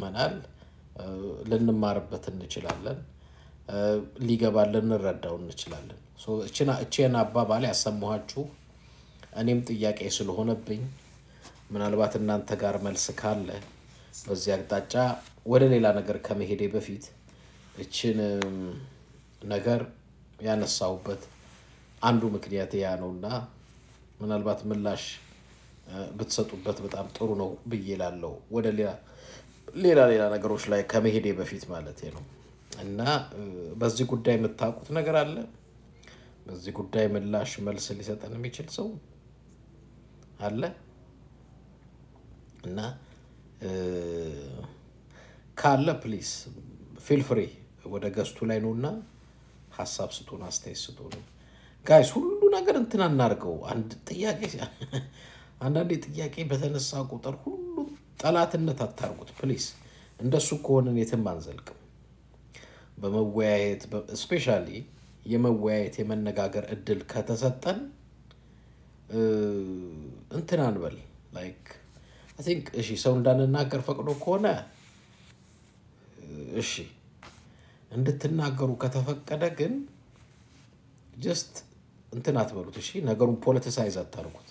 ይጠቅመናል፣ ልንማርበት እንችላለን፣ ሊገባን ልንረዳው እንችላለን። እችን አባባል ያሰማኋችሁ እኔም ጥያቄ ስለሆነብኝ ምናልባት እናንተ ጋር መልስ ካለ በዚህ አቅጣጫ ወደ ሌላ ነገር ከመሄዴ በፊት እችን ነገር ያነሳሁበት አንዱ ምክንያት ያ ነውና ምናልባት ምላሽ ብትሰጡበት በጣም ጥሩ ነው ብዬ ላለው ወደ ሌላ ሌላ ሌላ ነገሮች ላይ ከመሄዴ በፊት ማለት ነው። እና በዚህ ጉዳይ የምታውቁት ነገር አለ? በዚህ ጉዳይ ምላሽ መልስ ሊሰጠን የሚችል ሰው አለ? እና ካለ please feel free ወደ guest ኡ ላይ ነውና ሀሳብ ስጡን፣ አስተያየት ስጡን። guys ሁሉ ነገር እንትን አናርገው። አንድ ጥያቄ አንዳንዴ ጥያቄ በተነሳ ቁጥር ሁሉም ጠላትነት አታርጉት please። እንደሱ ከሆንን የትም አንዘልቅም። በመወያየት especially የመወያየት የመነጋገር እድል ከተሰጠን እንትን አንበል like I think እሺ ሰው እንዳንናገር ፈቅዶ ከሆነ እሺ እንድትናገሩ ከተፈቀደ ግን just እንትን አትበሉት። እሺ ነገሩን politicize አታርጉት፣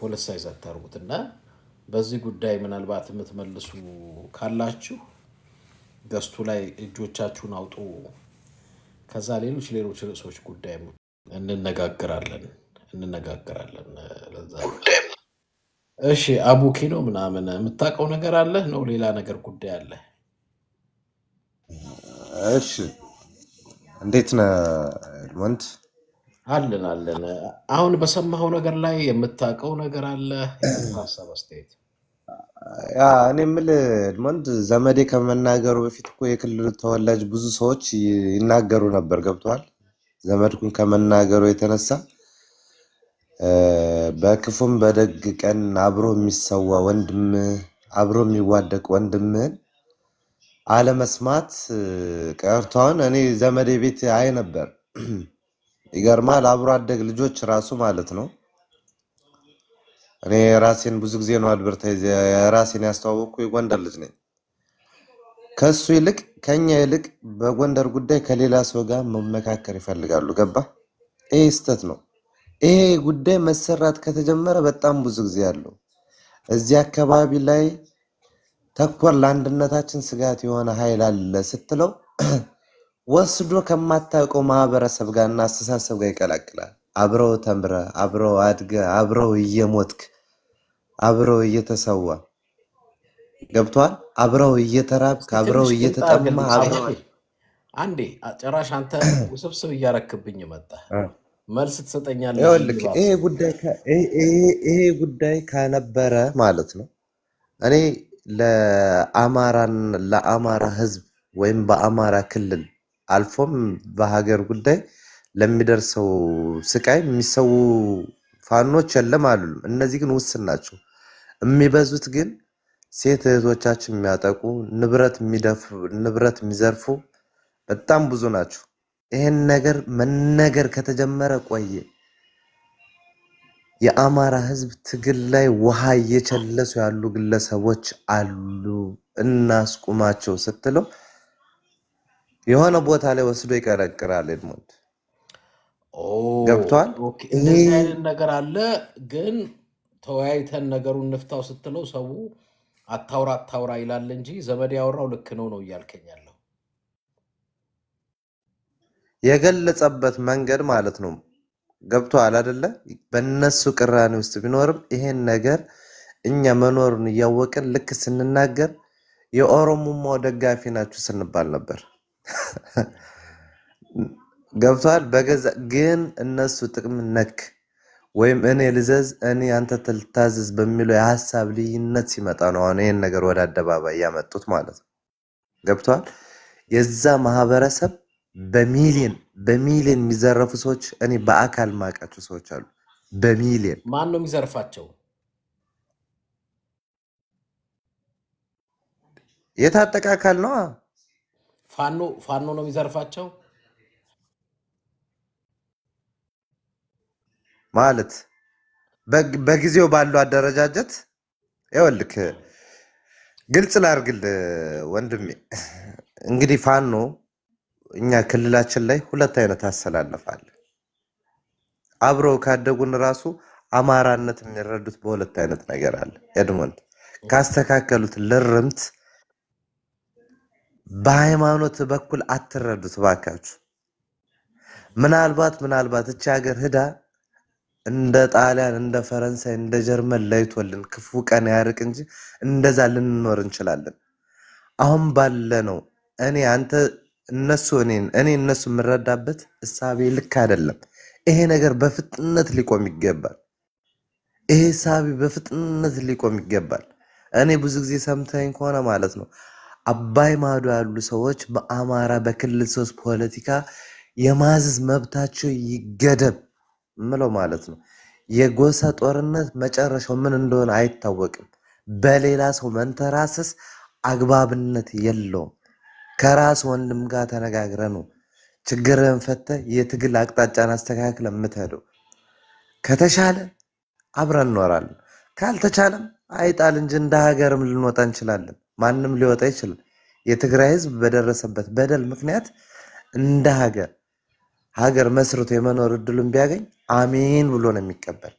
politicize አታርጉት እና በዚህ ጉዳይ ምናልባት የምትመልሱ ካላችሁ guest ኡ ላይ እጆቻችሁን አውጡ። ከዛ ሌሎች ሌሎች ርዕሶች ጉዳይ እንነጋገራለን እንነጋገራለን። ለዛ እሺ አቡኪ ነው ምናምን የምታውቀው ነገር አለ ነው ሌላ ነገር ጉዳይ አለ? እሺ እንዴት ነህ ኤድመንድ? አለን አለን። አሁን በሰማኸው ነገር ላይ የምታውቀው ነገር አለ? ሀሳብ አስተያየት። እኔ የምልህ ኤድመንድ ዘመዴ ከመናገሩ በፊት እኮ የክልሉ ተወላጅ ብዙ ሰዎች ይናገሩ ነበር። ገብተዋል። ዘመድኩን ከመናገሩ የተነሳ እ፣ በክፉም በደግ ቀን አብሮ የሚሰዋ ወንድም አብሮ የሚዋደቅ ወንድምህን አለመስማት አሁን እኔ ዘመዴ ቤት አይ ነበር። ይገርማል። አብሮ አደግ ልጆች ራሱ ማለት ነው እኔ ራሴን ብዙ ጊዜ ነው advertise ራሴን ያስተዋወቅኩ የጎንደር ልጅ ነኝ። ከሱ ይልቅ ከኛ ይልቅ በጎንደር ጉዳይ ከሌላ ሰው ጋር መመካከር ይፈልጋሉ። ገባ? ይሄ ስህተት ነው። ይሄ ጉዳይ መሰራት ከተጀመረ በጣም ብዙ ጊዜ አለው። እዚህ አካባቢ ላይ ተኮር ለአንድነታችን ስጋት የሆነ ኃይል አለ ስትለው ወስዶ ከማታውቀው ማህበረሰብ ጋር እና አስተሳሰብ ጋር ይቀላቅላል። አብረው ተምረ፣ አብረው አድገ፣ አብረው እየሞትክ፣ አብረው እየተሰዋ ገብቷል። አብረው እየተራብክ፣ አብረው እየተጠማ፣ አንዴ ጭራሽ አንተ ውስብስብ እያረክብኝ መጣ። መልስ ትሰጠኛለህ ይሄ ጉዳይ ከነበረ ማለት ነው እኔ ለአማራን ለአማራ ሕዝብ ወይም በአማራ ክልል አልፎም በሀገር ጉዳይ ለሚደርሰው ስቃይ የሚሰዉ ፋኖች የለም አሉም። እነዚህ ግን ውስን ናቸው። የሚበዙት ግን ሴት እህቶቻችን የሚያጠቁ ንብረት ንብረት የሚዘርፉ በጣም ብዙ ናቸው። ይህን ነገር መነገር ከተጀመረ ቆየ። የአማራ ህዝብ ትግል ላይ ውሃ እየቸለሱ ያሉ ግለሰቦች አሉ፣ እናስቁማቸው ስትለው የሆነ ቦታ ላይ ወስዶ ይቀረቅራል። ኤድሞንድ ገብቷል። እንደዚህ አይነት ነገር አለ። ግን ተወያይተን ነገሩን እንፍታው ስትለው ሰው አታውራ አታውራ ይላል እንጂ ዘመድ ያወራው ልክ ነው ነው እያልከኝ ያለው። የገለጸበት መንገድ ማለት ነው። ገብቶሃል አይደለ? በእነሱ ቅራኔ ውስጥ ቢኖርም ይሄን ነገር እኛ መኖሩን እያወቅን ልክ ስንናገር የኦሮሞማው ደጋፊ ናችሁ ስንባል ነበር። ገብቷል። በገዛ ግን እነሱ ጥቅም ነክ ወይም እኔ ልዘዝ እኔ አንተ ትልታዘዝ በሚለው የሀሳብ ልዩነት ሲመጣ ነው አሁን ይህን ነገር ወደ አደባባይ ያመጡት ማለት ነው። ገብቷል። የዛ ማህበረሰብ በሚሊዮን በሚሊዮን የሚዘረፉ ሰዎች እኔ በአካል ማውቃቸው ሰዎች አሉ። በሚሊዮን ማን ነው የሚዘርፋቸው? የታጠቀ አካል ነው ፋኖ ፋኖ ነው የሚዘርፋቸው። ማለት በጊዜው ባለው አደረጃጀት ይኸውልህ ግልጽ ላድርግል ወንድሜ። እንግዲህ ፋኖ እኛ ክልላችን ላይ ሁለት አይነት አሰላለፍ አለ። አብረው ካደጉን ራሱ አማራነት የሚረዱት በሁለት አይነት ነገር አለ። ኤድሞንድ ካስተካከሉት ልርምት በሃይማኖት በኩል አትረዱት ባካችሁ። ምናልባት ምናልባት እቺ ሀገር ህዳ እንደ ጣሊያን እንደ ፈረንሳይ እንደ ጀርመን ለይቶልን ክፉ ቀን ያርቅ እንጂ እንደዛ ልንኖር እንችላለን። አሁን ባለ ነው እኔ አንተ እነሱ እኔን እኔ እነሱ የምረዳበት እሳቤ ልክ አይደለም። ይሄ ነገር በፍጥነት ሊቆም ይገባል። ይሄ እሳቤ በፍጥነት ሊቆም ይገባል። እኔ ብዙ ጊዜ ሰምተኝ ከሆነ ማለት ነው አባይ ማዶ ያሉ ሰዎች በአማራ በክልል ሶስት ፖለቲካ የማዘዝ መብታቸው ይገደብ ምለው ማለት ነው። የጎሳ ጦርነት መጨረሻው ምን እንደሆነ አይታወቅም። በሌላ ሰው መንተራሰስ አግባብነት የለውም። ከራስ ወንድም ጋር ተነጋግረ ነው ችግርህን ፈተህ የትግል አቅጣጫን አስተካክለ የምትሄደው። ከተቻለ አብረን እንኖራለን፣ ካልተቻለም አይጣል እንጂ እንደ ሀገርም ልንወጣ እንችላለን። ማንም ሊወጣ ይችላል። የትግራይ ህዝብ በደረሰበት በደል ምክንያት እንደ ሀገር ሀገር መስርቶ የመኖር እድሉን ቢያገኝ አሜን ብሎ ነው የሚቀበል።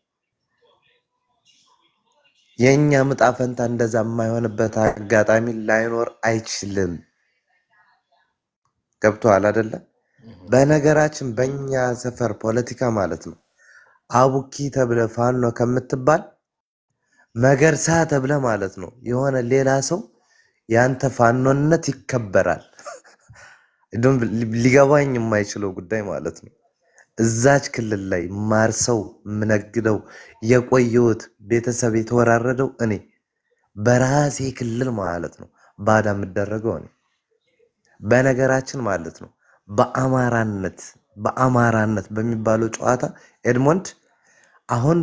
የእኛ ምጣ ፈንታ እንደዛ የማይሆንበት አጋጣሚ ላይኖር አይችልም። ገብቶሃል አይደለ? በነገራችን በእኛ ሰፈር ፖለቲካ ማለት ነው አቡኪ ተብለ ፋኖ ከምትባል መገርሳ ተብለ ማለት ነው የሆነ ሌላ ሰው ያንተ ፋኖነት ይከበራል። እንደውም ሊገባኝ የማይችለው ጉዳይ ማለት ነው። እዛች ክልል ላይ ማርሰው የምነግደው የቆየሁት ቤተሰብ የተወራረደው እኔ በራሴ ክልል ማለት ነው። ባዳ የምደረገው እኔ። በነገራችን ማለት ነው በአማራነት በአማራነት በሚባለው ጨዋታ ኤድሞንድ አሁን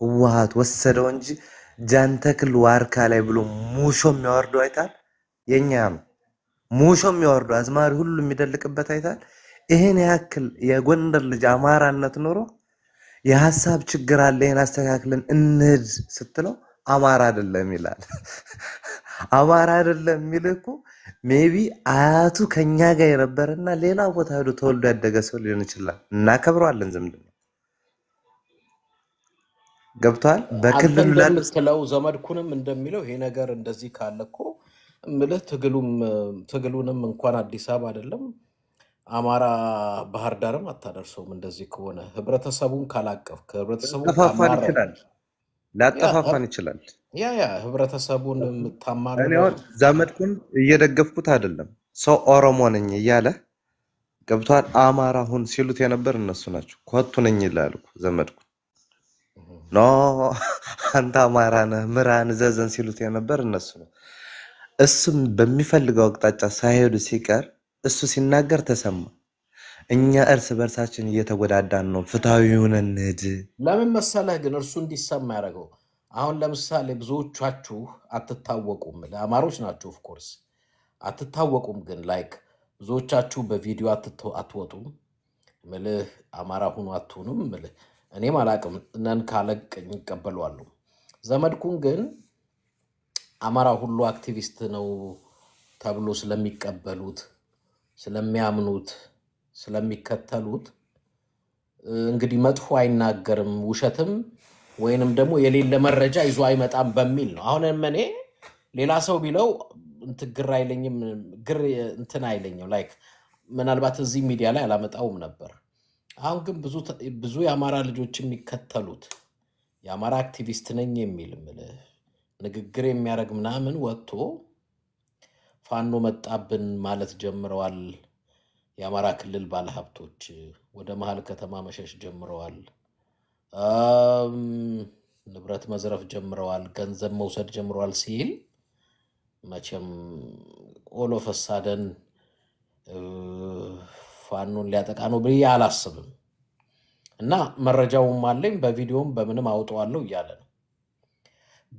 ህወሓት ወሰደው እንጂ ጃንተክል ዋርካ ላይ ብሎ ሙሾ የሚያወርደው አይታል። የኛ ነው ሙሾ የሚያወርደው አዝማሪ ሁሉ የሚደልቅበት አይታል። ይሄን ያክል የጎንደር ልጅ አማራነት ኖሮ የሀሳብ ችግር አለ፣ ይሄን አስተካክለን እንሂድ ስትለው አማራ አይደለም ይላል። አማራ አይደለም የሚል እኮ maybe አያቱ ከኛ ጋር የነበረና ሌላ ቦታ ሄዶ ተወልዶ ያደገ ሰው ሊሆን ይችላል። እናከብረዋለን ዝምድና ገብተዋል። በክልሉ ላለ እንደምትለው ዘመድኩንም እንደሚለው ይሄ ነገር እንደዚህ ካለ እኮ ትግሉም ትግሉንም እንኳን አዲስ አበባ አይደለም አማራ ባህር ዳርም አታደርሰውም። እንደዚህ ከሆነ ህብረተሰቡን ካላቀፍክ ህብረተሰቡን ላጠፋፋን ይችላል፣ ያ ላጠፋፋን ይችላል። ያ ያ ህብረተሰቡን አሁን ዘመድኩን እየደገፍኩት አይደለም። ሰው ኦሮሞ ነኝ እያለ ገብቷል። አማራ ሁን ሲሉት የነበር እነሱ ናቸው። ኮቱ ነኝ ይላሉ ዘመድኩን። ኖ አንተ አማራ ነህ ምራን ዘዘን ሲሉት የነበር እነሱ ነው። እሱም በሚፈልገው አቅጣጫ ሳይሄዱ ሲቀር እሱ ሲናገር ተሰማ። እኛ እርስ በርሳችን እየተጎዳዳን ነው፣ ፍትሐዊ እንሂድ። ለምን መሰለህ ግን እርሱ እንዲሰማ ያደረገው አሁን ለምሳሌ ብዙዎቻችሁ አትታወቁም፣ ለአማሮች ናቸው of course አትታወቁም። ግን like ብዙዎቻችሁ በቪዲዮ አትወጡም ምልህ አማራ ሁኑ አትሁኑም ምልህ እኔም አላቅም ነን ካለቅኝ ይቀበሏሉ። ዘመድኩን ግን አማራ ሁሉ አክቲቪስት ነው ተብሎ ስለሚቀበሉት ስለሚያምኑት ስለሚከተሉት እንግዲህ መጥፎ አይናገርም ውሸትም ወይንም ደግሞ የሌለ መረጃ ይዞ አይመጣም በሚል ነው። አሁንም እኔ ሌላ ሰው ቢለው ግር አይለኝም፣ ግር እንትን አይለኝም። like ምናልባት እዚህ ሚዲያ ላይ አላመጣውም ነበር። አሁን ግን ብዙ የአማራ ልጆች የሚከተሉት የአማራ አክቲቪስት ነኝ የሚል ምልህ ንግግር የሚያደርግ ምናምን ወጥቶ ፋኖ መጣብን ማለት ጀምረዋል። የአማራ ክልል ባለሀብቶች ወደ መሀል ከተማ መሸሽ ጀምረዋል። ንብረት መዝረፍ ጀምረዋል። ገንዘብ መውሰድ ጀምረዋል ሲል መቼም ኦሎ ፈሳደን ፋኖን ሊያጠቃ ነው ብዬ አላስብም። እና መረጃውም አለኝ በቪዲዮም በምንም አውጠዋለሁ እያለ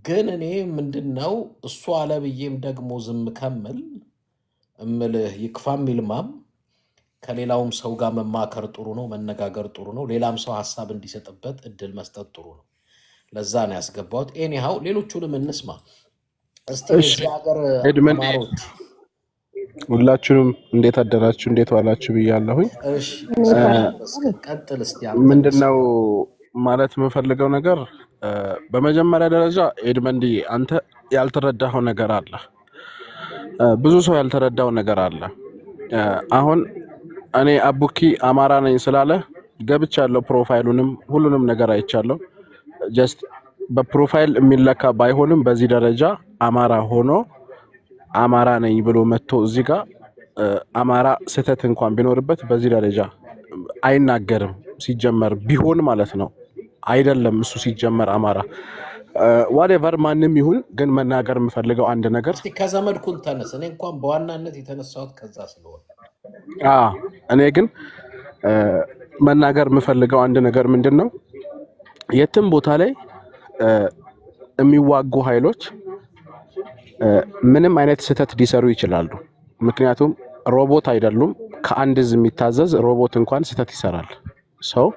ግን እኔ ምንድን ነው እሱ አለ ብዬም ደግሞ ዝም ከምል እምልህ ይክፋም ይልማም ከሌላውም ሰው ጋር መማከር ጥሩ ነው፣ መነጋገር ጥሩ ነው። ሌላም ሰው ሀሳብ እንዲሰጥበት እድል መስጠት ጥሩ ነው። ለዛ ነው ያስገባሁት። ኤኒሃው ሌሎቹንም እንስማ። እስቲ ሀገር ሁላችሁንም እንዴት አደራችሁ እንዴት ዋላችሁ ብያለሁኝ። ምንድነው ማለት የምፈልገው ነገር በመጀመሪያ ደረጃ ኤድመንድ አንተ ያልተረዳኸው ነገር አለ። ብዙ ሰው ያልተረዳው ነገር አለ። አሁን እኔ አቡኪ አማራ ነኝ ስላለ ገብቻለሁ። profile ኡንም ሁሉንም ነገር አይቻለሁ። just በ profile የሚለካ ባይሆንም በዚህ ደረጃ አማራ ሆኖ አማራ ነኝ ብሎ መጥቶ እዚህ ጋር አማራ ስህተት እንኳን ቢኖርበት በዚህ ደረጃ አይናገርም። ሲጀመር ቢሆን ማለት ነው አይደለም እሱ ሲጀመር አማራ ዋቴቨር ማንም ይሁን ግን መናገር የምፈልገው አንድ ነገር ከዘመድኩን ተነስ። እኔ እንኳን በዋናነት የተነሳሁት ከዛ ስለሆነ እኔ ግን መናገር የምፈልገው አንድ ነገር ምንድን ነው የትም ቦታ ላይ የሚዋጉ ኃይሎች ምንም አይነት ስህተት ሊሰሩ ይችላሉ። ምክንያቱም ሮቦት አይደሉም። ከአንድ እዝ የሚታዘዝ ሮቦት እንኳን ስህተት ይሰራል። ሰው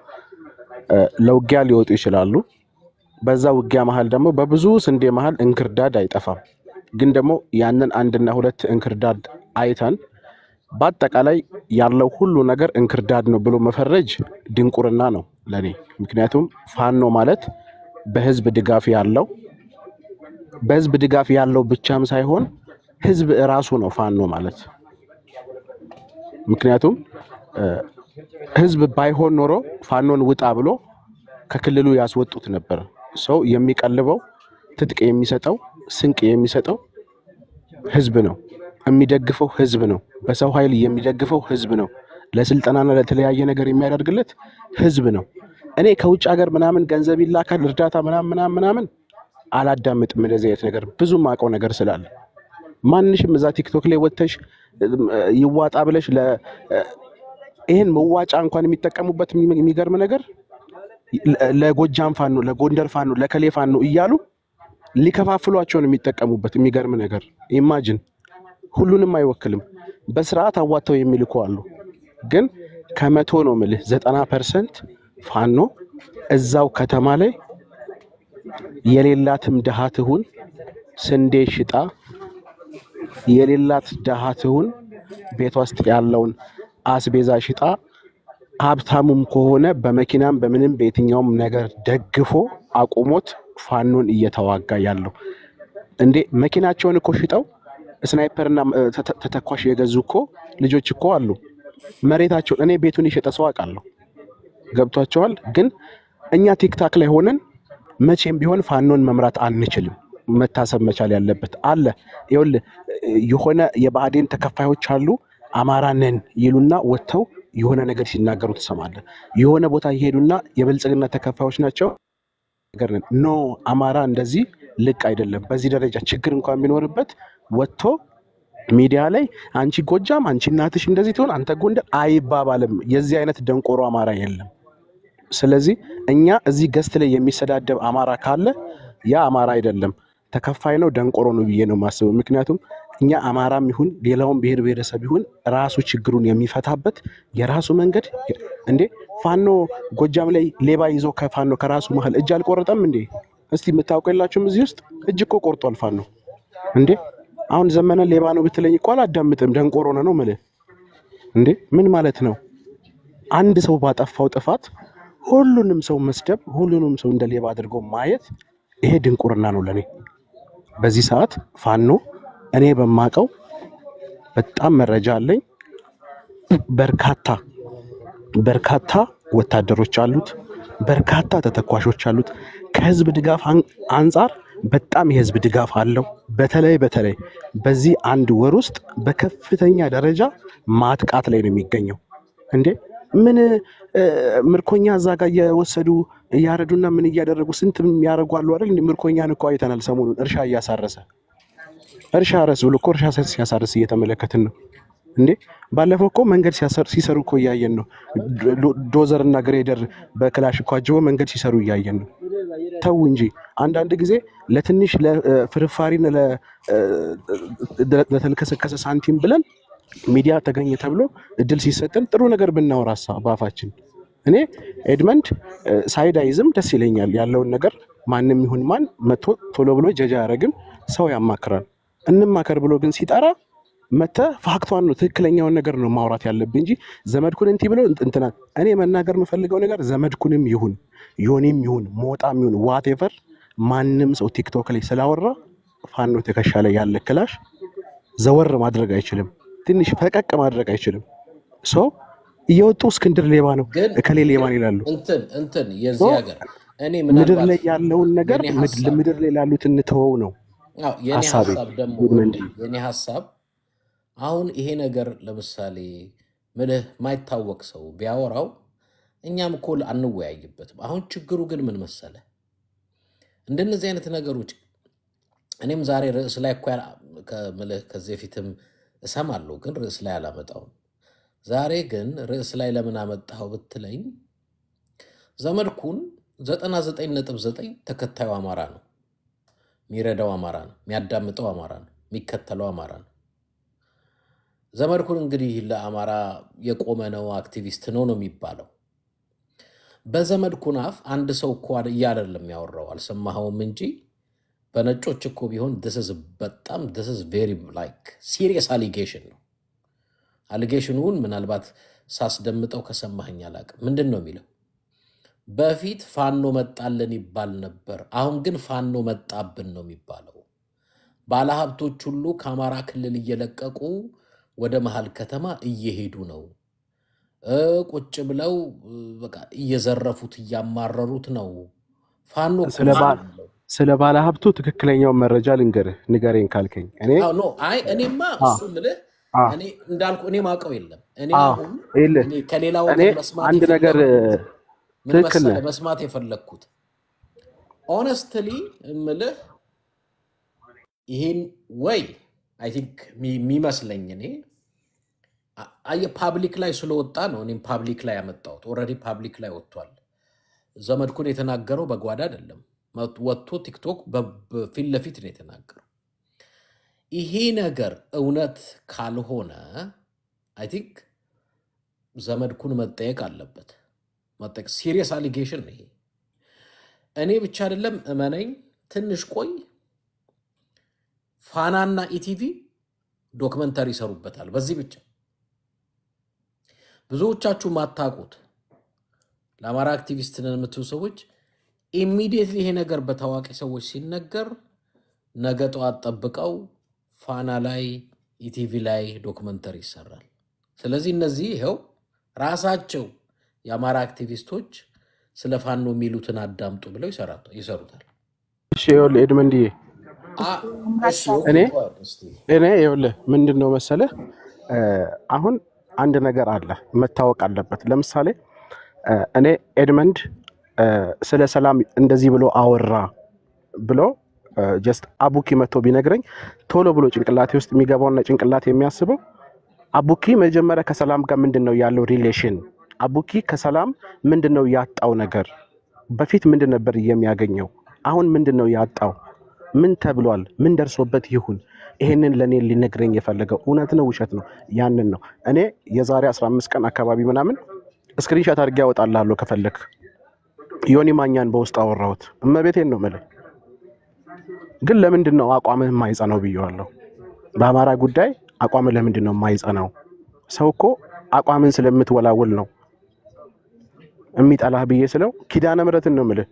ለውጊያ ሊወጡ ይችላሉ። በዛ ውጊያ መሀል ደግሞ በብዙ ስንዴ መሀል እንክርዳድ አይጠፋም። ግን ደግሞ ያንን አንድና ሁለት እንክርዳድ አይተን በአጠቃላይ ያለው ሁሉ ነገር እንክርዳድ ነው ብሎ መፈረጅ ድንቁርና ነው ለኔ። ምክንያቱም ፋኖ ማለት በህዝብ ድጋፍ ያለው በህዝብ ድጋፍ ያለው ብቻም ሳይሆን ህዝብ እራሱ ነው ፋኖ ማለት። ምክንያቱም ህዝብ ባይሆን ኖሮ ፋኖን ውጣ ብሎ ከክልሉ ያስወጡት ነበር። ሰው የሚቀልበው ትጥቅ የሚሰጠው ስንቅ የሚሰጠው ህዝብ ነው። የሚደግፈው ህዝብ ነው። በሰው ኃይል የሚደግፈው ህዝብ ነው። ለስልጠናና ለተለያየ ነገር የሚያደርግለት ህዝብ ነው። እኔ ከውጭ ሀገር ምናምን ገንዘብ ይላካል እርዳታ ምናምን ምናምን ምናምን አላዳምጥም። እንደዚህ አይነት ነገር ብዙ ማውቀው ነገር ስላለ ማንሽም እዛ ቲክቶክ ላይ ወጥተሽ ይዋጣ ብለሽ ይህን መዋጫ እንኳን የሚጠቀሙበት የሚ- የሚገርም ነገር ለጎጃም ፋኖ፣ ለጎንደር ፋኖ፣ ለከሌ ፋኖ እያሉ ሊከፋፍሏቸው ነው የሚጠቀሙበት። የሚገርም ነገር ኢማጅን ሁሉንም አይወክልም። በስርዓት አዋጥተው የሚልኩ አሉ። ግን ከመቶ ነው ምልህ ዘጠና percent ፋኖ እዛው ከተማ ላይ የሌላትም ድሃ ትሁን ስንዴ ሽጣ የሌላት ድሃ ትሁን ቤት ውስጥ ያለውን አስቤዛ ሽጣ ሀብታሙም ከሆነ በመኪናም በምንም በየትኛውም ነገር ደግፎ አቁሞት ፋኖን እየተዋጋ ያለው እንዴ መኪናቸውን እኮ ሽጠው ስናይፐርና ተተኳሽ የገዙ እኮ ልጆች እኮ አሉ። መሬታቸውን እኔ ቤቱን የሸጠ ሰው አውቃለሁ። ገብቷቸዋል። ግን እኛ ቲክታክ ላይ ሆነን መቼም ቢሆን ፋኖን መምራት አንችልም። መታሰብ መቻል ያለበት አለ። ይኸውልህ የሆነ የብአዴን ተከፋዮች አሉ አማራ ነን ይሉና ወጥተው የሆነ ነገር ሲናገሩ ትሰማለህ። የሆነ ቦታ ይሄዱና የብልጽግና ተከፋዮች ናቸው ነገር ግን አማራ እንደዚህ ልቅ አይደለም። በዚህ ደረጃ ችግር እንኳን ቢኖርበት ወጥቶ ሚዲያ ላይ አንቺ ጎጃም፣ አንቺ እናትሽ እንደዚህ ትሆን፣ አንተ ጎንደር አይባባልም። የዚህ አይነት ደንቆሮ አማራ የለም። ስለዚህ እኛ እዚህ guest ላይ የሚሰዳደብ አማራ ካለ ያ አማራ አይደለም፣ ተከፋይ ነው፣ ደንቆሮ ነው ብዬ ነው የማስበው። ምክንያቱም እኛ አማራም ይሁን ሌላውን ብሔር ብሔረሰብ ይሁን ራሱ ችግሩን የሚፈታበት የራሱ መንገድ እንዴ ፋኖ ጎጃም ላይ ሌባ ይዞ ከፋኖ ከራሱ መሀል እጅ አልቆረጠም እንዴ? እስቲ የምታውቁ የላችሁም? እዚህ ውስጥ እጅ እኮ ቆርጧል ፋኖ እንዴ። አሁን ዘመነ ሌባ ነው ብትለኝ እኮ አላዳምጥም። ደንቆሮ ነው ነው የምልህ እንዴ። ምን ማለት ነው? አንድ ሰው ባጠፋው ጥፋት ሁሉንም ሰው መስደብ፣ ሁሉንም ሰው እንደ ሌባ አድርጎ ማየት ይሄ ድንቁርና ነው ለኔ። በዚህ ሰዓት ፋኖ እኔ በማቀው በጣም መረጃ አለኝ። በርካታ በርካታ ወታደሮች አሉት፣ በርካታ ተተኳሾች አሉት። ከህዝብ ድጋፍ አን- አንጻር በጣም የህዝብ ድጋፍ አለው። በተለይ በተለይ በዚህ አንድ ወር ውስጥ በከፍተኛ ደረጃ ማጥቃት ላይ ነው የሚገኘው። እንዴ ምን ምርኮኛ እዛ ጋር እየወሰዱ እያረዱና ምን እያደረጉ ስንት የሚያደርጉ አይደል? ምርኮኛን እኮ አይተናል ሰሞኑን እርሻ እያሳረሰ እርሻ እረስ ብሎ እኮ እርሻ ሲያሳርስ እየተመለከትን ነው። እንዴ ባለፈው እኮ መንገድ ሲሰሩ እኮ እያየን ነው። ዶዘር እና ግሬደር በክላሽ እኮ አጅበው መንገድ ሲሰሩ እያየን ነው። ተው እንጂ አንዳንድ ጊዜ ለትንሽ ለፍርፋሪን ለተልከሰከሰ ሳንቲም ብለን ሚዲያ ተገኘ ተብሎ እድል ሲሰጠን ጥሩ ነገር ብናወራሳ በአፋችን። እኔ ኤድመንድ ሳይድ አይዝም ደስ ይለኛል ያለውን ነገር ማንም ይሁን ማን መጥቶ ቶሎ ብሎ ጀጃ አያደርግም። ሰው ያማክራል። እንማከር ብሎ ግን ሲጠራ መጥተህ fact ኧን ነው ትክክለኛውን ነገር ነው ማውራት ያለብህ እንጂ ዘመድኩን እንዲህ ብሎ እንትና እኔ መናገር የምፈልገው ነገር ዘመድኩንም ይሁን ዮኒም ይሁን ሞጣም ይሁን whatever ማንም ሰው ቲክቶክ ላይ ስላወራ ፋኖ ትከሻ ላይ ያለ ክላሽ ዘወር ማድረግ አይችልም። ትንሽ ፈቀቅ ማድረግ አይችልም። ሰው እየወጡ እስክንድር ሌባ ነው እከሌ ሌባ ነው ይላሉ። ምድር ላይ ያለውን ነገር ምድር ላይ ላሉት እንተወው ነው የኔ ሀሳብ ደግሞ ኤድመንድ የኔ ሀሳብ አሁን ይሄ ነገር ለምሳሌ ምልህ ማይታወቅ ሰው ቢያወራው እኛም እኮ አንወያይበትም። አሁን ችግሩ ግን ምን መሰለ፣ እንደነዚህ አይነት ነገሮች እኔም ዛሬ ርዕስ ላይ እኮ ከምልህ ከዚህ በፊትም እሰማለሁ፣ ግን ርዕስ ላይ አላመጣውም። ዛሬ ግን ርዕስ ላይ ለምን አመጣኸው ብትለኝ ዘመድኩን 99.9 ተከታዩ አማራ ነው። የሚረዳው አማራ ነው። የሚያዳምጠው አማራ ነው። የሚከተለው አማራ ነው። ዘመድኩን እንግዲህ ለአማራ የቆመ ነው፣ አክቲቪስት ነው ነው የሚባለው። በዘመድኩን አፍ አንድ ሰው እኮ አይደለም ያወራው፣ አልሰማኸውም እንጂ በነጮች እኮ ቢሆን is በጣም is very like serious allegation ነው። አሊጌሽኑን ምናልባት ሳስደምጠው ከሰማኸኝ አላውቅም። ምንድን ነው የሚለው? በፊት ፋኖ መጣልን ይባል ነበር፣ አሁን ግን ፋኖ መጣብን ነው የሚባለው። ባለሀብቶች ሁሉ ከአማራ ክልል እየለቀቁ ወደ መሀል ከተማ እየሄዱ ነው። ቁጭ ብለው በቃ እየዘረፉት እያማረሩት ነው። ፋኖ ስለ ነው ባ የሚለው። ስለ ባለ ሀብቱ ትክክለኛውን መረጃ ልንገርህ፣ ንገረኝ ካልከኝ እኔ አይ እኔማ እሱ ምልህ እንዳልኩ እኔ ማውቀው የለም። እኔ አ አሁን ይልህ እኔ ከሌላ እኔ ወገን መስማት አንድ ነገር መስማት የፈለግኩት honestly እምልህ ይሄን ወይ I think የሚመስለኝ እኔ public ላይ ስለወጣ ነው። እኔም public ላይ ያመጣሁት already public ላይ ወጥቷል። ዘመድኩን የተናገረው በጓዳ አይደለም፣ ወጥቶ ቲክቶክ በፊት ለፊት ነው የተናገረው። ይሄ ነገር እውነት ካልሆነ I think ዘመድኩን መጠየቅ አለበት። መጠየቅ serious allegation ነው ይሄ። እኔ ብቻ አይደለም እመነኝ፣ ትንሽ ቆይ ፋናና ኢቲቪ documentary ይሰሩበታል። በዚህ ብቻ ብዙዎቻችሁ ማታውቁት ለአማራ አክቲቪስት ነን የምትሉ ሰዎች immediately ይሄ ነገር በታዋቂ ሰዎች ሲነገር ነገ ጠዋት ጠብቀው ፋና ላይ ኢቲቪ ላይ documentary ይሰራል። ስለዚህ እነዚህ ይኸው ራሳቸው የአማራ አክቲቪስቶች ስለ ፋኖ የሚሉትን አዳምጡ ብለው ይሰሩታል። እሺ ይኸውልህ ኤድመንድዬ እኔ ይኸውልህ ምንድን ነው መሰለህ አሁን አንድ ነገር አለ መታወቅ አለበት። ለምሳሌ እኔ ኤድመንድ ስለ ሰላም እንደዚህ ብሎ አወራ ብሎ just አቡኪ መጥቶ ቢነግረኝ ቶሎ ብሎ ጭንቅላቴ ውስጥ የሚገባውና ጭንቅላት የሚያስበው አቡኪ መጀመሪያ ከሰላም ጋር ምንድን ነው ያለው relation? አቡኪ ከሰላም ምንድን ነው ያጣው ነገር? በፊት ምንድን ነበር የሚያገኘው? አሁን ምንድን ነው ያጣው? ምን ተብሏል? ምን ደርሶበት ይሁን ይሄንን ለእኔ ሊነግረኝ የፈለገው እውነት ነው ውሸት ነው? ያንን ነው እኔ የዛሬ 15 ቀን አካባቢ ምናምን screenshot አድርጌ ያወጣልሃለሁ ከፈለክ። ዮኒ ማኛን በውስጥ አወራሁት። እመቤቴን ነው የምልህ። ግን ለምንድን ነው አቋምህ የማይጸናው ብየዋለሁ። በአማራ ጉዳይ አቋምህ ለምንድን ነው የማይጸናው? ሰው እኮ አቋምን ስለምትወላውል ነው የሚጠላህ ብዬ ስለው ኪዳነ ምሕረትን ነው የምልህ።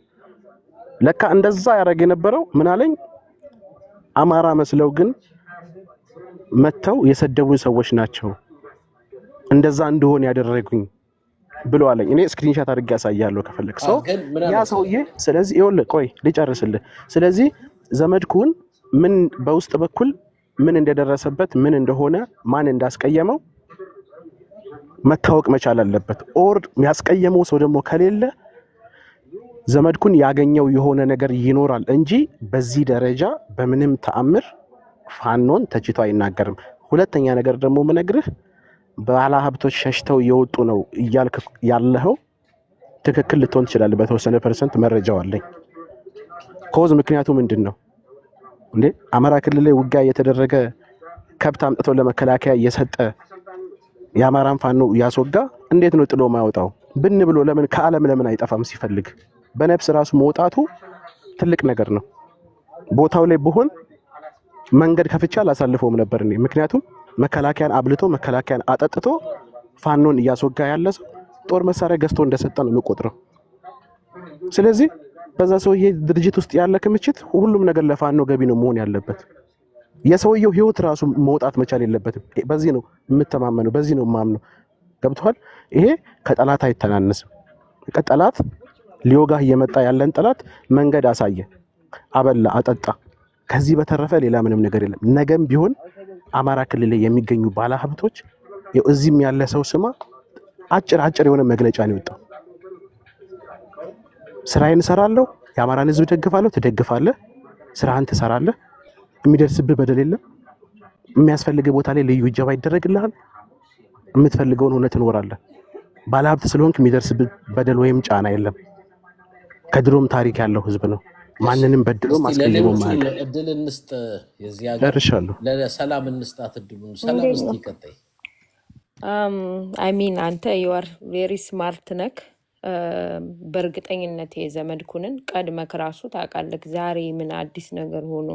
ለካ እንደዛ ያደረግ የነበረው ምን አለኝ፣ አማራ መስለው ግን መጥተው የሰደቡኝ ሰዎች ናቸው እንደዛ እንደሆን ያደረጉኝ ብሎ አለኝ። እኔ screenshot አድርጌ ያሳያለሁ ከፈለግ ሰው ያ ሰውዬ ስለዚህ ይኸውልህ ቆይ ልጨርስልህ። ስለዚህ ዘመድኩን ምን በውስጥ በኩል ምን እንደደረሰበት ምን እንደሆነ ማን እንዳስቀየመው መታወቅ መቻል አለበት። or ያስቀየመው ሰው ደግሞ ከሌለ ዘመድኩን ያገኘው የሆነ ነገር ይኖራል እንጂ በዚህ ደረጃ በምንም ተአምር ፋኖን ተችቶ አይናገርም። ሁለተኛ ነገር ደግሞ ምነግርህ ባለ ሀብቶች ሸሽተው እየወጡ ነው እያልክ ያለኸው ትክክል ልትሆን ትችላለህ። በተወሰነ percent መረጃው አለኝ። 'cause ምክንያቱ ምንድን ነው እንዴ? አማራ ክልል ላይ ውጊያ እየተደረገ ከብት አምጥቶ ለመከላከያ እየሰጠ የአማራን ፋኖ እያስወጋ እንዴት ነው ጥሎ ማያወጣው? ብን ብሎ ለምን ከዓለም ለምን አይጠፋም? ሲፈልግ በነፍስ ራሱ መውጣቱ ትልቅ ነገር ነው። ቦታው ላይ ብሆን መንገድ ከፍቼ አላሳልፈውም ነበር እኔ። ምክንያቱም መከላከያን አብልቶ መከላከያን አጠጥቶ ፋኖን እያስወጋ ያለ ሰው ጦር መሳሪያ ገዝቶ እንደሰጠ ነው የምቆጥረው። ስለዚህ በዛ ሰውዬ ድርጅት ውስጥ ያለ ክምችት ሁሉም ነገር ለፋኖ ገቢ ነው መሆን ያለበት። የሰውየው ህይወት ራሱ መውጣት መቻል የለበትም። በዚህ ነው የምተማመነው፣ በዚህ ነው የማምነው። ገብቶሃል? ይሄ ከጠላት አይተናነስም። ጠላት ሊወጋህ እየመጣ ያለን ጠላት መንገድ አሳየ፣ አበላ፣ አጠጣ። ከዚህ በተረፈ ሌላ ምንም ነገር የለም። ነገም ቢሆን አማራ ክልል ላይ የሚገኙ ባለሀብቶች እዚህም ያለ ሰው ስማ፣ አጭር አጭር የሆነ መግለጫ ነው የወጣው። ስራዬን እሰራለሁ፣ የአማራን ህዝብ ደግፋለሁ፣ ትደግፋለህ፣ ስራህን ትሰራለህ፣ የሚደርስብህ በደል የለም፣ የሚያስፈልግህ ቦታ ላይ ልዩ እጀባ ይደረግልሃል፣ የምትፈልገውን ሆነ ትኖራለህ። ባለሀብት ስለሆንክ የሚደርስብህ በደል ወይም ጫና የለም። ከድሮም ታሪክ ያለው ህዝብ ነው። ማንንም በድሎ ማስቀይሞ ማያውቅ። እድል እንስጥ። የዚህ ሀገር ለሰላም እንስጣት እድሉን። ሰላም እንዴት እስቲ ነው? ይቀጥይ። I mean አንተ you are very smart ነክ። በእርግጠኝነት የዘመድኩንን ቀድመክ ራሱ ታውቃለህ። ዛሬ ምን አዲስ ነገር ሆኖ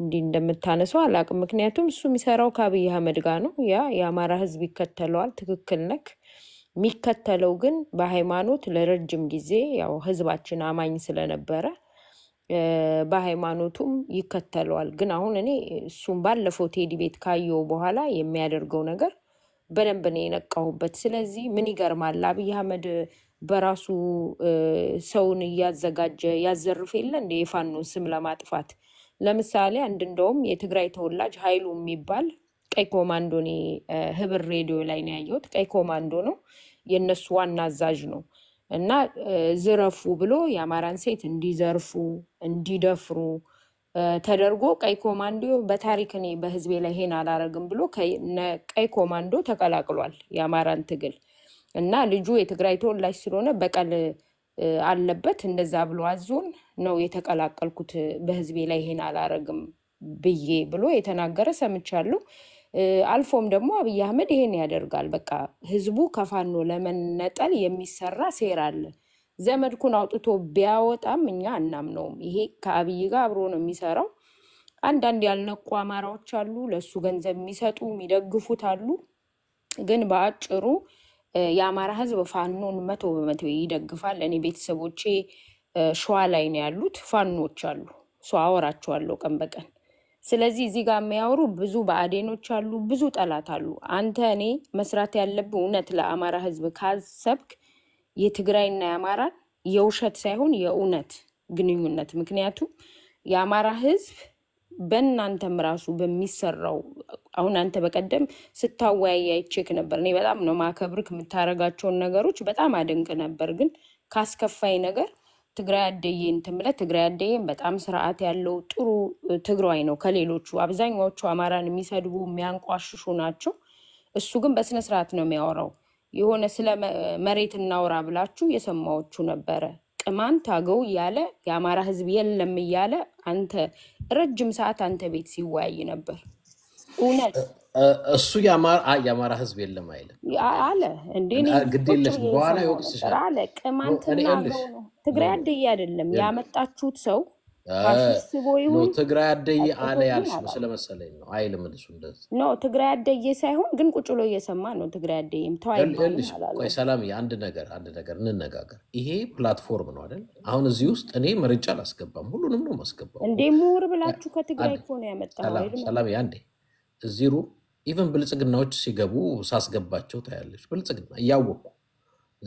እንዲህ እንደምታነሰው አላውቅም። ምክንያቱም እሱ የሚሰራው ከአብይ አህመድ ጋር ነው። ያ የአማራ ህዝብ ይከተለዋል። ትክክል ነክ። የሚከተለው ግን በሃይማኖት ለረጅም ጊዜ ያው ህዝባችን አማኝ ስለነበረ በሃይማኖቱም ይከተለዋል። ግን አሁን እኔ እሱም ባለፈው ቴዲ ቤት ካየው በኋላ የሚያደርገው ነገር በደንብ ነው የነቃሁበት። ስለዚህ ምን ይገርማል፣ አብይ አህመድ በራሱ ሰውን እያዘጋጀ ያዘርፍ የለ እንደ የፋኖን ስም ለማጥፋት። ለምሳሌ አንድ እንደውም የትግራይ ተወላጅ ኃይሉ የሚባል ቀይ ኮማንዶ እኔ ህብር ሬዲዮ ላይ ነው ያየሁት። ቀይ ኮማንዶ ነው። የእነሱ ዋና አዛዥ ነው። እና ዝረፉ ብሎ የአማራን ሴት እንዲዘርፉ እንዲደፍሩ ተደርጎ ቀይ ኮማንዶ በታሪክ እኔ በህዝቤ ላይ ይሄን አላረግም ብሎ ቀይ ኮማንዶ ተቀላቅሏል የአማራን ትግል። እና ልጁ የትግራይ ተወላጅ ስለሆነ በቀል አለበት እንደዛ ብሎ አዞን ነው የተቀላቀልኩት በህዝቤ ላይ ይሄን አላረግም ብዬ ብሎ የተናገረ ሰምቻለሁ። አልፎም ደግሞ አብይ አህመድ ይሄን ያደርጋል። በቃ ህዝቡ ከፋኖ ለመነጠል የሚሰራ ሴራ አለ። ዘመድኩን አውጥቶ ቢያወጣም እኛ አናምነውም። ይሄ ከአብይ ጋር አብሮ ነው የሚሰራው። አንዳንድ ያልነቁ አማራዎች አሉ፣ ለእሱ ገንዘብ የሚሰጡ የሚደግፉት አሉ። ግን በአጭሩ የአማራ ህዝብ ፋኖን መቶ በመቶ ይደግፋል። እኔ ቤተሰቦቼ ሸዋ ላይ ነው ያሉት፣ ፋኖች አሉ። ሰው አወራቸዋለሁ ቀን በቀን። ስለዚህ እዚህ ጋር የሚያወሩ ብዙ ብአዴኖች አሉ፣ ብዙ ጠላት አሉ። አንተ እኔ መስራት ያለብህ እውነት ለአማራ ህዝብ ካሰብክ የትግራይና የአማራን የውሸት ሳይሆን የእውነት ግንኙነት ምክንያቱም የአማራ ህዝብ በእናንተም ራሱ በሚሰራው አሁን አንተ በቀደም ስታወያይ አይቼክ ነበር። እኔ በጣም ነው ማከብርክ፣ የምታደርጋቸውን ነገሮች በጣም አደንቅ ነበር። ግን ካስከፋይ ነገር ትግራይ አደየ እንትን ብለህ ትግራይ አደየም በጣም ስርዓት ያለው ጥሩ ትግራዋይ ነው ከሌሎቹ አብዛኛዎቹ አማራን የሚሰድቡ የሚያንቋሽሹ ናቸው። እሱ ግን በስነ ስርዓት ነው የሚያወራው። የሆነ ስለ መሬት እናውራ ብላችሁ የሰማዎቹ ነበረ። ቅማንት አገው እያለ የአማራ ህዝብ የለም እያለ አንተ ረጅም ሰዓት አንተ ቤት ሲወያይ ነበር። እውነት እሱ የአማራ ህዝብ የለም አይልም። አለ እንዴ? እኔ አ- ግድ ቁጭ የለሽም፣ ብዬ በኋላ ይወቅስሻል። አለ። ቅማንትና ይኸውልሽ አገው ነው ትግራይ አደይ አይደለም ያመጣችሁት ሰው ትግራይ አደይ አለ ያልሽ ስለመሰለኝ ነው። አይልም እሱ እንደዚህ no ትግራይ አደየ ሳይሆን ግን ቁጭ ብሎ እየሰማ ነው። ትግራይ አደየም ተው አይባልም ይኸውልሽ ቆይ አላለም። ሰላም፣ አንድ ነገር አንድ ነገር እንነጋገር። ይሄ platform ነው አይደል? አሁን እዚህ ውስጥ እኔ መርጬ አላስገባም፣ ሁሉንም ነው ማስገባው። እንዴ ምሁር ብላችሁ ከትግራይ እኮ ነው ያመጣው ሰላም አይደል? ሰላም፣ አንዴ እዚህ room even ብልጽግናዎች ሲገቡ ሳስገባቸው ታያለች። ብልጽግና እያወቁ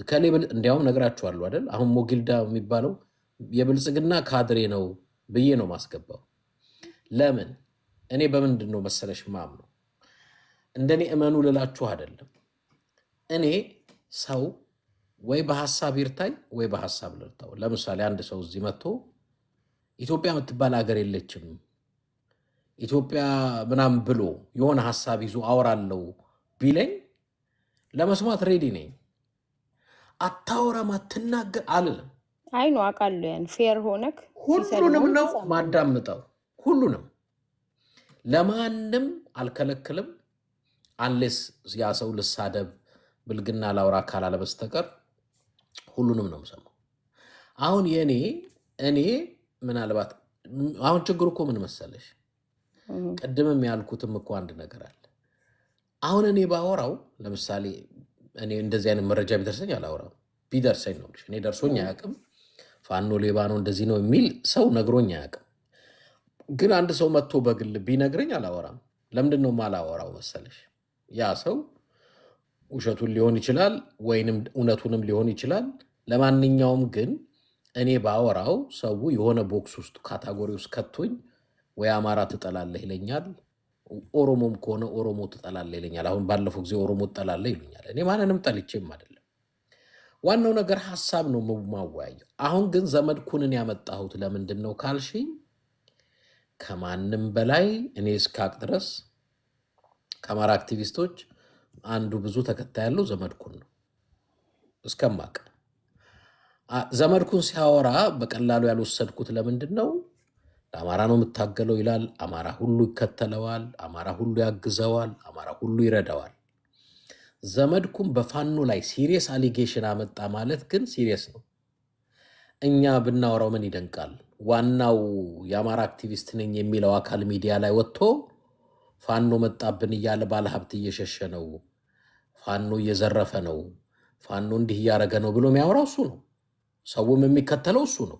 ከሌ እንዲያውም ነግራችኋለሁ አይደል? አሁን ሞጊልዳ የሚባለው የብልጽግና ካድሬ ነው ብዬ ነው ማስገባው። ለምን እኔ በምንድን ነው መሰለሽ ማም እንደኔ እመኑ ልላችሁ አይደለም። እኔ ሰው ወይ በሀሳብ ይርታኝ ወይ በሀሳብ ልርታው። ለምሳሌ አንድ ሰው እዚህ መጥቶ ኢትዮጵያ የምትባል ሀገር የለችም ኢትዮጵያ ምናምን ብሎ የሆነ ሀሳብ ይዞ አወራለው ቢለኝ ለመስማት ሬዲ ነኝ። አታወራም፣ አትናገር አልልም። አይ ነው አውቃለሁ። ያን fair ሆነክ ሁሉንም ነው ማዳምጠው። ሁሉንም ለማንም አልከለክልም። unless ያ ሰው ልሳደብ ብልግና ላውራ ካላለ በስተቀር ሁሉንም ነው የምሰማው። አሁን የእኔ እኔ ምናልባት አሁን ችግሩ እኮ ምን መሰለሽ፣ ቅድምም ያልኩትም እኮ አንድ ነገር አለ። አሁን እኔ ባወራው ለምሳሌ እኔ እንደዚህ አይነት መረጃ ቢደርሰኝ አላወራም። ቢደርሰኝ ነው እኔ ደርሶኝ አያውቅም። ፋኖ ሌባ ነው እንደዚህ ነው የሚል ሰው ነግሮኝ አያውቅም። ግን አንድ ሰው መጥቶ በግል ቢነግረኝ አላወራም። ለምንድን ነው የማላወራው መሰለሽ? ያ ሰው ውሸቱን ሊሆን ይችላል ወይንም እውነቱንም ሊሆን ይችላል። ለማንኛውም ግን እኔ ባወራው ሰው የሆነ box ውስጥ category ውስጥ ከቶኝ ወይ አማራ ትጠላለህ ይለኛል፣ ኦሮሞም ከሆነ ኦሮሞ ትጠላለህ ይለኛል። አሁን ባለፈው ጊዜ ኦሮሞ ትጠላለህ ይሉኛል። እኔ ማንንም ጠልቼም አይደለም። ዋናው ነገር ሀሳብ ነው ማወያየው። አሁን ግን ዘመድኩንን ያመጣሁት ለምንድን ነው ካልሽኝ ከማንም በላይ እኔ እስካቅ ድረስ ከአማራ አክቲቪስቶች አንዱ ብዙ ተከታይ ያለው ዘመድኩን ነው እስከማቅ ዘመድኩን ሲያወራ በቀላሉ ያልወሰድኩት ለምንድን ነው? ለአማራ ነው የምታገለው ይላል። አማራ ሁሉ ይከተለዋል። አማራ ሁሉ ያግዘዋል። አማራ ሁሉ ይረዳዋል። ዘመድኩን በፋኖ ላይ serious allegation አመጣ ማለት ግን serious ነው። እኛ ብናወራው ምን ይደንቃል? ዋናው የአማራ አክቲቪስት ነኝ የሚለው አካል ሚዲያ ላይ ወጥቶ ፋኖ መጣብን እያለ ባለሀብት እየሸሸ ነው፣ ፋኖ እየዘረፈ ነው፣ ፋኖ እንዲህ እያደረገ ነው ብሎ የሚያወራው እሱ ነው። ሰውም የሚከተለው እሱ ነው።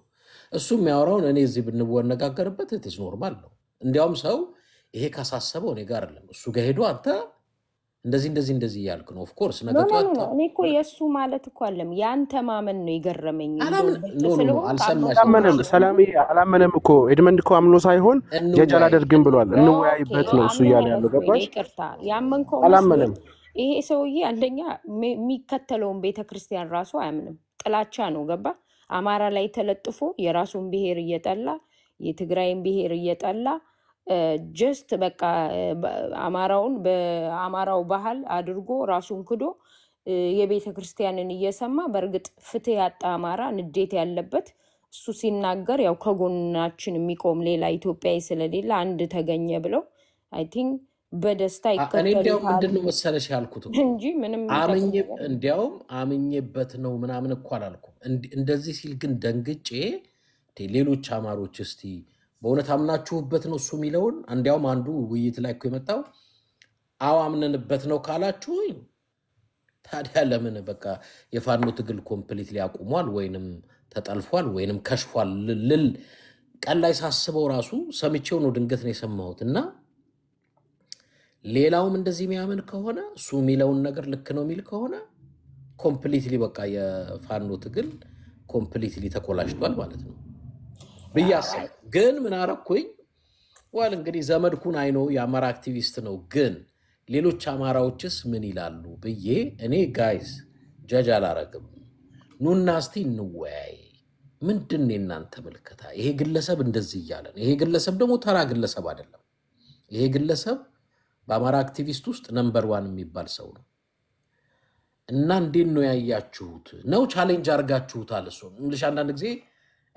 እሱ የሚያወራውን እኔ እዚህ ብንነጋገርበት normal ነው። እንዲያውም ሰው ይሄ ካሳሰበው እኔ ጋር አይደለም እሱ ጋር ሄዶ አንተ እንደዚህ እንደዚህ እንደዚህ እያልክ ነው። of course እኔ እኮ የእሱ ማለት እኮ አለም የአንተ ማመን ነው የገረመኝ። አልሰማሽም። አላመነም። እኮ ኤድመንድ እኮ አምኖ ሳይሆን ጀጅ አላደርግም ብሏል። እንወያይበት ነው እሱ እያለ ያለው ገባሽ? ይቅርታ ያመንከው አላመነም። ይሄ ሰውዬ አንደኛ የሚከተለውን ቤተ ክርስቲያን ራሱ አያምንም። ጥላቻ ነው ገባ። አማራ ላይ ተለጥፎ የራሱን ብሔር እየጠላ የትግራይን ብሔር እየጠላ just በቃ አማራውን በአማራው ባህል አድርጎ ራሱን ክዶ የቤተ ክርስቲያንን እየሰማ በእርግጥ ፍትህ ያጣ አማራ ንዴት ያለበት እሱ ሲናገር ያው ከጎናችን የሚቆም ሌላ ኢትዮጵያዊ ስለሌለ አንድ ተገኘ ብለው I think በደስታ እኔ እንዲያውም ይከተሉታል ምንድን ነው መሰለሽ ያልኩት እንጂ ምንም እንዲያውም አምኜበት ነው ምናምን እኮ አላልኩም። እንደዚህ ሲል ግን ደንግጬ ሌሎች አማሮች እስቲ በእውነት አምናችሁበት ነው እሱ የሚለውን? እንዲያውም አንዱ ውይይት ላይ እኮ የመጣው አዎ አምነንበት ነው ካላችሁኝ ታዲያ ለምን በቃ የፋኖ ትግል completely ቁሟል ወይንም ተጠልፏል ወይንም ከሽፏል ልል ቀን ላይ ሳስበው ራሱ ሰምቼው ነው ድንገት ነው የሰማሁት። እና ሌላውም እንደዚህ የሚያምን ከሆነ እሱ የሚለውን ነገር ልክ ነው የሚል ከሆነ completely በቃ የፋኖ ትግል completely ተኮላሽቷል ማለት ነው ብዬ አስብ። ግን ምን አረኩኝ? well እንግዲህ ዘመድኩን I know የአማራ አክቲቪስት ነው፣ ግን ሌሎች አማራዎችስ ምን ይላሉ ብዬ እኔ guys ጀጅ አላረግም። ኑና እስቲ እንወያይ። ምንድን የእናንተ ምልከታ? ይሄ ግለሰብ እንደዚህ እያለ ነው። ይሄ ግለሰብ ደግሞ ተራ ግለሰብ አይደለም። ይሄ ግለሰብ በአማራ አክቲቪስት ውስጥ number one የሚባል ሰው ነው እና እንዴት ነው ያያችሁት? ነው challenge አድርጋችሁታል? እሱ አንዳንድ ጊዜ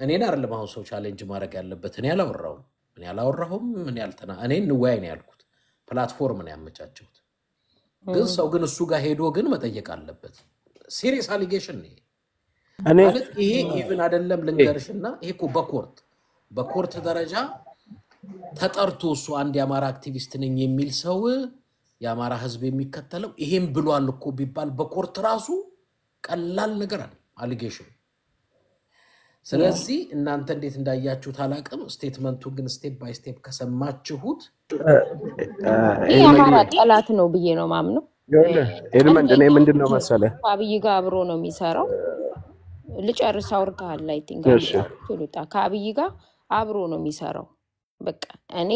እኔን አይደለም አሁን ሰው challenge ማድረግ ያለበት። እኔ አላወራሁም፣ እኔ አላወራሁም፣ እኔ አልተና እኔ እንወያይ ነው ያልኩት። platform ነው ያመቻቸውት። ግን ሰው ግን እሱ ጋር ሄዶ ግን መጠየቅ አለበት። serious allegation ነው ማለት ይሄ even አይደለም ልንገርሽና፣ ይሄ እኮ በ court በ court ደረጃ ተጠርቶ እሱ አንድ የአማራ አክቲቪስት ነኝ የሚል ሰው የአማራ ሕዝብ የሚከተለው ይሄም ብሏል እኮ ቢባል በ court ራሱ ቀላል ነገር አለ allegation። ስለዚህ እናንተ እንዴት እንዳያችሁት አላቅም። statement ኡ ግን step by step ከሰማችሁት የአማራ ጠላት ነው ብዬ ነው ማምነው። ይኸውልህ ኤድመንድ እኔ ምንድን ነው መሰለ ከአብይ ጋር አብሮ ነው የሚሰራው። ልጨርስ አውርተሃል። I think ልውጣ። ከአብይ ጋር አብሮ ነው የሚሰራው። በቃ እኔ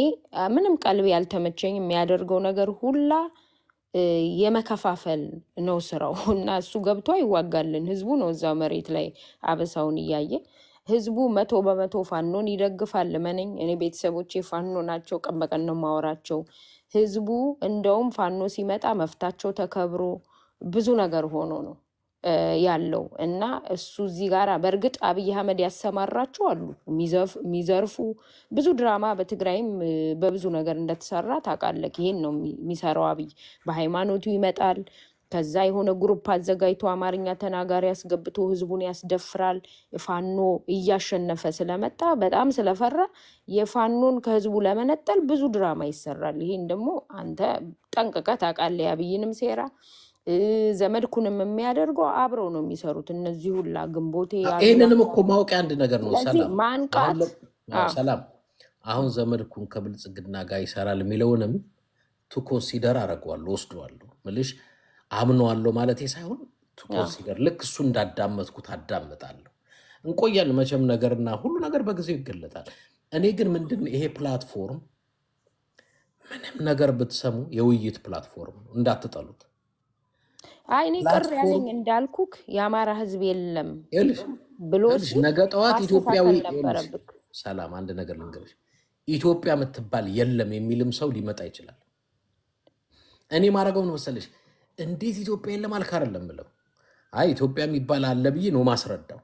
ምንም ቀልብ ያልተመቸኝ የሚያደርገው ነገር ሁላ የመከፋፈል ነው ስራው እና እሱ ገብቶ አይዋጋልን። ህዝቡ ነው እዛው መሬት ላይ አበሳውን እያየ ህዝቡ መቶ በመቶ ፋኖን ይደግፋል። እመነኝ፣ እኔ ቤተሰቦቼ ፋኖ ናቸው። ቀን በቀን ነው ማወራቸው። ህዝቡ እንደውም ፋኖ ሲመጣ መፍታቸው ተከብሮ ብዙ ነገር ሆኖ ነው ያለው እና እሱ እዚህ ጋር በእርግጥ አብይ አህመድ ያሰማራቸው አሉ የሚዘርፉ ብዙ ድራማ በትግራይም በብዙ ነገር እንደተሰራ ታውቃለህ። ይሄን ነው የሚ- የሚሰራው አብይ። በሃይማኖቱ ይመጣል፣ ከዛ የሆነ ግሩፕ አዘጋጅቶ አማርኛ ተናጋሪ አስገብቶ ህዝቡን ያስደፍራል። ፋኖ እያሸነፈ ስለመጣ በጣም ስለፈራ የፋኖን ከህዝቡ ለመነጠል ብዙ ድራማ ይሰራል። ይሄን ደግሞ አንተ ጠንቅቀህ ታውቃለህ። የአብይንም ሴራ ዘመድኩንም የሚያደርገው አብረው ነው የሚሰሩት እነዚህ ሁላ ግንቦቴ ይህንንም እኮ ማወቂያ አንድ ነገር ነው። ሰላም አሁን ማንቃት ሰላም አሁን ዘመድኩን ከብልጽግና ጋር ይሰራል የሚለውንም ቱ consider አደርገዋለሁ ወስደዋለሁ። ምልሽ አምነዋለሁ ማለቴ ሳይሆን consider ልክ እሱ እንዳዳመጥኩት አዳምጣለሁ። እንቆያለን መቼም ነገርና ሁሉ ነገር በጊዜው ይገለጣል። እኔ ግን ምንድን ይሄ platform ምንም ነገር ብትሰሙ የውይይት platform ነው፣ እንዳትጠሉት። አይ እኔ ቅር ያለኝ እንዳልኩክ የአማራ ህዝብ የለም ብሎ ነገ ጠዋት ኢትዮጵያዊ ሰላም አንድ ነገር ልንገርሽ፣ ኢትዮጵያ የምትባል የለም የሚልም ሰው ሊመጣ ይችላል። እኔ ማድረገው ነው መሰለሽ፣ እንዴት ኢትዮጵያ የለም አልክ አይደለም ብለው አይ ኢትዮጵያ የሚባል አለ ብዬ ነው ማስረዳው።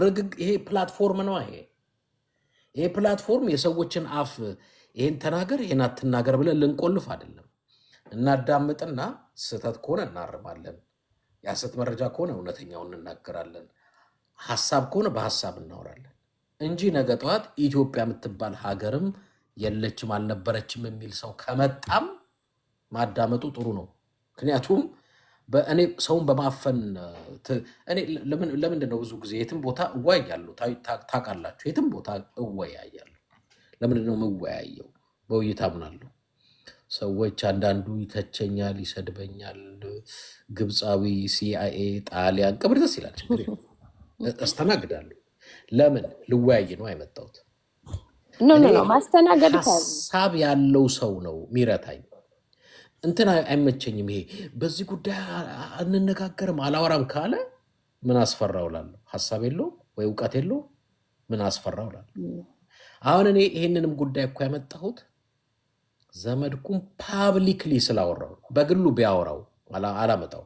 ርግግ ይሄ platform ነው። ይሄ ይሄ platform የሰዎችን አፍ ይሄን ተናገር ይሄን አትናገር ብለን ልንቆልፍ አይደለም። እናዳምጥና ስህተት ከሆነ እናርማለን፣ የሐሰት መረጃ ከሆነ እውነተኛውን እንናገራለን፣ ሀሳብ ከሆነ በሀሳብ እናወራለን እንጂ ነገ ጠዋት ኢትዮጵያ የምትባል ሀገርም የለችም አልነበረችም የሚል ሰው ከመጣም ማዳመጡ ጥሩ ነው። ምክንያቱም በእኔ ሰውን በማፈን እኔ ለምን ለምንድን ነው ብዙ ጊዜ የትም ቦታ እወያያለሁ፣ ታውቃላችሁ፣ የትም ቦታ እወያያለሁ። ለምንድን ነው የምወያየው? በውይይት አምናለሁ። ሰዎች አንዳንዱ ይተቸኛል፣ ይሰድበኛል። ግብፃዊ፣ ሲአይኤ፣ ጣሊያን ቅብር ደስ ይላል፣ ችግር እስተናግዳለሁ። ለምን ልወያይ ነው እኔ No ማስተናገድ ሀሳብ ያለው ሰው ነው ሚረታኝ። እንትን አይ- አይመቸኝም። ይሄ በዚህ ጉዳይ አንነጋገርም አላወራም ካለ ምን አስፈራው እላለሁ። ሀሳብ የለው ወይ እውቀት የለው ምን አስፈራው እላለሁ። አሁን እኔ ይሄንንም ጉዳይ እኮ ያመጣሁት ዘመድኩን publicly ስላወራው በግሉ ቢያወራው አላ- አላመጣው።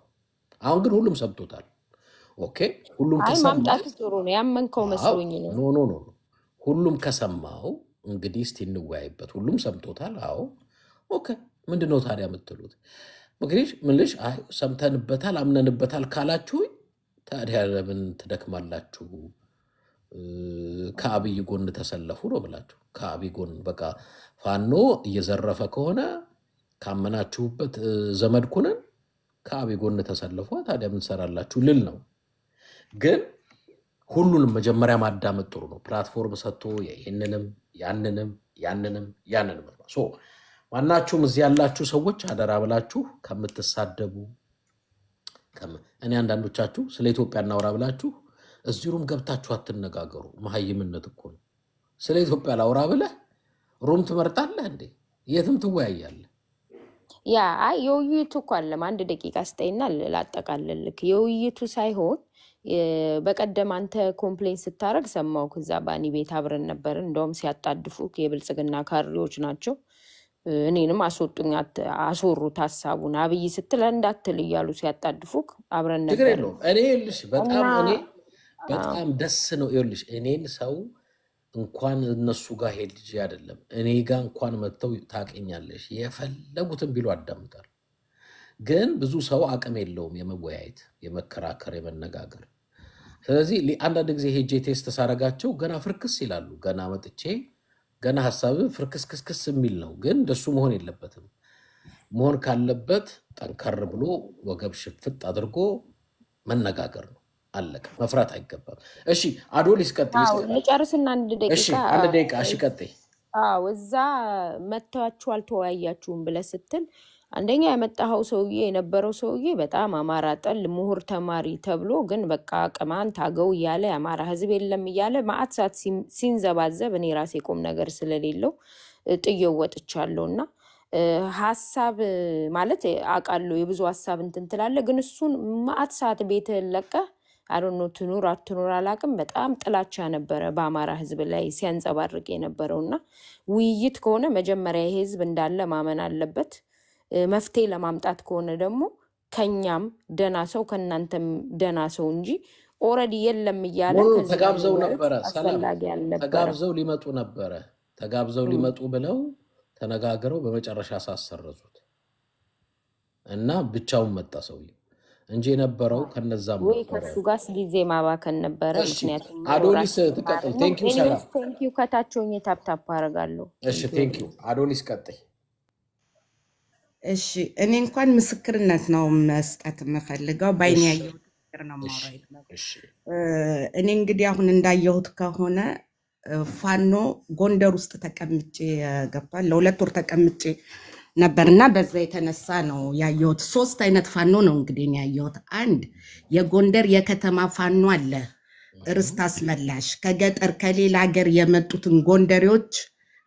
አሁን ግን ሁሉም ሰምቶታል። okay ሁሉም ማምጣቱ ጥሩ ነው። ያመንከው መስሎኝ ነው። No no no። ሁሉም ከሰማው እንግዲህ እስቲ እንወያይበት። ሁሉም ሰምቶታል። አዎ okay። ምንድን ነው ታዲያ የምትሉት? ምክንያት ምልሽ ሰምተንበታል፣ አምነንበታል ካላችሁኝ ታዲያ ለምን ትደክማላችሁ? ከአብይ ጎን ተሰለፉ ነው ብላችሁ ከአብይ ጎን በቃ ፋኖ እየዘረፈ ከሆነ ካመናችሁበት እ፣ ዘመድኩንን ከአብይ ጎን ተሰልፏ ታዲያ ምን ትሰራላችሁ ልል ነው ግን ሁሉንም መጀመሪያ ማዳመጥ ጥሩ ነው። platform ሰጥቶ ይህንንም ያንንም ያንንም ያንንም ማናችሁም እዚህ ያላችሁ ሰዎች አደራ ብላችሁ ከምትሳደቡ ከም- እኔ አንዳንዶቻችሁ ስለ ኢትዮጵያ እናውራ ብላችሁ እዚህ room ገብታችሁ አትነጋገሩ። መሀይምነት እኮ ነው። ስለ ኢትዮጵያ ላውራ ብለህ room ትመርጣለህ እንዴ? የትም ትወያያለህ። ያ የውይይቱ እኮ አለም አንድ ደቂቃ ስጠይና ላጠቃልልክ። የውይይቱ ሳይሆን በቀደም አንተ ኮምፕሌን ስታደርግ ሰማው። ከዛ ባኒ ቤት አብረን ነበርን። እንደውም ሲያጣድፉ የብልጽግና ካድሬዎች ናቸው። እኔንም አስወጡኝ፣ አስወሩት ሀሳቡን አብይ ስትል እንዳትል እያሉ ሲያጣድፉክ አብረን የለውም። እኔ ይኸውልሽ በጣም እኔ በጣም ደስ ነው። ይኸውልሽ እኔን ሰው እንኳን እነሱ ጋር ሄድጄ አይደለም እኔ ጋር እንኳን መጥተው ታውቂኛለሽ፣ የፈለጉትን ቢሉ አዳምጣል። ግን ብዙ ሰው አቅም የለውም የመወያየት፣ የመከራከር፣ የመነጋገር። ስለዚህ አንዳንድ ጊዜ ሄጄ test ሳረጋቸው ገና ፍርክስ ይላሉ። ገና መጥቼ ገና ሀሳብ ፍርክስክስክስ የሚል ነው። ግን እንደሱ መሆን የለበትም። መሆን ካለበት ጠንከር ብሎ ወገብ ሽፍጥ አድርጎ መነጋገር ነው። አለቀ። መፍራት አይገባም። እሺ አዶሊስ ቀጥይ። ልጨርስና አንድ ደቂቃ አንድ ደቂቃ። እሺ ቀጥይ። አዎ እዛ መጥታችሁ አልተወያያችሁም ብለህ ስትል አንደኛ ያመጣኸው ሰውዬ የነበረው ሰውዬ በጣም አማራ ጠል ምሁር ተማሪ ተብሎ ግን በቃ ቅማንት አገው እያለ የአማራ ሕዝብ የለም እያለ ማአት ሰዓት ሲን- ሲንዘባዘብ እኔ ራሴ ቁም ነገር ስለሌለው እ፣ ጥዬው ወጥቻለሁ እና ሀሳብ ማለት አውቃለሁ የብዙ ሀሳብ እንትን ትላለህ፣ ግን እሱን ማአት ሰዓት ቤትህን ለቀህ አዶኖ ትኑር አትኑር አላውቅም። በጣም ጥላቻ ነበረ በአማራ ህዝብ ላይ ሲያንጸባርቅ የነበረው እና ውይይት ከሆነ መጀመሪያ ህዝብ እንዳለ ማመን አለበት። መፍትሄ ለማምጣት ከሆነ ደግሞ ከኛም ደና ሰው ከእናንተም ደና ሰው እንጂ ኦልሬዲ የለም እያለ ተጋብዘው ነበረ። ተጋብዘው ሊመጡ ነበረ። ተጋብዘው ሊመጡ ብለው ተነጋግረው በመጨረሻ ሳሰረዙት። እና ብቻውን መጣ ሰውዬው እንጂ የነበረው ከነዛም ወይ ከሱ ጋርስ ጊዜ ማባከን ነበረ። ምክንያቱም አዶሊስ ራሴን ትቀጥል። Thank you ሰላም። Anyways thank you ከታች ሆኜ tap tap አደርጋለሁ። እሺ thank you አዶሊስ ቀጥይ። እሺ እኔ እንኳን ምስክርነት ነው መስጠት የምፈልገው። በአይኔ እሺ ያየሁት ምስክር ነው የማወራው እኔ እንግዲህ አሁን እንዳየሁት ከሆነ ፋኖ ጎንደር ውስጥ ተቀምጬ ገብቷል። ለሁለት ወር ተቀምጬ ነበር እና በዛ የተነሳ ነው ያየሁት። ሶስት አይነት ፋኖ ነው እንግዲህ እኔ ያየሁት። አንድ የጎንደር የከተማ ፋኖ አለ፣ ርስት አስመላሽ። ከገጠር ከሌላ ሀገር የመጡትን ጎንደሬዎች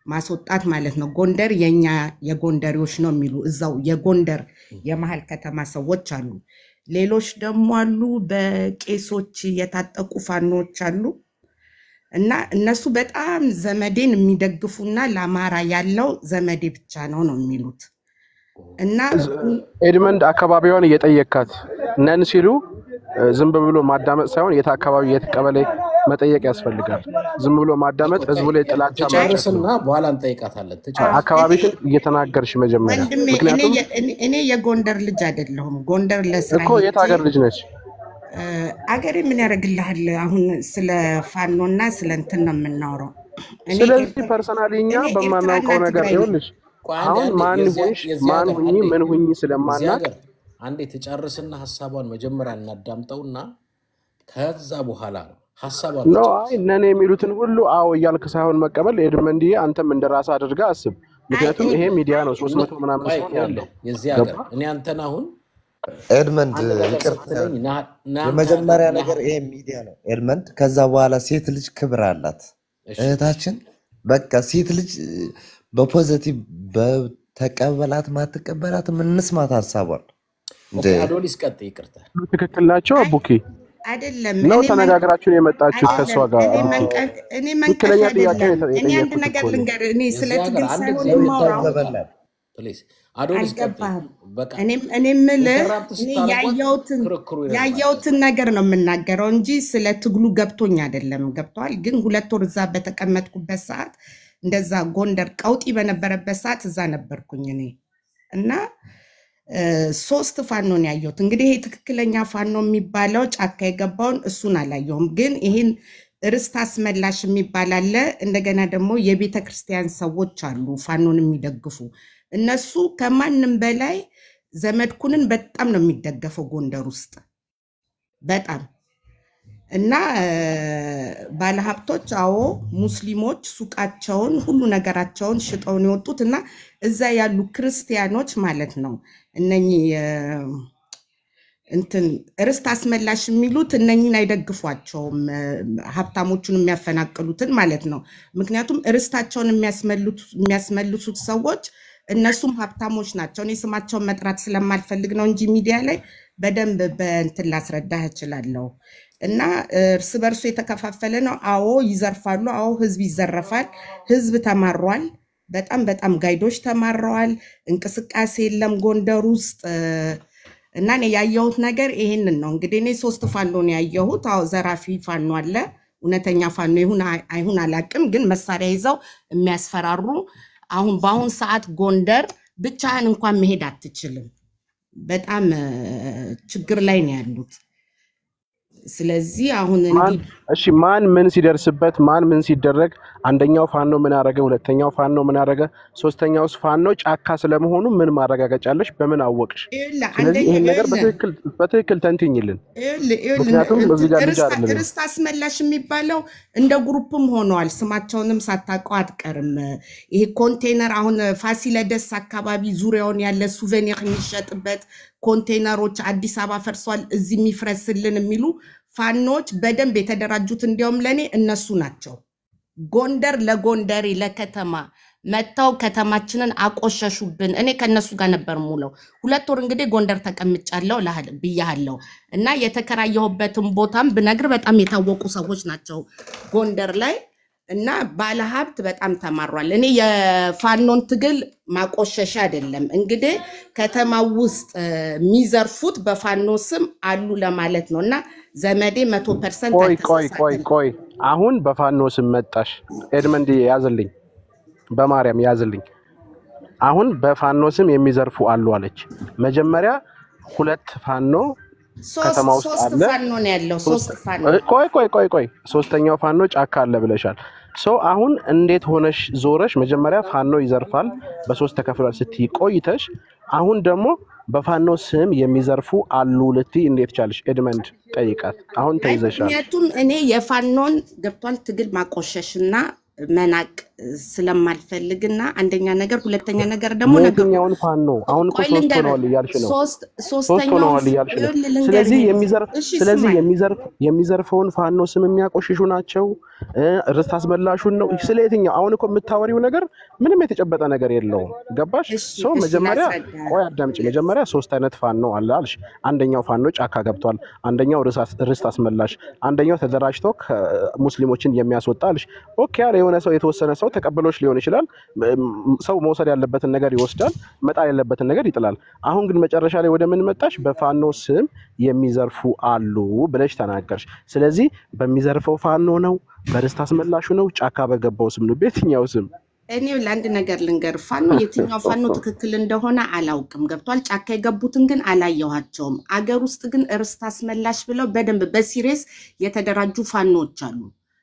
ማስወጣት ማለት ነው። ጎንደር የኛ የጎንደሬዎች ነው የሚሉ እዛው የጎንደር የመሀል ከተማ ሰዎች አሉ። ሌሎች ደግሞ አሉ በቄሶች የታጠቁ ፋኖዎች አሉ እና እነሱ በጣም ዘመዴን የሚደግፉና ለአማራ ያለው ዘመዴ ብቻ ነው ነው የሚሉት እና ኤድመንድ አካባቢዋን እየጠየካት ነን ሲሉ ዝም ብሎ ማዳመጥ ሳይሆን የት አካባቢ የት ቀበሌ መጠየቅ ያስፈልጋል። ዝም ብሎ ማዳመጥ ህዝቡ ላይ ጥላቻ ትጨርስና በኋላ እንጠይቃታለን። አካባቢሽን እየተናገርሽ መጀመሪያ። እኔ ምክንያቱም የጎንደር ልጅ አይደለሁም። ጎንደር ለስራ እኮ የት ሀገር ልጅ ነች? እ፣ አገሬ ምን ያደርግልሃል? አሁን ስለ ፋኖ እና ስለ እንትን ነው የምናወራው። እኔ ስለዚህ personally እኛ በማናውቀው ነገር ይኸውልሽ፣ አሁን ማን ሁንሽ ማን ሁኚ ምን ሁኚ ስለማናቅ አንዴ ትጨርስና ሀሳቧን መጀመሪያ እናዳምጠውና ከዛ በኋላ ነው ሀሳቧን ነን የሚሉትን ሁሉ አዎ እያልክ ሳይሆን መቀበል ኤድመንድዬ፣ አንተም እንደ ራስህ አድርገህ አስብ። ምክንያቱም ይሄ ሚዲያ ነው፣ ሶስት መቶ ምናምን ሰው ያለው። የዚህ ሀገር? እኔ አንተን አሁን ኤድመንድ የመጀመሪያ ነገር ይሄ ሚዲያ ነው ኤድመንድ። ከዛ በኋላ ሴት ልጅ ክብር አላት እህታችን። በቃ ሴት ልጅ በ positive በተቀበላት ማትቀበላትም እንስማት ሀሳቧን እንደ okay አዶሊስ ቀጥይ። ይቅርታ ትክክል ናቸው አቡኪ አይደለም ነው ተነጋግራችሁን የመጣችሁት ከእሷ ጋር እኔ ትክክለኛ ጥያቄ እኔ አንድ ነገር ልንገር። እኔ ስለ ትግል ሳይሆን አልገባህም። እኔም እኔ የምልህ ያየሁትን ነገር ነው የምናገረው እንጂ ስለ ትግሉ ገብቶኝ አይደለም። ገብተዋል። ግን ሁለት ወር እዛ በተቀመጥኩበት ሰዓት እንደዛ ጎንደር ቀውጢ በነበረበት ሰዓት እዛ ነበርኩኝ እኔ እና ሶስት ፋኖ ነው ያየሁት። እንግዲህ ይሄ ትክክለኛ ፋኖ የሚባለው ጫካ የገባውን እሱን አላየሁም። ግን ይህን ርስት አስመላሽ የሚባል አለ። እንደገና ደግሞ የቤተ ክርስቲያን ሰዎች አሉ ፋኖን የሚደግፉ እነሱ ከማንም በላይ ዘመድኩንን በጣም ነው የሚደገፈው ጎንደር ውስጥ በጣም እና ባለሀብቶች አዎ ሙስሊሞች ሱቃቸውን ሁሉ ነገራቸውን ሽጠውን የወጡት እና እዛ ያሉ ክርስቲያኖች ማለት ነው እነኚህ እንትን ርስት አስመላሽ የሚሉት እነኝን አይደግፏቸውም፣ ሀብታሞቹን የሚያፈናቅሉትን ማለት ነው። ምክንያቱም ርስታቸውን የሚያስመልሱት ሰዎች እነሱም ሀብታሞች ናቸው። እኔ ስማቸውን መጥራት ስለማልፈልግ ነው እንጂ ሚዲያ ላይ በደንብ በእንትን ላስረዳህ እችላለሁ። እና እርስ በርሱ የተከፋፈለ ነው። አዎ ይዘርፋሉ። አዎ ህዝብ ይዘረፋል። ህዝብ ተማሯል። በጣም በጣም guide ኦች ተማረዋል። እንቅስቃሴ የለም ጎንደር ውስጥ እና እኔ ያየሁት ነገር ይሄንን ነው። እንግዲህ እኔ ሶስት ፋኖ ነው ያየሁት። አዎ ዘራፊ ፋኖ አለ። እውነተኛ ፋኖ ይሁን አይ- አይሁን አላቅም፣ ግን መሳሪያ ይዘው የሚያስፈራሩ አሁን በአሁን ሰዓት ጎንደር ብቻህን እንኳን መሄድ አትችልም። በጣም ችግር ላይ ነው ያሉት። ስለዚህ አሁን እሺ ማን ምን ሲደርስበት ማን ምን ሲደረግ አንደኛው ፋኖ ምን አረገ ሁለተኛው ፋኖ ምን አረገ ሶስተኛውስ ፋኖ ጫካ ስለመሆኑ ምን ማረጋገጫ አለሽ? በምን አወቅሽ? ስለዚህ ይህን ነገር በትክክል ተንትኝልን። ምክንያቱም እዚህ ጋር ልጅ ርስት አስመላሽ የሚባለው እንደ group ም ሆነዋል። ስማቸውንም ሳታውቀው አትቀርም። ይሄ ኮንቴነር አሁን ፋሲለደስ አካባቢ ዙሪያውን ያለ souvenir የሚሸጥበት ኮንቴነሮች አዲስ አበባ ፈርሷል፣ እዚህ የሚፍረስልን የሚሉ ፋኖች በደንብ የተደራጁት እንዲያውም ለእኔ እነሱ ናቸው። ጎንደር ለጎንደሬ ለከተማ መጥተው ከተማችንን አቆሸሹብን። እኔ ከነሱ ጋር ነበር ሙለው ሁለት ወር እንግዲህ ጎንደር ተቀምጫለሁ ብያለሁ። እና የተከራየሁበትን ቦታም ብነግር በጣም የታወቁ ሰዎች ናቸው ጎንደር ላይ እና ባለሀብት በጣም ተማሯል። እኔ የፋኖን ትግል ማቆሸሻ አይደለም እንግዲህ ከተማው ውስጥ የሚዘርፉት በፋኖ ስም አሉ ለማለት ነው። እና ዘመዴ መቶ percent ቆይ ቆይ ቆይ ቆይ አሁን በፋኖ ስም መጣሽ ኤድመንድ ያዝልኝ በማርያም ያዝልኝ አሁን በፋኖ ስም የሚዘርፉ አሉ አለች። መጀመሪያ ሁለት ፋኖ ከተማ ውስጥ አለ። ቆይ ቆይ ቆይ ቆይ ሶስተኛው ፋኖ ጫካ አለ ብለሻል። so አሁን እንዴት ሆነሽ ዞረሽ መጀመሪያ ፋኖ ይዘርፋል በሶስት ተከፍሏል ስትይ ቆይተሽ አሁን ደግሞ በፋኖ ስም የሚዘርፉ አሉ ልትይ እንዴት ቻልሽ? ኤድመንድ ጠይቃት። አሁን ተይዘሻል። ምክንያቱም እኔ የፋኖን ገብቷል ትግል ማቆሸሽና መናቅ ስለማልፈልግና አንደኛ ነገር፣ ሁለተኛ ነገር ደግሞ ነገሩ የትኛውን ፋኖ አሁን እኮ ሶስት ሆነዋል እያልሽ ነው። ሶስት ሆነዋል እያልሽ ነው። ስለዚህ የሚዘርፈውን ፋኖ ስም የሚያቆሽሹ ናቸው። ርስት አስመላሹን ነው። ስለ የትኛው አሁን እኮ የምታወሪው ነገር ምንም የተጨበጠ ነገር የለውም። ገባሽ? እሺ መጀመሪያ ቆይ አዳምጪ። መጀመሪያ ሶስት አይነት ፋኖ አለ አልሽ። አንደኛው ፋኖ ጫካ ገብቷል፣ አንደኛው ርስት አስመላሽ፣ አንደኛው ተደራጅቶ ሙስሊሞችን የሚያስወጣ አልሽ። okay ያለ የሆነ ሰው የተወሰነ ሰው ተቀብሎች ሊሆን ይችላል። ሰው መውሰድ ያለበትን ነገር ይወስዳል፣ መጣል ያለበትን ነገር ይጥላል። አሁን ግን መጨረሻ ላይ ወደ ምን መጣሽ? በፋኖ ስም የሚዘርፉ አሉ ብለሽ ተናገርሽ። ስለዚህ በሚዘርፈው ፋኖ ነው፣ በርስት አስመላሹ ነው፣ ጫካ በገባው ስም ነው። በየትኛው ስም? እኔ ለአንድ ነገር ልንገር፣ ፋኖ የትኛው ፋኖ ትክክል እንደሆነ አላውቅም። ገብቷል። ጫካ የገቡትን ግን አላየኋቸውም። አገር ውስጥ ግን ርስት አስመላሽ ብለው በደንብ በ serious የተደራጁ ፋኖዎች አሉ።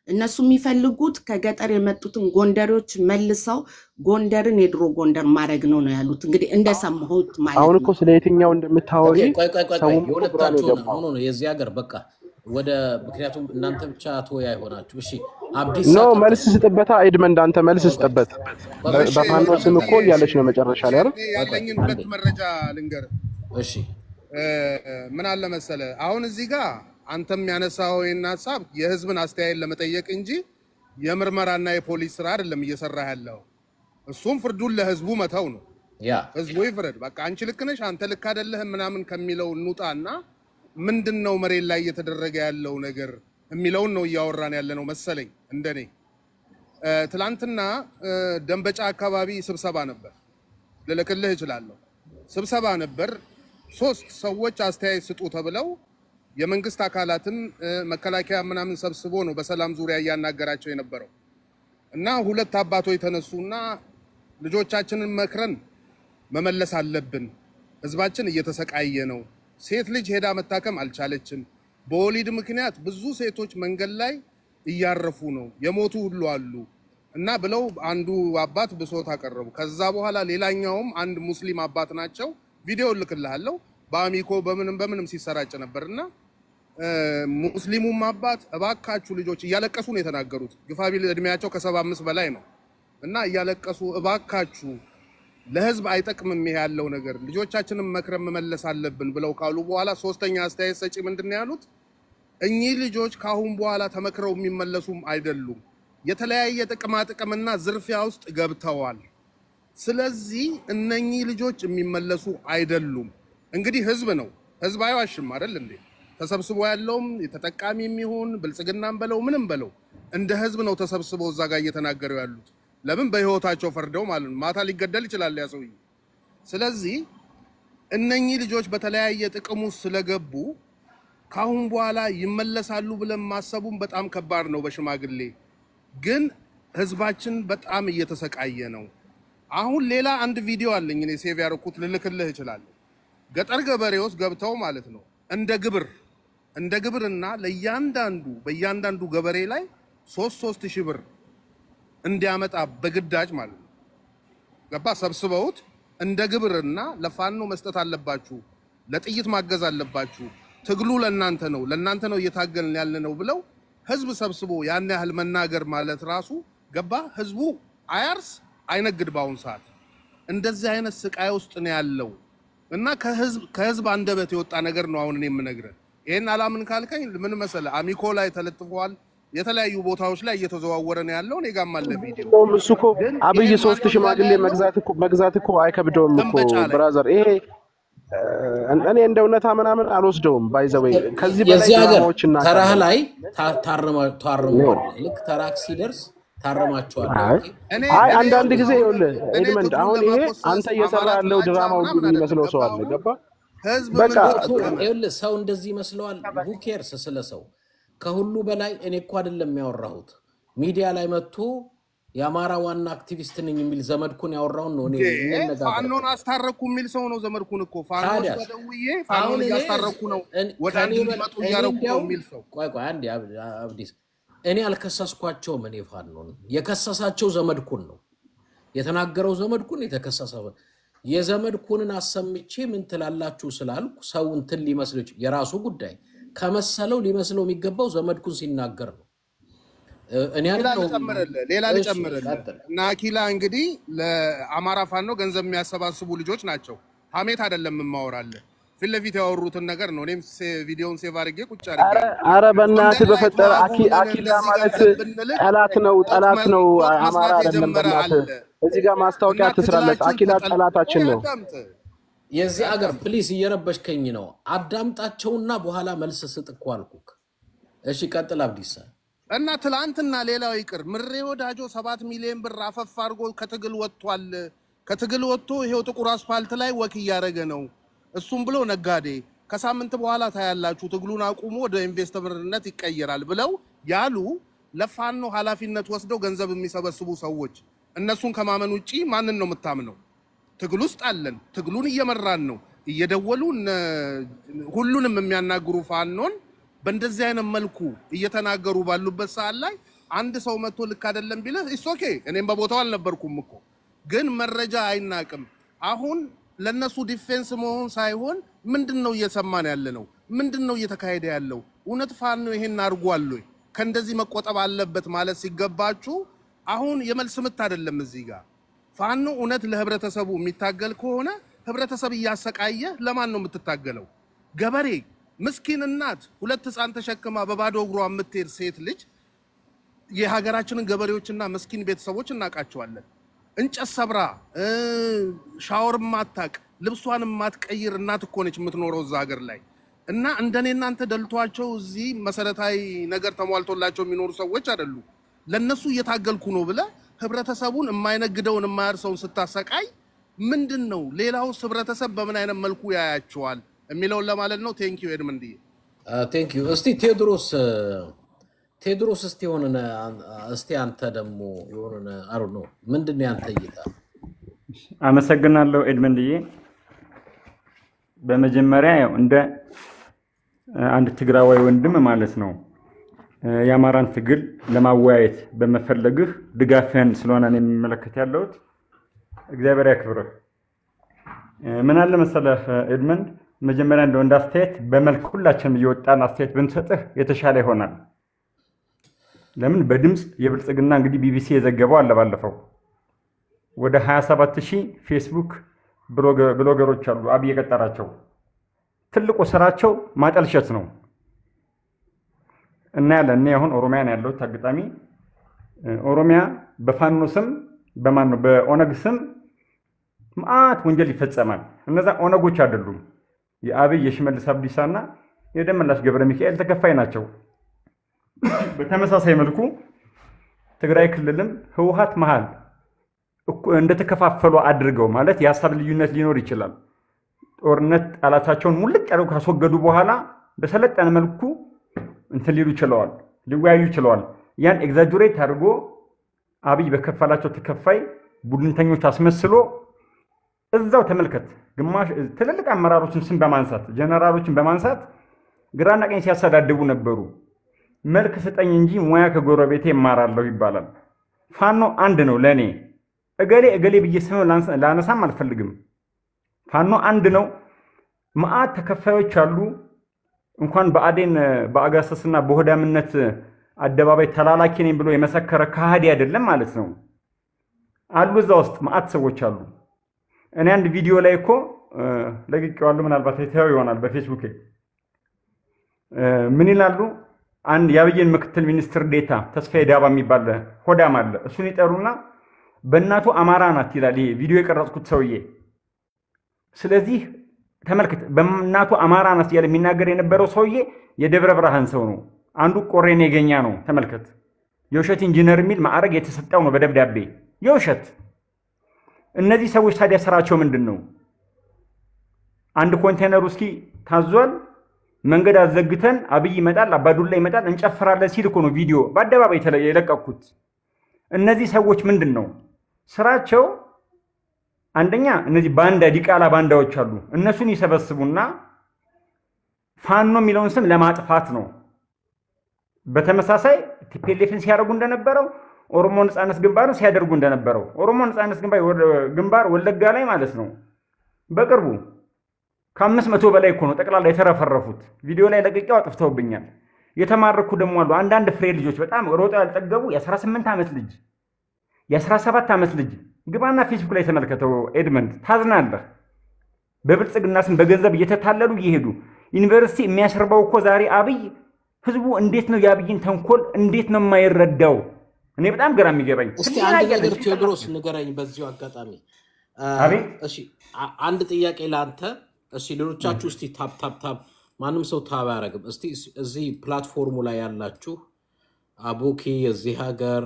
እነሱ የሚፈልጉት ከገጠር የመጡትን ጎንደሬዎች መልሰው ጎንደርን የድሮ ጎንደር ማድረግ ነው ነው ያሉት። እንግዲህ እንደሰማሁት ማለት አሁን እኮ ስለ የትኛው እንደምታወሪ ግራ ነው ሆኖ የዚህ ሀገር በቃ ወደ ምክንያቱም እናንተ ብቻ ተወያይ ሆናችሁ። እሺ no መልስ ስጥበታ ኤድመንድ፣ አንተ መልስ ስጥበት። በፋኖ ስም እኮ እያለች ነው መጨረሻ ላይ አይደል? ያለኝን ሁለት መረጃ ልንገር። እሺ ምን አለ መሰለ፣ አሁን እዚህ ጋር አንተም ያነሳው ይህን ሀሳብ የህዝብን አስተያየት ለመጠየቅ እንጂ የምርመራና የፖሊስ ስራ አይደለም እየሰራ ያለው። እሱም ፍርዱን ለህዝቡ መተው ነው። ያ ህዝቡ ይፍረድ። በቃ አንቺ ልክ ነሽ፣ አንተ ልክ አይደለህም ምናምን ከሚለው እንውጣና ምንድን ነው መሬት ላይ እየተደረገ ያለው ነገር የሚለውን ነው እያወራን ያለ ነው መሰለኝ እንደኔ። ትላንትና ደንበጫ አካባቢ ስብሰባ ነበር፣ ልልክልህ እችላለሁ። ስብሰባ ነበር። ሶስት ሰዎች አስተያየት ስጡ ተብለው የመንግስት አካላትን እ፣ መከላከያ ምናምን ሰብስቦ ነው በሰላም ዙሪያ እያናገራቸው የነበረው እና ሁለት አባቶች ተነሱና ልጆቻችንን መክረን መመለስ አለብን። ህዝባችን እየተሰቃየ ነው። ሴት ልጅ ሄዳ መታከም አልቻለችም። በወሊድ ምክንያት ብዙ ሴቶች መንገድ ላይ እያረፉ ነው፣ የሞቱ ሁሉ አሉ እና ብለው አንዱ አባት ብሶት አቀረቡ። ከዛ በኋላ ሌላኛውም አንድ ሙስሊም አባት ናቸው። ቪዲዮ እልክልሃለሁ። በአሚኮ በምንም በምንም ሲሰራጭ ነበር እና እ፣ ሙስሊሙም አባት እባካችሁ ልጆች እያለቀሱ ነው የተናገሩት። ግፋቢል እድሜያቸው ከሰባ አምስት በላይ ነው እና እያለቀሱ እባካችሁ ለህዝብ አይጠቅምም ይሄ ያለው ነገር ልጆቻችንን መክረም መመለስ አለብን ብለው ካሉ በኋላ ሶስተኛ አስተያየት ሰጪ ምንድን ነው ያሉት? እኚህ ልጆች ከአሁን በኋላ ተመክረው የሚመለሱም አይደሉም። የተለያየ ጥቅማ ጥቅምና ዝርፊያ ውስጥ ገብተዋል። ስለዚህ እነኚህ ልጆች የሚመለሱ አይደሉም። እንግዲህ ህዝብ ነው፣ ህዝብ አይዋሽም አይደል እንዴ? ተሰብስቦ ያለውም ተጠቃሚ የሚሆን ብልጽግናም በለው ምንም በለው እንደ ህዝብ ነው ተሰብስበው እዛ ጋር እየተናገሩ ያሉት። ለምን በህይወታቸው ፈርደው ማለት ነው። ማታ ሊገደል ይችላል ያ ሰውዬ። ስለዚህ እነኚህ ልጆች በተለያየ ውስጥ ስለገቡ ከአሁን በኋላ ይመለሳሉ ብለን ማሰቡም በጣም ከባድ ነው። በሽማግሌ ግን ህዝባችን በጣም እየተሰቃየ ነው። አሁን ሌላ አንድ ቪዲዮ አለኝ እኔ save ያደረኩት ልልክልህ እችላለሁ። ገጠር ገበሬ ውስጥ ገብተው ማለት ነው እንደ ግብር እንደ ግብርና ለእያንዳንዱ በእያንዳንዱ ገበሬ ላይ ሶስት ሶስት ሺህ ብር እንዲያመጣ በግዳጅ ማለት ነው ገባ ሰብስበውት እንደ ግብርና ለፋኖ መስጠት አለባችሁ፣ ለጥይት ማገዝ አለባችሁ፣ ትግሉ ለእናንተ ነው፣ ለእናንተ ነው እየታገልን ያለ ነው ብለው ህዝብ ሰብስቦ ያን ያህል መናገር ማለት ራሱ ገባ ህዝቡ አያርስ አይነግድ። በአሁኑ ሰዓት እንደዚህ አይነት ስቃይ ውስጥ ነው ያለው እና ከህዝብ አንደበት የወጣ ነገር ነው አሁን እኔ የምነግርህ። ይሄን አላምን ካልከኝ ምን መሰለህ፣ አሚኮ ላይ ተለጥፈዋል። የተለያዩ ቦታዎች ላይ እየተዘዋወረ ነው ያለው። እኔ ጋም አለ ቪዲዮ እሱ እኮ አብይ ሶስት ሽማግሌ መግዛት እኮ መግዛት እኮ አይከብደውም እኮ brother። ይሄ እኔ እንደ እውነታ ምናምን አልወስደውም። by the way ከዚህ ሀገር ድራማዎች ተራህ ላይ ታ- ታርማ- ታርመዋለህ። ልክ ተራክ ሲደርስ ታርማቸዋለህ። አይ አንዳንድ ጊዜ አሁን ይኸውልህ ኤድመንድ አሁን ይሄ አንተ እየሰራ ያለው ድራማ ሁሉ የሚመስለው ሰው አለ። ገባ ሰው እንደዚህ ይመስለዋል። ሁኬርስ ስለ ሰው ከሁሉ በላይ እኔ እኮ አይደለም ያወራሁት። ሚዲያ ላይ መጥቶ የአማራ ዋና አክቲቪስት ነኝ የሚል ዘመድኩን ያወራውን ነው ፋኖን አስታረኩ የሚል ሰው ነው ዘመድኩን እኮ። አሁን ፋኖን እያስታረኩ ነው ወደ እንዲመጡ እያረኩ ነው የሚል ሰው። ቆይ ቆይ አንዴ አብ- አብዲስ። እኔ አልከሰስኳቸውም። እኔ ፋኖን። የከሰሳቸው ዘመድኩን ነው። የተናገረው ዘመድኩን የተከሰሰ የዘመድኩንን አሰምቼ ምን ትላላችሁ ስላልኩ ሰው እንትን ይችላል። የራሱ ጉዳይ ከመሰለው ሊመስለው የሚገባው ዘመድኩን ሲናገር ነው። ሌላ ልጨምርልህ እና አኪላ እንግዲህ ለአማራ ፋኖ ገንዘብ የሚያሰባስቡ ልጆች ናቸው። ሀሜት አይደለም የማወራልህ ፊት ለፊት ያወሩትን ነገር ነው። እኔም ቪዲዮውን save አድርጌ ቁጭ አረ አድርጌያለሁ። አረ በእናትህ በፈጠረ አኪላ ማለት ጠላት ነው ጠላት ነው አማራ አይደለም። በእናትህ አለ እዚህ ጋር ማስታወቂያ ትስራለት። ትግላችሁን አኪላ ጠላታችን ነው። የዚህ አገር please እየረበሽከኝ ነው። አዳምጣቸውና በኋላ መልስ ስጥ እኮ አልኩክ። እሺ ቀጥል አብዲሳ። እና ትላንትና ሌላው ይቅር ምሬ ወዳጆ ሰባት ሚሊዮን ብር አፈፍ አድርጎ ከትግል ወጥቷል። ከትግል ወጥቶ ይሄው ጥቁር አስፋልት ላይ ወክ እያደረገ ነው። እሱም ብሎ ነጋዴ ከሳምንት በኋላ ታያላችሁ ትግሉን አቁሞ ወደ ኢንቨስተርነት ይቀየራል ብለው ያሉ ለፋኖ ኃላፊነት ወስደው ገንዘብ የሚሰበስቡ ሰዎች እነሱን ከማመን ውጪ ማንን ነው የምታምነው? ትግል ውስጥ አለን። ትግሉን እየመራን ነው። እየደወሉ ሁሉንም የሚያናግሩ ፋኖን በእንደዚህ አይነት መልኩ እየተናገሩ ባሉበት ሰዓት ላይ አንድ ሰው መጥቶ ልክ አይደለም ቢልህ it's okay። እኔም በቦታው አልነበርኩም እኮ ግን መረጃ አይናቅም። አሁን ለነሱ defense መሆን ሳይሆን ምንድን ነው እየሰማን ያለ ነው? ምንድን ነው እየተካሄደ ያለው? እውነት ፋኖ ይሄን አድርጓል ወይ? ከእንደዚህ መቆጠብ አለበት ማለት ሲገባችሁ አሁን የመልስ ምት አይደለም እዚህ ጋር ፋኖ እውነት ለህብረተሰቡ የሚታገል ከሆነ ህብረተሰብ እያሰቃየ ለማን ነው የምትታገለው? ገበሬ፣ ምስኪን እናት፣ ሁለት ህፃን ተሸክማ በባዶ እግሯ የምትሄድ ሴት ልጅ የሀገራችንን ገበሬዎችና ምስኪን ቤተሰቦች እናውቃቸዋለን። እንጨት ሰብራ ሻወር ማታቅ ልብሷን የማትቀይር እናት እኮ ነች የምትኖረው እዛ ሀገር ላይ እና እንደኔ እናንተ ደልቷቸው እዚህ መሰረታዊ ነገር ተሟልቶላቸው የሚኖሩ ሰዎች አይደሉ። ለነሱ እየታገልኩ ነው ብለ ህብረተሰቡን የማይነግደውን የማያርሰውን ስታሰቃይ ምንድን ነው ሌላውስ ህብረተሰብ በምን አይነት መልኩ ያያቸዋል የሚለውን ለማለት ነው። thank you ኤድመንድዬ። Thank you። እስቲ ቴዎድሮስ ቴዎድሮስ እስቲ የሆነ እስቲ አንተ ደግሞ የሆነ አሩ ነው ምንድን ያንተ እይታ? አመሰግናለሁ ኤድመንድዬ። በመጀመሪያ ያው እንደ አንድ ትግራዋይ ወንድም ማለት ነው የአማራን ትግል ለማወያየት በመፈለግህ ድጋፍህን ስለሆነ ነው የሚመለከት ያለሁት። እግዚአብሔር ያክብርህ። ምን አለ መሰለህ ኤድመንድ፣ መጀመሪያ እንደው እንደ አስተያየት በመልክ ሁላችንም እየወጣን አስተያየት ብንሰጥህ የተሻለ ይሆናል። ለምን በድምፅ የብልጽግና እንግዲህ ቢቢሲ የዘገበው አለ ባለፈው ወደ 27 ሺህ ፌስቡክ blogger ኦች አሉ አብይ የቀጠራቸው። ትልቁ ስራቸው ማጠልሸት ነው እና ያለ እኔ አሁን ኦሮሚያ ነው ያለሁት አጋጣሚ ኦሮሚያ በፋኖ ስም በማን ነው በኦነግ ስም መዓት ወንጀል ይፈጸማል። እነዛ ኦነጎች አይደሉም። የአብይ የሽመልስ አብዲሳ እና የደመላሽ ገብረ ሚካኤል ተከፋይ ናቸው። በተመሳሳይ መልኩ ትግራይ ክልልም ህወሀት መሃል እንደተከፋፈሉ አድርገው ማለት የሀሳብ ልዩነት ሊኖር ይችላል። ጦርነት ጠላታቸውን ሙልጭ አድርገው ካስወገዱ በኋላ በሰለጠነ መልኩ እንትን ሊሉ ችለዋል፣ ሊወያዩ ችለዋል። ያን ኤግዛጁሬት አድርጎ አብይ በከፈላቸው ተከፋይ ቡድንተኞች አስመስሎ እዛው ተመልከት፣ ግማሽ ትልልቅ አመራሮችን ስም በማንሳት ጀነራሎችን በማንሳት ግራና ቀኝ ሲያሰዳድቡ ነበሩ። መልክ ስጠኝ እንጂ ሙያ ከጎረቤቴ እማራለሁ ይባላል። ፋኖ አንድ ነው ለእኔ። እገሌ እገሌ ብዬ ስም ላነሳም አልፈልግም። ፋኖ አንድ ነው። መዓት ተከፋዮች አሉ። እንኳን በአዴን በአጋሰስና በሆዳምነት አደባባይ ተላላኪ ነኝ ብሎ የመሰከረ ከሃዲ አይደለም ማለት ነው አሉ። እዛ ውስጥ መዓት ሰዎች አሉ። እኔ አንድ ቪዲዮ ላይ እኮ ለቅቄዋለሁ። ምናልባት የተያው ይሆናል በፌስቡክ ምን ይላሉ? አንድ የአብይን ምክትል ሚኒስትር ዴታ ተስፋዬ ዳባ የሚባል ሆዳም አለ። እሱን ይጠሩና በእናቱ አማራ ናት ይላል። ይሄ ቪዲዮ የቀረጽኩት ሰውዬ። ስለዚህ ተመልክት፣ በእናቱ አማራ ናት እያለ የሚናገር የነበረው ሰውዬ የደብረ ብርሃን ሰው ነው። አንዱ ቆሬን የገኛ ነው። ተመልከት፣ የውሸት ኢንጂነር የሚል ማዕረግ የተሰጠው ነው በደብዳቤ የውሸት። እነዚህ ሰዎች ታዲያ ስራቸው ምንድን ነው? አንድ ኮንቴነር ውስኪ ታዟል። መንገድ አዘግተን አብይ ይመጣል፣ አባዱላ ይመጣል፣ እንጨፍራለን ሲል እኮ ነው ቪዲዮ በአደባባይ የለቀኩት። እነዚህ ሰዎች ምንድን ነው ስራቸው? አንደኛ እነዚህ ባንዳ ዲቃላ ባንዳዎች አሉ። እነሱን ይሰበስቡና ፋኖ የሚለውን ስም ለማጥፋት ነው። በተመሳሳይ ቲፒኤልኤፍን ሲያደርጉ እንደነበረው ኦሮሞ ነፃነት ግንባርን ሲያደርጉ እንደነበረው ኦሮሞ ነፃነት ግንባር ወለጋ ላይ ማለት ነው በቅርቡ ከአምስት መቶ በላይ እኮ ነው ጠቅላላ የተረፈረፉት። ቪዲዮ ላይ ለቅቄው አጥፍተውብኛል። የተማረኩ ደግሞ አሉ። አንዳንድ ፍሬ ልጆች በጣም ሮጦ ያልጠገቡ የ18 ዓመት ልጅ የ17 ዓመት ልጅ ግባና ፌስቡክ ላይ ተመልከተው። ኤድመንድ ታዝናለህ። በብልጽግና ስም በገንዘብ እየተታለሉ እየሄዱ ዩኒቨርሲቲ የሚያስርበው እኮ ዛሬ አብይ ህዝቡ እንዴት ነው የአብይን ተንኮል እንዴት ነው የማይረዳው? እኔ በጣም ግራ የሚገባኝ እስቲ አንድ ነገር ቴዎድሮስ ንገረኝ በዚሁ አጋጣሚ። አቤት እሺ አ- አንድ ጥያቄ ለአንተ። እሺ ሌሎቻችሁ እስቲ ታብ ታብ ታብ ማንም ሰው ታብ አያደርግም። እስቲ እዚህ ፕላትፎርሙ ላይ ያላችሁ አቡኪ የዚህ ሀገር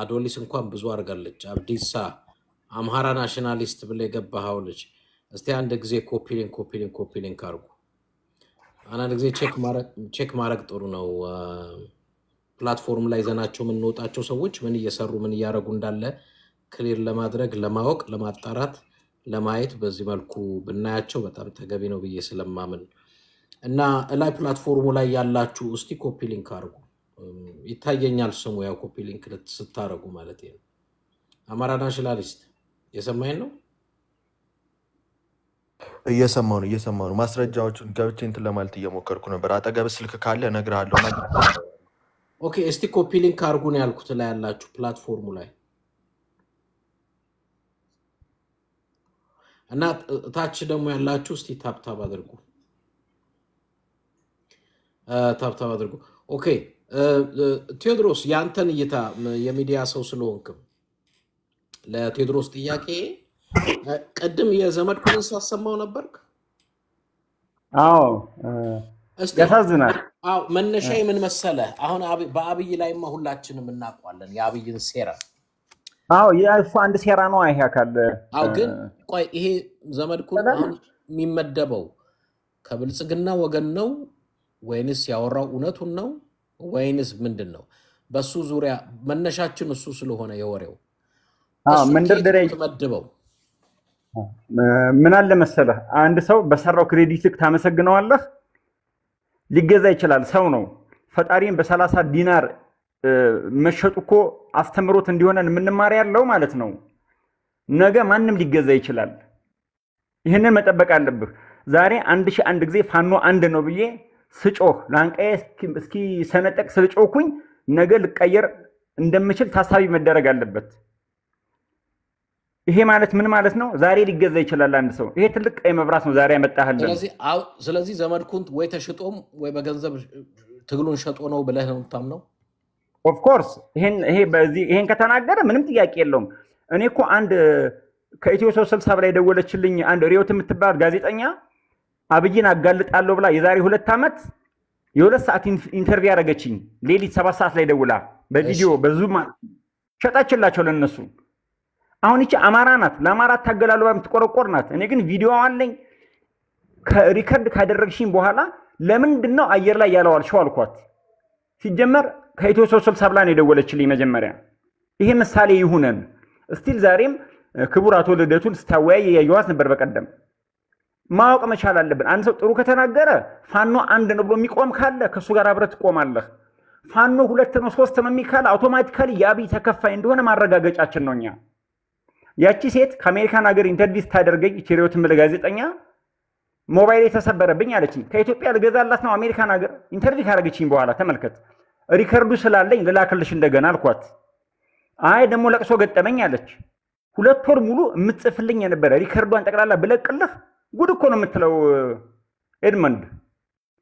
አዶሊስ እንኳን ብዙ አድርጋለች። አብዲሳ አምሃራ ናሽናሊስት ብለህ የገባኸው ልጅ እስቲ አንድ ጊዜ ኮፒሊንግ ኮፒሊንግ ኮፒሊንግ አድርጉ። አንዳንድ ጊዜ ቼክ ማድረግ ጥሩ ነው። ፕላትፎርም ላይ ዘናቸው የምንወጣቸው ሰዎች ምን እየሰሩ ምን እያደረጉ እንዳለ ክሊር ለማድረግ ለማወቅ፣ ለማጣራት፣ ለማየት በዚህ መልኩ ብናያቸው በጣም ተገቢ ነው ብዬ ስለማምን እና እላይ platform ኡ ላይ ያላችሁ እስቲ copy link አድርጉ። ይታየኛል ስሙ ያው copy link ስታደርጉ ማለት ነው። አማራ nationalist የሰማኝ ነው። እየሰማሁ ነው እየሰማሁ ነው። ማስረጃዎቹን ገብቼ እንትን ለማለት እየሞከርኩ ነበር። አጠገብ ስልክ ካለ እነግርሃለሁ። Okay እስቲ copy link አድርጉ ነው ያልኩት ላይ ያላችሁ platform ኡ ላይ እና ታች ደግሞ ያላችሁ እስቲ tap tap አድርጉ tap tap አድርጉ። Okay ቴዎድሮስ የአንተን እይታ የሚዲያ ሰው ስለሆንክም ለቴዎድሮስ ጥያቄ ቅድም የዘመድኩንን ሳሰማው ነበርክ። አዎ ያሳዝናል። አዎ መነሻ ምን መሰለህ? አሁን አብ- በአብይ ላይማ ሁላችንም እናውቋለን የአብይን ሴራ። አዎ የእሱ አንድ ሴራ ነው። ይሄ አካል አዎ ግን ቆይ ይሄ ዘመድኩን አሁን የሚመደበው ከብልጽግና ወገን ነው ወይንስ ያወራው እውነቱን ነው ወይንስ ምንድን ነው? በሱ ዙሪያ መነሻችን እሱ ስለሆነ የወሬው መንደርደሪያ የምትመድበው? ምን አለ መሰለህ፣ አንድ ሰው በሰራው credit ልክ ታመሰግነዋለህ። ሊገዛ ይችላል፣ ሰው ነው። ፈጣሪን በሰላሳ ዲናር መሸጡ እኮ አስተምሮት እንዲሆነን የምንማር ያለው ማለት ነው። ነገ ማንም ሊገዛ ይችላል። ይህንን መጠበቅ አለብህ። ዛሬ አንድ ሺህ አንድ ጊዜ ፋኖ አንድ ነው ብዬ ስጮህ ለአንቃዬ እስኪ- እስኪሰነጠቅ ስልጮኩኝ ነገ ልቀየር እንደምችል ታሳቢ መደረግ አለበት። ይሄ ማለት ምን ማለት ነው? ዛሬ ሊገዛ ይችላል አንድ ሰው። ይሄ ትልቅ ቀይ መብራት ነው ዛሬ ያመጣህልን። ስለዚህ ዘመድኩን ወይ ተሽጦም ወይ በገንዘብ ትግሉን ሸጦ ነው ብለህ ነው የምታምነው? Of course ይሄን ይሄ በዚህ ይሄን ከተናገረ ምንም ጥያቄ የለውም። እኔ እኮ አንድ ከኢትዮ ሶስት ስልሳ በላይ የደወለችልኝ አንድ ሪዮት የምትባል ጋዜጠኛ አብይን አጋልጣለሁ ብላ የዛሬ ሁለት ዓመት የሁለት ሰዓት in- interview ያደረገችኝ ሌሊት ሰባት ሰዓት ላይ ደውላ በቪዲዮ በ Zoom ሸጣችላቸው ለነሱ። አሁን ይቺ አማራ ናት፣ ለአማራ ታገላሉ የምትቆረቆር ናት። እኔ ግን ቪዲዮ አለኝ። ከ record ካደረግሽኝ በኋላ ለምንድን ነው አየር ላይ ያለዋልሽው አልኳት። ሲጀመር ከኢትዮ ሶስት ስልሳ ብላ የደወለችልኝ መጀመሪያ። ይሄ ምሳሌ ይሁነን። still ዛሬም ክቡር አቶ ልደቱን ስታወያይ ያየዋት ነበር በቀደም። ማወቅ መቻል አለብን። አንድ ሰው ጥሩ ከተናገረ ፋኖ አንድ ነው ብሎ የሚቆም ካለ ከእሱ ጋር አብረህ ትቆማለህ። ፋኖ ሁለት ነው ሶስት ነው የሚል ካለ automatically የአብይ ተከፋይ እንደሆነ ማረጋገጫችን ነው እኛ። ያቺ ሴት ከአሜሪካን ሀገር interview ስታደርገኝ ችሬዎት ምል ጋዜጠኛ ሞባይል የተሰበረብኝ አለችኝ። ከኢትዮጵያ ልገዛላት ነው አሜሪካን ሀገር interview ካደረገችኝ በኋላ ተመልከት፣ record ኡ ስላለኝ ልላክልሽ እንደገና አልኳት። አይ ደግሞ ለቅሶ ገጠመኝ አለች። ሁለት ወር ሙሉ የምትጽፍልኝ የነበረ record ዋን ጠቅላላ ብለቅልህ ጉድ እኮ ነው የምትለው ኤድመንድ።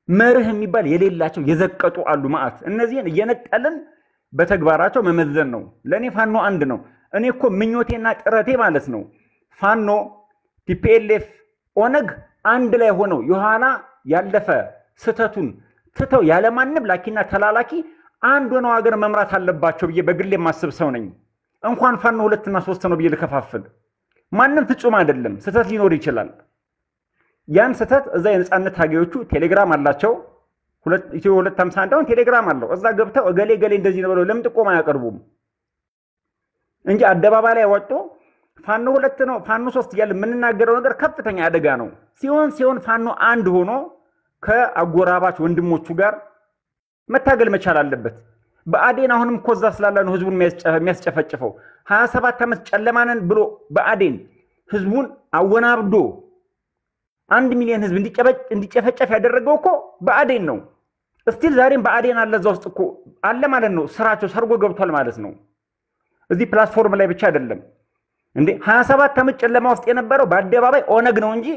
መርህ የሚባል የሌላቸው የዘቀጡ አሉ ማአት። እነዚህን እየነጠልን በተግባራቸው መመዘን ነው። ለእኔ ፋኖ አንድ ነው። እኔ እኮ ምኞቴና ጥረቴ ማለት ነው ፋኖ TPLF ኦነግ አንድ ላይ ሆነው የኋላ ያለፈ ስህተቱን ትተው ያለማንም ላኪና ተላላኪ አንድ ሆነው ሀገር መምራት አለባቸው ብዬ በግሌ የማስብ ሰው ነኝ። እንኳን ፋኖ ሁለትና ሶስት ነው ብዬ ልከፋፍል። ማንም ፍጹም አይደለም፣ ስህተት ሊኖር ይችላል። ያን ስህተት እዛ የነፃነት ታጋዮቹ ቴሌግራም አላቸው። ኢትዮ ሁለት ሃምሳ አንድ አሁን ቴሌግራም አለው። እዛ ገብተው እገሌ እገሌ እንደዚህ ነው ብለው ለምን ጥቆማ አያቀርቡም? እንጂ አደባባይ ላይ ወጥቶ ፋኖ ሁለት ነው ፋኖ ሶስት እያለ የምንናገረው ነገር ከፍተኛ አደጋ ነው። ሲሆን ሲሆን ፋኖ አንድ ሆኖ ከአጎራባች ወንድሞቹ ጋር መታገል መቻል አለበት። በአዴን አሁንም እኮ እዛ ስላለ ነው ህዝቡን የሚያስጨፈጭፈው። ሀያ ሰባት ዓመት ጨለማነን ብሎ በአዴን ህዝቡን አወናብዶ አንድ ሚሊዮን ህዝብ እንዲጨፈጨፍ ያደረገው እኮ በአዴን ነው። still ዛሬም በአዴን አለ እዛ ውስጥ እኮ አለ ማለት ነው። ስራቸው ሰርጎ ገብቷል ማለት ነው። እዚህ platform ላይ ብቻ አይደለም እንዴ። ሀያ ሰባት ዓመት ጨለማ ውስጥ የነበረው በአደባባይ ኦነግ ነው እንጂ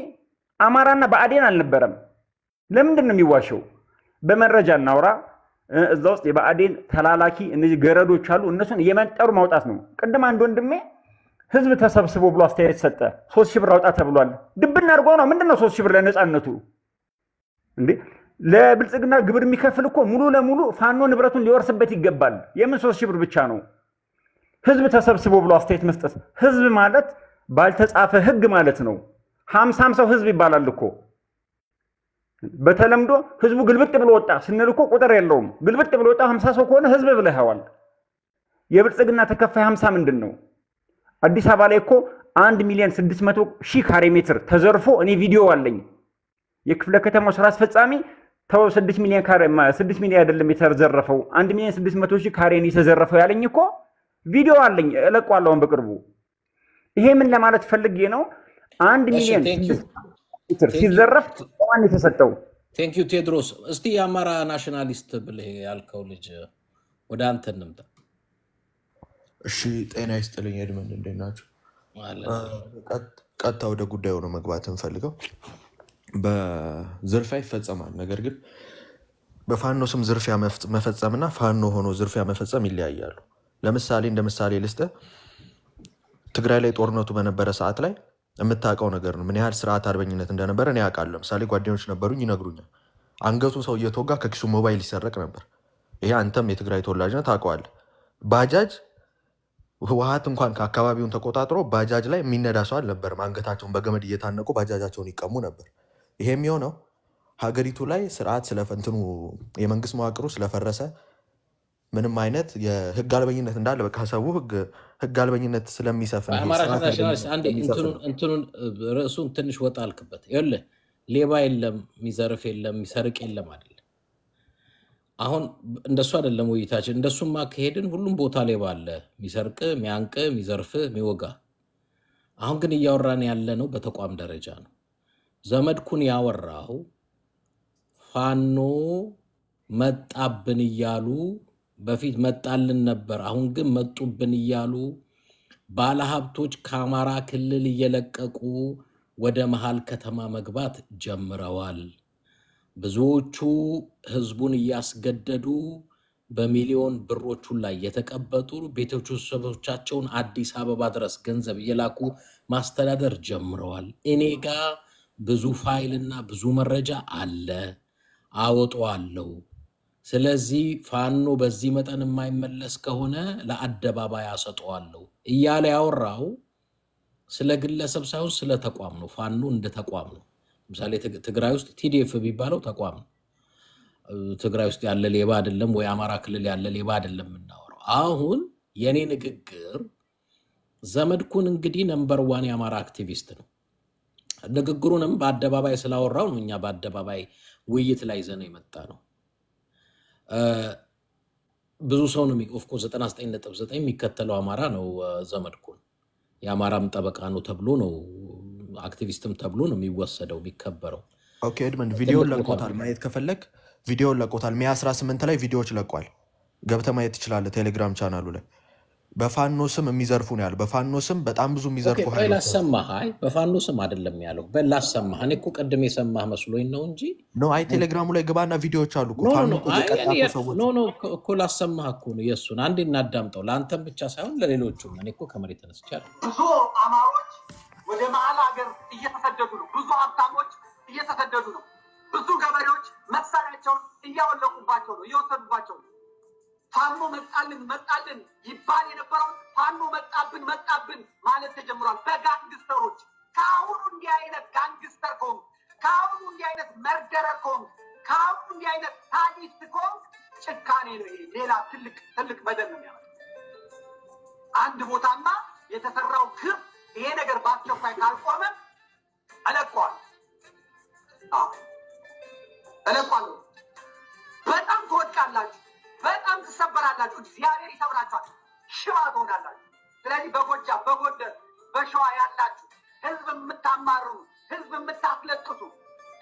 አማራና በአዴን አልነበረም። ለምንድን ነው የሚዋሸው? በመረጃ እናውራ። እዛ ውስጥ የብአዴን ተላላኪ እነዚህ ገረዶች አሉ። እነሱን እየመጠሩ ማውጣት ነው። ቅድም አንድ ወንድሜ ህዝብ ተሰብስቦ ብሎ አስተያየት ሰጠ። ሶስት ሺህ ብር አውጣ ተብሏል። ድብና አድርጎ ነው። ምንድን ነው ሶስት ሺህ ብር ለነፃነቱ እንዴ? ለብልጽግና ግብር የሚከፍል እኮ ሙሉ ለሙሉ ፋኖ ንብረቱን ሊወርስበት ይገባል። የምን ሶስት ሺህ ብር ብቻ ነው? ህዝብ ተሰብስቦ ብሎ አስተያየት መስጠት። ህዝብ ማለት ባልተጻፈ ህግ ማለት ነው። ሀምሳም ሰው ህዝብ ይባላል እኮ በተለምዶ ህዝቡ ግልብጥ ብሎ ወጣ ስንል እኮ ቁጥር የለውም። ግልብጥ ብሎ ወጣ ሀምሳ ሰው ከሆነ ህዝብ ብለኸዋል። የብልጽግና ተከፋይ ሀምሳ ምንድን ነው? አዲስ አበባ ላይ እኮ አንድ ሚሊዮን ስድስት መቶ ሺህ ካሬ ሜትር ተዘርፎ እኔ ቪዲዮ አለኝ። የክፍለ ከተማው ስራ አስፈጻሚ ተው ስድስት ሚሊዮን ካሬ ስድስት ሚሊዮን አይደለም የተዘረፈው አንድ ሚሊዮን ስድስት መቶ ሺህ ካሬ ነው የተዘረፈው ያለኝ እኮ ቪዲዮ አለኝ። አሁን በቅርቡ። ይሄ ምን ለማለት ፈልጌ ነው? አንድ ሚሊዮን ሲዘረፍ ማን የተሰጠው? Thank you ቴድሮስ። እስቲ የአማራ nationalist ብለህ ያልከው ልጅ ወደ አንተ እንምጣ እሺ ጤና ይስጥልኝ ኤድመንድ፣ እንዴት ናቸው? ማለት ቀጥታ ወደ ጉዳዩ ነው መግባት እንፈልገው። በዝርፊያ ይፈጸማል። ነገር ግን በፋኖ ስም ዝርፊያ መፈጸምና ፋኖ ሆኖ ዝርፊያ መፈጸም ይለያያሉ። ለምሳሌ እንደ ምሳሌ ልስጥህ። ትግራይ ላይ ጦርነቱ በነበረ ሰዓት ላይ የምታውቀው ነገር ነው። ምን ያህል ስርዓት አልበኝነት እንደነበረ እኔ አውቃለሁ። ለምሳሌ ጓደኞች ነበሩኝ፣ ይነግሩኛል። አንገቱ ሰው እየተወጋ ከኪሱ ሞባይል ይሰረቅ ነበር። ይሄ አንተም የትግራይ ተወላጅነት ታውቀዋለህ። ባጃጅ ህወሀት እንኳን ከአካባቢውን ተቆጣጥሮ ባጃጅ ላይ የሚነዳ ሰው አልነበርም። አንገታቸውን በገመድ እየታነቁ ባጃጃቸውን ይቀሙ ነበር። ይሄ የሚሆነው ሀገሪቱ ላይ ስርዓት ስለፈንትኑ የመንግስት መዋቅሩ ስለፈረሰ ምንም አይነት የህግ አልበኝነት እንዳለ በቃ ሰው ህግ ህግ አልበኝነት ስለሚሰፍን ርዕሱን ትንሽ ወጣ አልክበት። ይኸውልህ ሌባ የለም፣ የሚዘርፍ የለም፣ የሚሰርቅ የለም አይደለም። አሁን እንደሱ አይደለም ውይይታችን። እንደሱማ ከሄድን ሁሉም ቦታ ሌባ አለ፣ የሚሰርቅ፣ የሚያንቅ፣ የሚዘርፍ፣ የሚወጋ። አሁን ግን እያወራን ያለ ነው በተቋም ደረጃ ነው። ዘመድኩን ያወራው ፋኖ መጣብን እያሉ በፊት መጣልን ነበር፣ አሁን ግን መጡብን እያሉ ባለሀብቶች ከአማራ ክልል እየለቀቁ ወደ መሃል ከተማ መግባት ጀምረዋል። ብዙዎቹ ህዝቡን እያስገደዱ በሚሊዮን ብሮቹን ላይ የተቀበጡ ቤተሰቦቻቸውን አዲስ አበባ ድረስ ገንዘብ እየላኩ ማስተዳደር ጀምረዋል። እኔ ጋ ብዙ ፋይልና ብዙ መረጃ አለ፣ አወጣዋለሁ። ስለዚህ ፋኖ በዚህ መጠን የማይመለስ ከሆነ ለአደባባይ አሰጠዋለሁ እያለ ያወራው ስለ ግለሰብ ሳይሆን ስለ ተቋም ነው። ፋኖ እንደ ተቋም ነው። ለምሳሌ ትግ- ትግራይ ውስጥ TDF የሚባለው ተቋም ነው። ትግራይ ውስጥ ያለ ሌባ አይደለም ወይ አማራ ክልል ያለ ሌባ አይደለም የምናወራው። አሁን የኔ ንግግር ዘመድኩን እንግዲህ number one የአማራ አክቲቪስት ነው። ንግግሩንም በአደባባይ ስላወራው ነው እኛ በአደባባይ ውይይት ላይ ይዘነው የመጣ ነው። ብዙ ሰው ነው of course 99.9 የሚከተለው አማራ ነው ዘመድኩን የአማራም ጠበቃ ነው ተብሎ ነው አክቲቪስትም ተብሎ ነው የሚወሰደው የሚከበረው። Okay ኤድመንድ ቪዲዮን ለቆታል። ማየት ከፈለግ ቪዲዮን ለቆታል። May 18 ላይ ቪዲዮዎች ለቋል። ገብተህ ማየት ትችላለህ። ቴሌግራም ቻናሉ ላይ በፋኖ ስም የሚዘርፉ ነው ያለው። በፋኖ ስም በጣም ብዙ የሚዘርፉ ላሰማህ። አይ በፋኖ ስም አይደለም ያለው፣ በል ላሰማህ። እኔ እኮ ቅድም የሰማህ መስሎኝ ነው እንጂ No አይ ቴሌግራሙ ላይ ግባና ቪዲዮዎች አሉ እኮ ላሰማህ እኮ ነው የእሱን። አንዴ እናዳምጠው፣ ለአንተም ብቻ ሳይሆን ለሌሎቹም። እኔ እኮ ከመሬት ተነስቻለሁ። ብዙ አማሮች ወደ መሀል ሀገር እየተሰደዱ ነው። ብዙ ሀብታሞች እየተሰደዱ ነው። ብዙ ገበሬዎች መሳሪያቸውን እያወለቁባቸው ነው፣ እየወሰዱባቸው ነው። ፋኖ መጣልን መጣልን ይባል የነበረውን ፋኖ መጣብን መጣብን ማለት ተጀምሯል። በ gangster ኦች ከአሁኑ እንዲህ አይነት ጋንግስተር ከሆንክ፣ ከአሁኑ እንዲህ አይነት መርደረር ከሆንክ፣ ከአሁኑ እንዲህ አይነት ሳዲስት ከሆንክ ጭካኔ ነው ይሄ። ሌላ ትልቅ ትልቅ በደል ነው የሚያመጣው። አንድ ቦታማ የተሰራው ግብ ይሄ ነገር በአስቸኳይ ካልቆመ እለቀዋለሁ። እለቀዋለሁ። በጣም ትወድቃላችሁ፣ በጣም ትሰበራላችሁ። እግዚአብሔር ይሰብራችኋል፣ ሽባ ትሆናላችሁ። ስለዚህ በጎጃም በጎንደር በሸዋ ያላችሁ ህዝብ የምታማርሩ ህዝብ የምታስለቅሱ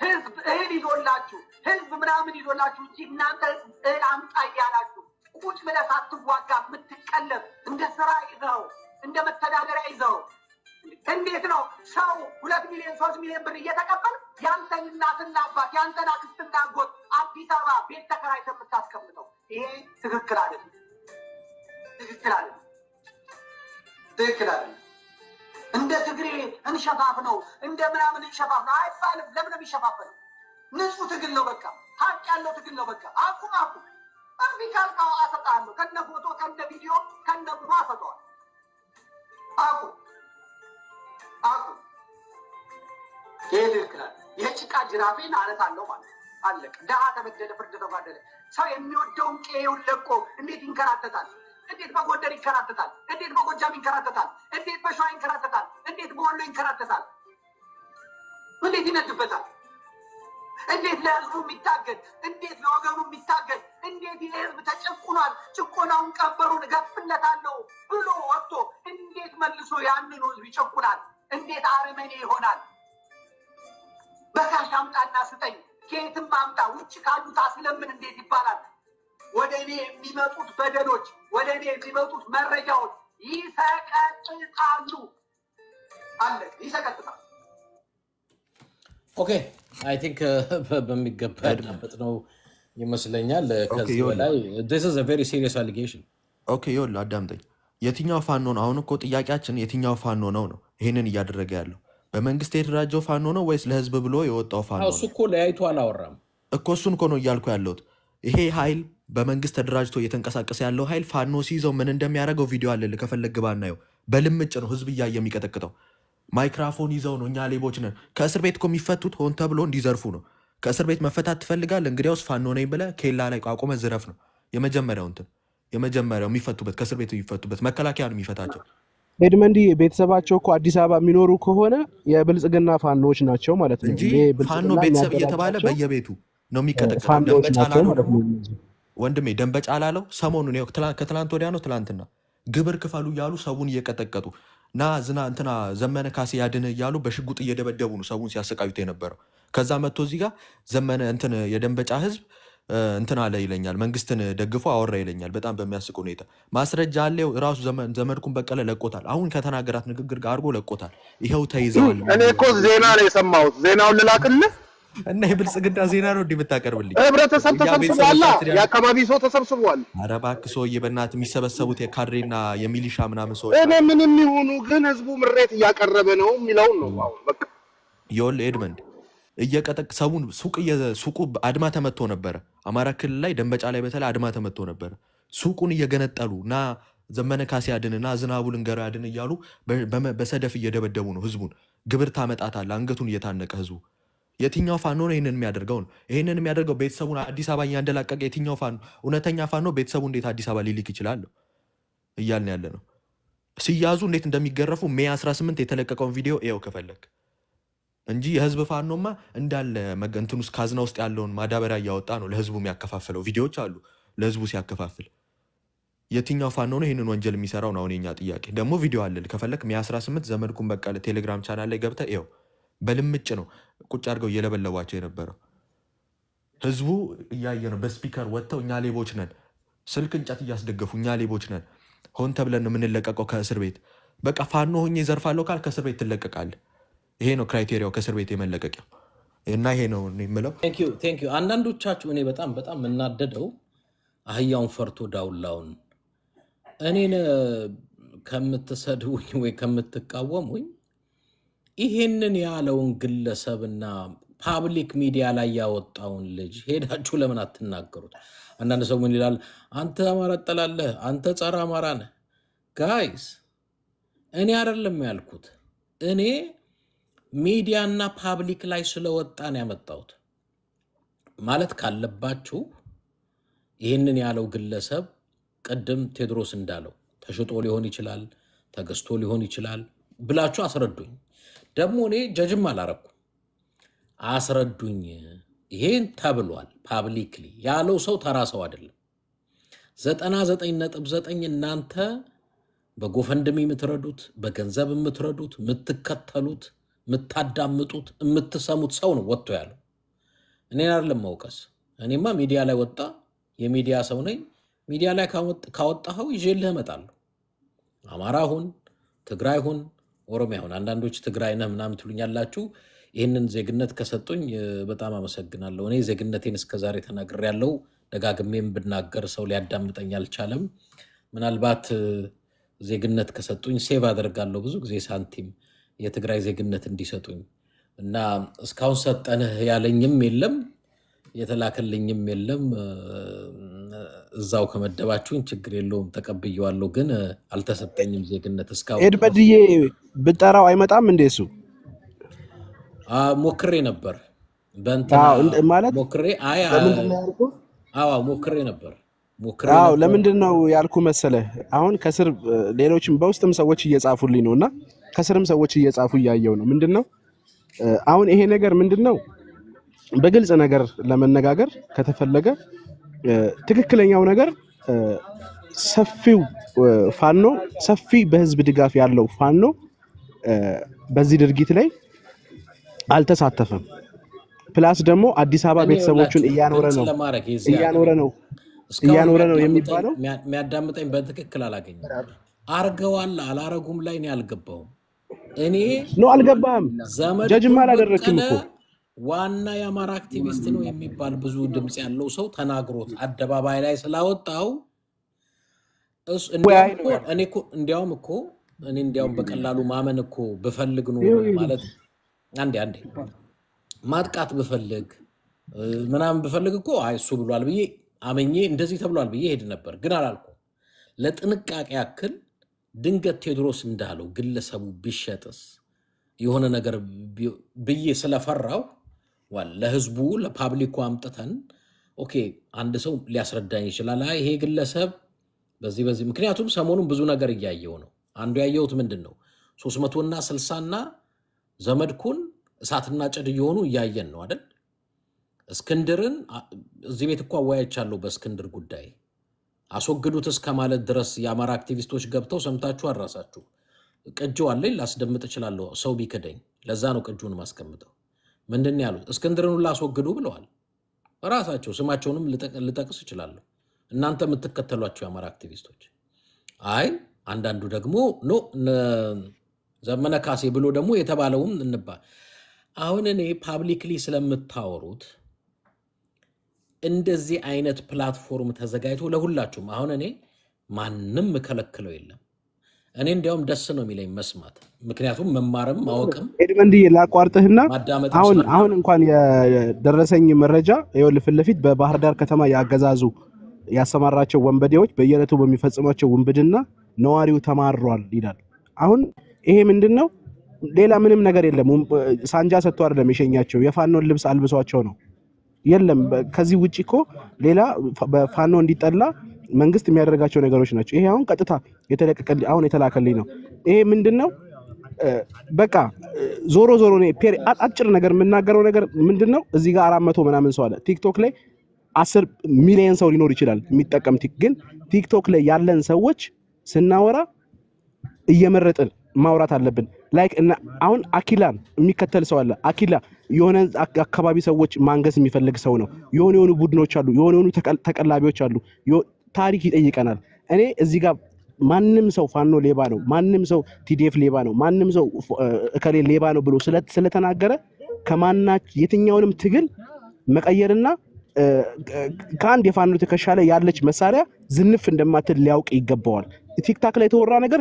ህዝብ እህል ይዞላችሁ ህዝብ ምናምን ይዞላችሁ እንጂ እናንተ እህል አምጣ እያላችሁ ቁጭ ብለህ ሳትዋጋ የምትቀለብ እንደ ስራ ይዘው እንደ መተዳደሪያ ይዘው እንዴት ነው ሰው ሁለት ሚሊዮን ሶስት ሚሊዮን ብር እየተቀበል ያንተን እናትና አባት ያንተን አክስትና አጎት አዲስ አበባ ቤት ተከራይተህ የምታስቀምጠው? ይሄ ትክክል አይደለም። ትክክል አይደለም። ትክክል አይደለም። እንደ ትግሬ እንሸፋፍ ነው እንደ ምናምን እንሸፋፍ ነው አይባልም። ለምን የሚሸፋፈነው? ንጹህ ትግል ነው። በቃ ሀቅ ያለው ትግል ነው። በቃ አቁም አቁም። እምቢ ካልከው አሰጣለሁ። ከነ ፎቶ ከነ ቪዲዮ ከነ ምኑ አሰጠዋል። አቁም አቁም። ይሄ ትክክል አይደለም። የጭቃ ጅራፌን አነሳለሁ ማለት ነው። አለቀ። ድሀ ተበደለ፣ ፍርድ ተጓደለ። ሰው የሚወደውን ቀዬውን ለቆ እንዴት ይንከራተታል? እንዴት በጎንደር ይንከራተታል? እንዴት በጎጃም ይንከራተታል? እንዴት በሸዋ ይንከራተታል? እንዴት በወሎ ይንከራተታል? እንዴት ይነድበታል? እንዴት ለህዝቡ የሚታገል እንዴት ለወገኑ የሚታገል እንዴት ይህ ህዝብ ተጨቁኗል፣ ጭቆናውን ቀበሩን እገፍለታለሁ ብሎ ወጥቶ እንዴት መልሶ ያንኑ ህዝብ ይጨቁናል? እንዴት አረመኔ ይሆናል? በ cash አምጣና ስጠኝ፣ ከየትም አምጣ፣ ውጭ ካሉት አስለምን እንዴት ይባላል? ወደ እኔ የሚመጡት በደሎች፣ ወደ እኔ የሚመጡት መረጃዎች ይሰቀጥጣሉ። አለ ይሰቀጥጣል። Okay I think በሚገባ ያዳመጥ ነው ይመስለኛል። ከዚህ በላይ this is a very serious allegation okay ይኸውልህ አዳምጠኝ። የትኛው ፋኖ ነው? አሁን እኮ ጥያቄያችን የትኛው ፋኖ ነው ነው ይህንን እያደረገ ያለው በመንግስት የተደራጀው ፋኖ ነው ወይስ ለህዝብ ብሎ የወጣው ፋኖ? እሱ እኮ ለያይቶ አላወራም። እኮ እሱን እኮ ነው እያልኩ ያለሁት። ይሄ ኃይል በመንግስት ተደራጅቶ እየተንቀሳቀሰ ያለው ኃይል ፋኖ ሲይዘው ምን እንደሚያደርገው ቪዲዮ አለልህ፣ ከፈለግ ግባ እናየው። በልምጭ ነው ህዝብ እያየ የሚቀጠቅጠው። ማይክራፎን ይዘው ነው እኛ ሌቦች ነን። ከእስር ቤት እኮ የሚፈቱት ሆን ተብሎ እንዲዘርፉ ነው። ከእስር ቤት መፈታት ትፈልጋለህ? እንግዲያውስ ፋኖ ነኝ ብለህ ኬላ ላይ አቁመህ ዝረፍ ነው የመጀመሪያው እንትን የመጀመሪያው የሚፈቱበት ከእስር ቤት የሚፈቱበት መከላከያ ነው የሚፈታቸው። ኤድመንዲ ቤተሰባቸው እኮ አዲስ አበባ የሚኖሩ ከሆነ የብልጽግና ፋኖዎች ናቸው ማለት ነው። እንጂ ፋኖ ቤተሰብ እየተባለ በየቤቱ ነው የሚቀጠቀጠው። ወንድሜ ደንበጫ ላለው ሰሞኑን ከትላንት ወዲያ ነው ትላንትና ግብር ክፈሉ እያሉ ሰውን እየቀጠቀጡ ና ዝና እንትና ዘመነ ካሴ ያድን እያሉ በሽጉጥ እየደበደቡ ነው ሰውን ሲያሰቃዩት የነበረው። ከዛ መጥቶ እዚህ ጋር ዘመነ እንትን የደንበጫ ህዝብ እንትን አለ ይለኛል፣ መንግስትን ደግፎ አወራ ይለኛል። በጣም በሚያስቅ ሁኔታ ማስረጃ አለው። ራሱ ዘመ- ዘመድኩን በቀለ ለቆታል። አሁን ከተናገራት ንግግር ጋር አድርጎ ለቆታል። ይኸው ተይዘዋል እኔ እኮ ዜና ነው የሰማሁት። ዜናውን ልላክልህ። እና የብልጽግና ዜና ነው እንዲህ የምታቀርብልኝ? ህብረተሰብ ያሉ የአካባቢ ሰው ተሰብስቧል። ኧረ እባክህ ሰውዬ፣ በእናትህ የሚሰበሰቡት የካድሬና የሚሊሻ ምናምን ሰዎች እኔ ምንም ይሁኑ ግን ህዝቡ ምሬት እያቀረበ ነው የሚለውን ነው አሁን በቃ ይኸውልህ ኤድመንድ እየቀጠቅ ሰውን ሱቅ ሱቁ አድማ ተመቶ ነበረ። አማራ ክልል ላይ ደንበጫ ላይ በተለይ አድማ ተመቶ ነበረ። ሱቁን እየገነጠሉ ና ዘመነ ካሴ ያድን ና ዝናቡ ልንገረው ያድን እያሉ በሰደፍ እየደበደቡ ነው ህዝቡን። ግብር ታመጣታለህ፣ አንገቱን እየታነቀ ህዝቡ። የትኛው ፋኖ ነው ይህንን የሚያደርገው? ነው ይህንን የሚያደርገው ቤተሰቡን አዲስ አበባ እያንደላቀቀ የትኛው ፋኖ? እውነተኛ ፋኖ ቤተሰቡ እንዴት አዲስ አበባ ሊልክ ይችላል? እያልን ያለ ነው። ሲያዙ እንዴት እንደሚገረፉ May 18 የተለቀቀውን ቪዲዮ እየው ከፈለግ እንጂ የህዝብ ፋኖማ እንዳለ እንትን ውስጥ ካዝና ውስጥ ያለውን ማዳበሪያ እያወጣ ነው ለህዝቡ የሚያከፋፍለው። ቪዲዮዎች አሉ ለህዝቡ ሲያከፋፍል። የትኛው ፋኖ ነው ይህንን ወንጀል የሚሰራው ነው አሁን የኛ ጥያቄ። ደግሞ ቪዲዮ አለ ከፈለክ May 18 ዘመድኩን በቀለ ቴሌግራም ቻናል ላይ ገብተህ ይኸው በልምጭ ነው ቁጭ አድርገው እየለበለቧቸው የነበረው። ህዝቡ እያየ ነው። በ speaker ወጥተው እኛ ሌቦች ነን፣ ስልክ እንጨት እያስደገፉ እኛ ሌቦች ነን፣ ሆን ተብለን የምንለቀቀው ከእስር ቤት። በቃ ፋኖ ሆኜ ዘርፋለሁ ካልክ ከእስር ቤት ትለቀቃለህ። ይሄ ነው criteria ው ከእስር ቤት የመለቀቂያው እና ይሄ ነው የምለው። አንዳንዶቻችሁ እኔ በጣም በጣም የምናደደው አህያውን ፈርቶ ዳውላውን እኔን ከምትሰድቡኝ ወይ ከምትቃወሙኝ ይሄንን ያለውን ግለሰብና public media ላይ ያወጣውን ልጅ ሄዳችሁ ለምን አትናገሩት? አንዳንድ ሰው ምን ይላል? አንተ አማራ ትጠላለህ፣ አንተ ጸረ አማራ ነህ። guys እኔ አይደለም ያልኩት፣ እኔ ሚዲያና public ላይ ስለወጣ ነው ያመጣሁት። ማለት ካለባችሁ ይህንን ያለው ግለሰብ ቅድም ቴዎድሮስ እንዳለው ተሽጦ ሊሆን ይችላል፣ ተገዝቶ ሊሆን ይችላል ብላችሁ አስረዱኝ። ደግሞ እኔ ጀጅም አላረኩም። አስረዱኝ። ይሄን ተብሏል publicly ያለው ሰው ተራ ሰው አይደለም። ዘጠና ዘጠኝ ነጥብ ዘጠኝ እናንተ በ GoFundMe የምትረዱት በገንዘብ የምትረዱት የምትከተሉት የምታዳምጡት የምትሰሙት ሰው ነው ወጥቶ ያለው። እኔን አይደለም መውቀስ። እኔማ ሚዲያ ላይ ወጣ የሚዲያ ሰው ነኝ። ሚዲያ ላይ ካወጣኸው ይዤልህ እመጣለሁ። አማራ ሁን፣ ትግራይ ሁን፣ ኦሮሚያ ሁን። አንዳንዶች ትግራይ ነህ ምናምን ትሉኛላችሁ። ይህንን ዜግነት ከሰጡኝ በጣም አመሰግናለሁ። እኔ ዜግነቴን እስከዛሬ ተናግሬያለሁ። ደጋግሜም ብናገር ሰው ሊያዳምጠኝ አልቻለም። ምናልባት ዜግነት ከሰጡኝ save አደርጋለሁ ብዙ ጊዜ ሳንቲም የትግራይ ዜግነት እንዲሰጡኝ እና እስካሁን ሰጠንህ ያለኝም የለም የተላከልኝም የለም። እዛው ከመደባችሁኝ ችግር የለውም ተቀብየዋለሁ፣ ግን አልተሰጠኝም ዜግነት እስካሁን ድረስ። ኤድመድዬ ብጠራው አይመጣም እንዴ እሱ? አ፣ ሞክሬ ነበር ማለት ሞክሬ ሞክሬ ነበር ሞክሬ አዎ ነበር ለምንድን ነው ያልኩ መሰለህ? አሁን ከስር ሌሎችም በውስጥም ሰዎች እየጻፉልኝ ነው እና ከስርም ሰዎች እየጻፉ እያየው ነው። ምንድን ነው እ፣ አሁን ይሄ ነገር ምንድን ነው? በግልጽ ነገር ለመነጋገር ከተፈለገ ትክክለኛው ነገር ሰፊው ፋኖ ሰፊ በህዝብ ድጋፍ ያለው ፋኖ በዚህ ድርጊት ላይ አልተሳተፈም። plus ደግሞ አዲስ አበባ ቤተሰቦቹን እያኖረ ነው እያኖረ ነው እያኖረ ነው የሚባለው የሚያ- የሚያዳምጠኝ በትክክል አላገኘም። አርገዋል አላረጉም ላይ እኔ አልገባውም። እኔ ነው አልገባህም። ጀጅማ አላደረክም እኮ ዋና የአማራ አክቲቪስት ነው የሚባል ብዙ ድምፅ ያለው ሰው ተናግሮት አደባባይ ላይ ስላወጣው እንዲያውም ነው እኮ እኔ እንዲያውም በቀላሉ ማመን እኮ ብፈልግ ይኸው። ማለት አንዴ አንዴ ማጥቃት ብፈልግ ምናምን ብፈልግ እኮ አይ እሱ ብሏል ብዬ አመኜ እንደዚህ ተብሏል ብዬ ሄድ ነበር፣ ግን አላልኩም። ለጥንቃቄ ያክል ድንገት ቴዎድሮስ እንዳለው ግለሰቡ ቢሸጥስ የሆነ ነገር ብዬ ስለፈራው ለህዝቡ ለ public ኡ አምጥተን okay አንድ ሰው ሊያስረዳኝ ይችላል። ይሄ ግለሰብ በዚህ በዚህ ምክንያቱም ሰሞኑን ብዙ ነገር እያየው ነው። አንዱ ያየሁት ምንድን ነው ሶስት መቶና ስልሳና ዘመድኩን እሳትና ጭድ እየሆኑ እያየን ነው አይደል? እስክንድርን እዚህ ቤት እኮ አወያይቻለሁ በእስክንድር ጉዳይ አስወግዱት እስከ ማለት ድረስ የአማራ አክቲቪስቶች ገብተው ሰምታችሁ አራሳችሁ። ቅጂው አለኝ ላስደምጥ እችላለሁ፣ ሰው ቢክደኝ። ለዛ ነው ቅጂውን ማስቀምጠው። ምንድን ያሉት? እስክንድርን ሁላ አስወግዱ ብለዋል ራሳቸው። ስማቸውንም ልጠቅ- ልጠቅስ እችላለሁ። እናንተ የምትከተሏቸው የአማራ አክቲቪስቶች። አይ አንዳንዱ ደግሞ no ዘመነ ካሴ ብሎ ደግሞ የተባለውም እንባል። አሁን እኔ publicly ስለምታወሩት እንደዚህ አይነት platform ተዘጋጅቶ ለሁላችሁም አሁን እኔ ማንም እከለክለው የለም። እኔ እንዲያውም ደስ ነው የሚለኝ መስማት፣ ምክንያቱም መማርም ማወቅም ኤድመንድዬ ላቋርጥህና አሁን አሁን እንኳን የደረሰኝ መረጃ ይኸውልህ ፊት ለፊት በባህር ዳር ከተማ ያገዛዙ ያሰማራቸው ወንበዴዎች በየዕለቱ በሚፈጽሟቸው ውንብድና ነዋሪው ተማሯል ይላል። አሁን ይሄ ምንድን ነው? ሌላ ምንም ነገር የለም። ሳንጃ ሰጥቶ አይደለም የሸኛቸው፣ የፋኖን ልብስ አልብሷቸው ነው። የለም ከዚህ ውጭ እኮ ሌላ በፋኖ እንዲጠላ መንግስት የሚያደርጋቸው ነገሮች ናቸው። ይሄ አሁን ቀጥታ የተለቀቀልኝ አሁን የተላከልኝ ነው። ይሄ ምንድን ነው? በቃ ዞሮ ዞሮ አጭር ነገር የምናገረው ነገር ምንድን ነው? እዚህ ጋር አራት መቶ ምናምን ሰው አለ። ቲክቶክ ላይ አስር ሚሊዮን ሰው ሊኖር ይችላል የሚጠቀም ግን ቲክቶክ ላይ ያለን ሰዎች ስናወራ እየመረጥን ማውራት አለብን። like እና አሁን አኪላን የሚከተል ሰው አለ። አኪላ የሆነ አካባቢ ሰዎች ማንገስ የሚፈልግ ሰው ነው። የሆኑ የሆኑ ቡድኖች አሉ፣ የሆኑ የሆኑ ተቀላቢዎች አሉ። ታሪክ ይጠይቀናል። እኔ እዚህ ጋር ማንም ሰው ፋኖ ሌባ ነው፣ ማንም ሰው ቲዲኤፍ ሌባ ነው፣ ማንም ሰው እከሌ ሌባ ነው ብሎ ስለ- ስለተናገረ ከማናች የትኛውንም ትግል መቀየርና ከአንድ የፋኖ ትከሻ ላይ ያለች መሳሪያ ዝንፍ እንደማትል ሊያውቅ ይገባዋል። ቲክቶክ ላይ የተወራ ነገር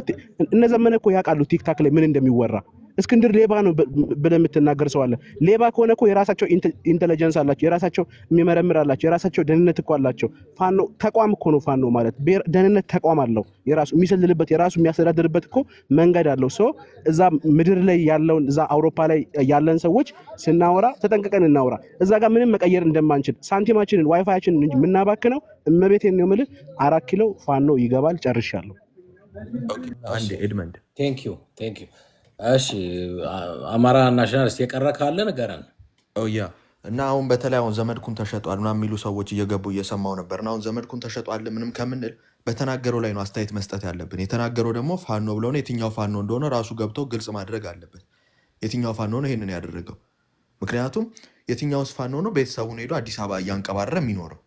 እነ ዘመነ እኮ ያውቃሉ ቲክቶክ ላይ ምን እንደሚወራ። እስክንድር ሌባ ነው ብለህ የምትናገር ሰው አለ። ሌባ ከሆነ እኮ የራሳቸው inte- intelligence አላቸው፣ የራሳቸው የሚመረምር አላቸው፣ የራሳቸው ደህንነት እኮ አላቸው። ፋኖ ተቋም እኮ ነው። ፋኖ ማለት ደህንነት ተቋም አለው የራሱ የሚሰልልበት የራሱ የሚያስተዳድርበት እኮ መንገድ አለው። so እዛ ምድር ላይ ያለውን እዛ አውሮፓ ላይ ያለን ሰዎች ስናወራ ተጠንቅቀን እናወራ። እዛ ጋር ምንም መቀየር እንደማንችል ሳንቲማችንን ዋይፋያችንን እንጂ የምናባክነው እመቤቴን ነው የምልህ። አራት ኪሎ ፋኖ ይገባል። ጨርሻለሁ። okay፣ እሺ አንዴ ኤድመንድ thank you thank you እሺ አማራ nationalist የቀረ ካለ ንገረን yeah እና አሁን በተለይ አሁን ዘመድኩን ተሸጧል ምናምን የሚሉ ሰዎች እየገቡ እየሰማው ነበር። እና አሁን ዘመድኩን ተሸጧል ምንም ከምንል በተናገረው ላይ ነው አስተያየት መስጠት ያለብን። የተናገረው ደግሞ ፋኖ ብለው ነው። የትኛው ፋኖ እንደሆነ ራሱ ገብቶ ግልጽ ማድረግ አለበት። የትኛው ፋኖ ነው ይሄንን ያደረገው? ምክንያቱም የትኛውስ ፋኖ ነው ቤተሰቡን ሄዶ አዲስ አበባ እያንቀባረረ የሚኖረው?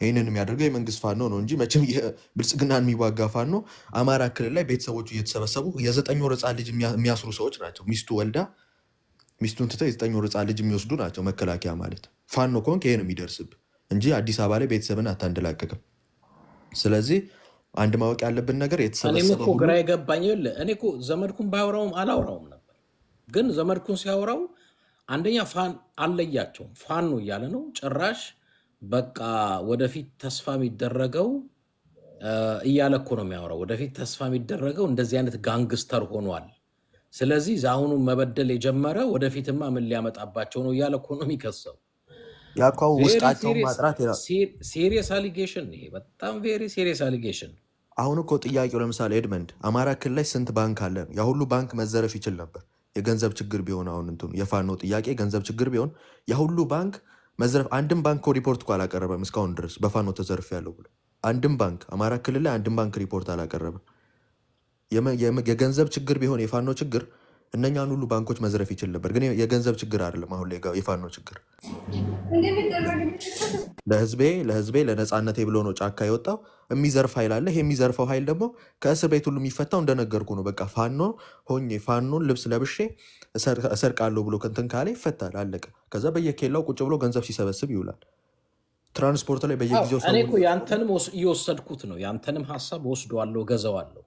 ይህንን የሚያደርገው የመንግስት ፋኖ ነው እንጂ መቼም የብልጽግናን የሚዋጋ ፋኖ አማራ ክልል ላይ ቤተሰቦቹ እየተሰበሰቡ የዘጠኝ ወር ህፃን ልጅ የሚያ- የሚያስሩ ሰዎች ናቸው። ሚስቱ ወልዳ ሚስቱን ትተው የዘጠኝ ወር ህፃን ልጅ የሚወስዱ ናቸው። መከላከያ ማለት ፋኖ ከሆንክ ይሄ ነው የሚደርስብ እንጂ አዲስ አበባ ላይ ቤተሰብን አታንደላቀቅም። ስለዚህ አንድ ማወቅ ያለብን ነገር የተሰበሰበ ግራ የገባኝ እኔ እኮ ዘመድኩን ባያወራውም አላወራውም ነበር፣ ግን ዘመድኩን ሲያወራው አንደኛ ፋን አልለያቸውም ፋኖ እያለ ነው። ጭራሽ በቃ ወደፊት ተስፋ የሚደረገው እያለ እኮ ነው የሚያወራው። ወደፊት ተስፋ የሚደረገው እንደዚህ አይነት gangster ሆኗል። ስለዚህ አሁኑ መበደል የጀመረ ወደፊትማ ምን ሊያመጣባቸው ነው እያለ እኮ ነው የሚከሰው። ያኳው very ውስጣቸውን ማጥራት ይላል። serious allegation፣ ይሄ በጣም very serious allegation። አሁን እኮ ጥያቄው ለምሳሌ ኤድመንድ አማራ ክልል ላይ ስንት ባንክ አለ ነው? ያ ሁሉ ባንክ መዘረፍ ይችል ነበር። የገንዘብ ችግር ቢሆን አሁን እንትኑ የፋኖ ጥያቄ ገንዘብ ችግር ቢሆን ያ ሁሉ ባንክ መዘረፍ አንድም ባንክ ሪፖርት እኮ አላቀረበም እስካሁን ድረስ በፋኖ ተዘርፌያለሁ ብሎ አንድም ባንክ አማራ ክልል ላይ አንድም ባንክ ሪፖርት አላቀረበም። የገንዘብ ችግር ቢሆን የፋኖ ችግር እነኛን ሁሉ ባንኮች መዝረፍ ይችል ነበር። ግን የገንዘብ ችግር አይደለም አሁን ላይ የፋኖ ችግር ለህዝቤ ለህዝቤ ለነፃነቴ ብሎ ነው ጫካ የወጣው። የሚዘርፍ ኃይል አለ። ይሄ የሚዘርፈው ኃይል ደግሞ ከእስር ቤት ሁሉ የሚፈታው እንደነገርኩ ነው። በቃ ፋኖ ሆኜ ፋኖን ልብስ ለብሼ እሰርቃለሁ ብሎ ከንትን ካለ ይፈታል፣ አለቀ። ከዛ በየኬላው ቁጭ ብሎ ገንዘብ ሲሰበስብ ይውላል። ትራንስፖርት ላይ በየጊዜው እኔ እኮ ያንተንም እየወሰድኩት ነው። ያንተንም ሀሳብ ወስደዋለሁ፣ ገዘዋለሁ።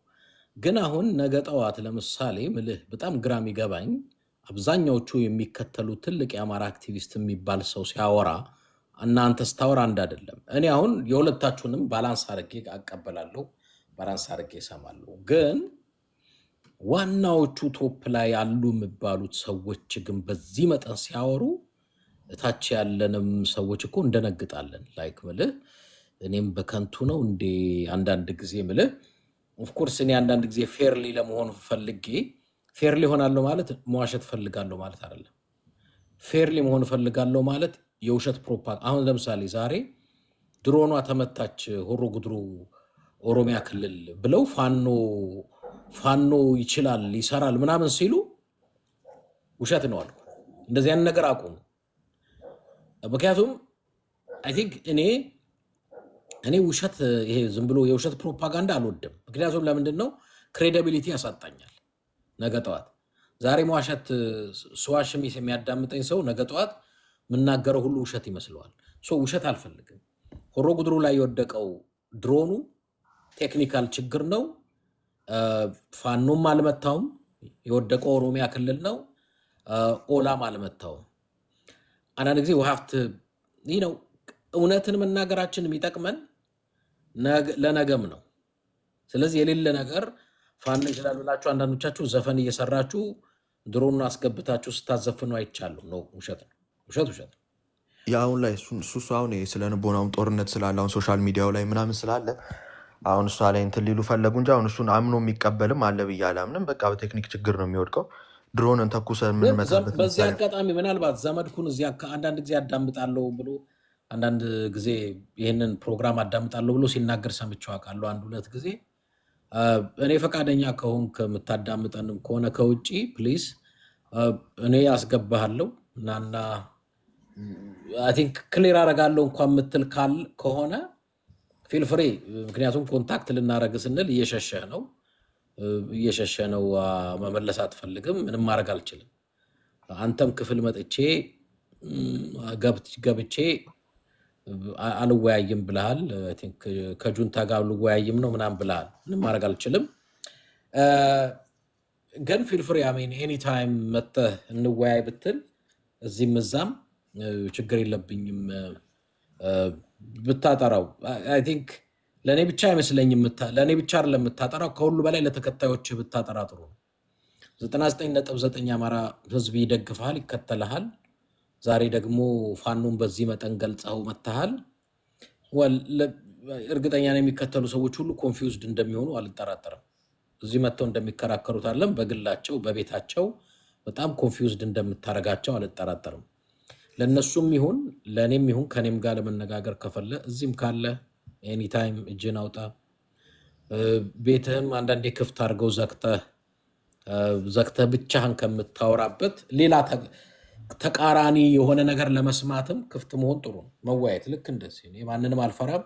ግን አሁን ነገ ጠዋት ለምሳሌ ምልህ በጣም ግራ የሚገባኝ አብዛኛዎቹ የሚከተሉ ትልቅ የአማራ አክቲቪስት የሚባል ሰው ሲያወራ እናንተ ስታወራ አንድ አይደለም። እኔ አሁን የሁለታችሁንም balance አድርጌ አቀበላለሁ፣ balance አድርጌ እሰማለሁ። ግን ዋናዎቹ top ላይ ያሉ የሚባሉት ሰዎች ግን በዚህ መጠን ሲያወሩ እታች ያለንም ሰዎች እኮ እንደነግጣለን። like ምልህ እኔም በከንቱ ነው እንዴ አንዳንድ ጊዜ ምልህ of course እኔ አንዳንድ ጊዜ fairly ለመሆን ፈልጌ fairly ሆናለሁ ማለት መዋሸት ፈልጋለሁ ማለት አይደለም። fairly መሆን ፈልጋለሁ ማለት የውሸት ፕሮፓ አሁን ለምሳሌ ዛሬ ድሮኗ ተመታች ሆሮ ጉድሩ ኦሮሚያ ክልል ብለው ፋኖ ፋኖ ይችላል ይሰራል ምናምን ሲሉ ውሸት ነው አልኩ። እንደዚህ አይነት ነገር አቁሙ። ምክንያቱም I think እኔ እኔ ውሸት ይሄ ዝም ብሎ የውሸት ፕሮፓጋንዳ አልወድም። ምክንያቱም ለምንድን ነው credibility ያሳጣኛል። ነገ ጠዋት ዛሬ መዋሸት ስዋሽ የሚያዳምጠኝ ሰው ነገ ጠዋት የምናገረው ሁሉ ውሸት ይመስለዋል። so ውሸት አልፈልግም። ሆሮ ጉድሩ ላይ የወደቀው ድሮኑ technical ችግር ነው። ፋኖም አልመታውም። የወደቀው ኦሮሚያ ክልል ነው። ኦላም አልመታውም። አንዳንድ ጊዜ we have to ይህ ነው እውነትን መናገራችን የሚጠቅመን ነገ- ለነገም ነው። ስለዚህ የሌለ ነገር ፋኖ ይችላል ብላችሁ አንዳንዶቻችሁ ዘፈን እየሰራችሁ ድሮኑን አስገብታችሁ ስታዘፍኑ አይቻሉ ነው። ውሸት ነው። ውሸት ውሸት ነው። ላይ እሱ አሁን ስነ ልቦናውም ጦርነት ስላለ አሁን social media ው ላይ ምናምን ስላለ አሁን እሷ ላይ እንትን ሊሉ ፈለጉ እንጂ አሁን እሱን አምኖ የሚቀበልም አለ ብዬ አላምንም። በቃ በቴክኒክ ችግር ነው የሚወድቀው። ድሮንን ተኩሰ ግን ዘ- የምንመታበት በዚህ አጋጣሚ ምናልባት ዘመድኩን አካ- አንዳንድ ጊዜ አዳምጣለሁ ብሎ አንዳንድ ጊዜ ይህንን ፕሮግራም አዳምጣለሁ ብሎ ሲናገር ሰምቼው አውቃለሁ። አንድ ሁለት ጊዜ እኔ ፈቃደኛ ከሆንክ የምታዳምጠንም ከሆነ ከውጭ please እኔ አስገባሃለሁ እናና I think clear አረጋለሁ እንኳን የምትል ካል ከሆነ feel free። ምክንያቱም contact ልናረግ ስንል እየሸሸህ ነው እየሸሸህ ነው። መመለስ አትፈልግም። ምንም ማድረግ አልችልም። አንተም ክፍል መጥቼ ገብቼ አልወያይም ብልሃል። ከጁንታ ጋር ልወያይም ነው ምናምን ብልሃል። ምንም ማድረግ አልችልም። ግን feel free I mean anytime መጥተህ እንወያይ ብትል እዚህም እዛም ችግር የለብኝም። ብታጠራው I think ለእኔ ብቻ አይመስለኝም። ለእኔ ብቻ አይደለም የምታጠራው፣ ከሁሉ በላይ ለተከታዮች ብታጠራ ጥሩ ነው። 99.9 አማራ ህዝብ ይደግፍሃል፣ ይከተልሃል። ዛሬ ደግሞ ፋኖን በዚህ መጠን ገልጸው ለ- እርግጠኛ ነኝ የሚከተሉ ሰዎች ሁሉ confused እንደሚሆኑ አልጠራጠርም። እዚህ መጥተው እንደሚከራከሩት አለም በግላቸው በቤታቸው በጣም confused እንደምታደርጋቸው አልጠራጠርም። ለእነሱም ይሁን ለእኔም ይሁን ከኔም ጋር ለመነጋገር ከፈለ እዚህም ካለ anytime እጅን አውጣ። ቤትህም አንዳንዴ ክፍት አድርገው ዘግተህ ዘግተህ ብቻህን ከምታወራበት ሌላ ተቃራኒ የሆነ ነገር ለመስማትም ክፍት መሆን ጥሩ ነው። መወያየት ልክ እንደዚህ እኔ ማንንም አልፈራም።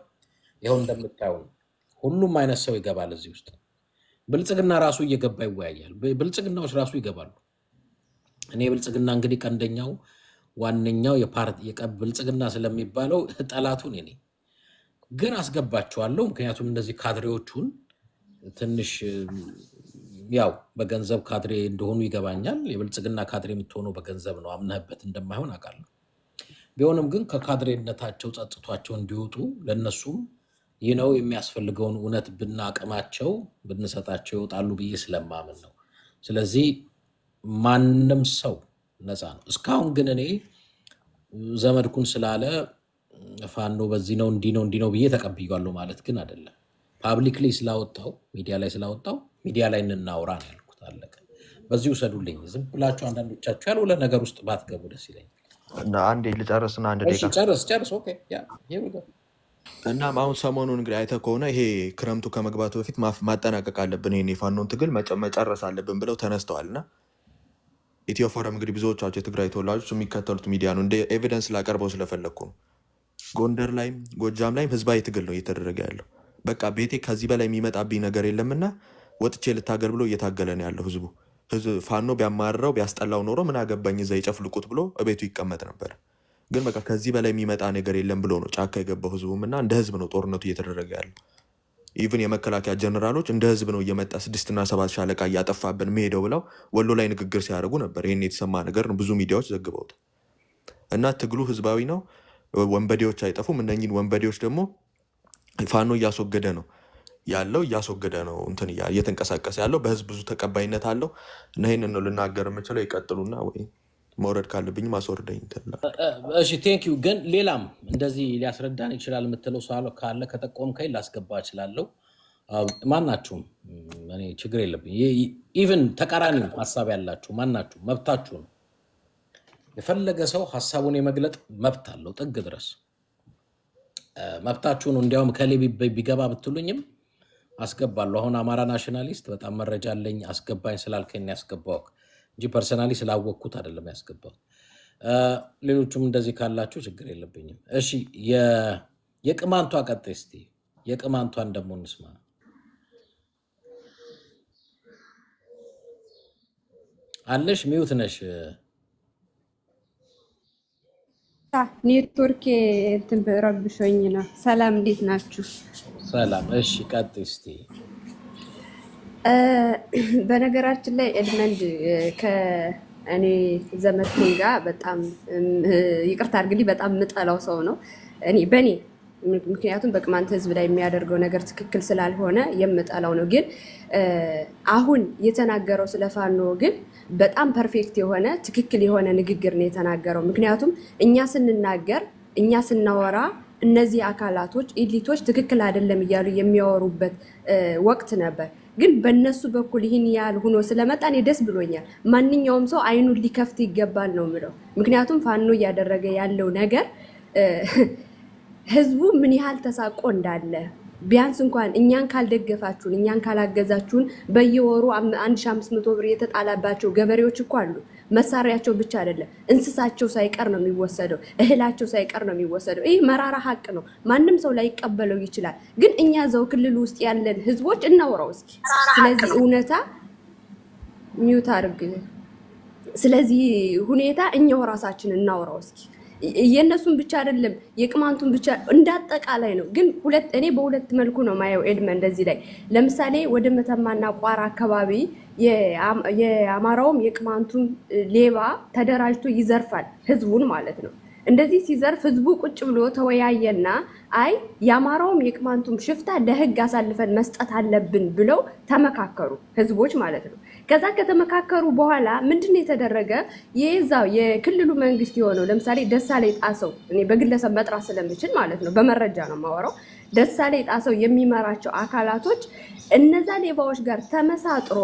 ይኸው እንደምታየው ሁሉም አይነት ሰው ይገባል እዚህ ውስጥ። ብልጽግና ራሱ እየገባ ይወያያል። ብልጽግናዎች ራሱ ይገባሉ። እኔ ብልጽግና እንግዲህ ቀንደኛው ዋነኛው ብልጽግና ስለሚባለው ጠላቱ እኔ ግን አስገባቸዋለሁ። ምክንያቱም እነዚህ ካድሬዎቹን ትንሽ ያው በገንዘብ ካድሬ እንደሆኑ ይገባኛል። የብልጽግና ካድሬ የምትሆነው በገንዘብ ነው፣ አምነህበት እንደማይሆን አውቃለሁ። ቢሆንም ግን ከካድሬነታቸው ጸጽቷቸው እንዲወጡ ለእነሱም ይህ ነው የሚያስፈልገውን እውነት ብናቅማቸው ብንሰጣቸው ይወጣሉ ብዬ ስለማምን ነው። ስለዚህ ማንም ሰው ነፃ ነው። እስካሁን ግን እኔ ዘመድኩን ስላለ ፋኖ በዚህ ነው እንዲህ ነው እንዲህ ነው ብዬ ተቀብያለሁ ማለት ግን አይደለም። publicly ስላወጣው ሚዲያ ላይ ስላወጣው ሚዲያ ላይ እንናውራ ነው ያልኩት። አለቀ። በዚህ ውሰዱልኝ። ዝም ብላችሁ አንዳንዶቻችሁ ያልሆነ ነገር ውስጥ ባትገቡ ደስ ይለኛል። እና አንዴ ልጨርስና አንድ ደቂቃ ጨርስ ጨርስ። እናም አሁን ሰሞኑን እንግዲህ አይተህ ከሆነ ይሄ ክረምቱ ከመግባቱ በፊት ማፍ- ማጠናቀቅ አለብን ይሄን የፋኖን ትግል መጨ- መጨረስ አለብን ብለው ተነስተዋል እና ኢትዮ ፎረም እንግዲህ ብዙዎቻቸው የትግራይ ተወላጆች የሚከተሉት ሚዲያ ነው። እንደ evidence ላቀርበው ስለፈለግኩ ነው። ጎንደር ላይም ጎጃም ላይም ህዝባዊ ትግል ነው እየተደረገ ያለው። በቃ ቤቴ ከዚህ በላይ የሚመጣብኝ ነገር የለምና ወጥቼ ልታገል ብሎ እየታገለ ነው ያለው ህዝቡ። ፋኖ ቢያማርረው ቢያስጠላው ኖሮ ምን አገባኝ እዛ ይጨፍልቁት ብሎ እቤቱ ይቀመጥ ነበር። ግን በቃ ከዚህ በላይ የሚመጣ ነገር የለም ብሎ ነው ጫካ የገባው ህዝቡም እና እንደ ህዝብ ነው ጦርነቱ እየተደረገ ያለው። even የመከላከያ ጀነራሎች እንደ ህዝብ ነው እየመጣ ስድስትና ሰባት ሻለቃ እያጠፋብን መሄደው ብለው ወሎ ላይ ንግግር ሲያደርጉ ነበር። ይህን የተሰማ ነገር ብዙ ሚዲያዎች ዘግበውት እና ትግሉ ህዝባዊ ነው። ወንበዴዎች አይጠፉም። እነኝን ወንበዴዎች ደግሞ ፋኖ እያስወገደ ነው ያለው እያስወገደ ነው እንትን እየተንቀሳቀሰ ያለው በህዝብ ብዙ ተቀባይነት አለው እና ይህንን ነው ልናገር የምችለው። ይቀጥሉና ወይ መውረድ ካለብኝ ማስወርደኝ እንትን እላለሁ። እ- እሺ thank you። ግን ሌላም እንደዚህ ሊያስረዳን ይችላል የምትለው ሰው ካለ ከጠቆምከኝ ላስገባ እችላለሁ። ማናችሁም እኔ ችግር የለብኝ። even ተቃራኒ ሀሳብ ያላችሁ ማናችሁ መብታችሁ ነው። የፈለገ ሰው ሀሳቡን የመግለጥ መብት አለው ጥግ ድረስ መብታችሁ ነው። እንዲያውም ከሌ ቢገባ ብትሉኝም አስገባለሁ። አሁን አማራ nationalist በጣም መረጃ አለኝ አስገባኝ ስላልከኝ ያስገባው እንጂ personally ስላወቅኩት አይደለም ያስገባው። እ፣ ሌሎቹም እንደዚህ ካላችሁ ችግር የለብኝም። እሺ የቅማንቷ ቀጣይ እስቲ የቅማንቷን ደግሞ እንስማ። አለሽ mute ነሽ። ኔትወርክ እንትን ረብሾኝ ነው። ሰላም እንዴት ናችሁ? ሰላም። እሺ ቀጥይ እስቲ። በነገራችን ላይ ኤድመንድ ከእኔ ዘመድኩን ጋር በጣም ይቅርታ አድርግልኝ፣ በጣም የምጠላው ሰው ነው እኔ በእኔ ምክንያቱም በቅማንት ሕዝብ ላይ የሚያደርገው ነገር ትክክል ስላልሆነ የምጠላው ነው። ግን አሁን የተናገረው ስለ ፋኖ ግን በጣም perfect የሆነ ትክክል የሆነ ንግግር ነው የተናገረው። ምክንያቱም እኛ ስንናገር እኛ ስናወራ እነዚህ አካላቶች elite ኦች ትክክል አይደለም እያሉ የሚያወሩበት ወቅት ነበር። ግን በእነሱ በኩል ይህን ያህል ሆኖ ስለመጣ እኔ ደስ ብሎኛል። ማንኛውም ሰው አይኑን ሊከፍት ይገባል ነው የምለው። ምክንያቱም ፋኖ እያደረገ ያለው ነገር ህዝቡ ምን ያህል ተሳቆ እንዳለ ቢያንስ እንኳን እኛን ካልደገፋችሁን እኛን ካላገዛችሁን በየወሩ አም- 1500 ብር የተጣላባቸው ገበሬዎች እኮ አሉ። መሳሪያቸው ብቻ አይደለም እንስሳቸው ሳይቀር ነው የሚወሰደው፣ እህላቸው ሳይቀር ነው የሚወሰደው። ይህ መራራ ሀቅ ነው። ማንም ሰው ላይቀበለው ይችላል። ግን እኛ ዘው ክልል ውስጥ ያለን ህዝቦች እናውራው እስኪ። ስለዚህ እውነታ ሚዩት አድርግ። ስለዚህ ሁኔታ እኛው ራሳችን እናውራው እስኪ። የእነሱን ብቻ አይደለም የቅማንቱን ብቻ እንዳጠቃላይ ነው። ግን ሁለት እኔ በሁለት መልኩ ነው ማየው ኤድመ እንደዚህ ላይ ለምሳሌ ወደ መተማና ቋራ አካባቢ የአማራውም የቅማንቱም ሌባ ተደራጅቶ ይዘርፋል ህዝቡን ማለት ነው። እንደዚህ ሲዘርፍ ህዝቡ ቁጭ ብሎ ተወያየና አይ የአማራውም የቅማንቱም ሽፍታ ለህግ አሳልፈን መስጠት አለብን ብለው ተመካከሩ፣ ህዝቦች ማለት ነው። ከዛ ከተመካከሩ በኋላ ምንድን የተደረገ? የዛው የክልሉ መንግስት የሆነው ለምሳሌ ደሳለኝ ጣሰው፣ እኔ በግለሰብ መጥራት ስለምችል ማለት ነው፣ በመረጃ ነው የማወራው። ደሳለኝ ጣሰው የሚመራቸው አካላቶች እነዛ ሌባዎች ጋር ተመሳጥሮ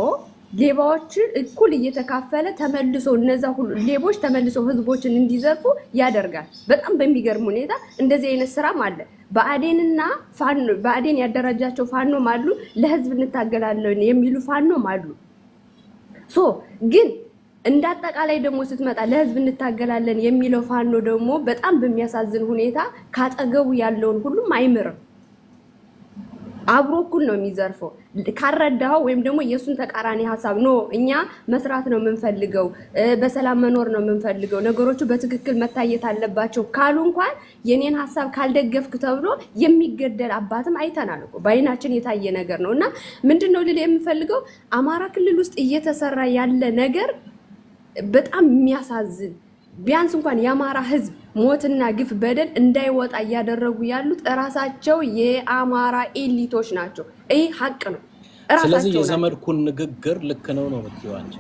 ሌባዎችን እኩል እየተካፈለ ተመልሶ እነዛ ሁሉ ሌቦች ተመልሶ ህዝቦችን እንዲዘርፉ ያደርጋል። በጣም በሚገርም ሁኔታ እንደዚህ አይነት ስራም አለ። ብአዴንና ፋኖ ብአዴን ያደራጃቸው ፋኖም አሉ፣ ለህዝብ እንታገላለን የሚሉ ፋኖም አሉ። so ግን እንደ አጠቃላይ ደግሞ ስትመጣ ለህዝብ እንታገላለን የሚለው ፋኖ ደግሞ በጣም በሚያሳዝን ሁኔታ ካጠገቡ ያለውን ሁሉም አይምርም። አብሮ እኩል ነው የሚዘርፈው። ካረዳኸው ወይም ደግሞ የእሱን ተቃራኒ ሀሳብ no እኛ መስራት ነው የምንፈልገው፣ በሰላም መኖር ነው የምንፈልገው፣ ነገሮቹ በትክክል መታየት አለባቸው ካሉ እንኳን የኔን ሀሳብ ካልደገፍክ ተብሎ የሚገደል አባትም አይተናል እኮ በአይናችን የታየ ነገር ነው። እና ምንድን ነው ልል የምፈልገው አማራ ክልል ውስጥ እየተሰራ ያለ ነገር በጣም የሚያሳዝን ቢያንስ እንኳን የአማራ ህዝብ ሞትና ግፍ በደል እንዳይወጣ እያደረጉ ያሉት እራሳቸው የአማራ elite ኦች ናቸው። ይህ ሀቅ ነው። ስለዚህ የዘመድኩን ንግግር ልክ ነው ነው የምትይው አንቺ?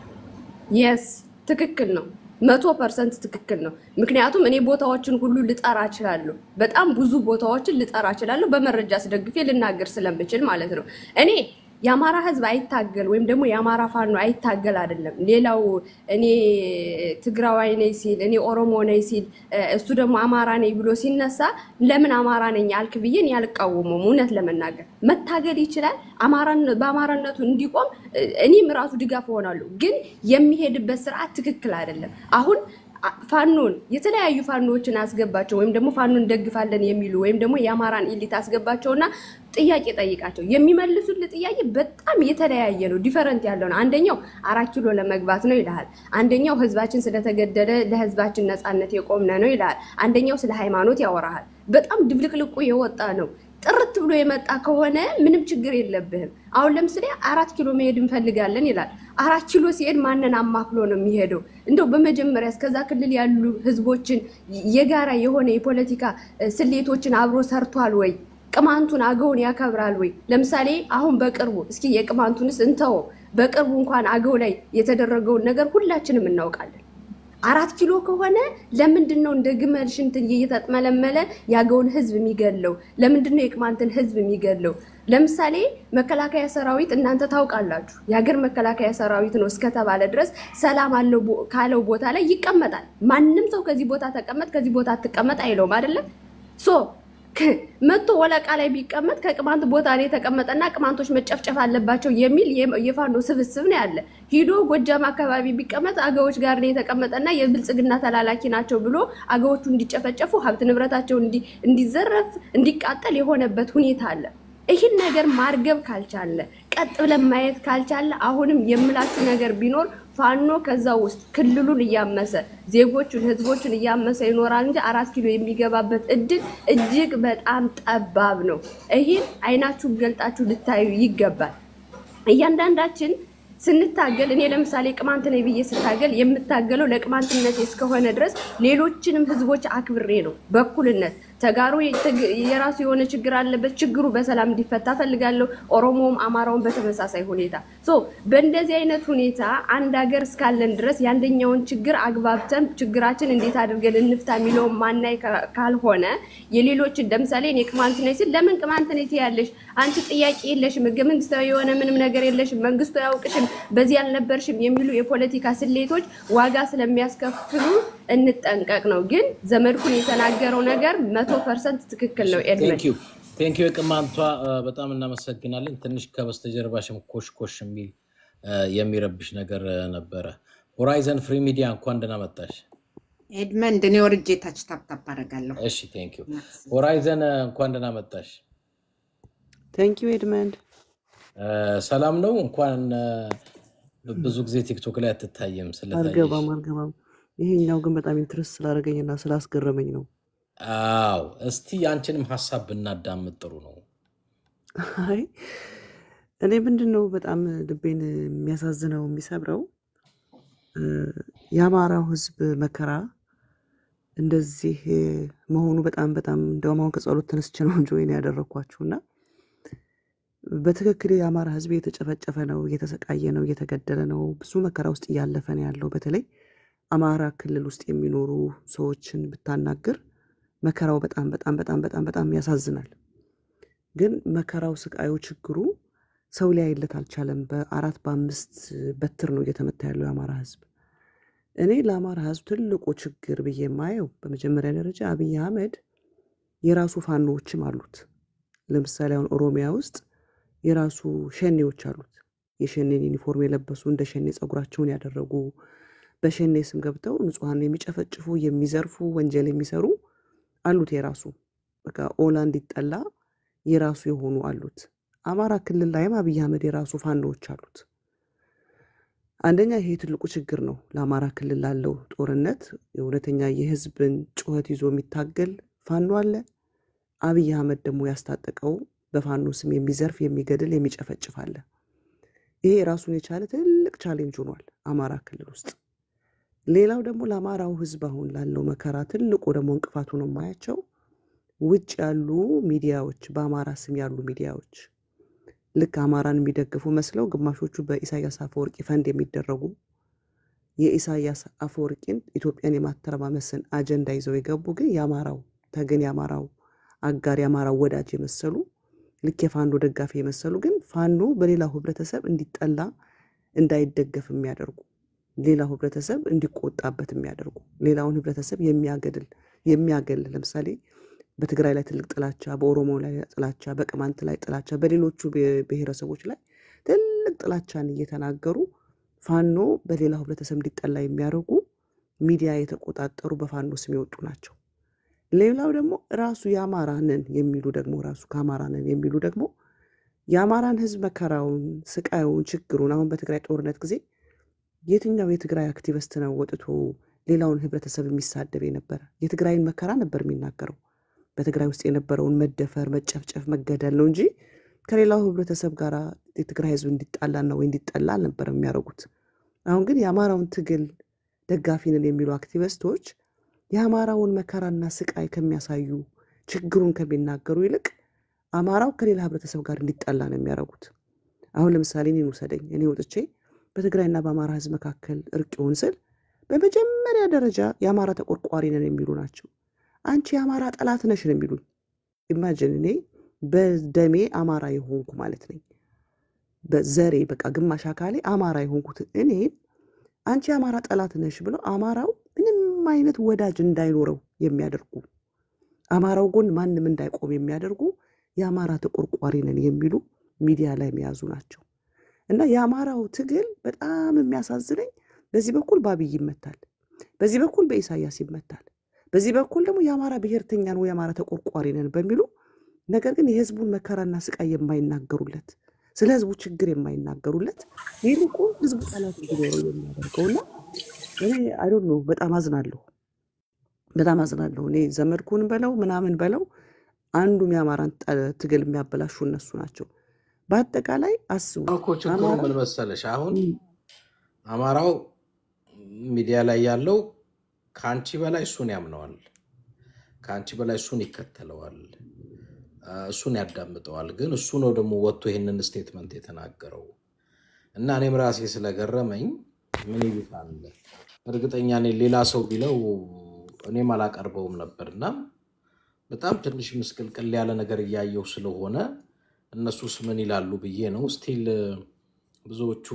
yes ትክክል ነው። መቶ percent ትክክል ነው። ምክንያቱም እኔ ቦታዎችን ሁሉ ልጠራ እችላለሁ። በጣም ብዙ ቦታዎችን ልጠራ እችላለሁ። በመረጃ አስደግፌ ልናገር ስለምችል ማለት ነው። እኔ የአማራ ህዝብ አይታገል ወይም ደግሞ የአማራ ፋኖ አይታገል አይደለም። ሌላው እኔ ትግራዋይ ነኝ ሲል እኔ ኦሮሞ ነኝ ሲል እሱ ደግሞ አማራ ነኝ ብሎ ሲነሳ ለምን አማራ ነኝ አልክ ብዬ እኔ እውነት ለመናገር መታገል ይችላል። በአማራነቱ እንዲቆም እኔም ራሱ ድጋፍ እሆናለሁ። ግን የሚሄድበት ስርዓት ትክክል አይደለም። አሁን ፋኖን የተለያዩ ፋኖዎችን አስገባቸው ወይም ደግሞ ፋኖን እንደግፋለን የሚሉ ወይም ደግሞ የአማራን ኢሊት አስገባቸውና ጥያቄ ጠይቃቸው። የሚመልሱልህ ጥያቄ በጣም የተለያየ ነው፣ different ያለው ነው። አንደኛው አራት ኪሎ ለመግባት ነው ይልሃል። አንደኛው ህዝባችን ስለተገደለ ለህዝባችን ነፃነት የቆምነ ነው ይልሃል። አንደኛው ስለ ሃይማኖት ያወራሃል። በጣም ድብልቅልቁ የወጣ ነው። ጥርት ብሎ የመጣ ከሆነ ምንም ችግር የለብህም። አሁን ለምሳሌ አራት ኪሎ መሄድ እንፈልጋለን ይላል። አራት ኪሎ ሲሄድ ማንን አማክሎ ነው የሚሄደው? እንደው በመጀመሪያ እስከዛ ክልል ያሉ ህዝቦችን የጋራ የሆነ የፖለቲካ ስሌቶችን አብሮ ሰርቷል ወይ? ቅማንቱን አገውን ያከብራል ወይ? ለምሳሌ አሁን በቅርቡ እስኪ የቅማንቱንስ እንተወው። በቅርቡ እንኳን አገው ላይ የተደረገውን ነገር ሁላችንም እናውቃለን። አራት ኪሎ ከሆነ ለምንድን ነው እንደ ግመል ሽንት እየተጥመለመለ የአገውን ህዝብ የሚገለው? ለምንድን ነው የቅማንትን ህዝብ የሚገለው? ለምሳሌ መከላከያ ሰራዊት እናንተ ታውቃላችሁ፣ የሀገር መከላከያ ሰራዊት ነው እስከተባለ ድረስ ሰላም አለው ካለው ቦታ ላይ ይቀመጣል። ማንም ሰው ከዚህ ቦታ ተቀመጥ፣ ከዚህ ቦታ አትቀመጥ አይለውም አይደለም so መጥቶ ወለቃ ላይ ቢቀመጥ ከቅማንት ቦታ ላይ የተቀመጠና ቅማንቶች መጨፍጨፍ አለባቸው የሚል የፋኖ ስብስብ ነው ያለ። ሂዶ ጎጃም አካባቢ ቢቀመጥ አገዎች ጋር ነው የተቀመጠና የብልጽግና ተላላኪ ናቸው ብሎ አገዎቹ እንዲጨፈጨፉ ሀብት ንብረታቸው እንዲ- እንዲዘረፍ እንዲቃጠል የሆነበት ሁኔታ አለ። ይህን ነገር ማርገብ ካልቻለ ቀጥ ብለን ማየት ካልቻለ አሁንም የምላችሁ ነገር ቢኖር ፋኖ ከዛ ውስጥ ክልሉን እያመሰ ዜጎቹን ህዝቦቹን እያመሰ ይኖራል እንጂ አራት ኪሎ የሚገባበት እድል እጅግ በጣም ጠባብ ነው። ይህን አይናችሁን ገልጣችሁ ልታዩ ይገባል። እያንዳንዳችን ስንታገል እኔ ለምሳሌ ቅማንት ነኝ ብዬ ስታገል የምታገለው ለቅማንትነት እስከሆነ ድረስ ሌሎችንም ህዝቦች አክብሬ ነው በእኩልነት ተጋሩ የራሱ የሆነ ችግር አለበት። ችግሩ በሰላም እንዲፈታ ፈልጋለሁ። ኦሮሞውም አማራውም በተመሳሳይ ሁኔታ so በእንደዚህ አይነት ሁኔታ አንድ ሀገር እስካለን ድረስ የአንደኛውን ችግር አግባብተን ችግራችን እንዴት አድርገን እንፍታ የሚለውን ማናይ ካልሆነ የሌሎችን ለምሳሌ እኔ ቅማንት ነኝ ስል ለምን ቅማንት ነኝ ትያለሽ? አንቺ ጥያቄ የለሽም፣ ህገ መንግስታዊ የሆነ ምንም ነገር የለሽም፣ መንግስቱ አያውቅሽም፣ በዚህ አልነበርሽም የሚሉ የፖለቲካ ስሌቶች ዋጋ ስለሚያስከፍሉ እንጠንቀቅ ነው። ግን ዘመድኩን የተናገረው ነገር መቶ percent ትክክል ነው። thank you በጣም እናመሰግናለን። ትንሽ ከበስተጀርባሽም ኮሽ ኮሽ የሚል የሚረብሽ ነገር ነበረ። ሆራይዘን ፍሪ ሚዲያ እንኳን ደህና መጣሽ። ኤድመንድ እኔ ወርጄ ታች tap tap አደርጋለሁ። እሺ thank you ሆራይዘን እንኳን ደህና መጣሽ። thank you ኤድመንድ። ሰላም ነው። እንኳን ብዙ ጊዜ ቲክቶክ ላይ አትታይም ስለታየሽ። አልገባም አልገባም። ይሄኛው ግን በጣም interest ስላደረገኝና ስላስገረመኝ ነው። አዎ እስቲ የአንቺንም ሀሳብ ብናዳምጥ ጥሩ ነው። አይ እኔ ምንድን ነው በጣም ልቤን የሚያሳዝነው የሚሰብረው የአማራው ሕዝብ መከራ እንደዚህ መሆኑ በጣም በጣም እንደውም አሁን ከጸሎት ተነስቼ ነው join ያደረግኳችሁ እና በትክክል የአማራ ህዝብ እየተጨፈጨፈ ነው፣ እየተሰቃየ ነው፣ እየተገደለ ነው፣ ብዙ መከራ ውስጥ እያለፈ ነው ያለው። በተለይ አማራ ክልል ውስጥ የሚኖሩ ሰዎችን ብታናግር መከራው በጣም በጣም በጣም በጣም በጣም ያሳዝናል። ግን መከራው፣ ስቃዩ፣ ችግሩ ሰው ሊያይለት አልቻለም። በአራት በአምስት በትር ነው እየተመታ ያለው የአማራ ህዝብ። እኔ ለአማራ ህዝብ ትልቁ ችግር ብዬ የማየው በመጀመሪያ ደረጃ አብይ አህመድ የራሱ ፋኖዎችም አሉት። ለምሳሌ አሁን ኦሮሚያ ውስጥ የራሱ ሸኔዎች አሉት። የሸኔን ዩኒፎርም የለበሱ እንደ ሸኔ ፀጉራቸውን ያደረጉ በሸኔ ስም ገብተው ንጹሐን የሚጨፈጭፉ የሚዘርፉ ወንጀል የሚሰሩ አሉት። የራሱ በቃ ኦላ እንዲጠላ የራሱ የሆኑ አሉት። አማራ ክልል ላይም አብይ አህመድ የራሱ ፋኖዎች አሉት። አንደኛ ይሄ ትልቁ ችግር ነው ለአማራ ክልል ላለው ጦርነት። እውነተኛ የህዝብን ጩኸት ይዞ የሚታገል ፋኖ አለ። አብይ አህመድ ደግሞ ያስታጠቀው በፋኖ ስም የሚዘርፍ የሚገድል የሚጨፈጭፍ አለ። ይሄ ራሱን የቻለ ትልቅ challenge ሆኗል አማራ ክልል ውስጥ። ሌላው ደግሞ ለአማራው ህዝብ አሁን ላለው መከራ ትልቁ ደግሞ እንቅፋቱ ነው የማያቸው ውጭ ያሉ ሚዲያዎች፣ በአማራ ስም ያሉ ሚዲያዎች። ልክ አማራን የሚደግፉ መስለው ግማሾቹ በኢሳያስ አፈወርቂ ፈንድ የሚደረጉ የኢሳያስ አፈወርቂን ኢትዮጵያን የማተረማመስን አጀንዳ ይዘው የገቡ ግን የአማራው ተገን የአማራው አጋር የአማራው ወዳጅ የመሰሉ ልክ የፋኖ ደጋፊ የመሰሉ ግን ፋኖ በሌላው ህብረተሰብ እንዲጠላ እንዳይደገፍ የሚያደርጉ ሌላው ህብረተሰብ እንዲቆጣበት የሚያደርጉ ሌላውን ህብረተሰብ የሚያገድል የሚያገል ለምሳሌ በትግራይ ላይ ትልቅ ጥላቻ፣ በኦሮሞ ላይ ጥላቻ፣ በቅማንት ላይ ጥላቻ፣ በሌሎቹ ብሔረሰቦች ላይ ትልቅ ጥላቻን እየተናገሩ ፋኖ በሌላው ህብረተሰብ እንዲጠላ የሚያደርጉ ሚዲያ የተቆጣጠሩ በፋኖ ስም የወጡ ናቸው። ሌላው ደግሞ ራሱ የአማራ ነን የሚሉ ደግሞ ራሱ ከአማራ የሚሉ ደግሞ የአማራን ህዝብ መከራውን፣ ስቃዩን፣ ችግሩን አሁን በትግራይ ጦርነት ጊዜ የትኛው የትግራይ አክቲቪስት ነው ወጥቶ ሌላውን ህብረተሰብ የሚሳደብ የነበረ? የትግራይን መከራ ነበር የሚናገረው። በትግራይ ውስጥ የነበረውን መደፈር፣ መጨፍጨፍ፣ መገደል ነው እንጂ ከሌላው ህብረተሰብ ጋር የትግራይ ህዝብ እንዲጣላና ወይ እንዲጠላ አልነበረም የሚያደርጉት። አሁን ግን የአማራውን ትግል ደጋፊ ነን የሚሉ አክቲቪስቶች የአማራውን መከራና ስቃይ ከሚያሳዩ ችግሩን ከሚናገሩ ይልቅ አማራው ከሌላ ህብረተሰብ ጋር እንዲጣላ ነው የሚያደርጉት። አሁን ለምሳሌ እኔን ውሰደኝ። እኔ ወጥቼ በትግራይና በአማራ ህዝብ መካከል እርቅ ይሁን ስል በመጀመሪያ ደረጃ የአማራ ተቆርቋሪ ነን የሚሉ ናቸው። አንቺ የአማራ ጠላት ነሽ ነው የሚሉኝ። ኢማጅን እኔ በደሜ አማራ የሆንኩ ማለት ነኝ። በዘሬ በቃ ግማሽ አካሌ አማራ የሆንኩት እኔን አንቺ የአማራ ጠላት ነሽ ብለው አማራው ምንም አይነት ወዳጅ እንዳይኖረው የሚያደርጉ አማራው ጎን ማንም እንዳይቆም የሚያደርጉ የአማራ ተቆርቋሪ ነን የሚሉ ሚዲያ ላይ የያዙ ናቸው። እና የአማራው ትግል በጣም የሚያሳዝነኝ በዚህ በኩል በአብይ ይመታል፣ በዚህ በኩል በኢሳያስ ይመታል፣ በዚህ በኩል ደግሞ የአማራ ብሔርተኛ ነው የአማራ ተቆርቋሪ ነን በሚሉ ነገር ግን የህዝቡን መከራና ስቃይ የማይናገሩለት ስለ ህዝቡ ችግር የማይናገሩለት ይልቁ ህዝቡ ጠላት እንዲኖረው የሚያደርገውና እኔ አይዶን ነው በጣም አዝናለሁ፣ በጣም አዝናለሁ። እኔ ዘመድኩን በለው ምናምን በለው አንዱም የአማራን ትግል የሚያበላሹ እነሱ ናቸው። በአጠቃላይ አስቡ። እኮ ችግሩ ምን መሰለሽ፣ አሁን አማራው ሚዲያ ላይ ያለው ከአንቺ በላይ እሱን ያምነዋል፣ ከአንቺ በላይ እሱን ይከተለዋል፣ እሱን ያዳምጠዋል። ግን እሱ ነው ደግሞ ወጥቶ ይህንን statement የተናገረው። እና እኔም ራሴ ስለገረመኝ ምን ይሉታል እርግጠኛ ነኝ ሌላ ሰው ቢለው እኔም አላቀርበውም ነበር። እና በጣም ትንሽ ምስቅልቅል ያለ ነገር እያየው ስለሆነ እነሱስ ምን ይላሉ ብዬ ነው። ስቲል ብዙዎቹ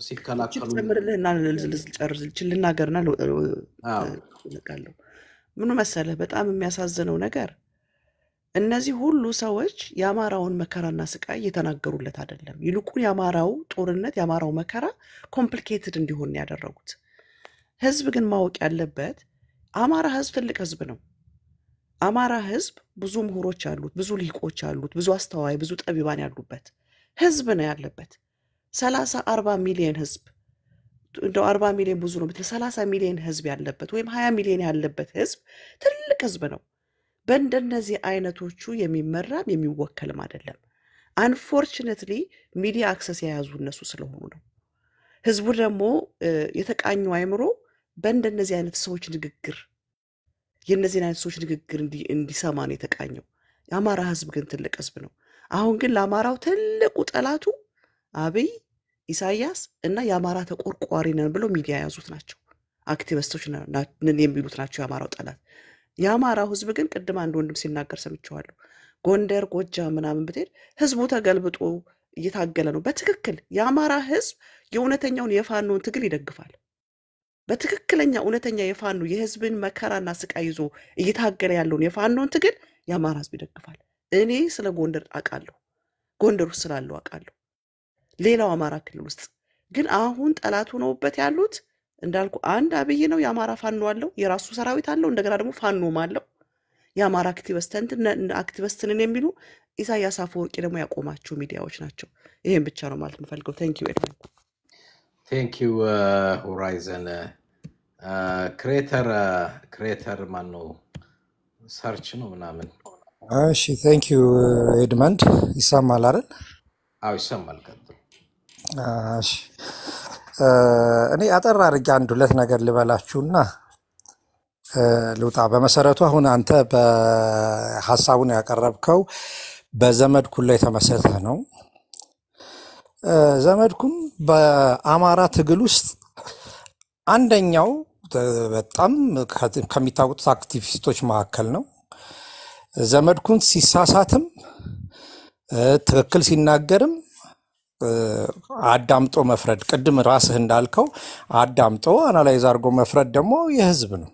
ሲከላከሉ ልናገርና እለቃለሁ። ምኑ መሰለህ በጣም የሚያሳዝነው ነገር እነዚህ ሁሉ ሰዎች የአማራውን መከራና ስቃይ እየተናገሩለት አይደለም። ይልቁን የአማራው ጦርነት የአማራው መከራ complicated እንዲሆን ያደረጉት። ህዝብ ግን ማወቅ ያለበት አማራ ህዝብ ትልቅ ህዝብ ነው። አማራ ህዝብ ብዙ ምሁሮች አሉት፣ ብዙ ሊቆች አሉት፣ ብዙ አስተዋይ፣ ብዙ ጠቢባን ያሉበት ህዝብ ነው ያለበት። ሰላሳ አርባ ሚሊዮን ህዝብ እንደው አርባ ሚሊዮን ብዙ ነው ብትል ሰላሳ ሚሊዮን ህዝብ ያለበት ወይም ሀያ ሚሊዮን ያለበት ህዝብ ትልቅ ህዝብ ነው። በእንደነዚህ አይነቶቹ የሚመራም የሚወከልም አይደለም። unfortunately ሚዲያ access የያዙ እነሱ ስለሆኑ ነው። ህዝቡ ደግሞ የተቃኘው አይምሮ በእንደነዚህ አይነት ሰዎች ንግግር የእነዚህን አይነት ሰዎች ንግግር እንዲ- እንዲሰማ ነው የተቃኘው። የአማራ ህዝብ ግን ትልቅ ህዝብ ነው። አሁን ግን ለአማራው ትልቁ ጠላቱ አብይ፣ ኢሳያስ እና የአማራ ተቆርቋሪ ነን ብለው ሚዲያ የያዙት ናቸው። አክቲቪስቶች ነን የሚሉት ናቸው የአማራው ጠላት። የአማራው ህዝብ ግን ቅድም አንድ ወንድም ሲናገር ሰምቼዋለሁ። ጎንደር፣ ጎጃም ምናምን ብትሄድ ህዝቡ ተገልብጦ እየታገለ ነው። በትክክል የአማራ ህዝብ የእውነተኛውን የፋኖን ትግል ይደግፋል። በትክክለኛ እውነተኛ የፋኖ የህዝብን መከራና ስቃይ ይዞ እየታገለ ያለውን የፋኖን ትግል የአማራ ህዝብ ይደግፋል። እኔ ስለ ጎንደር አውቃለሁ፣ ጎንደር ውስጥ ስላለው አውቃለሁ። ሌላው አማራ ክልል ውስጥ ግን አሁን ጠላት ሆነውበት ያሉት እንዳልኩ አንድ አብይ ነው። የአማራ ፋኖ አለው፣ የራሱ ሰራዊት አለው። እንደገና ደግሞ ፋኖም አለው። የአማራ አክቲቪስት ነን የሚሉ ኢሳያስ አፈወርቂ ደግሞ ያቆማቸው ሚዲያዎች ናቸው። ይሄን ብቻ ነው ማለት የምፈልገው። thank you admin። thank you Horizon creator creator ማን ነው? search ነው ምናምን። እሺ thank you admin ይሰማል አይደል? አዎ ይሰማል። ቀጥል። እሺ እኔ አጠር አድርጌ አንድ ሁለት ነገር ልበላችሁና ልውጣ። በመሰረቱ አሁን አንተ በሀሳቡን ያቀረብከው በዘመድኩን ላይ የተመሰረተ ነው። እ፣ ዘመድኩን በአማራ ትግል ውስጥ አንደኛው በጣም ከሚታወቁት አክቲቪስቶች መካከል ነው። ዘመድኩን ሲሳሳትም ትክክል ሲናገርም አዳምጦ መፍረድ፣ ቅድም ራስህ እንዳልከው አዳምጦ analyze አድርጎ መፍረድ ደግሞ የህዝብ ነው።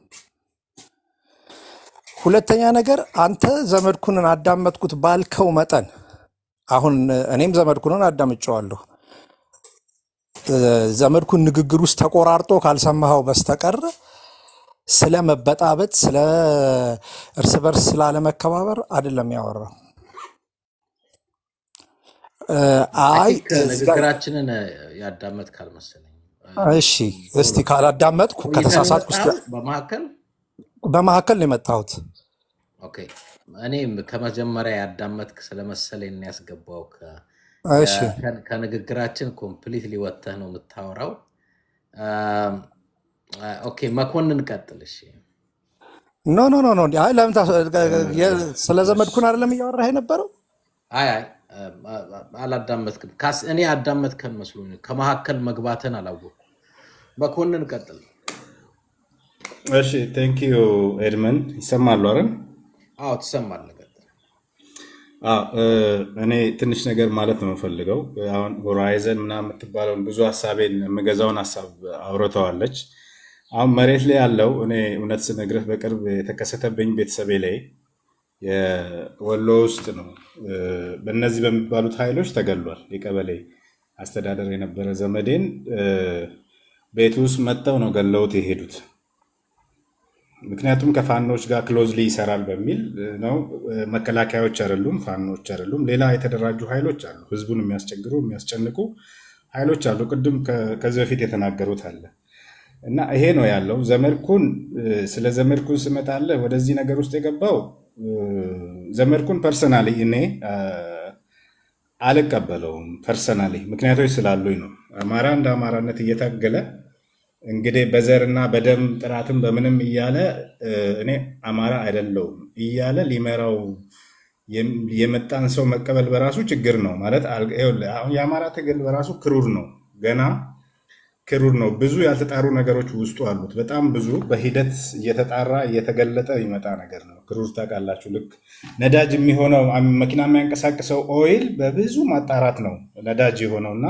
ሁለተኛ ነገር አንተ ዘመድኩንን አዳመጥኩት ባልከው መጠን አሁን እኔም ዘመድኩንን አዳምጨዋለሁ። ዘመድኩን ንግግር ውስጥ ተቆራርጦ ካልሰማኸው በስተቀር ስለ መበጣበጥ፣ ስለ እርስ በርስ ስላለመከባበር አይደለም ያወራው። አይ ንግግራችንን ያዳመጥክ አልመሰለኝም እሺ፣ እስቲ ካላዳመጥኩ ከተሳሳትኩ በመካከል ነው የመጣሁት። እኔም ከመጀመሪያ ያዳመጥክ ስለመሰለኝ ነው ያስገባው። ከ- እሺ ከ- ከንግግራችን completely ወጥተህ ነው የምታወራው። okay መኮንን ቀጥል። እሺ no no no no አይ ለምን ስለ ዘመድኩን አይደለም እያወራህ የነበረው? አይ አይ አላዳመጥክም። እኔ ያዳመጥክን መስሎኝ ከመካከል መግባትን አላወኩም። መኮንን ቀጥል። እሺ thank you admin ይሰማሉ አይደል? አዎ ትሰማለህ። እኔ ትንሽ ነገር ማለት ነው የምፈልገው። አሁን Horizon ምናምን የምትባለውን ብዙ ሀሳቤን የምጋራውን ሀሳብ አውርተዋለች። አሁን መሬት ላይ ያለው እኔ እውነት ስነግርህ በቅርብ የተከሰተብኝ ቤተሰቤ ላይ የወሎ ውስጥ ነው። በእነዚህ በሚባሉት ኃይሎች ተገሏል። የቀበሌ አስተዳደር የነበረ ዘመዴን ቤት ውስጥ መጥተው ነው ገለውት የሄዱት። ምክንያቱም ከፋኖች ጋር ክሎዝሊ ይሰራል በሚል ነው። መከላከያዎች አይደሉም፣ ፋኖች አይደሉም፣ ሌላ የተደራጁ ኃይሎች አሉ። ህዝቡን የሚያስቸግሩ የሚያስጨንቁ ኃይሎች አሉ። ቅድም ከዚህ በፊት የተናገሩት አለ እና ይሄ ነው ያለው። ዘመድኩን ስለ ዘመድኩን ስመጣ ወደዚህ ነገር ውስጥ የገባው ዘመድኩን personally እኔ አልቀበለውም። personally ምክንያቶች ስላሉኝ ነው። አማራ እንደ አማራነት እየታገለ እንግዲህ በዘርና በደም ጥራትም በምንም እያለ እኔ አማራ አይደለሁም እያለ ሊመራው የመጣን ሰው መቀበል በራሱ ችግር ነው ማለት የአማራ ትግል በራሱ crude ነው፣ ገና crude ነው። ብዙ ያልተጣሩ ነገሮች ውስጡ አሉት። በጣም ብዙ በሂደት እየተጣራ እየተገለጠ ይመጣ ነገር ነው። crude ታውቃላችሁ። ልክ ነዳጅ የሚሆነው መኪና የሚያንቀሳቅሰው oil በብዙ ማጣራት ነው ነዳጅ የሆነው እና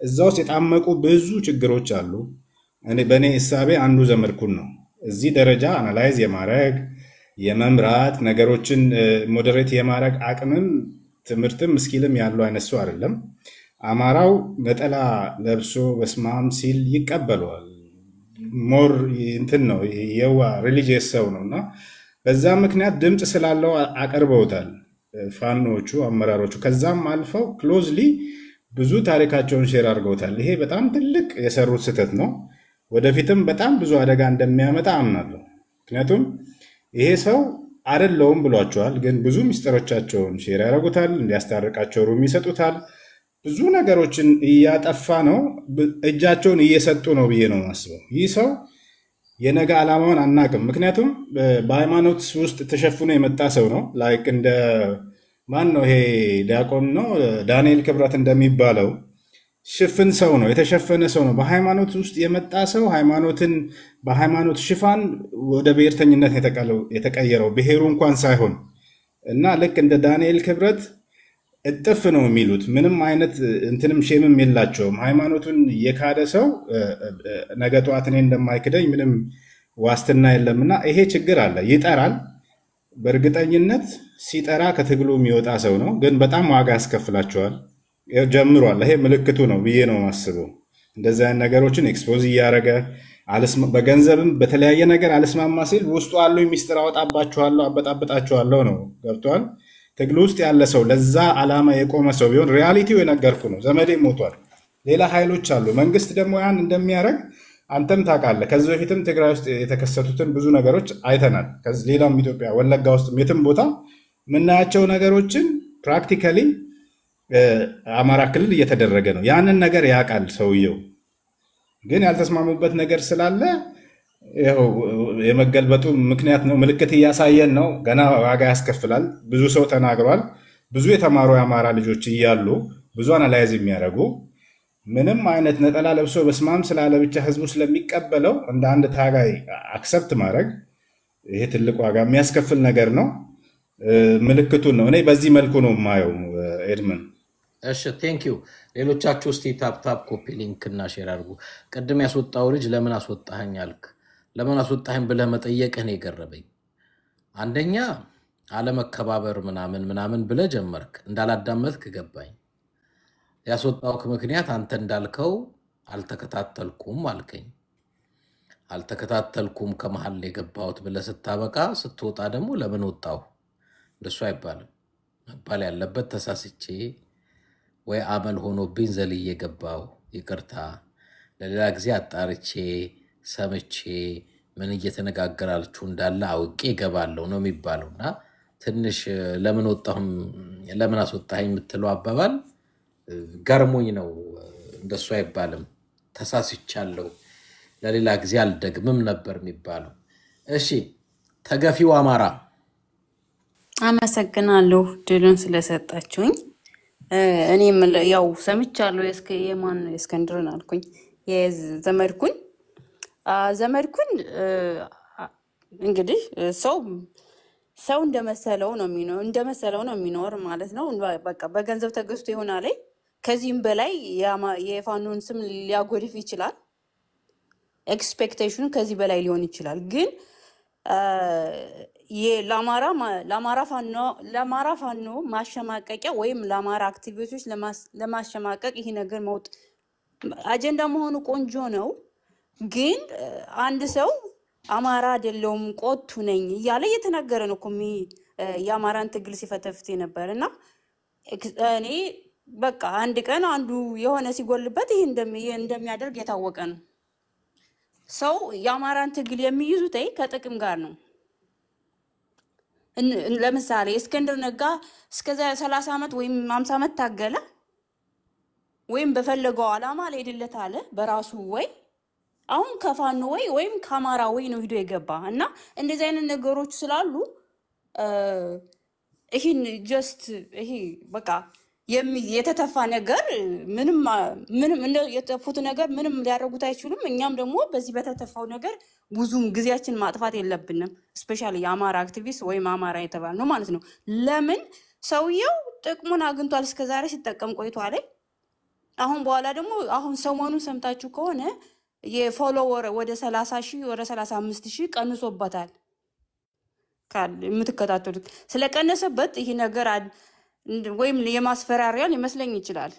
እዛ ውስጥ የጣመቁ ብዙ ችግሮች አሉ። በእኔ እሳቤ አንዱ ዘመድኩን ነው እዚህ ደረጃ analyze የማድረግ የመምራት ነገሮችን moderate የማድረግ አቅምም ትምህርትም skill ም ያለው አይነት ሰው አይደለም። አማራው ነጠላ ለብሶ በስማም ሲል ይቀበለዋል። more እንትን ነው የዋ religious ሰው ነው እና በዛ ምክንያት ድምፅ ስላለው አቅርበውታል ፋኖቹ አመራሮቹ። ከዛም አልፈው closely ብዙ ታሪካቸውን share አድርገውታል። ይሄ በጣም ትልቅ የሰሩት ስህተት ነው። ወደፊትም በጣም ብዙ አደጋ እንደሚያመጣ አምናለሁ። ምክንያቱም ይሄ ሰው አይደለሁም ብሏቸዋል፣ ግን ብዙ ሚስጥሮቻቸውን share ያደርጉታል፣ እንዲያስታርቃቸው room ይሰጡታል። ብዙ ነገሮችን እያጠፋ ነው፣ እጃቸውን እየሰጡ ነው ብዬ ነው የማስበው። ይህ ሰው የነገ ዓላማውን አናቅም። ምክንያቱም በሃይማኖት ውስጥ ተሸፍኖ የመጣ ሰው ነው። like እንደ ማን ነው ይሄ ዲያቆን ነው ዳንኤል ክብረት እንደሚባለው ሽፍን ሰው ነው፣ የተሸፈነ ሰው ነው። በሃይማኖት ውስጥ የመጣ ሰው ሃይማኖትን በሃይማኖት ሽፋን ወደ ብሔርተኝነት የተቀየረው ብሔሩ እንኳን ሳይሆን እና ልክ እንደ ዳንኤል ክብረት እጥፍ ነው የሚሉት። ምንም አይነት እንትንም shame ም የላቸውም። ሃይማኖቱን የካደ ሰው ነገ ጠዋት እኔ እንደማይክደኝ ምንም ዋስትና የለምና ይሄ ችግር አለ። ይጠራል። በእርግጠኝነት ሲጠራ ከትግሉ የሚወጣ ሰው ነው፣ ግን በጣም ዋጋ ያስከፍላቸዋል። ጀምሯል። ይሄ ምልክቱ ነው ብዬ ነው የማስበው። እንደዚህ አይነት ነገሮችን expose እያደረገ በገንዘብም በተለያየ ነገር አልስማማ ሲል ውስጡ አሉ ሚስጥር አወጣባችኋለሁ፣ አበጣበጣችኋለሁ ነው ገብተዋል። ትግል ውስጥ ያለ ሰው ለዛ ዓላማ የቆመ ሰው ቢሆን reality ው የነገርኩ ነው። ዘመዴ ሞቷል። ሌላ ኃይሎች አሉ። መንግስት ደግሞ ያን እንደሚያደርግ አንተም ታውቃለህ። ከዚህ በፊትም ትግራይ ውስጥ የተከሰቱትን ብዙ ነገሮች አይተናል። ሌላም ኢትዮጵያ ወለጋ ውስጥም የትም ቦታ የምናያቸው ነገሮችን practically አማራ ክልል እየተደረገ ነው። ያንን ነገር ያውቃል ሰውየው። ግን ያልተስማሙበት ነገር ስላለ የመገልበጡ ምክንያት ነው። ምልክት እያሳየን ነው። ገና ዋጋ ያስከፍላል። ብዙ ሰው ተናግሯል። ብዙ የተማሩ የአማራ ልጆች እያሉ ብዙ analyze የሚያደርጉ ምንም አይነት ነጠላ ለብሶ በስማም ስላለ ብቻ ህዝቡ ስለሚቀበለው እንደ አንድ ታጋይ accept ማድረግ ይሄ ትልቅ ዋጋ የሚያስከፍል ነገር ነው። ምልክቱን ነው። እኔ በዚህ መልኩ ነው የማየው። ኤድመን እሺ thank you። ሌሎቻችሁ እስቲ tap tap copy link እና share አድርጉ። ቅድም ያስወጣው ልጅ ለምን አስወጣኸኝ አልክ። ለምን አስወጣኸኝ ብለህ መጠየቅህ ነው የገረበኝ። አንደኛ አለመከባበር ምናምን ምናምን ብለህ ጀመርክ። እንዳላዳመጥክ ገባኝ። ያስወጣውክ ምክንያት አንተ እንዳልከው አልተከታተልኩም አልከኝ። አልተከታተልኩም ከመሀል የገባሁት ብለህ ስታበቃ ስትወጣ ደግሞ ለምን ወጣሁ? እንደሱ አይባልም። መባል ያለበት ተሳስቼ ወይ አመል ሆኖብኝ ዘልዬ ገባሁ፣ ይቅርታ፣ ለሌላ ጊዜ አጣርቼ ሰምቼ ምን እየተነጋገራችሁ እንዳለ አውቄ እገባለሁ ነው የሚባለው። እና ትንሽ ለምን ወጣሁም ለምን አስወጣኸኝ የምትለው አባባል ገርሞኝ ነው። እንደሱ አይባልም። ተሳስቻለሁ፣ ለሌላ ጊዜ አልደግምም ነበር የሚባለው። እሺ፣ ተገፊው አማራ አመሰግናለሁ ድሉን ስለሰጣችሁኝ። እ፣ እኔ የምለ- ያው ሰምቻለሁ። የማን የእስክንድርን አልኩኝ የዘመድኩን አ፣ ዘመድኩን እንግዲህ ሰው ሰው እንደመሰለው ነው የሚኖር እንደመሰለው ነው የሚኖር ማለት ነው። በቃ በገንዘብ ተገዝቶ ይሆናል። ከዚህም በላይ የፋኖን ስም ሊያጎድፍ ይችላል። expectation ኡ ከዚህ በላይ ሊሆን ይችላል። ግን ለአማራ ፋኖ ማሸማቀቂያ ወይም ለአማራ አክቲቪስቶች ለማስ- ለማሸማቀቅ ይሄ ነገር መውጥ አጀንዳ መሆኑ ቆንጆ ነው። ግን አንድ ሰው አማራ አይደለውም ቆቱ ነኝ እያለ እየተናገረ ነው እኮ የአማራን ትግል ሲፈተፍት ነበር እና እኔ በቃ አንድ ቀን አንዱ የሆነ ሲጎልበት ይህ እንደሚ- እንደሚያደርግ የታወቀ ነው። ሰው የአማራን ትግል የሚይዙት ከጥቅም ጋር ነው። ለምሳሌ እስክንድር ነጋ እስከዛ ሰላሳ ዓመት ወይም ሀምሳ ዓመት ታገለ ወይም በፈለገው ዓላማ አልሄድለት አለ በራሱ ወይ። አሁን ከፋኖ ወይ ወይም ከአማራ ወይ ነው ሂዶ የገባ እና እንደዚህ አይነት ነገሮች ስላሉ ይህን just ይሄ በቃ የተተፋ ነገር ምንም የተፉት ነገር ምንም ሊያደርጉት አይችሉም። እኛም ደግሞ በዚህ በተተፋው ነገር ብዙም ጊዜያችን ማጥፋት የለብንም። especially የአማራ አክቲቪስት ወይም አማራ የተባለ ነው ማለት ነው። ለምን ሰውየው ጥቅሙን አግኝቷል፣ እስከዛሬ ሲጠቀም ቆይቷል። አሁን በኋላ ደግሞ አሁን ሰሞኑን ሰምታችሁ ከሆነ የ follower ወደ ሰላሳ ሺህ ወደ ሰላሳ አምስት ሺህ ቀንሶበታል። የምትከታተሉት ስለቀነሰበት ይህ ነገር ወይም የማስፈራሪያ ሊመስለኝ ይችላል።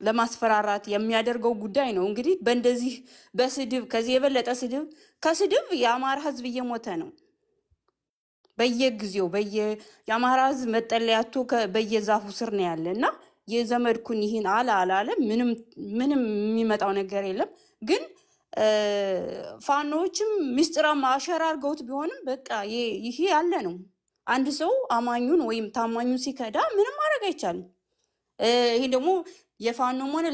ለማስፈራራት የሚያደርገው ጉዳይ ነው። እንግዲህ በእንደዚህ በስድብ ከዚህ የበለጠ ስድብ ከስድብ የአማራ ሕዝብ እየሞተ ነው። በየጊዜው በየ የአማራ ሕዝብ መጠለያ አጥቶ ከ- በየዛፉ ስር ነው ያለ እና የዘመድኩን ይህን አለ አላለ ምንም የሚመጣው ነገር የለም። ግን ፋኖዎችም ምስጢራማ አሸራ አድርገውት ቢሆንም በቃ ይሄ ያለ ነው። አንድ ሰው አማኙን ወይም ታማኙን ሲከዳ ምንም ማድረግ አይቻልም። ይህ ደግሞ የፋኖም ሆነ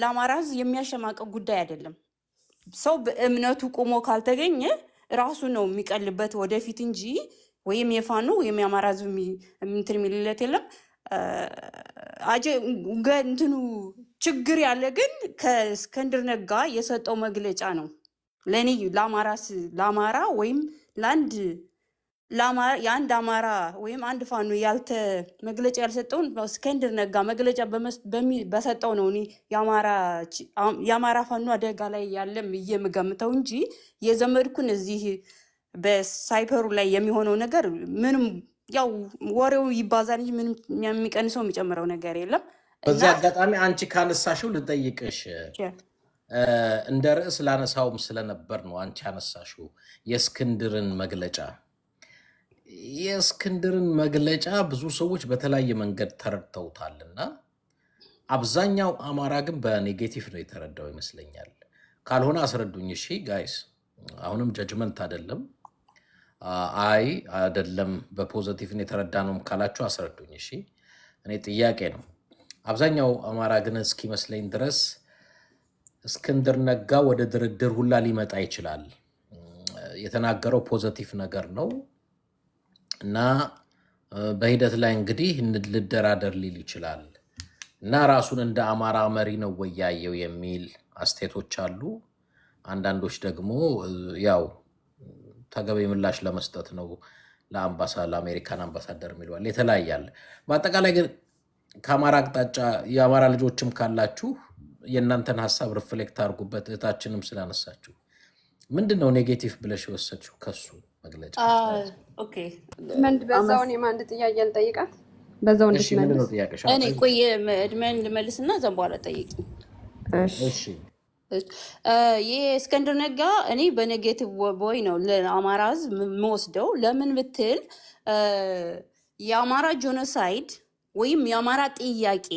ለአማራ ህዝብ የሚያሸማቀቅ ጉዳይ አይደለም። ሰው በእምነቱ ቆሞ ካልተገኘ ራሱ ነው የሚቀልበት ወደፊት እንጂ ወይም የፋኖ ወይም የአማራ የሚ- እንትን የሚልለት የለም። እንትኑ ችግር ያለ ግን ከእስክንድር ነጋ የሰጠው መግለጫ ነው። ለእኔ ለአማራ ወይም ለአንድ የአንድ አማራ ወይም አንድ ፋኖ ያልተ መግለጫ ያልሰጠውን እስክንድር ነጋ መግለጫ በሰጠው ነው እኔ የአማራ ፋኖ አደጋ ላይ ያለም የምገምተው እንጂ የዘመድኩን እዚህ በሳይፐሩ ላይ የሚሆነው ነገር ምንም ያው ወሬው ይባዛል እንጂ ምንም የሚቀንሰው የሚጨምረው ነገር የለም። በዚህ አጋጣሚ አንቺ ካነሳሽው ልጠይቅሽ። እንደ ርዕስ ላነሳውም ስለነበር ነው አንቺ ያነሳሽው የእስክንድርን መግለጫ። የእስክንድርን መግለጫ ብዙ ሰዎች በተለያየ መንገድ ተረድተውታል እና አብዛኛው አማራ ግን በ negative ነው የተረዳው ይመስለኛል። ካልሆነ አስረዱኝ። እሺ guys፣ አሁንም judgment አይደለም። አይ አይደለም በ positive ነው የተረዳ ነውም ካላችሁ አስረዱኝ። እሺ እኔ ጥያቄ ነው። አብዛኛው አማራ ግን እስኪመስለኝ ድረስ እስክንድር ነጋ ወደ ድርድር ሁላ ሊመጣ ይችላል። የተናገረው positive ነገር ነው እና በሂደት ላይ እንግዲህ ልደራደር ሊል ይችላል እና ራሱን እንደ አማራ መሪ ነው ወይ ያየው የሚል አስተያየቶች አሉ። አንዳንዶች ደግሞ ያው ተገቢ ምላሽ ለመስጠት ነው ለአሜሪካን አምባሳደር የሚልም አለ የተለያየ አለ። በአጠቃላይ ግን ከአማራ አቅጣጫ የአማራ ልጆችም ካላችሁ የእናንተን ሀሳብ reflect አድርጉበት። እህታችንም ስላነሳችሁ ምንድን ነው negative ብለሽ የወሰድሽው ከሱ መግለጫ? መንድ በዛው እኔም አንድ ጥያቄ ልጠይቃት በዛው እንድትመልስ? እኔ ቆይ ኤድመን ልመልስና ዘን በኋላ ጠይቂ። እሺ ይህ እስክንድር ነጋ እኔ በ negative way ነው ለአማራ ህዝብ የምወስደው። ለምን ብትል የአማራ genocide ወይም የአማራ ጥያቄ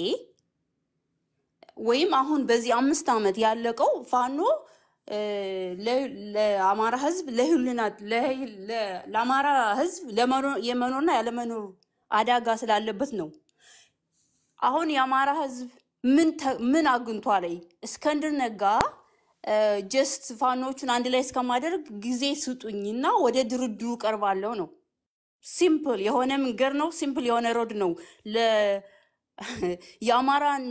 ወይም አሁን በዚህ አምስት ዓመት ያለቀው ፋኖ ለአማራ ህዝብ ለህልውና ለህ- ለ- ለአማራ ህዝብ የመኖርና ያለመኖር አደጋ ስላለበት ነው። አሁን የአማራ ህዝብ ምን አግኝቷል እስክንድር ነጋ just ፋኖቹን አንድ ላይ እስከማደርግ ጊዜ ስጡኝና ወደ ድርድሩ ቀርባለሁ ነው። simple የሆነ መንገድ ነው። simple የሆነ road ነው። የአማራን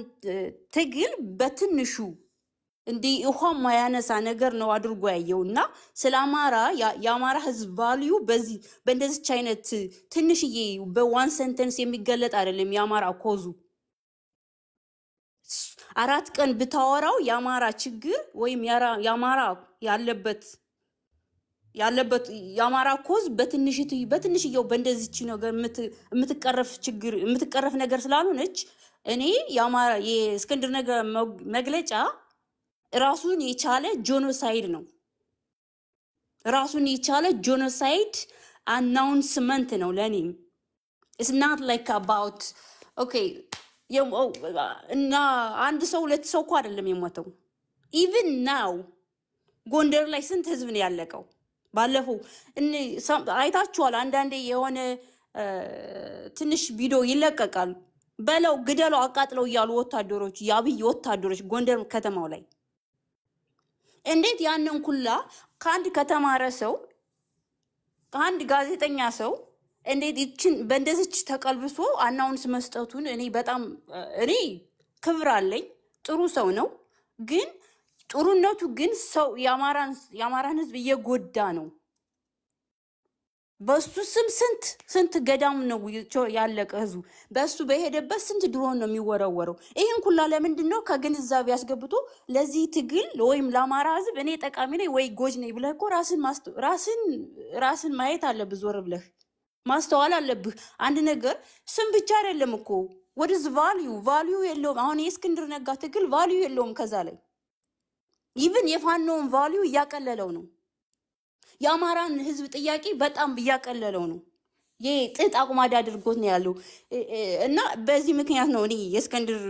ትግል በትንሹ እንዲህ ውሃ ማያነሳ ነገር ነው አድርጎ ያየው እና ስለ አማራ የአማራ ህዝብ value በዚህ በእንደዚች አይነት ትንሽዬ በ one sentence የሚገለጥ አይደለም። የአማራ cause ኡ አራት ቀን ብታወራው የአማራ ችግር ወይም የአማራ ያለበት ያለበት የአማራ ኮዝ በትንሽየው በእንደዚች ነገር የምት- የምትቀረፍ ችግር የምትቀረፍ ነገር ስላልሆነች እኔ የአማራ የእስክንድር ነገር መግ- መግለጫ ራሱን የቻለ ጆኖሳይድ ነው። ራሱን የቻለ ጆኖሳይድ አናውንስመንት ነው ለእኔም ኢትስ ናት ላይክ አባውት ኦኬ እና አንድ ሰው ሁለት ሰው እኮ አይደለም የሞተው። even now ጎንደር ላይ ስንት ህዝብ ነው ያለቀው? ባለፈው አይታችኋል። አንዳንዴ የሆነ ትንሽ ቪዲዮ ይለቀቃል። በለው ግደለው፣ አቃጥለው እያሉ ወታደሮች የአብይ ወታደሮች ጎንደር ከተማው ላይ እንዴት ያንን ሁላ ከአንድ ከተማረ ሰው ከአንድ ጋዜጠኛ ሰው እንዴት ይችን በእንደዚች ተቀልብሶ announce መስጠቱን እኔ በጣም እኔ ክብር አለኝ። ጥሩ ሰው ነው። ግን ጥሩነቱ ግን ሰው የአማራን ህዝብ እየጎዳ ነው። በሱ ስም ስንት ስንት ገዳም ነው ያለቀ ህዝቡ በሱ በሄደበት ስንት ድሮን ነው የሚወረወረው። ይህን ሁላ ለምንድን ነው ከግንዛቤ አስገብቶ ለዚህ ትግል ወይም ለአማራ ህዝብ እኔ ጠቃሚ ነኝ ወይ ጎጅ ነኝ ብለህ እኮ ራስን ማየት አለብህ። ዞር ብለህ ማስተዋል አለብህ። አንድ ነገር ስም ብቻ አይደለም እኮ ወደዚ value value የለውም። አሁን የእስክንድር ነጋ ትግል value የለውም። ከዛ ላይ even የፋኖውን ቫልዩ እያቀለለው ነው። የአማራን ህዝብ ጥያቄ በጣም እያቀለለው ነው። ይህ ጥጥ አቁማዳ አድርጎት ነው ያለው እና በዚህ ምክንያት ነው እኔ የእስክንድር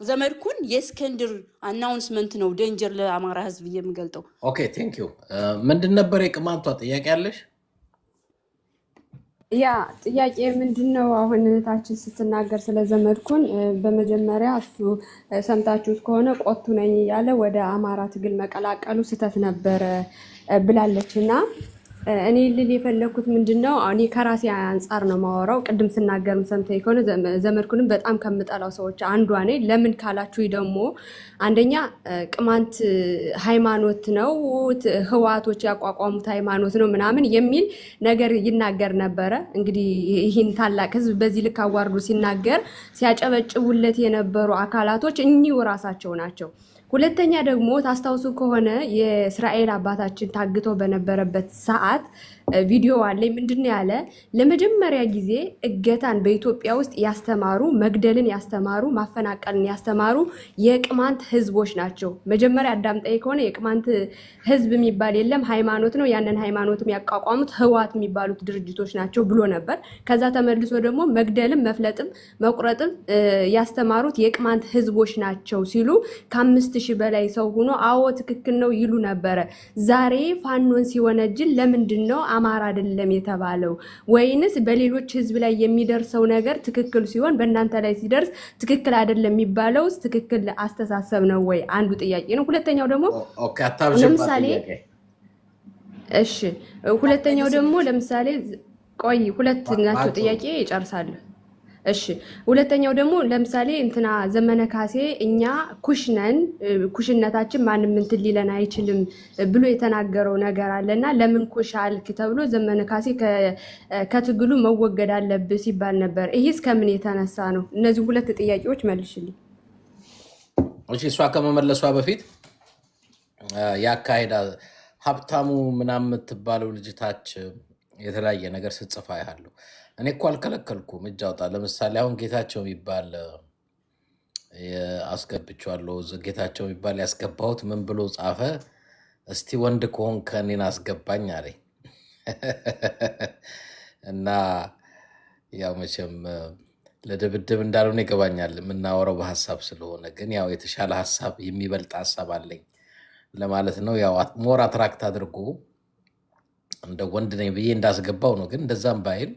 ከዘመድኩን የእስክንድር announcement ነው danger ለአማራ ህዝብ የምገልጠው። okay thank you። ምንድን ነበር የቅማንቷ ጥያቄ ያለሽ? ያ ጥያቄ ምንድን ነው? አሁን እህታችን ስትናገር ስለ ዘመድኩን እ፣ በመጀመሪያ እሱ ሰምታችሁት ከሆነ ቆቱ ነኝ እያለ ወደ አማራ ትግል መቀላቀሉ ስህተት ነበረ ብላለች እና እኔ ልል የፈለግኩት ምንድን ነው እኔ ከራሴ አንጻር ነው ማወራው። ቅድም ስናገርም ሰምተኝ ከሆነ ዘመ- ዘመድኩንም በጣም ከምጠላው ሰዎች አንዷ ነኝ። ለምን ካላችሁ ደግሞ አንደኛ ቅማንት ሃይማኖት ነው ህወሓቶች ያቋቋሙት ሃይማኖት ነው ምናምን የሚል ነገር ይናገር ነበረ። እንግዲህ ይህን ታላቅ ህዝብ በዚህ ልክ አዋርዶ ሲናገር ሲያጨበጭቡለት የነበሩ አካላቶች እኚሁ ራሳቸው ናቸው። ሁለተኛ ደግሞ ታስታውሱ ከሆነ የእስራኤል አባታችን ታግቶ በነበረበት ሰዓት ቪዲዮ አለኝ። ምንድን ያለ? ለመጀመሪያ ጊዜ እገታን በኢትዮጵያ ውስጥ ያስተማሩ፣ መግደልን ያስተማሩ፣ ማፈናቀልን ያስተማሩ የቅማንት ህዝቦች ናቸው። መጀመሪያ አዳምጠኝ ከሆነ የቅማንት ህዝብ የሚባል የለም ሃይማኖት ነው። ያንን ሃይማኖትም ያቋቋሙት ህወሓት የሚባሉት ድርጅቶች ናቸው ብሎ ነበር። ከዛ ተመልሶ ደግሞ መግደልም መፍለጥም መቁረጥም ያስተማሩት የቅማንት ህዝቦች ናቸው ሲሉ ከአምስት ሺህ በላይ ሰው ሆኖ አዎ ትክክል ነው ይሉ ነበረ። ዛሬ ፋኖን ሲወነጅል ለምንድን ነው አማራ አይደለም የተባለው? ወይንስ በሌሎች ህዝብ ላይ የሚደርሰው ነገር ትክክል ሲሆን በእናንተ ላይ ሲደርስ ትክክል አይደለም የሚባለውስ ትክክል አስተሳሰብ ነው ወይ? አንዱ ጥያቄ ነው። ሁለተኛው ደግሞ ለምሳሌ እሺ ሁለተኛው ደግሞ ለምሳሌ ቆይ ሁለት ናቸው ጥያቄ ይጨርሳሉ። እሺ ሁለተኛው ደግሞ ለምሳሌ እንትና ዘመነ ካሴ እኛ ኩሽ ነን እ፣ ኩሽነታችን ማንም እንትን ሊለን አይችልም ብሎ የተናገረው ነገር አለ እና ለምን ኩሽ አልክ ተብሎ ዘመነ ካሴ ከትግሉ መወገድ አለብህ ሲባል ነበር። ይህስ ከምን የተነሳ ነው? እነዚህ ሁለት ጥያቄዎች መልሽልኝ። እሺ፣ እሷ ከመመለሷ በፊት ያካሄዳ ሀብታሙ ምናምን የምትባለው ልጅታች የተለያየ ነገር ስጽፋ ያለሁ እኔ እኮ አልከለከልኩም፣ እጅ አውጣ። ለምሳሌ አሁን ጌታቸው የሚባል አስገብቼዋለሁ። ጌታቸው የሚባል ያስገባሁት ምን ብሎ ጻፈ? እስቲ ወንድ ከሆንክ እኔን አስገባኝ አለኝ እና ያው መቼም ለድብድብ እንዳልሆነ ይገባኛል። የምናወራው በሀሳብ ስለሆነ ግን ያው የተሻለ ሀሳብ የሚበልጥ ሀሳብ አለኝ ለማለት ነው። ያው more attract አድርጎ እንደ ወንድ ነኝ ብዬ እንዳስገባው ነው። ግን እንደዛም ባይል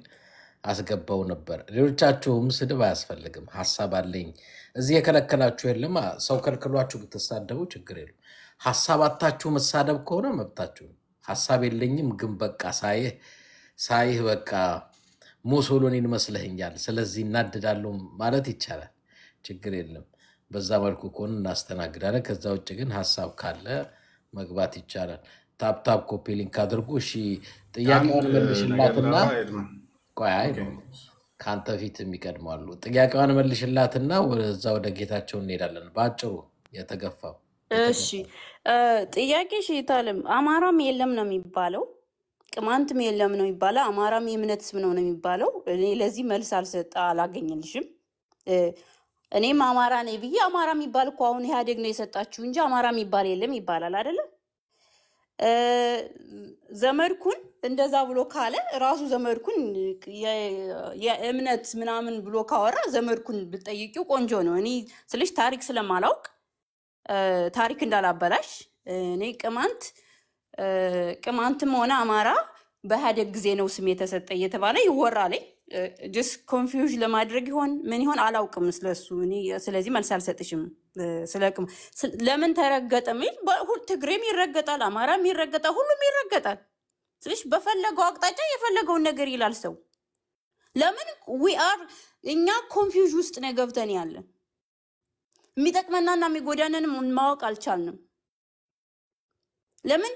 አስገባው ነበር። ሌሎቻችሁም ስድብ አያስፈልግም። ሀሳብ አለኝ እዚህ የከለከላችሁ የለም። ሰው ከልክሏችሁ ብትሳደቡ ችግር የለም። ሀሳብ አታችሁ መሳደብ ከሆነ መብታችሁ ሀሳብ የለኝም ግን በቃ ሳይህ ሳይህ በቃ ሙሶሎኒን መስለህኛል፣ ስለዚህ እናድዳለሁ ማለት ይቻላል። ችግር የለም። በዛ መልኩ ከሆነ እናስተናግዳለን። ከዛ ውጭ ግን ሀሳብ ካለ መግባት ይቻላል። tap tap copy link አድርጉ። እሺ ነገር መልሽላትና ቆይ ከአንተ ፊት የሚቀድማሉ። ጥያቄዋን መልሽላትና ወደዛ ወደ ጌታቸው እንሄዳለን። በአጭሩ የተገፋው እሺ እ፣ ጥያቄ ሽታለም አማራም የለም ነው የሚባለው፣ ቅማንትም የለም ነው የሚባለው፣ አማራም የእምነት ስም ነው ነው የሚባለው። እኔ ለዚህ መልስ አልሰጠ አላገኝልሽም። እ፣ እኔም አማራ ነኝ ብዬ አማራ የሚባል እኮ አሁን ኢህአዴግ ነው የሰጣችሁ እንጂ አማራ የሚባል የለም ይባላል አይደለም። ዘመድኩን እንደዛ ብሎ ካለ ራሱ ዘመድኩን የእምነት ምናምን ብሎ ካወራ ዘመድኩን ብትጠይቂው ቆንጆ ነው። እኔ ስልሽ ታሪክ ስለማላውቅ ታሪክ እንዳላበላሽ እኔ ቅማንት ቅማንትም ሆነ አማራ በኢህአዴግ ጊዜ ነው ስም የተሰጠ እየተባለ ይወራልኝ። ጅስ ኮንፊውዥ ለማድረግ ይሆን ምን ይሆን አላውቅም ስለሱ። ስለዚህ መልስ አልሰጥሽም። እ፣ ስለ ቅም- ስለ- ለምን ተረገጠ ሚል ትግሬም ይረገጣል፣ አማራም ይረገጣል፣ ሁሉም ይረገጣል። ስለሽ በፈለገው አቅጣጫ የፈለገውን ነገር ይላል ሰው። ለምን we are እኛ confuse ውስጥ ነው ገብተን ያለን የሚጠቅመናና የሚጎዳንንም ማወቅ አልቻልንም። ለምን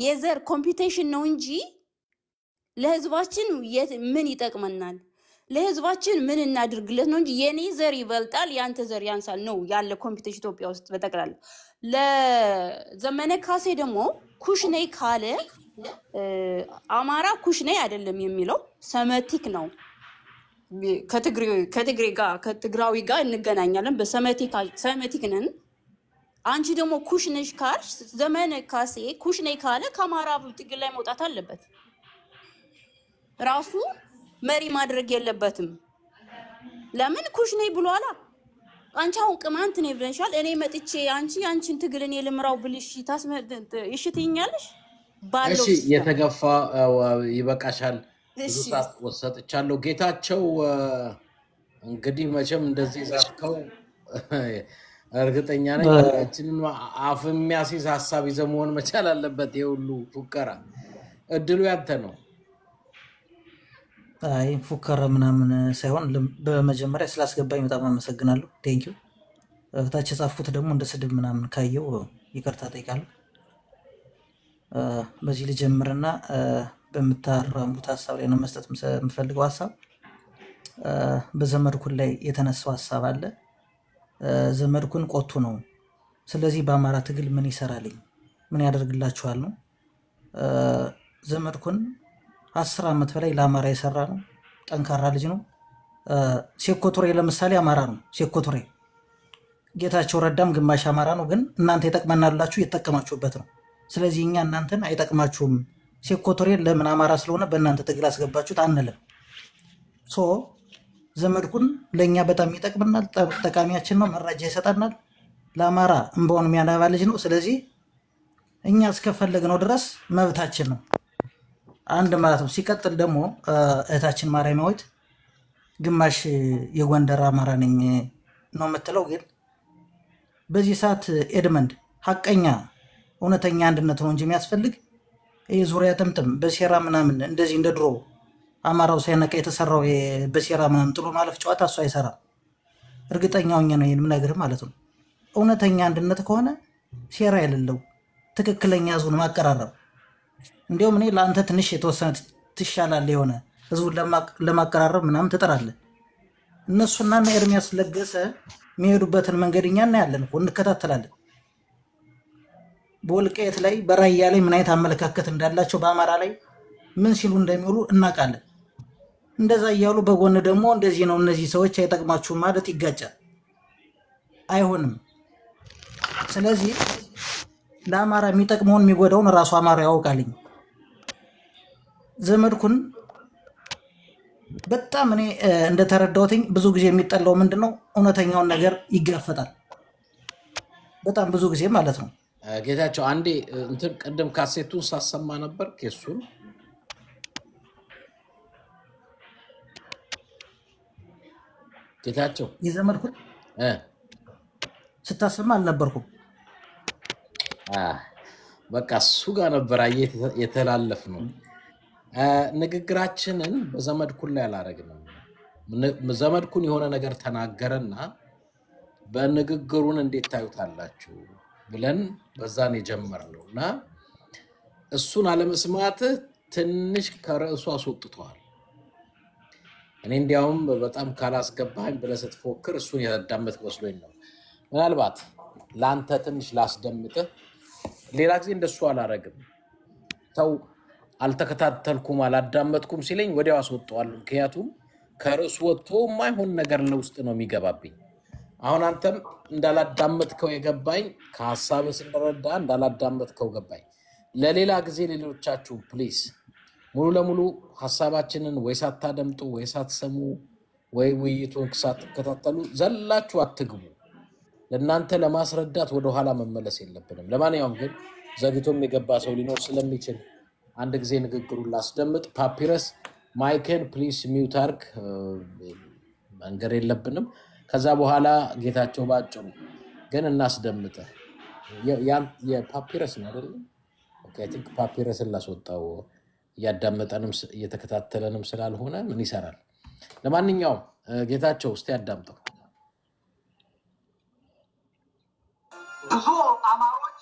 የዘር competition ነው እንጂ ለህዝባችን ምን ይጠቅመናል፣ ለህዝባችን ምን እናድርግለት ነው እንጂ የኔ ዘር ይበልጣል ያንተ ዘር ያንሳል ነው ያለ competition ኢትዮጵያ ውስጥ በጠቅላላ። ለዘመነ ካሴ ደግሞ ኩሽ ካለ አማራ ኩሽ አይደለም የሚለው ሰመቲክ ነው። ከትግሬ ጋር ከትግራዊ ጋር እንገናኛለን። በ Semitic Semitic ነን። አንቺ ደግሞ ኩሽ ካልሽ ዘመነ ካሴ ኩሽ ካለ ከአማራ ትግል ላይ መውጣት አለበት። ራሱ መሪ ማድረግ የለበትም። ለምን ኩሽ ነኝ ብሏላ። አንቺ አሁን ቅማንት ነኝ ብለሻል። እኔ መጥቼ አንቺ አንቺን ትግል እኔ ልምራው ብልሽ ታስመ- እሺ ትይኛለሽ? ባለው የተገፋ ይበቃሻል። ብዙ እሺ ሰዓት ወሰጥቻለሁ። ጌታቸው እንግዲህ መቼም እንደዚህ ዛፍከው እርግጠኛ ነኝ ሁላችንን አፍ የሚያስይዝ ሀሳብ ይዘህ መሆን መቻል አለበት። የሁሉ ፉከራ እድሉ ያንተ ነው። አይ ፉከራ ምናምን ሳይሆን በመጀመሪያ ስላስገባኝ በጣም አመሰግናለሁ። thank you። ታች የጻፍኩት ደግሞ እንደ ስድብ ምናምን ካየው ይቅርታ ጠይቃለሁ። በዚህ ልጀምርና አ፣ በምታራምዱት ሀሳብ ላይ ነው መስጠት የምፈልገው ሀሳብ በዘመድኩን ላይ የተነሳው ሀሳብ አለ። ዘመድኩን ቆቱ ነው። ስለዚህ በአማራ ትግል ምን ይሰራልኝ ምን ያደርግላችኋል ነው። ዘመድኩን አስር ዓመት በላይ ለአማራ የሰራ ነው። ጠንካራ ልጅ ነው። ሴኮቱሬ ለምሳሌ አማራ ነው። ሴኮቱሬ ጌታቸው ረዳም ግማሽ አማራ ነው። ግን እናንተ ይጠቅመናላችሁ እየተጠቀማችሁበት ነው። ስለዚህ እኛ እናንተን አይጠቅማችሁም። ሴኮቱሬን ለምን አማራ ስለሆነ በእናንተ ትግል አስገባችሁት አንልም። so ዘመድኩን ለእኛ በጣም ይጠቅምናል፣ ጠቃሚያችን ነው፣ መረጃ ይሰጠናል። ለአማራ እንባውን የሚያነባ ልጅ ነው። ስለዚህ እኛ እስከፈለግነው ድረስ መብታችን ነው። አንድ ማለት ነው። ሲቀጥል ደግሞ እህታችን ማርያማዊት ግማሽ የጎንደር አማራ ነኝ ነው የምትለው። ግን በዚህ ሰዓት ኤድመንድ ሀቀኛ እውነተኛ አንድነት ነው እንጂ የሚያስፈልግ ይህ ዙሪያ ጥምጥም በሴራ ምናምን እንደዚህ እንደ ድሮ አማራው ሳይነቃ የተሰራው በሴራ ምናምን ጥሎ ማለፍ ጨዋታ እሱ አይሰራም። እርግጠኛ ሆኜ ነው የምነግርህ ማለት ነው። እውነተኛ አንድነት ከሆነ ሴራ የሌለው ትክክለኛ ህዝቡን ማቀራረብ እንዲሁም እኔ ለአንተ ትንሽ የተወሰነ ትሻላለህ፣ የሆነ ህዝቡን ለማ- ለማቀራረብ ምናምን ትጥራለህ። እነሱና እነ ኤርሚያስ ለገሰ የሚሄዱበትን መንገድ እኛ እናያለን እኮ እንከታተላለን። በወልቃየት ላይ በራያ ላይ ምን አይነት አመለካከት እንዳላቸው በአማራ ላይ ምን ሲሉ እንደሚውሉ እናውቃለን። እንደዛ እያሉ በጎን ደግሞ እንደዚህ ነው እነዚህ ሰዎች አይጠቅማችሁም ማለት ይጋጫል። አይሆንም። ስለዚህ ለአማራ የሚጠቅመውን የሚጎዳውን እራሱ አማራ ያውቃልኝ። ዘመድኩን በጣም እኔ እንደተረዳሁትኝ ብዙ ጊዜ የሚጠላው ምንድን ነው? እውነተኛውን ነገር ይጋፈጣል። በጣም ብዙ ጊዜ ማለት ነው። ጌታቸው አንዴ እንትን ቅድም ካሴቱን ሳሰማ ነበር ኬሱን ጌታቸው የዘመድኩን እ፣ ስታሰማ አልነበርኩም። በቃ እሱ ጋር ነበር የተላለፍ ነው። ንግግራችንን በዘመድኩን ላይ አላረግንም። ን- ዘመድኩን የሆነ ነገር ተናገረና በንግግሩን እንዴት ታዩታላችሁ ብለን በዛን የጀመርነው እና እሱን አለመስማትህ ትንሽ ከርዕሱ አስወጥተዋል። እኔ እንዲያውም በጣም ካላስገባኝ ብለህ ስትፎክር እሱን ያዳመጥክ መስሎኝ ነው። ምናልባት ለአንተ ትንሽ ላስደምጥህ። ሌላ ጊዜ እንደሱ አላረግም። ሰው አልተከታተልኩም አላዳመጥኩም ሲለኝ ወዲያው አስወጠዋለሁ። ምክንያቱም ከርዕሱ ወጥቶ የማይሆን ነገር ለውስጥ ነው የሚገባብኝ። አሁን አንተም እንዳላዳመጥከው የገባኝ ከሀሳብህ ስንረዳ እንዳላዳመጥከው ገባኝ። ለሌላ ጊዜ ሌሎቻችሁ please ሙሉ ለሙሉ ሀሳባችንን ወይ ሳታደምጡ ወይ ሳትሰሙ ወይ ውይይቱን ሳትከታተሉ ዘላችሁ አትግቡ። ለእናንተ ለማስረዳት ወደኋላ መመለስ የለብንም። ለማንኛውም ግን ዘግቶም የገባ ሰው ሊኖር ስለሚችል አንድ ጊዜ ንግግሩን ላስደምጥ። ፓፒረስ mic ን please mute አርግ፣ መንገር የለብንም። ከዛ በኋላ ጌታቸው ባጭሩ ግን ያን- የፓፒረስ ነው አይደለም? ፓፒረስን ላስወጣው እያዳመጠንም እየተከታተለንም ስላልሆነ ምን ይሰራል። ለማንኛውም ጌታቸው እስቲ ያዳምጠው። ብዙ አማሮች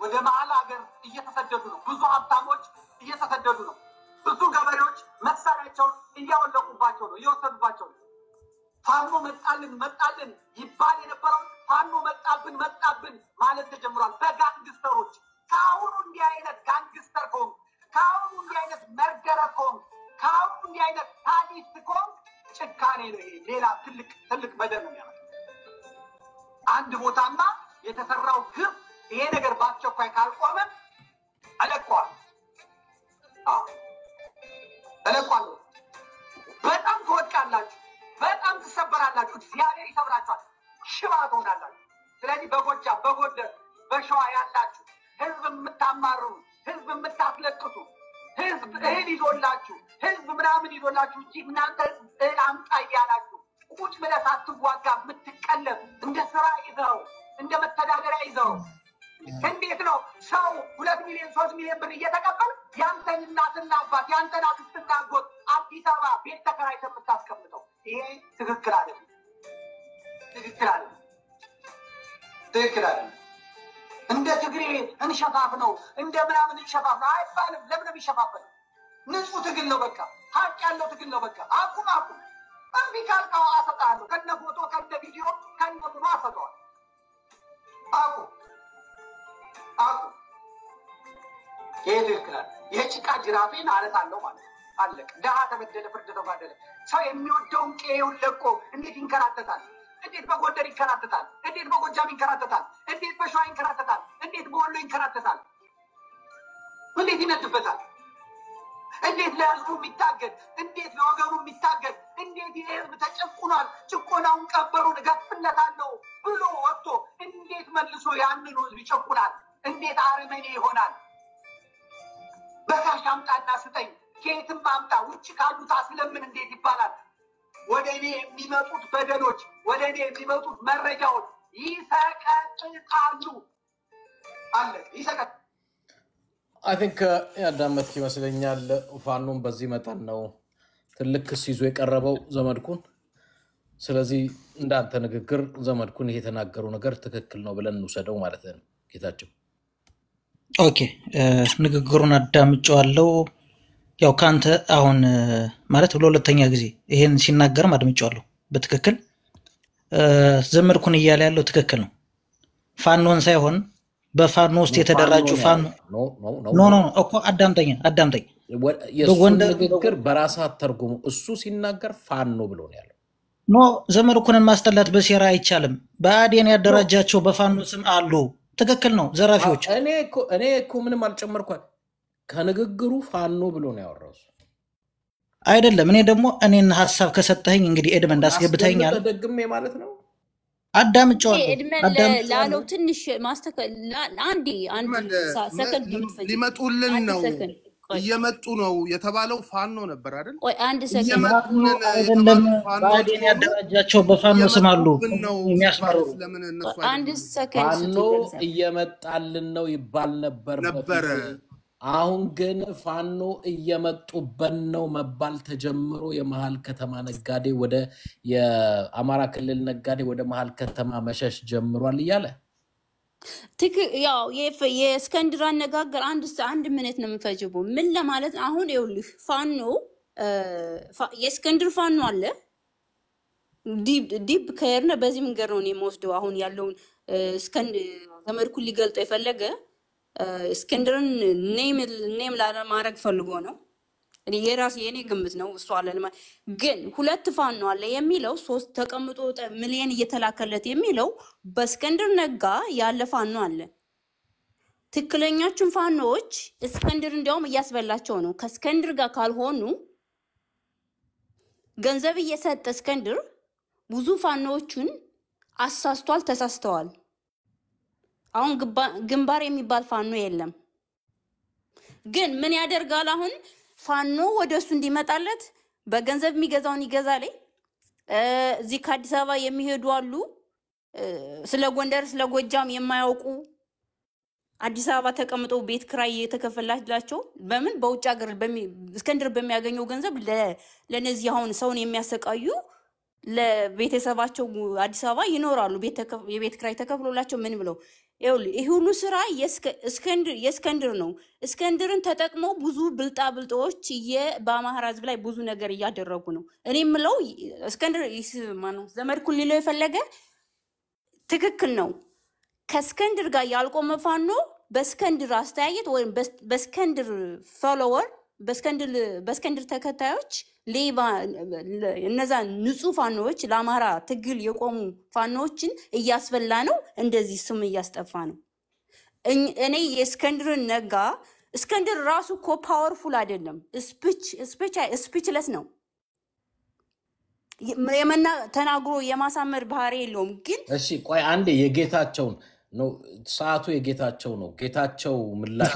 ወደ መሀል ሀገር እየተሰደዱ ነው። ብዙ ሀብታሞች እየተሰደዱ ነው። ብዙ ገበሬዎች መሳሪያቸውን እያወለቁባቸው ነው፣ እየወሰዱባቸው ነው። ፋኖ መጣልን መጣልን ይባል የነበረውን ፋኖ መጣብን መጣብን ማለት ተጀምሯል። በጋንግስተሮች ከአሁኑ እንዲህ አይነት ጋንግስተር ከሆንክ፣ ከአሁኑ እንዲህ አይነት መርገረ ከሆንክ፣ ከአሁኑ እንዲህ አይነት ታዲስት ከሆንክ ጭካኔ ነው ይሄ። ሌላ ትልቅ ትልቅ በደል ነው የሚያመጣው። አንድ ቦታማ የተሰራው ግብ ይሄ ነገር በአስቸኳይ ካልቆመ እለቀዋለሁ አዎ፣ እለቀዋለሁ። በጣም ትወድቃላችሁ፣ በጣም ትሰበራላችሁ። እግዚአብሔር ይሰብራችኋል፣ ሽባ ትሆናላችሁ። ስለዚህ በጎጃም፣ በጎንደር፣ በሸዋ ያላችሁ ህዝብ የምታማርሩ ህዝብ የምታስለቅሱ ህዝብ እህል ይዞላችሁ ህዝብ ምናምን ይዞላችሁ እንጂ እናንተ ህዝብ እህል አምጣ እያላችሁ ቁጭ ብለህ ሳትዋጋ የምትቀለብ እንደ ስራ ይዘው እንደ መተዳደሪያ ይዘው እንዴት ነው ሰው ሁለት ሚሊዮን ሶስት ሚሊዮን ብር እየተቀበል ያንተን እናትና አባት ያንተን አክስትና አጎት አዲስ አበባ ቤት ተከራይተህ የምታስቀምጠው? ይሄ ትክክል አይደለም። ትክክል አይደለም። ትክክል አይደለም። እንደ ትግሬ እንሸፋፍ ነው እንደ ምናምን እንሸፋፍ ነው አይባልም። ለምን የሚሸፋፈል? ንጹህ ትግል ነው። በቃ ሀቅ ያለው ትግል ነው። በቃ አቁም አቁም። እምቢ ካልከው አሰጣለሁ። ከነ ፎቶ ከነ ቪዲዮ ከነ ምኑ አሰጠዋል። አቁም አቁም። ይሄ አለ። የጭቃ ጅራፌን አነሳለሁ ማለት አለቀ። ድሀ ተበደለ፣ ፍርድ ተጓደለ። ሰው የሚወደውን ቀዬውን ለቆ እንዴት ይንከራተታል? እንዴት በጎንደር ይንከራተታል? እንዴት በጎጃም ይንከራተታል? እንዴት በሸዋ ይንከራተታል? እንዴት በወሎ ይንከራተታል? እንዴት ይነድበታል? እንዴት ለህዝቡ የሚታገድ እንዴት ለወገኑ የሚታገድ እንዴት ይህ ህዝብ ተጨቁኗል፣ ጭቆናውን ቀበሩን እገፍለታለሁ ብሎ ወጥቶ እንዴት መልሶ ያንኑ ህዝብ ይጨቁናል? እንዴት አረመኔ ይሆናል? በካሽ አምጣና ስጠኝ፣ ከየትም አምጣ፣ ውጭ ካሉት አስለምን እንዴት ይባላል? ወደ እኔ የሚመጡት በደሎች፣ ወደ እኔ የሚመጡት መረጃዎች ይሰቀጥጣሉ። አለ ይሰቀጥ I think ያዳመጥክ ይመስለኛል። ፋኖም በዚህ መጠን ነው ትልቅ ክስ ይዞ የቀረበው ዘመድኩን። ስለዚህ እንዳንተ ንግግር ዘመድኩን የተናገሩ ነገር ትክክል ነው ብለን እንውሰደው ማለት ነው። ጌታቸው okay ንግግሩን አዳምጨዋለሁ። ያው ከአንተ አሁን ማለት ለሁለተኛ ጊዜ ይሄን ሲናገርም አድምጨዋለሁ በትክክል ዘመድኩን እያለ ያለው ትክክል ነው። ፋኖን ሳይሆን በፋኖ ውስጥ የተደራጁ ፋኖ no no እኮ አዳምጠኝ አዳምጠኝ ንግግር በራስህ አተርጉሙ። እሱ ሲናገር ፋኖ ብሎ ነው ያለው። no ዘመድኩንን ማስጠላት በሴራ አይቻልም። ብአዴን ያደራጃቸው በፋኖ ስም አሉ። ትክክል ነው። ዘራፊዎች እኔ እኮ እኔ እኮ ምንም አልጨመርኳል። ከንግግሩ ፋኖ ብሎ ነው ያወራው እሱ። አይደለም። እኔ ደግሞ እኔን ሀሳብ ከሰጠኸኝ እንግዲህ ኤድመንድ አስገብተኸኛል። ደግሜ ማለት ነው። አዳምጨዋለሁ ላለው ትንሽ ማስተካከል አንዴ አንድ ሰከንድ ሊመጡልን ነው እየመጡ ነው የተባለው ፋኖ ነበር አይደል? ቆይ አንድ ሰከንድ ያደራጃቸው በፋኖ ስም አሉ። ቆይ አንድ? ሰከንድ እየመጣልን ነው ይባል ነበር ነበረ። አሁን ግን ፋኖ እየመጡበን ነው መባል ተጀምሮ የመሀል ከተማ ነጋዴ ወደ የአማራ ክልል ነጋዴ ወደ መሀል ከተማ መሸሽ ጀምሯል እያለ ትክ ያው የእስከንድር አነጋገር አንድ አንድ ምኔት ነው የምፈጅበው። ምን ለማለት አሁን ይኸውልህ ፋኖ የእስከንድር ፋኖ አለ ዲብ ከሄድን በዚህ መንገድ ነው የምወስደው። አሁን ያለውን ዘመድኩን ሊገልጠው የፈለገ እስክንድርን ኔም ላለማድረግ ፈልጎ ነው። እኔ የራሴ የኔ ግምት ነው። እሱ አለ ግን ሁለት ፋኖ አለ የሚለው ሶስት ተቀምጦ ሚሊየን እየተላከለት የሚለው በእስክንድር ነጋ ያለ ፋኖ አለ። ትክክለኞቹን ፋኖዎች እስክንድር እንዲያውም እያስበላቸው ነው። ከእስክንድር ጋር ካልሆኑ ገንዘብ እየሰጠ እስክንድር ብዙ ፋኖዎቹን አሳስቷል፣ ተሳስተዋል። አሁን ግንባር የሚባል ፋኖ የለም። ግን ምን ያደርጋል? አሁን ፋኖ ወደ እሱ እንዲመጣለት በገንዘብ የሚገዛውን ይገዛል። እዚህ ከአዲስ አበባ የሚሄዱ አሉ። ስለ ጎንደር ስለ ጎጃም የማያውቁ አዲስ አበባ ተቀምጠው ቤት ክራይ የተከፈላላቸው በምን በውጭ ሀገር እስክንድር በሚያገኘው ገንዘብ ለ- ለእነዚህ አሁን ሰውን የሚያሰቃዩ ለቤተሰባቸው አዲስ አበባ ይኖራሉ። የቤት ክራይ ተከፍሎላቸው ምን ብለው ይህ ሁሉ ስራ የእስከ- እስክንድር የእስክንድር ነው። እስክንድርን ተጠቅመው ብዙ ብልጣ ብልጦች በአማራ ሕዝብ ላይ ብዙ ነገር እያደረጉ ነው። እኔ የምለው እስክንድር ይስ- ማነው ዘመድኩን ሊለው የፈለገ ትክክል ነው። ከእስክንድር ጋር ያልቆመ ፋኖ በእስክንድር አስተያየት ወይም በእስክንድር follower በእስክንድር ተከታዮች ሌባ እነዛ ንጹህ ፋኖዎች ለአማራ ትግል የቆሙ ፋኖዎችን እያስፈላ ነው። እንደዚህ ስም እያስጠፋ ነው። እኔ የእስክንድርን ነጋ እስክንድር ራሱ እኮ powerful አይደለም፣ speechless ነው። ተናግሮ የማሳመር ባህሪ የለውም ግን እሺ ቆይ አንዴ የጌታቸውን ሰዓቱ የጌታቸው ነው። ጌታቸው ምላሽ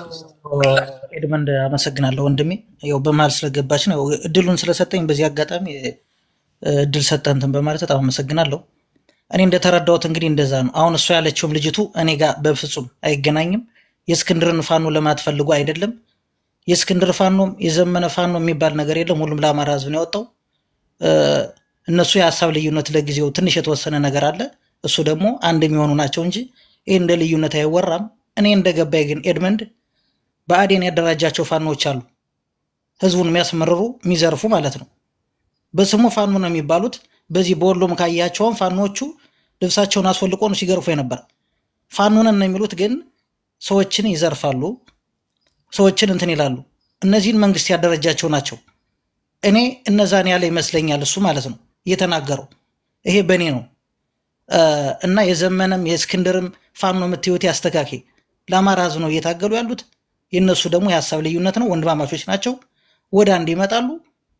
ኤድመንድ አመሰግናለሁ ወንድሜ። ያው በመሀል ስለገባች ነው እድሉን ስለሰጠኝ በዚህ አጋጣሚ እድል ሰጠህ እንትን በማለት በጣም አመሰግናለሁ። እኔ እንደተረዳሁት እንግዲህ እንደዛ ነው። አሁን እሷ ያለችውም ልጅቱ እኔ ጋር በፍጹም አይገናኝም። የእስክንድርን ፋኖ ለማትፈልጉ አይደለም። የእስክንድር ፋኖም የዘመነ ፋኖ የሚባል ነገር የለም። ሁሉም ለአማራ ህዝብ ነው ያወጣው። እነሱ የሀሳብ ልዩነት ለጊዜው ትንሽ የተወሰነ ነገር አለ። እሱ ደግሞ አንድ የሚሆኑ ናቸው እንጂ ይህ እንደ ልዩነት አይወራም። እኔ እንደገባኝ ግን ኤድመንድ ብአዴን ያደራጃቸው ፋኖዎች አሉ፣ ህዝቡን የሚያስመርሩ የሚዘርፉ ማለት ነው። በስሙ ፋኖ ነው የሚባሉት። በዚህ በወሎም ካያቸውን ፋኖቹ ልብሳቸውን አስወልቆ ነው ሲገርፉ የነበር። ፋኖንን ነው የሚሉት፣ ግን ሰዎችን ይዘርፋሉ፣ ሰዎችን እንትን ይላሉ። እነዚህን መንግስት ያደረጃቸው ናቸው። እኔ እነዛን ያለ ይመስለኛል እሱ ማለት ነው እየተናገረው። ይሄ በእኔ ነው እና የዘመነም የእስክንድርም ፋኖ የምትዩት ያስተካኬ ለአማራ ህዝብ ነው እየታገሉ ያሉት። የእነሱ ደግሞ የሀሳብ ልዩነት ነው። ወንድማማቾች ናቸው። ወደ አንድ ይመጣሉ።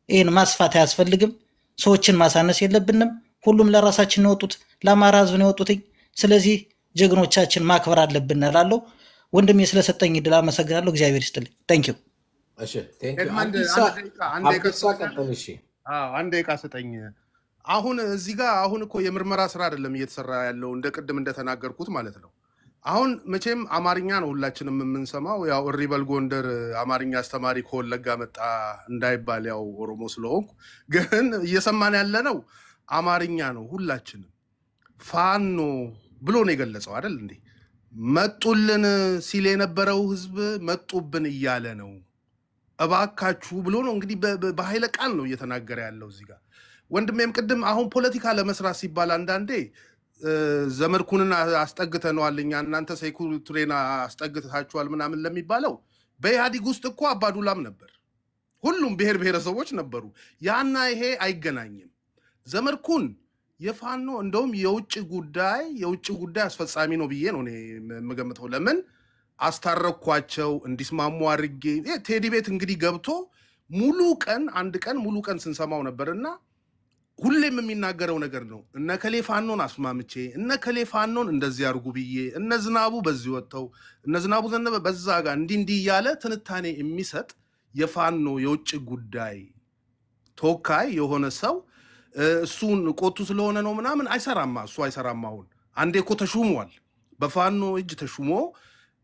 ይህን ማስፋት አያስፈልግም። ሰዎችን ማሳነስ የለብንም። ሁሉም ለራሳችን ነው የወጡት፣ ለአማራ ህዝብ ነው የወጡትኝ። ስለዚህ ጀግኖቻችን ማክበር አለብን እላለሁ። ወንድሜ ስለሰጠኝ እድል አመሰግናለሁ። እግዚአብሔር ይስጥልኝ። አዎ አንድ ደቂቃ ስጠኝ። አሁን እዚህ ጋር አሁን እኮ የምርመራ ስራ አይደለም እየተሰራ ያለው እንደ ቅድም እንደተናገርኩት ማለት ነው። አሁን መቼም አማርኛ ነው ሁላችንም የምንሰማው። ያው እሪበል ጎንደር አማርኛ አስተማሪ ከወለጋ መጣ እንዳይባል ያው ኦሮሞ ስለሆንኩ ግን እየሰማን ያለ ነው አማርኛ ነው። ሁላችንም ፋኖ ብሎ ነው የገለጸው አይደል እንዴ? መጡልን ሲል የነበረው ህዝብ መጡብን እያለ ነው። እባካችሁ ብሎ ነው እንግዲህ በኃይለ ቃል ነው እየተናገረ ያለው እዚህ ጋር። ወንድሜም ቅድም አሁን ፖለቲካ ለመስራት ሲባል አንዳንዴ ዘመድኩንን አስጠግተነዋል እኛ እናንተ ሴኩሪቱሬን አስጠግታችኋል ምናምን ለሚባለው በኢህአዲግ ውስጥ እኮ አባዱላም ነበር። ሁሉም ብሔር ብሔረሰቦች ነበሩ። ያና ይሄ አይገናኝም። ዘመድኩን የፋኖ እንደውም የውጭ ጉዳይ የውጭ ጉዳይ አስፈጻሚ ነው ብዬ ነው እኔ የምገምተው። ለምን አስታረኳቸው እንዲስማሙ አድርጌ ቴዲ ቤት እንግዲህ ገብቶ ሙሉ ቀን አንድ ቀን ሙሉ ቀን ስንሰማው ነበር እና ሁሌም የሚናገረው ነገር ነው። እነ ከሌ ፋኖን አስማምቼ እነ ከሌ ፋኖን እንደዚህ አድርጉ ብዬ እነ ዝናቡ በዚህ ወጥተው እነ ዝናቡ ዘነበ በዛ ጋር እንዲህ እንዲህ እያለ ትንታኔ የሚሰጥ የፋኖ የውጭ ጉዳይ ተወካይ የሆነ ሰው እሱን ቆቱ ስለሆነ ነው ምናምን አይሰራማ። እሱ አይሰራማ። አሁን አንዴ እኮ ተሹሟል፣ በፋኖ እጅ ተሹሞ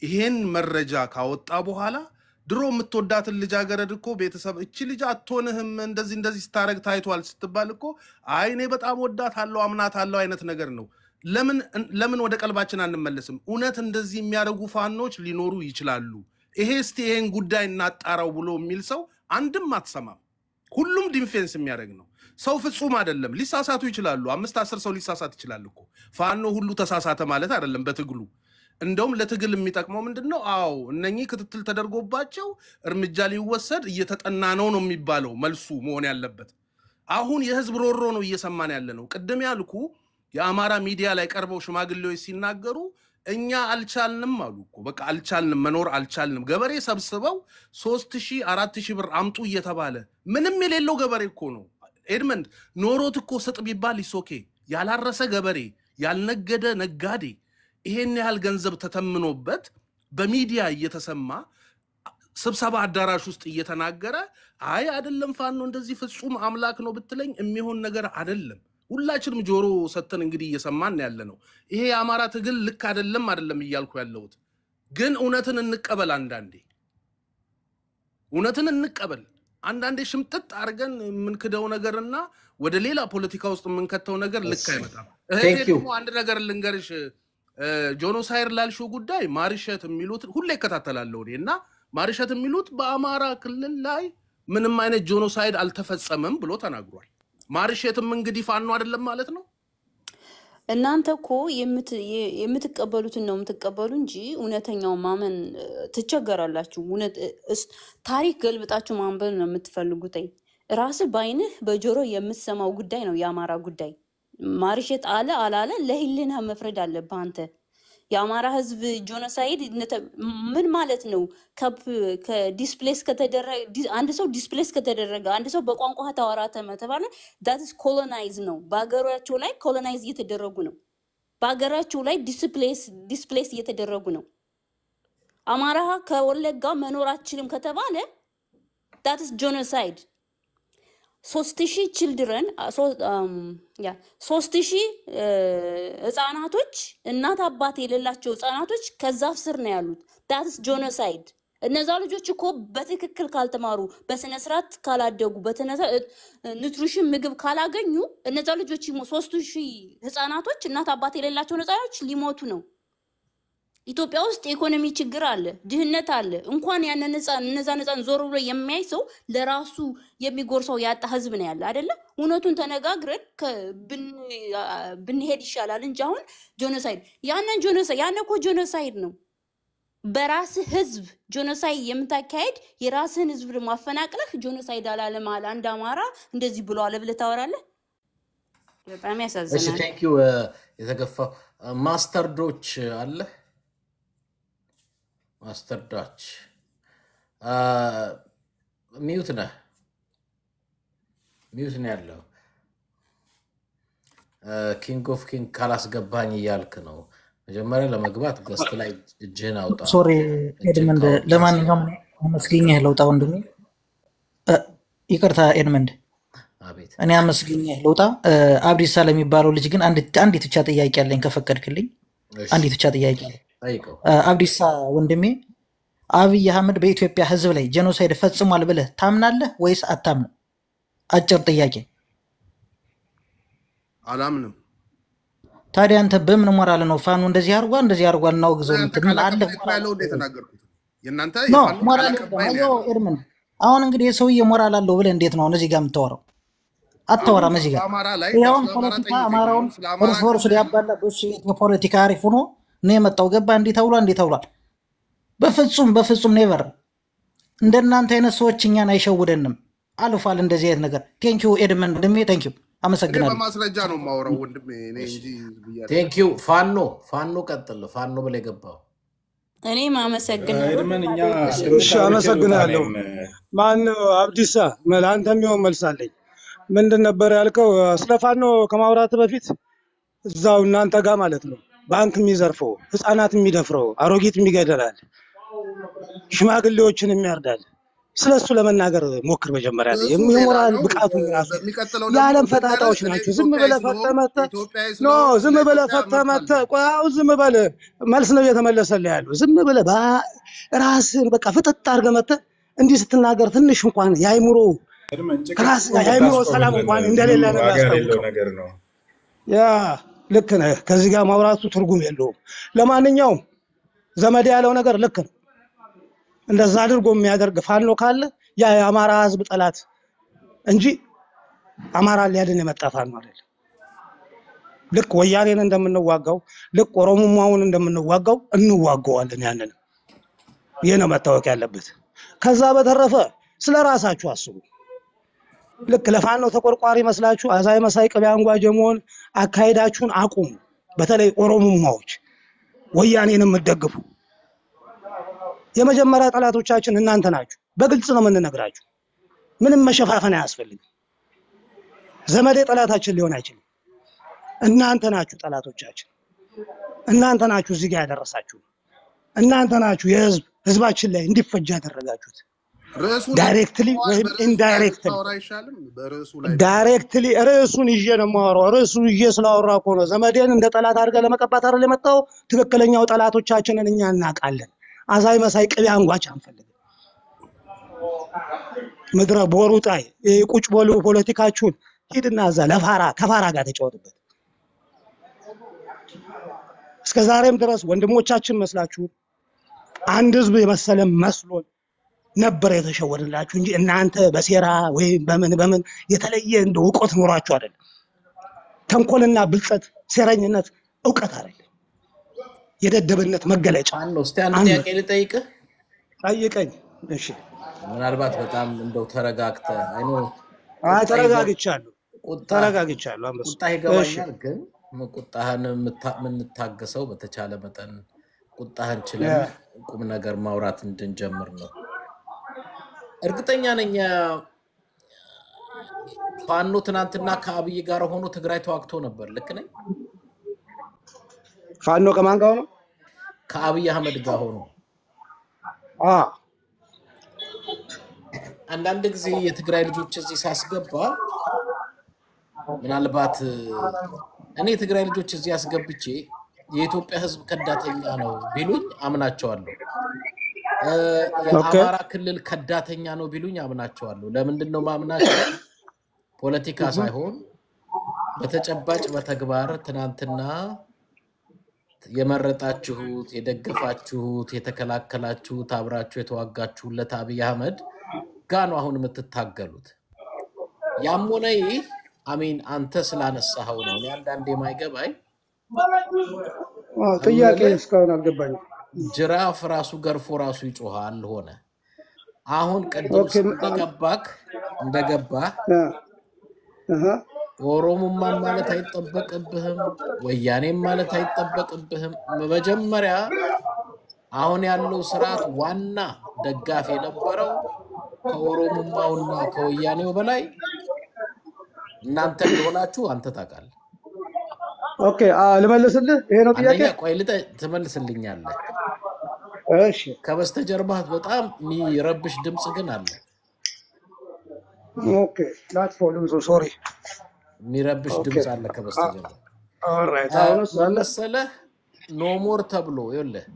ይሄን መረጃ ካወጣ በኋላ ድሮ የምትወዳትን ልጃገረድ እኮ ቤተሰብ እቺ ልጅ አትሆንህም እንደዚህ እንደዚህ ስታረግ ታይቷል ስትባል እኮ አይ እኔ በጣም ወዳታለሁ አምናታለሁ አይነት ነገር ነው። ለምን ወደ ቀልባችን አንመለስም? እውነት እንደዚህ የሚያደርጉ ፋኖች ሊኖሩ ይችላሉ። ይሄ እስቲ ይሄን ጉዳይ እናጣራው ብሎ የሚል ሰው አንድም አትሰማም። ሁሉም defense የሚያደርግ ነው። ሰው ፍጹም አይደለም። ሊሳሳቱ ይችላሉ። አምስት አስር ሰው ሊሳሳት ይችላል እኮ ፋኖ ሁሉ ተሳሳተ ማለት አይደለም በትግሉ እንደውም ለትግል የሚጠቅመው ምንድን ነው? አዎ እነኚህ ክትትል ተደርጎባቸው እርምጃ ሊወሰድ እየተጠና ነው ነው የሚባለው መልሱ መሆን ያለበት። አሁን የህዝብ ሮሮ ነው እየሰማን ያለ ነው። ቅድም ያልኩ የአማራ ሚዲያ ላይ ቀርበው ሽማግሌዎች ሲናገሩ እኛ አልቻልንም አሉ እኮ በቃ አልቻልንም፣ መኖር አልቻልንም። ገበሬ ሰብስበው ሶስት ሺህ አራት ሺህ ብር አምጡ እየተባለ ምንም የሌለው ገበሬ እኮ ነው ኤድመንድ ኖሮት እኮ ስጥ ቢባል it's okay ያላረሰ ገበሬ ያልነገደ ነጋዴ ይሄን ያህል ገንዘብ ተተምኖበት በሚዲያ እየተሰማ ስብሰባ አዳራሽ ውስጥ እየተናገረ አይ አይደለም ፋኖ እንደዚህ ፍጹም አምላክ ነው ብትለኝ የሚሆን ነገር አይደለም። ሁላችንም ጆሮ ሰተን እንግዲህ እየሰማን ያለ ነው። ይሄ የአማራ ትግል ልክ አይደለም አይደለም እያልኩ ያለሁት ግን እውነትን እንቀበል። አንዳንዴ እውነትን እንቀበል። አንዳንዴ ሽምጥጥ አድርገን የምንክደው ነገርና ወደ ሌላ ፖለቲካ ውስጥ የምንከተው ነገር ልክ አይመጣም። እህቴ ደግሞ አንድ ነገር ልንገርሽ፣ genocide ላልሽው ጉዳይ ማርሸት የሚሉት ሁሌ እከታተላለሁ እኔ እና ማርሸት የሚሉት በአማራ ክልል ላይ ምንም አይነት genocide አልተፈጸመም ብሎ ተናግሯል። ማርሸትም እንግዲህ ፋኖ አይደለም ማለት ነው። እናንተ እኮ የምትቀበሉትን ነው የምትቀበሉ እንጂ እውነተኛው ማመን ትቸገራላችሁ። ታሪክ ገልብጣችሁ ማንበብ ነው የምትፈልጉትኝ። ራስህ በአይንህ በጆሮ የምትሰማው ጉዳይ ነው የአማራ ጉዳይ። ማርሸት አለ አላለ ለህሊና መፍረድ አለብህ አንተ። የአማራ ህዝብ genocide ምን ማለት ነው? ከ display ከተደረገ አንድ ሰው displace ከተደረገ አንድ ሰው በቋንቋ ታወራ ተባለ that's colonize ነው። በሀገራቸው ላይ colonize እየተደረጉ ነው። በሀገራቸው ላይ displace displace እየተደረጉ ነው። አማራ ከወለጋ መኖር አችልም ከተባለ that's genocide። ሶስት ሺህ children ያ ሶስት ሺህ ህጻናቶች እናት አባት የሌላቸው ህጻናቶች ከዛፍ ስር ነው ያሉት። that's genocide። እነዛ ልጆች እኮ በትክክል ካልተማሩ፣ በስነ ስርዓት ካላደጉ፣ nutrition ምግብ ካላገኙ እነዛ ልጆች ሶስቱ ሺህ ህጻናቶች እናት አባት የሌላቸውን ህጻናቶች ሊሞቱ ነው። ኢትዮጵያ ውስጥ የኢኮኖሚ ችግር አለ፣ ድህነት አለ። እንኳን ያንን ህፃን እነዛን ህፃን ዞር ብሎ የሚያይ ሰው ለራሱ የሚጎርሰው ያጣ ህዝብ ነው ያለ አይደለም። እውነቱን ተነጋግረን ብንሄድ ይሻላል እንጂ አሁን genocide ያንን genocide ያን እኮ genocide ነው። በራስህ ህዝብ genocide የምታካሄድ የራስህን ህዝብ ደግሞ አፈናቅለህ genocide አላለም አለ አንድ አማራ እንደዚህ ብሎ አለ ብለህ ታወራለህ። በጣም ያሳዝናል። የተገፋው ማስተርዶች አለ ማስተርዶች mute ነህ? mute ነው ያለው። King of King ካላስገባኝ እያልክ ነው። መጀመሪያ ለመግባት guest ላይ እጅህን አውጣ። sorry ኤድመንድ፣ ለማንኛውም እኔ አመስግኜህ ልውጣ ወንድሜ። ይቅርታ ኤድመንድ፣ አቤት። እኔ አመስግኜህ ልውጣ። እ፣ አብዲሳ ለሚባለው ልጅ ግን አንዲት ብቻ ጥያቄ አለኝ ከፈቀድክልኝ፣ አንዲት ብቻ ጥያቄ አለኝ። አብዲሳ ወንድሜ፣ አብይ አህመድ በኢትዮጵያ ህዝብ ላይ genocide ፈጽሟል ብለህ ታምናለህ ወይስ አታምንም? አጭር ጥያቄ። አላምንም። ታዲያ አንተ በምን ሞራል ነው ፋኖ እንደዚህ አርጓል እንደዚህ አርጓል እናወግዘው የምትል? ምን አለ ሞራል? አሁን እንግዲህ የሰውዬ ሞራል አለው ብለህ እንዴት ነው አሁን እዚህ ጋር የምታወራው? አታወራም እዚህ ጋር። አማራ ፖለቲካ አማራውን እርስ በርሱ ሊያባላ በሱ የፖለቲካ አሪፍ ሆኖ ነው የመጣው። ገባ እንዲህ ተብሏል እንዲህ ተብሏል። በፍጹም በፍጹም never። እንደናንተ አይነት ሰዎች እኛን አይሸውደንም። አልፏል እንደዚህ አይነት ነገር። thank you ኤድመንድ ወንድሜ thank you፣ አመሰግናለሁ። በማስረጃ ነው የማወራው ወንድሜ። እኔ እንጂ ብያለሁ። thank you ፋኖ ፋኖ ቀጥል ፋኖ ብለህ የገባው እኔም አመሰግናለሁ። ኤድመን ማን አብዲሳ ለአንተ የሚሆን መልስ አለኝ። ምንድን ነበር ያልከው? ስለ ፋኖ ከማውራት በፊት እዛው እናንተ ጋር ማለት ነው ባንክ የሚዘርፈው፣ ህፃናት የሚደፍረው፣ አሮጊት የሚገደላል፣ ሽማግሌዎችን የሚያርዳል። ስለ እሱ ለመናገር ሞክር መጀመሪያ ላይ የሞራል ብቃቱ ራሱ የዓለም ፈጣጣዎች ናቸው። ዝም ብለህ ፈተመተ no ዝም ብለህ ፈተመተ አሁን ዝም በልህ መልስ ነው እየተመለሰልህ ያለው። ዝም ብለህ በ- ራስህን በቃ ፍጥጥ አድርገህ መተህ እንዲህ ስትናገር ትንሽ እንኳን የአይምሮ ከራስ የአይምሮ ሰላም እንኳን እንደሌለ ነው። ያ ልክ ነህ። ከዚህ ጋር ማውራቱ ትርጉም የለውም። ለማንኛውም ዘመድ ያለው ነገር ልክ ነው። እንደዛ አድርጎ የሚያደርግ ፋኖ ካለ ያ የአማራ ህዝብ ጠላት እንጂ አማራን ሊያድን የመጣ ፋኖ አይደለም። ልክ ወያኔን እንደምንዋጋው ልክ ኦሮሞማውን እንደምንዋጋው እንዋገዋለን። ያንን ይህ ነው መታወቅ ያለበት። ከዛ በተረፈ ስለ ራሳችሁ አስቡ። ልክ ለፋኖ ተቆርቋሪ መስላችሁ አዛይ መሳይ ቅቤ አንጓጅ የመሆን አካሄዳችሁን አቁሙ። በተለይ ኦሮሞማዎች ወያኔን የምትደግፉ የመጀመሪያ ጠላቶቻችን እናንተ ናችሁ። በግልጽ ነው የምንነግራችሁ። ምንም መሸፋፈን አያስፈልግም። ዘመዴ ጠላታችን ሊሆን አይችልም። እናንተ ናችሁ ጠላቶቻችን። እናንተ ናችሁ እዚህ ጋር ያደረሳችሁ። እናንተ ናችሁ የህዝብ ህዝባችን ላይ እንዲፈጅ ያደረጋችሁት ዳይሬክትሊ ወይም ኢንዳይሬክትሊ ዳይሬክትሊ ርዕሱን ይዤ ነው የማወራው። ርዕሱ ይዤ ስላወራ እኮ ነው ዘመዴን እንደ ጠላት አድርገህ ለመቀባት አይደል የመጣው። ትክክለኛው ጠላቶቻችንን እኛ እናውቃለን። አዛይ መሳይ ቅቤ አንጓች አንፈልግም። ምድረ ቦሩ ጣይ ቁጭ በሉ ፖለቲካችሁን ሂድና እዛ ለፋራ ከፋራ ጋር ተጫወትበት። እስከ ዛሬም ድረስ ወንድሞቻችን መስላችሁ አንድ ህዝብ የመሰለ መስሎን ነበር የተሸወድላችሁ እንጂ እናንተ በሴራ ወይም በምን በምን የተለየ እንደ እውቀት ኖሯችሁ አይደለም። ተንኮልና ብልጠት፣ ሴረኝነት እውቀት አይደለም፣ የደደብነት መገለጫ። ፋኖ እስቲ አንድ ጥያቄ ልጠይቅህ ጠይቀኝ። እሺ፣ ምናልባት በጣም እንደው ተረጋግተህ አይኖ ተረጋግቻለሁ፣ ተረጋግቻለሁ። ቁጣ ይገባኛል፣ ግን ቁጣህን የምንታገሰው በተቻለ መጠን ቁጣህን ችለን ቁም ነገር ማውራት እንድንጀምር ነው። እርግጠኛ ነኝ ፋኖ ትናንትና ከአብይ ጋር ሆኖ ትግራይ ተዋግቶ ነበር። ልክ ነኝ? ፋኖ ከማን ጋር ነው? ከአብይ አህመድ ጋር ሆኖ አንዳንድ ጊዜ የትግራይ ልጆች እዚህ ሳስገባ ምናልባት እኔ የትግራይ ልጆች እዚህ አስገብቼ የኢትዮጵያ ሕዝብ ከዳተኛ ነው ቢሉኝ አምናቸዋለሁ። የአማራ ክልል ከዳተኛ ነው ቢሉኝ አምናቸዋለሁ። ለምንድን ነው ማምናቸው? ፖለቲካ ሳይሆን በተጨባጭ በተግባር ትናንትና የመረጣችሁት፣ የደገፋችሁት፣ የተከላከላችሁት፣ አብራችሁ የተዋጋችሁለት አብይ አህመድ ጋ ነው አሁን የምትታገሉት። ያም ሆነ ይህ አሚን አንተ ስላነሳኸው ነው። አንዳንዴ የማይገባኝ ጥያቄ እስካሁን አልገባኝም። ጅራፍ ራሱ ገርፎ ራሱ ይጮሃል ሆነ። አሁን ቅድም እንደገባክ እንደገባህ እህ፣ ኦሮሞማን ማለት አይጠበቅብህም፣ ወያኔም ማለት አይጠበቅብህም። መጀመሪያ አሁን ያለው ስርዓት ዋና ደጋፊ የነበረው ከኦሮሞማውና ከወያኔው በላይ እናንተ እንደሆናችሁ አንተ ታውቃለህ። okay ልመልስልህ። ይሄ ነው ጥያቄ? ቆይ ትመልስልኛለህ። እሺ ከበስተጀርባህ በጣም የሚረብሽ ድምፅ ግን አለ። okay ላጥፋው ድምፁ sorry። የሚረብሽ ድምፅ አለ ከበስተጀርባ። መሰለህ no more ተብሎ ይኸውልህ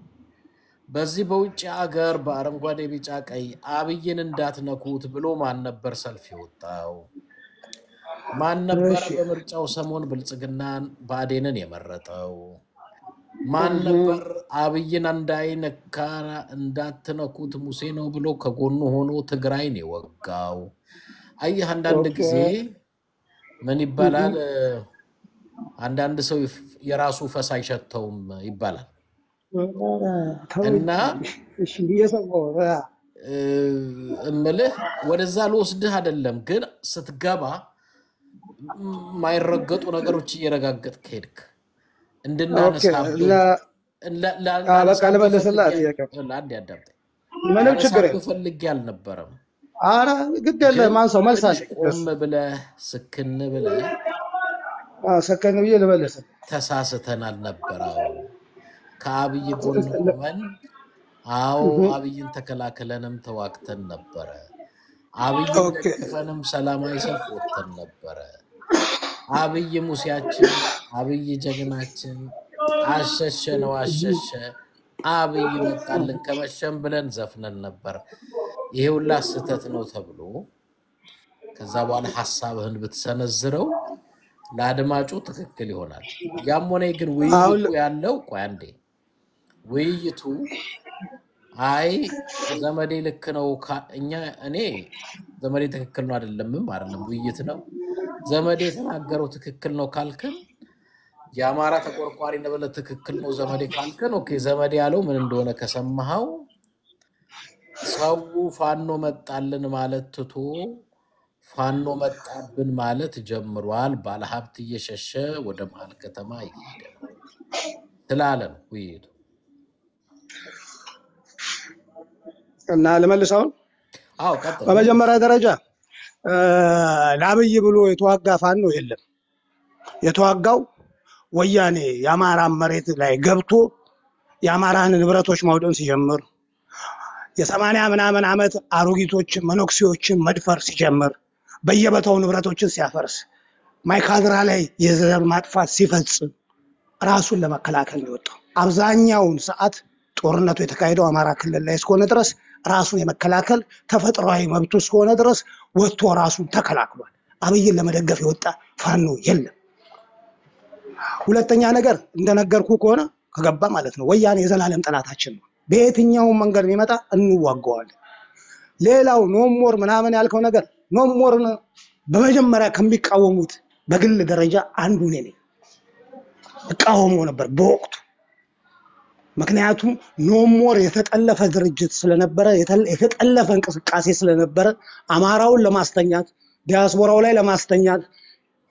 በዚህ በውጭ ሀገር በአረንጓዴ ቢጫ ቀይ አብይን እንዳትነኩት ብሎ ማን ነበር ሰልፍ የወጣው? ማን እሺ። በምርጫው ሰሞን ብልጽግናን ብአዴንን የመረጠው? ማን ነበር አብይን እንዳይነካ እንዳትነኩት ሙሴ ነው ብሎ ከጎኑ ሆኖ ትግራይን የወጋው? አየህ፣ አንዳንድ ጊዜ ምን ይባላል፣ አንዳንድ ሰው የራሱ ፈስ አይሸተውም ይባላል። እና እምልህ ወደዛ ልወስድህ አይደለም፣ ግን ስትገባ የማይረገጡ ነገሮች እየረጋገጥክ ሄድክ ኦኬ እንድናነሳብህ ለ ላ- ላ- አ፣ በቃ ላነሳብህ ልመልስልህ ፈልጌ ጥያቄው። ይኸውልህ፣ አንዴ አዳምጠኝ። ምንም ችግር ፈልጌ አልነበረም፣ አረ ግድ ማን ሰው መልስ አለ ቆም ብለህ ስክን ብለህ ሰከን ብዬ ልመልስልህ። ተሳስተን አልነበረው ከአብይ ጎን ቆመን አዎ አብይን ተከላክለንም ተዋግተን ነበረ። አብይን ደግፈንም ሰላማዊ ሰልፍ ወጥተን ነበረ። አብይ ሙሴያችን፣ አብይ ጀግናችን፣ አሸሸ ነው አሸሸ፣ አብይ መጣልን ከመሸም ብለን ዘፍነን ነበር። ይሄ ሁላ ስህተት ነው ተብሎ ከዛ በኋላ ሀሳብህን ብትሰነዝረው ለአድማጩ ትክክል ይሆናል። ያም ሆነ ግን ውይይቱ ያለው ቆይ አንዴ ውይይቱ አይ ዘመዴ ልክ ነው እኛ እኔ ዘመዴ ትክክል ነው አይደለምም አይደለም ውይይት ነው። ዘመዴ የተናገረው ትክክል ነው ካልክን የአማራ ተቆርቋሪ ብለህ ትክክል ነው ዘመዴ ካልክን okay ዘመዴ ያለው ምን እንደሆነ ከሰማኸው ሰው ፋኖ መጣልን ማለት ትቶ ፋኖ መጣብን ማለት ጀምሯል። ባለሀብት እየሸሸ ወደ መሀል ከተማ ነው ስላለ ነው ውይይቱ። እና ልመልስ አሁን በመጀመሪያ ደረጃ ለአብይ ብሎ የተዋጋ ፋኖ የለም። የተዋጋው ወያኔ የአማራን መሬት ላይ ገብቶ የአማራን ንብረቶች ማውደም ሲጀምር የሰማንያ ምናምን ዓመት አሮጊቶችን መነኩሴዎችን መድፈር ሲጀምር በየቦታው ንብረቶችን ሲያፈርስ ማይካድራ ላይ የዘር ማጥፋት ሲፈጽም ራሱን ለመከላከል ነው የወጣው። አብዛኛውን ሰዓት ጦርነቱ የተካሄደው አማራ ክልል ላይ እስከሆነ ድረስ ራሱን የመከላከል ተፈጥሯዊ መብቱ እስከሆነ ድረስ ወጥቶ ራሱን ተከላክሏል። አብይን ለመደገፍ የወጣ ፋኖ የለም። ሁለተኛ ነገር እንደነገርኩ ከሆነ ከገባ ማለት ነው ወያኔ የዘላለም ጠላታችን ነው። በየትኛውም መንገድ የሚመጣ እንዋጋዋለን። ሌላው no more ምናምን ያልከው ነገር no more ን በመጀመሪያ ከሚቃወሙት በግል ደረጃ አንዱ እኔ ነኝ። እቃወመው ነበር በወቅቱ። ምክንያቱም no more የተጠለፈ ድርጅት ስለነበረ የተ- የተጠለፈ እንቅስቃሴ ስለነበረ አማራውን ለማስተኛት ዲያስፖራው ላይ ለማስተኛት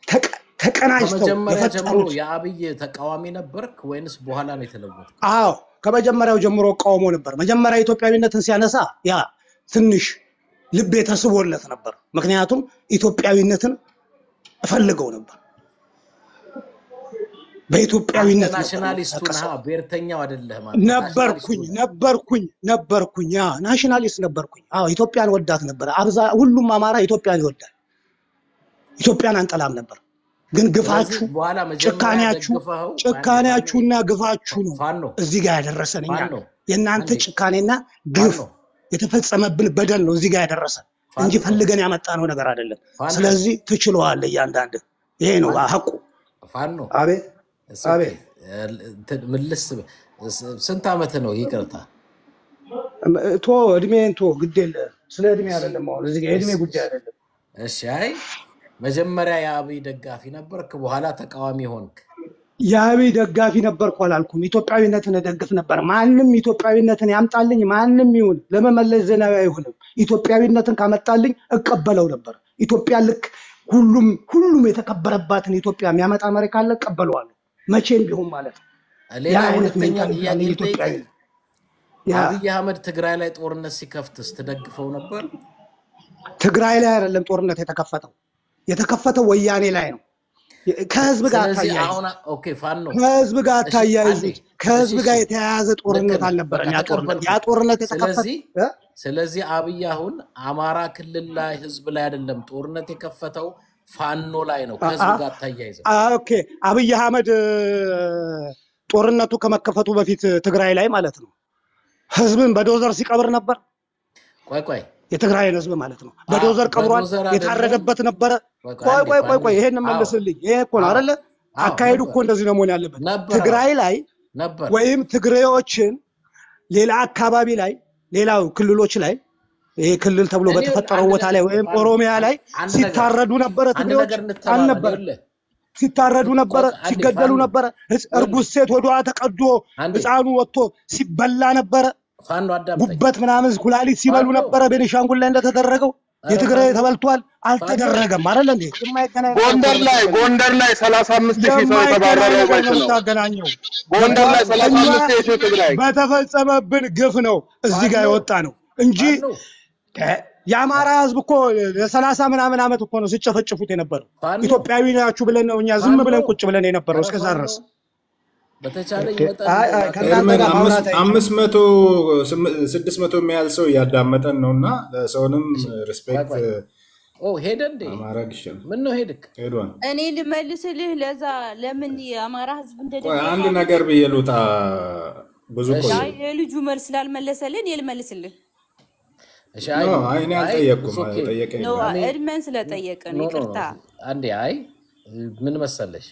ተቀ- ተቀናጅተው ጀምሮ የፈጠሩት የአብይ ተቃዋሚ ነበርክ ወይንስ በኋላ ነው የተለወጥከው? አዎ ከመጀመሪያው ጀምሮ እቃወመው ነበር። መጀመሪያ ኢትዮጵያዊነትን ሲያነሳ ያ ትንሽ ልቤ ተስቦለት ነበር። ምክንያቱም ኢትዮጵያዊነትን እፈልገው ነበር። በኢትዮጵያዊነት ብሔርተኛው አይደለህም። ነበርኩኝ ነበርኩኝ ነበርኩኝ nationalist ነበርኩኝ። አዎ ኢትዮጵያን እወዳት ነበር። አብዛ ሁሉም አማራ ኢትዮጵያን ይወዳል። ኢትዮጵያን አንጠላም ነበር። ግን ግፋችሁ ጭካኔያችሁ ጭካኔያችሁና ግፋችሁ ነው እዚህ ጋር ያደረሰን እኛ የእናንተ ጭካኔና ግፍ የተፈጸመብን በደል ነው እዚህ ጋር ያደረሰን እንጂ ፈልገን ያመጣነው ነገር አይደለም። ስለዚህ ትችለዋለህ እያንዳንድ ይሄ ነው ሀቁ። አቤት ምልስ ስንት ዓመት ነው? ይቅርታ ቶ እድሜን ቶ ግድ የለህም። ስለ እድሜ አይደለም አሁን እዚህ የእድሜ ጉዳይ አይደለም። እሺ። አይ መጀመሪያ የአብይ ደጋፊ ነበርክ፣ በኋላ ተቃዋሚ ሆንክ። የአብይ ደጋፊ ነበርኩ አላልኩም። ኢትዮጵያዊነትን እደግፍ ነበር። ማንም ኢትዮጵያዊነትን ያምጣልኝ፣ ማንም ይሁን ለመመለስ ዜናዊ አይሆንም። ኢትዮጵያዊነትን ካመጣልኝ እቀበለው ነበር። ኢትዮጵያ ልክ ሁሉም ሁሉም የተከበረባትን ኢትዮጵያ የሚያመጣ መሪ ካለ እቀበለዋለሁ፣ መቼም ቢሆን ማለት ነው። ያ ሌላ አይነት አብይ አህመድ ትግራይ ላይ ጦርነት ሲከፍትስ ትደግፈው ነበር? ትግራይ ላይ አይደለም ጦርነት የተከፈተው፣ የተከፈተው ወያኔ ላይ ነው። ከህዝብ ጋር ከህዝብ ጋር አታያይዙት። ከህዝብ ጋር የተያያዘ ጦርነት አልነበረም። ያ ጦርነት ያ ጦርነት? ስለዚህ አብይ አሁን አማራ ክልል ላይ ህዝብ ላይ አይደለም ጦርነት የከፈተው ፋኖ ላይ ነው። ከህዝብ ጋር ታያይዘው አ- okay አብይ አህመድ ጦርነቱ ከመከፈቱ በፊት ትግራይ ላይ ማለት ነው ህዝብን በዶዘር ሲቀብር ነበር። ቆይ ቆይ የትግራይን ህዝብ ማለት ነው በዶዘር ቀብሯል። የታረደበት ነበረ። ቆይ ቆይ ቆይ ቆይ ይሄን መልስልኝ። ይሄ እኮ ነው አይደለ? አካሄዱ እኮ እንደዚህ ነው መሆን ያለበት። ትግራይ ላይ ወይም ትግሬዎችን ሌላ አካባቢ ላይ ሌላው ክልሎች ላይ ይሄ ክልል ተብሎ በተፈጠረው ቦታ ላይ ወይም ኦሮሚያ ላይ ሲታረዱ ነበረ። ትግሬዎች አልነበረ ሲታረዱ ነበረ፣ ሲገደሉ ነበረ። እርጉዝ ሴት ወዷ ተቀዶ ህፃኑ ወጥቶ ሲበላ ነበረ። ጉበት ምናምን ኩላሊት ሲበሉ ነበረ። ቤኒሻንጉል ላይ እንደተደረገው የትግራይ ተበልቷል። አልተደረገም አይደለ እንዴ? ጎንደር ላይ ጎንደር ላይ ሰላሳ አምስት ሺህ ሰው ነው ነው? የምታገናኘው። ጎንደር ላይ ገብቶሃል? ሰላሳ እኛ አምስት ሺህ ትግራይ በተፈጸመብን ግፍ ነው እዚህ ጋር የወጣ ነው እንጂ የአማራ ህዝብ እኮ ለሰላሳ ምናምን ዓመት እኮ ነው ሲጨፈጭፉት የነበረው። ኢትዮጵያዊ ናችሁ ብለን ነው እኛ ዝም ብለን ቁጭ ብለን የነበረው እስከዛ ድረስ። አምስት መቶ ስድስት መቶ የሚያህል ሰው እያዳመጠን ነው እና ቆይ respect ሄደ እንዴ? ምን ነው ሄድክ? ሄዷል። እኔ ልመልስልህ ለዛ ለምን የአማራ ህዝብ እንደደገፈ አንድ ነገር ብዬ ልውጣ። ብዙ የልጁ መልስ ስላልመለሰልን እኔ እድሜን ስለጠየቀ ነው። ይቅርታ። አንዴ አይ ምን መሰለሽ?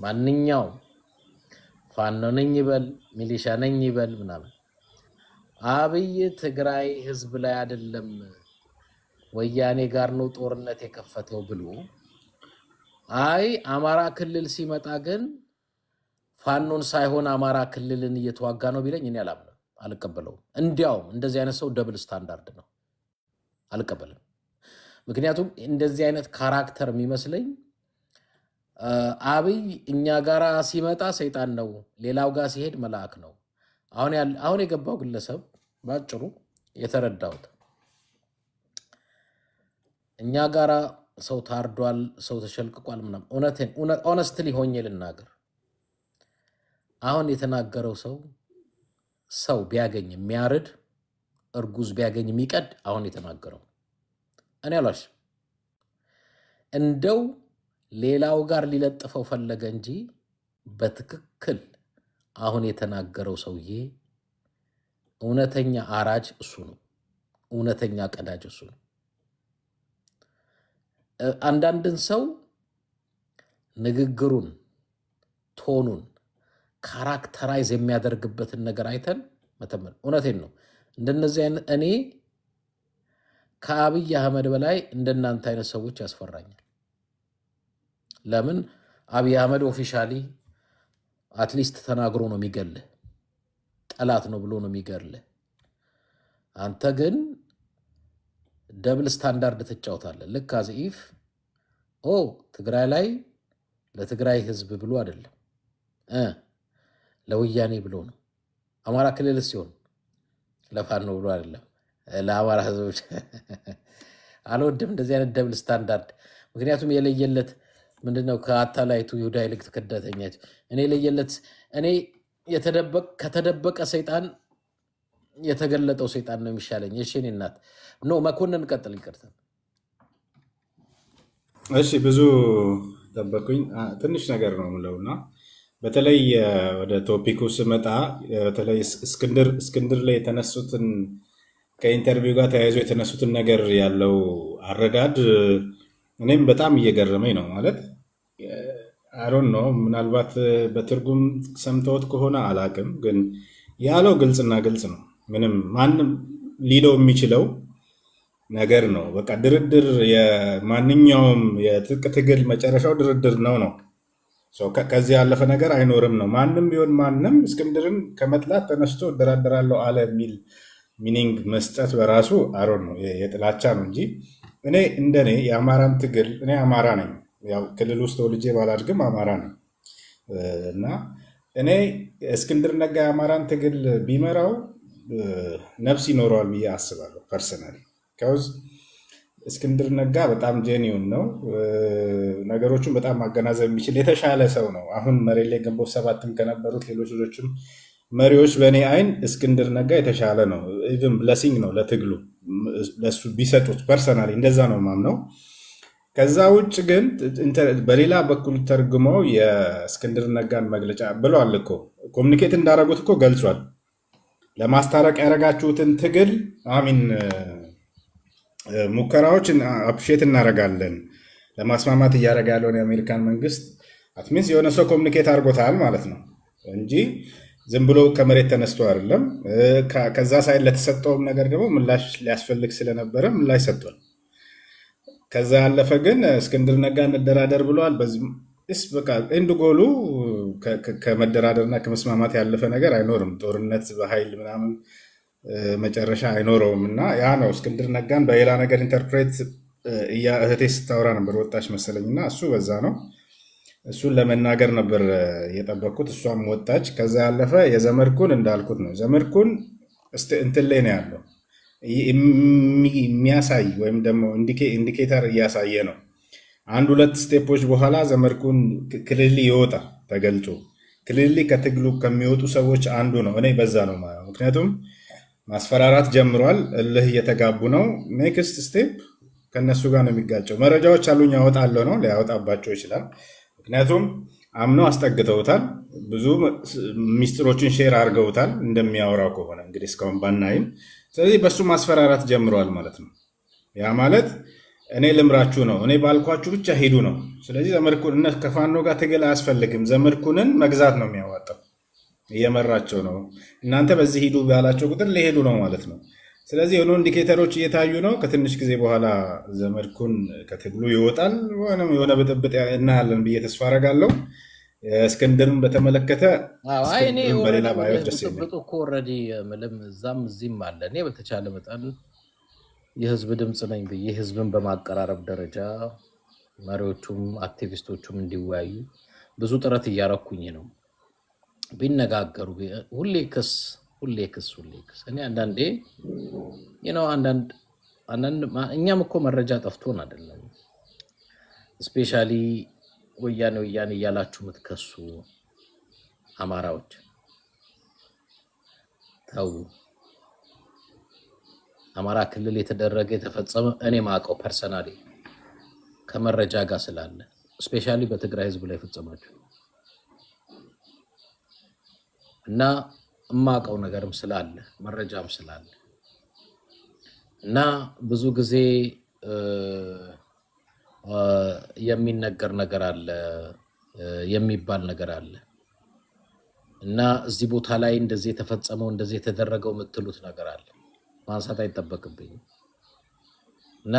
ማንኛውም ፋኖ ነኝ ይበል ሚሊሻ ነኝ ይበል ምናምን። አብይ ትግራይ ህዝብ ላይ አይደለም ወያኔ ጋር ነው ጦርነት የከፈተው ብሎ አይ አማራ ክልል ሲመጣ ግን ፋኖን ሳይሆን አማራ ክልልን እየተዋጋ ነው ቢለኝ እኔ አላምንም፣ አልቀበለውም። እንዲያውም እንደዚህ አይነት ሰው double standard ነው፣ አልቀበልም። ምክንያቱም እንደዚህ አይነት character የሚመስለኝ አብይ እኛ ጋር ሲመጣ ሰይጣን ነው፣ ሌላው ጋር ሲሄድ መልአክ ነው። አሁን የገባው ግለሰብ ባጭሩ የተረዳሁት እኛ ጋራ ሰው ታርዷል፣ ሰው ተሸልቅቋል ምናምን። እውነቴን honestly ሆኜ ልናገር፣ አሁን የተናገረው ሰው ሰው ቢያገኝ የሚያርድ እርጉዝ ቢያገኝ የሚቀድ አሁን የተናገረው እኔ አሏሽም። እንደው ሌላው ጋር ሊለጥፈው ፈለገ እንጂ በትክክል አሁን የተናገረው ሰውዬ እውነተኛ አራጅ እሱ ነው። እውነተኛ ቀዳጅ እሱ ነው። አንዳንድን ሰው ንግግሩን፣ ቶኑን characterize የሚያደርግበትን ነገር አይተን መተመን። እውነቴን ነው። እንደነዚህ አይነት እኔ ከአብይ አህመድ በላይ እንደናንተ አይነት ሰዎች ያስፈራኛል። ለምን አብይ አህመድ officially at least ተናግሮ ነው የሚገልህ፣ ጠላት ነው ብሎ ነው የሚገልህ። አንተ ግን double standard ትጫወታለህ። ልክ as if ኦ ትግራይ ላይ ለትግራይ ህዝብ ብሎ አይደለም ለወያኔ ብሎ ነው። አማራ ክልል ሲሆን ለፋኖ ብሎ አይደለም ለአማራ ህዝቦች። አልወድም እንደዚህ አይነት double standard። ምክንያቱም የለየለት ምንድነው ከአታላዩ ይሁዳ ይልቅ ከዳተኛ እኔ ለየለት እኔ ከተደበቀ ሰይጣን የተገለጠው ሰይጣን ነው የሚሻለኝ። እሺ እኔ እናት No መኮንን ቀጥል፣ ይቅርታ። እሺ ብዙ ጠበቁኝ። አ፣ ትንሽ ነገር ነው የምለው እና በተለይ ወደ topic ኡ ስመጣ በተለይ እስ- እስክንድር እስክንድር ላይ የተነሱትን ከ interview ጋር ተያይዞ የተነሱትን ነገር ያለው አረዳድ እኔም በጣም እየገረመኝ ነው ማለት wrong ነው። ምናልባት በትርጉም ሰምተውት ከሆነ አላቅም፣ ግን ያለው ግልጽና ግልጽ ነው። ምንም ማንም ሊለው የሚችለው ነገር ነው። በቃ ድርድር የማንኛውም የትጥቅ ትግል መጨረሻው ድርድር ነው ነው ከዚህ ያለፈ ነገር አይኖርም ነው። ማንም ቢሆን ማንም እስክንድርን ከመጥላት ተነስቶ እደራደራለሁ አለ የሚል meaning መስጠት በራሱ wrong ነው። የጥላቻ ነው እንጂ እኔ እንደኔ የአማራን ትግል እኔ አማራ ነኝ፣ ክልል ውስጥ ተወልጄ ባላድግም አማራ ነኝ። እና እኔ እስክንድር ነጋ የአማራን ትግል ቢመራው ነፍስ ይኖረዋል ብዬ አስባለሁ personally። 'cause እስክንድር ነጋ በጣም genuine ነው። እ፣ ነገሮቹን በጣም ማገናዘብ የሚችል የተሻለ ሰው ነው። አሁን መሬት ላይ ግንቦት ሰባትም ከነበሩት ሌሎች ሌሎችም መሪዎች በእኔ አይን እስክንድር ነጋ የተሻለ ነው። even blessing ነው ለትግሉ ለሱ ቢሰጡት personally እንደዛ ነው ማምነው። ከዛ ውጭ ግን በሌላ በኩል ተርጉመው የእስክንድር ነጋን መግለጫ ብለዋል እኮ ኮሚኒኬት እንዳደረጉት እኮ ገልጿል። ለማስታረቅ ያደረጋችሁትን ትግል አሚን ሙከራዎች አፕሼት እናደርጋለን። ለማስማማት እያደረገ ያለውን የአሜሪካን መንግስት አትሚንስ የሆነ ሰው ኮሚኒኬት አድርጎታል ማለት ነው እንጂ ዝም ብሎ ከመሬት ተነስቶ አይደለም። ከዛ ሳይድ ለተሰጠውም ነገር ደግሞ ምላሽ ሊያስፈልግ ስለነበረ ምላሽ ሰጥቷል። ከዛ ያለፈ ግን እስክንድር ነጋ እንደራደር ብለዋል። ስ በቃ end goal ኡ ከመደራደርና ከመስማማት ያለፈ ነገር አይኖርም። ጦርነት በኃይል ምናምን መጨረሻ አይኖረውም እና ያ ነው እስክንድር ነጋን በሌላ ነገር interpret እያ እህቴ ስታወራ ነበር ወጣች መሰለኝ እና እሱ በዛ ነው እሱን ለመናገር ነበር የጠበቅኩት። እሷም ወጣች። ከዛ ያለፈ የዘመድኩን እንዳልኩት ነው። ዘመድኩን እንትን ላይ ነው ያለው የሚያሳይ ወይም ደግሞ indica- indicator እያሳየ ነው። አንድ ሁለት step ኦች በኋላ ዘመድኩን ክልል ይወጣ ተገልጾ ክልል ከትግሉ ከሚወጡ ሰዎች አንዱ ነው። እኔ በዛ ነው ምክንያቱም ማስፈራራት ጀምሯል። እልህ እየተጋቡ ነው። next step ከእነሱ ጋር ነው የሚጋጨው። መረጃዎች አሉኝ ያወጣለሁ ነው ሊያወጣባቸው ይችላል። ምክንያቱም አምነው አስጠግተውታል። ብዙ ሚስጥሮችን share አድርገውታል እንደሚያወራው ከሆነ እንግዲህ እስካሁን ባናይም። ስለዚህ በሱ ማስፈራራት ጀምረዋል ማለት ነው። ያ ማለት እኔ ልምራችሁ ነው፣ እኔ ባልኳችሁ ብቻ ሂዱ ነው። ስለዚህ ዘመድኩን ከፋኖ ጋር ትግል አያስፈልግም። ዘመድኩንን መግዛት ነው የሚያዋጣው። እየመራቸው ነው። እናንተ በዚህ ሂዱ ባላቸው ቁጥር ሊሄዱ ነው ማለት ነው። ስለዚህ የሆኑ indicator ኦች እየታዩ ነው። ከትንሽ ጊዜ በኋላ ዘመድኩን ከትግሉ ይወጣል፣ የሆነ ብጥብጥ እናያለን ብዬ ተስፋ አደርጋለሁ። እስክንድርን በተመለከተ በሌላ ባዮች ደስ ብጥብጡ እኮ already ምልም እዛም እዚህም አለ። እኔ በተቻለ መጠን የህዝብ ድምፅ ነኝ ብዬ ህዝብን በማቀራረብ ደረጃ መሪዎቹም አክቲቪስቶቹም እንዲወያዩ ብዙ ጥረት እያረኩኝ ነው። ቢነጋገሩ ሁሌ ክስ ሁሌ ክስ ሁሌ ክስ እኔ አንዳንዴ ነው አንዳንድ እኛም እኮ መረጃ ጠፍቶን አይደለም። specially ወያኔ ወያኔ እያላችሁ የምትከሱ አማራዎች ተዉ። አማራ ክልል የተደረገ የተፈጸመ እኔ ማውቀው personally ከመረጃ ጋር ስላለ specially በትግራይ ህዝብ ላይ ፈጸማችሁ እና የማውቀው ነገርም ስላለ መረጃም ስላለ እና ብዙ ጊዜ የሚነገር ነገር አለ የሚባል ነገር አለ እና እዚህ ቦታ ላይ እንደዚህ የተፈጸመው እንደዚህ የተደረገው የምትሉት ነገር አለ ማንሳት አይጠበቅብኝም። እና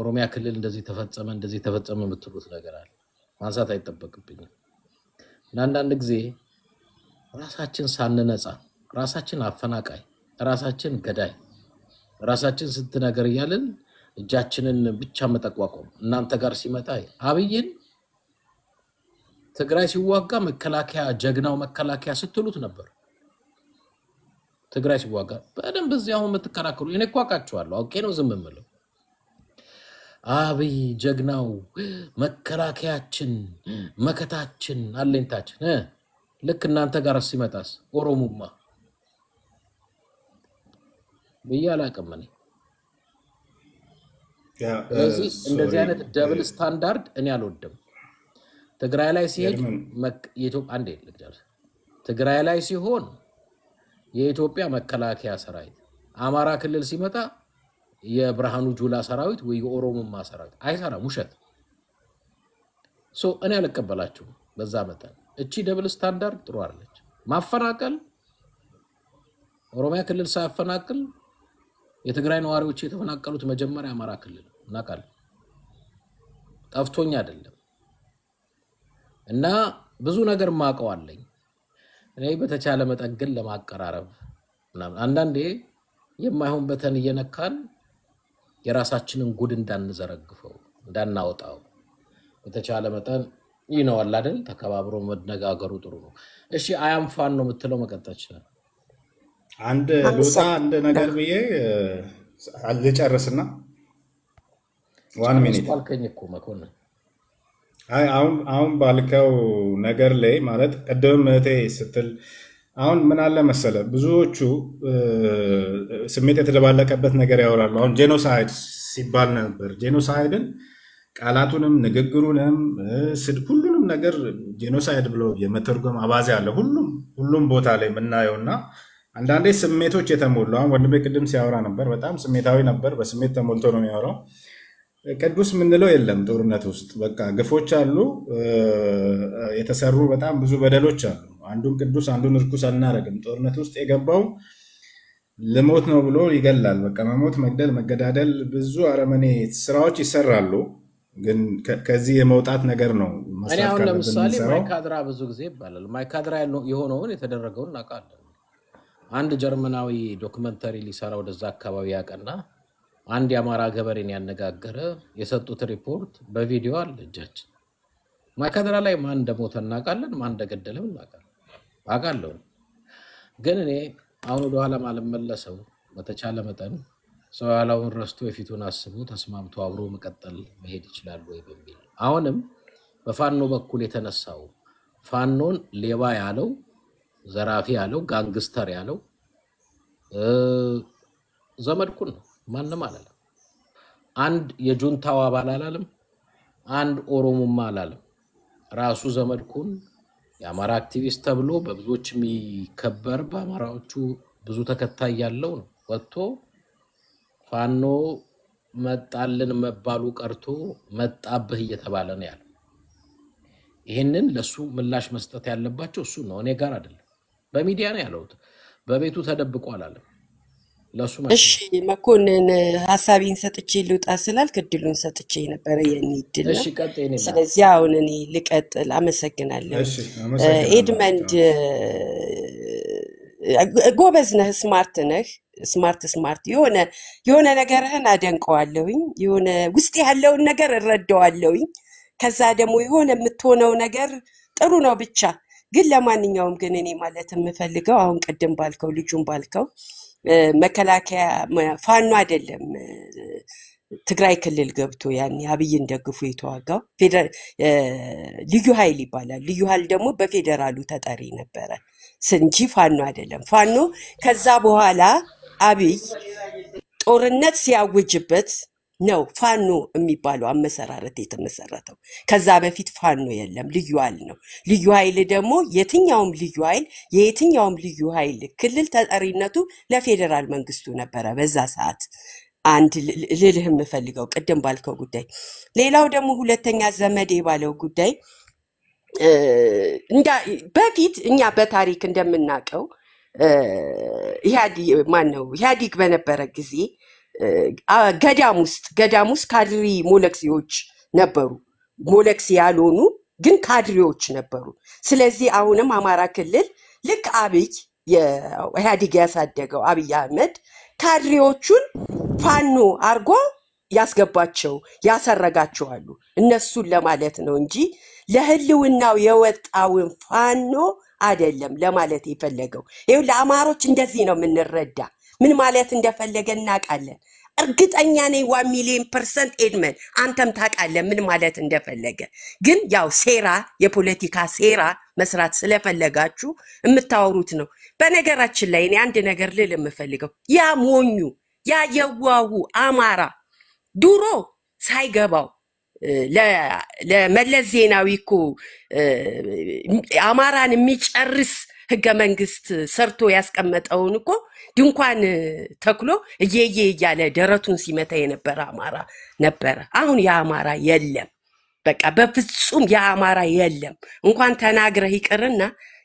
ኦሮሚያ ክልል እንደዚህ ተፈጸመ እንደዚህ ተፈጸመ የምትሉት ነገር አለ ማንሳት አይጠበቅብኝም። እና አንዳንድ ጊዜ ራሳችን ሳንነጻ ራሳችን አፈናቃይ፣ ራሳችን ገዳይ፣ ራሳችን ስንት ነገር እያልን እጃችንን ብቻ መጠቋቋም እናንተ ጋር ሲመጣ አብይን ትግራይ ሲዋጋ መከላከያ ጀግናው መከላከያ ስትሉት ነበር። ትግራይ ሲዋጋ በደንብ እዚህ አሁን የምትከራከሩ እኔ እኮ አውቃችኋለሁ። አውቄ ነው ዝም የምለው። አብይ ጀግናው መከላከያችን መከታችን አለኝታችን ልክ እናንተ ጋር ሲመጣስ ኦሮሙማ ብዬ አላቅም እኔ። ስለዚህ እንደዚህ አይነት double standard እኔ አልወድም። ትግራይ ላይ ሲሄድ አንዴ ትግራይ ላይ ሲሆን የኢትዮጵያ መከላከያ ሰራዊት፣ አማራ ክልል ሲመጣ የብርሃኑ ጁላ ሰራዊት ወይ የኦሮሞማ ሰራዊት አይሰራም። ውሸት እኔ አልቀበላችሁም። በዛ መጠን እቺ double standard ጥሩ አለች። ማፈናቀል ኦሮሚያ ክልል ሳያፈናቅል የትግራይ ነዋሪዎች የተፈናቀሉት መጀመሪያ አማራ ክልል እናውቃለን። ጠፍቶኝ አይደለም እና ብዙ ነገር ማቀው አለኝ። እኔ በተቻለ መጠን ግን ለማቀራረብ አንዳንዴ የማይሆን በተን እየነካን የራሳችንን ጉድ እንዳንዘረግፈው እንዳናወጣው በተቻለ መጠን ይነዋል አይደል? ተከባብሮ መነጋገሩ ጥሩ ነው። እሺ አያም ፋን ነው የምትለው መቀጠል ይችላል። አንድ ልውጣ አንድ ነገር ብዬ ልጨርስና ዋን ሚኒት አልከኝ እኮ መኮንን። አይ አሁን ባልከው ነገር ላይ ማለት ቅድም እህቴ ስትል አሁን ምን አለ መሰለ ብዙዎቹ ስሜት የተደባለቀበት ነገር ያወራሉ። አሁን genocide ሲባል ነበር። genocide ን ቃላቱንም ንግግሩንም ሁሉንም ነገር genocide ብሎ የመተርጎም አባዜ አለ ሁሉም ሁሉም ቦታ ላይ የምናየው እና አንዳንዴ ስሜቶች የተሞሉ አሁን ወንድሜ ቅድም ሲያወራ ነበር። በጣም ስሜታዊ ነበር። በስሜት ተሞልቶ ነው የሚያወራው። ቅዱስ የምንለው የለም ጦርነት ውስጥ በቃ ግፎች አሉ፣ የተሰሩ በጣም ብዙ በደሎች አሉ። አንዱን ቅዱስ አንዱን እርኩስ አናረግም። ጦርነት ውስጥ የገባው ልሞት ነው ብሎ ይገላል። በቃ መሞት፣ መግደል፣ መገዳደል ብዙ አረመኔ ስራዎች ይሰራሉ። ግን ከዚህ የመውጣት ነገር ነው እኔ አሁን ለምሳሌ ማይካድራ ብዙ ጊዜ ይባላል። ማይካድራ የሆነውን የተደረገውን እናውቃለን። አንድ ጀርመናዊ ዶክመንተሪ ሊሰራ ወደዛ አካባቢ ያቀና አንድ የአማራ ገበሬን ያነጋገረ የሰጡት ሪፖርት በቪዲዮ አለ እጃችን። ማይካድራ ላይ ማን እንደሞተ እናውቃለን፣ ማን እንደገደለም እናውቃለን። አውቃለሁ። ግን እኔ አሁን ወደኋላ ማልመለሰው በተቻለ መጠን ሰው ያለውን ረስቶ የፊቱን አስቦ ተስማምቶ አብሮ መቀጠል መሄድ ይችላል ወይ በሚል አሁንም በፋኖ በኩል የተነሳው ፋኖን ሌባ ያለው ዘራፊ ያለው ጋንግስተር ያለው ዘመድኩን ነው። ማንም አላለም። አንድ የጁንታው አባል አላለም። አንድ ኦሮሞማ አላለም። ራሱ ዘመድኩን የአማራ አክቲቪስት ተብሎ በብዙዎች የሚከበር በአማራዎቹ ብዙ ተከታይ ያለው ነው ወጥቶ ፋኖ መጣልን መባሉ ቀርቶ መጣብህ እየተባለ ነው ያለው። ይህንን ለሱ ምላሽ መስጠት ያለባቸው እሱ ነው፣ እኔ ጋር አይደለም። በሚዲያ ነው ያለሁት። በቤቱ ተደብቆ አላለም። ለሱ እሺ መኮንን ሀሳቤን ሰጥቼ ልውጣ ስላልክ እድሉን ሰጥቼ ነበረ የኔ እድል ስለዚህ አሁን እኔ ልቀጥል። አመሰግናለሁ። ኤድመንድ ጎበዝ ነህ፣ smart ነህ። smart smart የሆነ የሆነ ነገርህን አደንቀዋለሁኝ። የሆነ ውስጥ ያለውን ነገር እረዳዋለሁኝ። ከዛ ደግሞ የሆነ የምትሆነው ነገር ጥሩ ነው ብቻ ግን ለማንኛውም ግን እኔ ማለት የምፈልገው አሁን ቅድም ባልከው ልጁን ባልከው መከላከያ ፋኖ አይደለም ትግራይ ክልል ገብቶ ያኔ አብይን ደግፎ የተዋጋው ልዩ ኃይል ይባላል። ልዩ ኃይል ደግሞ በፌዴራሉ ተጠሪ ነበረ እንጂ ፋኖ አይደለም። ፋኖ ከዛ በኋላ አብይ ጦርነት ሲያውጅበት ነው ፋኖ የሚባለው አመሰራረት የተመሰረተው። ከዛ በፊት ፋኖ የለም፣ ልዩ ኃይል ነው። ልዩ ኃይል ደግሞ የትኛውም ልዩ ኃይል የየትኛውም ልዩ ኃይል ክልል ተጠሪነቱ ለፌዴራል መንግስቱ ነበረ በዛ ሰዓት። አንድ ልልህ የምፈልገው ቅድም ባልከው ጉዳይ፣ ሌላው ደግሞ ሁለተኛ ዘመዴ ባለው ጉዳይ በፊት እኛ በታሪክ እንደምናውቀው ማን ነው ኢህአዲግ በነበረ ጊዜ ገዳም ውስጥ ገዳም ውስጥ ካድሪ ሞለክሲዎች ነበሩ። ሞለክሲ ያልሆኑ ግን ካድሬዎች ነበሩ። ስለዚህ አሁንም አማራ ክልል ልክ አብይ የኢህአዲግ ያሳደገው አብይ አህመድ ካድሬዎቹን ፋኖ አርጎ ያስገባቸው ያሰረጋቸዋሉ እነሱን ለማለት ነው እንጂ ለህልውናው የወጣውን ፋኖ አይደለም ለማለት የፈለገው። ይኸው ለአማሮች እንደዚህ ነው የምንረዳ። ምን ማለት እንደፈለገ እናውቃለን። እርግጠኛ ነኝ one million percent ኤድመን አንተም ታውቃለህ ምን ማለት እንደፈለገ። ግን ያው ሴራ፣ የፖለቲካ ሴራ መስራት ስለፈለጋችሁ የምታወሩት ነው። በነገራችን ላይ እኔ አንድ ነገር ልል የምፈልገው ያ ሞኙ ያ የዋሁ አማራ ድሮ ሳይገባው ለመለስ ዜናዊ እኮ አማራን የሚጨርስ ህገ መንግስት ሰርቶ ያስቀመጠውን እኮ ድንኳን ተክሎ እየየ እያለ ደረቱን ሲመታ የነበረ አማራ ነበረ። አሁን የአማራ የለም። በቃ በፍጹም የአማራ የለም። እንኳን ተናግረህ ይቅርና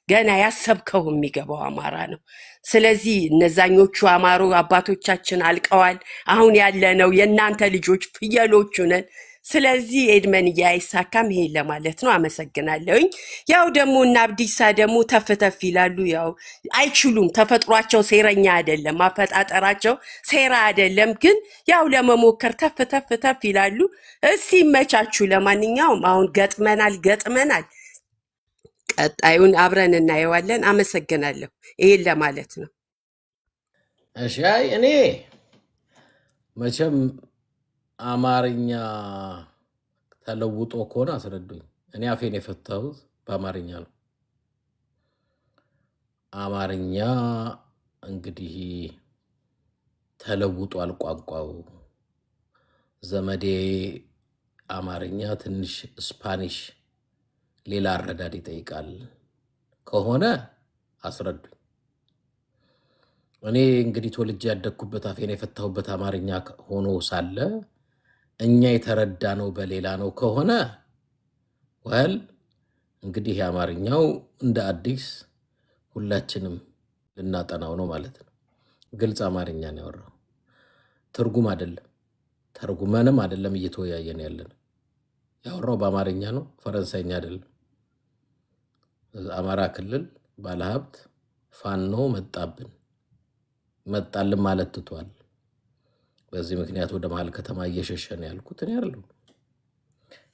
ገና ያሰብከው የሚገባው አማራ ነው። ስለዚህ እነዛኞቹ አማሮ አባቶቻችን አልቀዋል። አሁን ያለነው የእናንተ ልጆች ፍየሎቹ ነን። ስለዚህ ኤድመንዬ አይሳካም። ይሄን ለማለት ነው። አመሰግናለሁኝ። ያው ደግሞ እና አብዲሳ ደግሞ ተፍ ተፍ ይላሉ። ያው አይችሉም። ተፈጥሯቸው ሴረኛ አይደለም፣ አፈጣጠራቸው ሴራ አይደለም። ግን ያው ለመሞከር ተፍ ተፍ ተፍ ይላሉ። እስቲ ይመቻችሁ። ለማንኛውም አሁን ገጥመናል ገጥመናል። ቀጣዩን አብረን እናየዋለን። አመሰግናለሁ። ይሄን ለማለት ነው። እሺ አይ እኔ መቼም አማርኛ ተለውጦ ከሆነ አስረዱኝ። እኔ አፌን የፈታሁት በአማርኛ ነው። አማርኛ እንግዲህ ተለውጧል ቋንቋው። ዘመዴ አማርኛ ትንሽ ስፓኒሽ ሌላ አረዳድ ይጠይቃል ከሆነ አስረዱኝ። እኔ እንግዲህ ተወልጄ ያደግኩበት አፌን የፈታሁበት አማርኛ ሆኖ ሳለ እኛ የተረዳ ነው በሌላ ነው ከሆነ ወል እንግዲህ የአማርኛው እንደ አዲስ ሁላችንም ልናጠናው ነው ማለት ነው። ግልጽ አማርኛ ነው ያወራው፣ ትርጉም አይደለም። ተርጉመንም አይደለም እየተወያየን ያለን። ያወራው በአማርኛ ነው፣ ፈረንሳይኛ አይደለም። አማራ ክልል ባለሀብት ፋኖ መጣብን መጣልን ማለት ትቷል። በዚህ ምክንያት ወደ መሀል ከተማ እየሸሸ ነው ያልኩት እኔ አይደለሁም።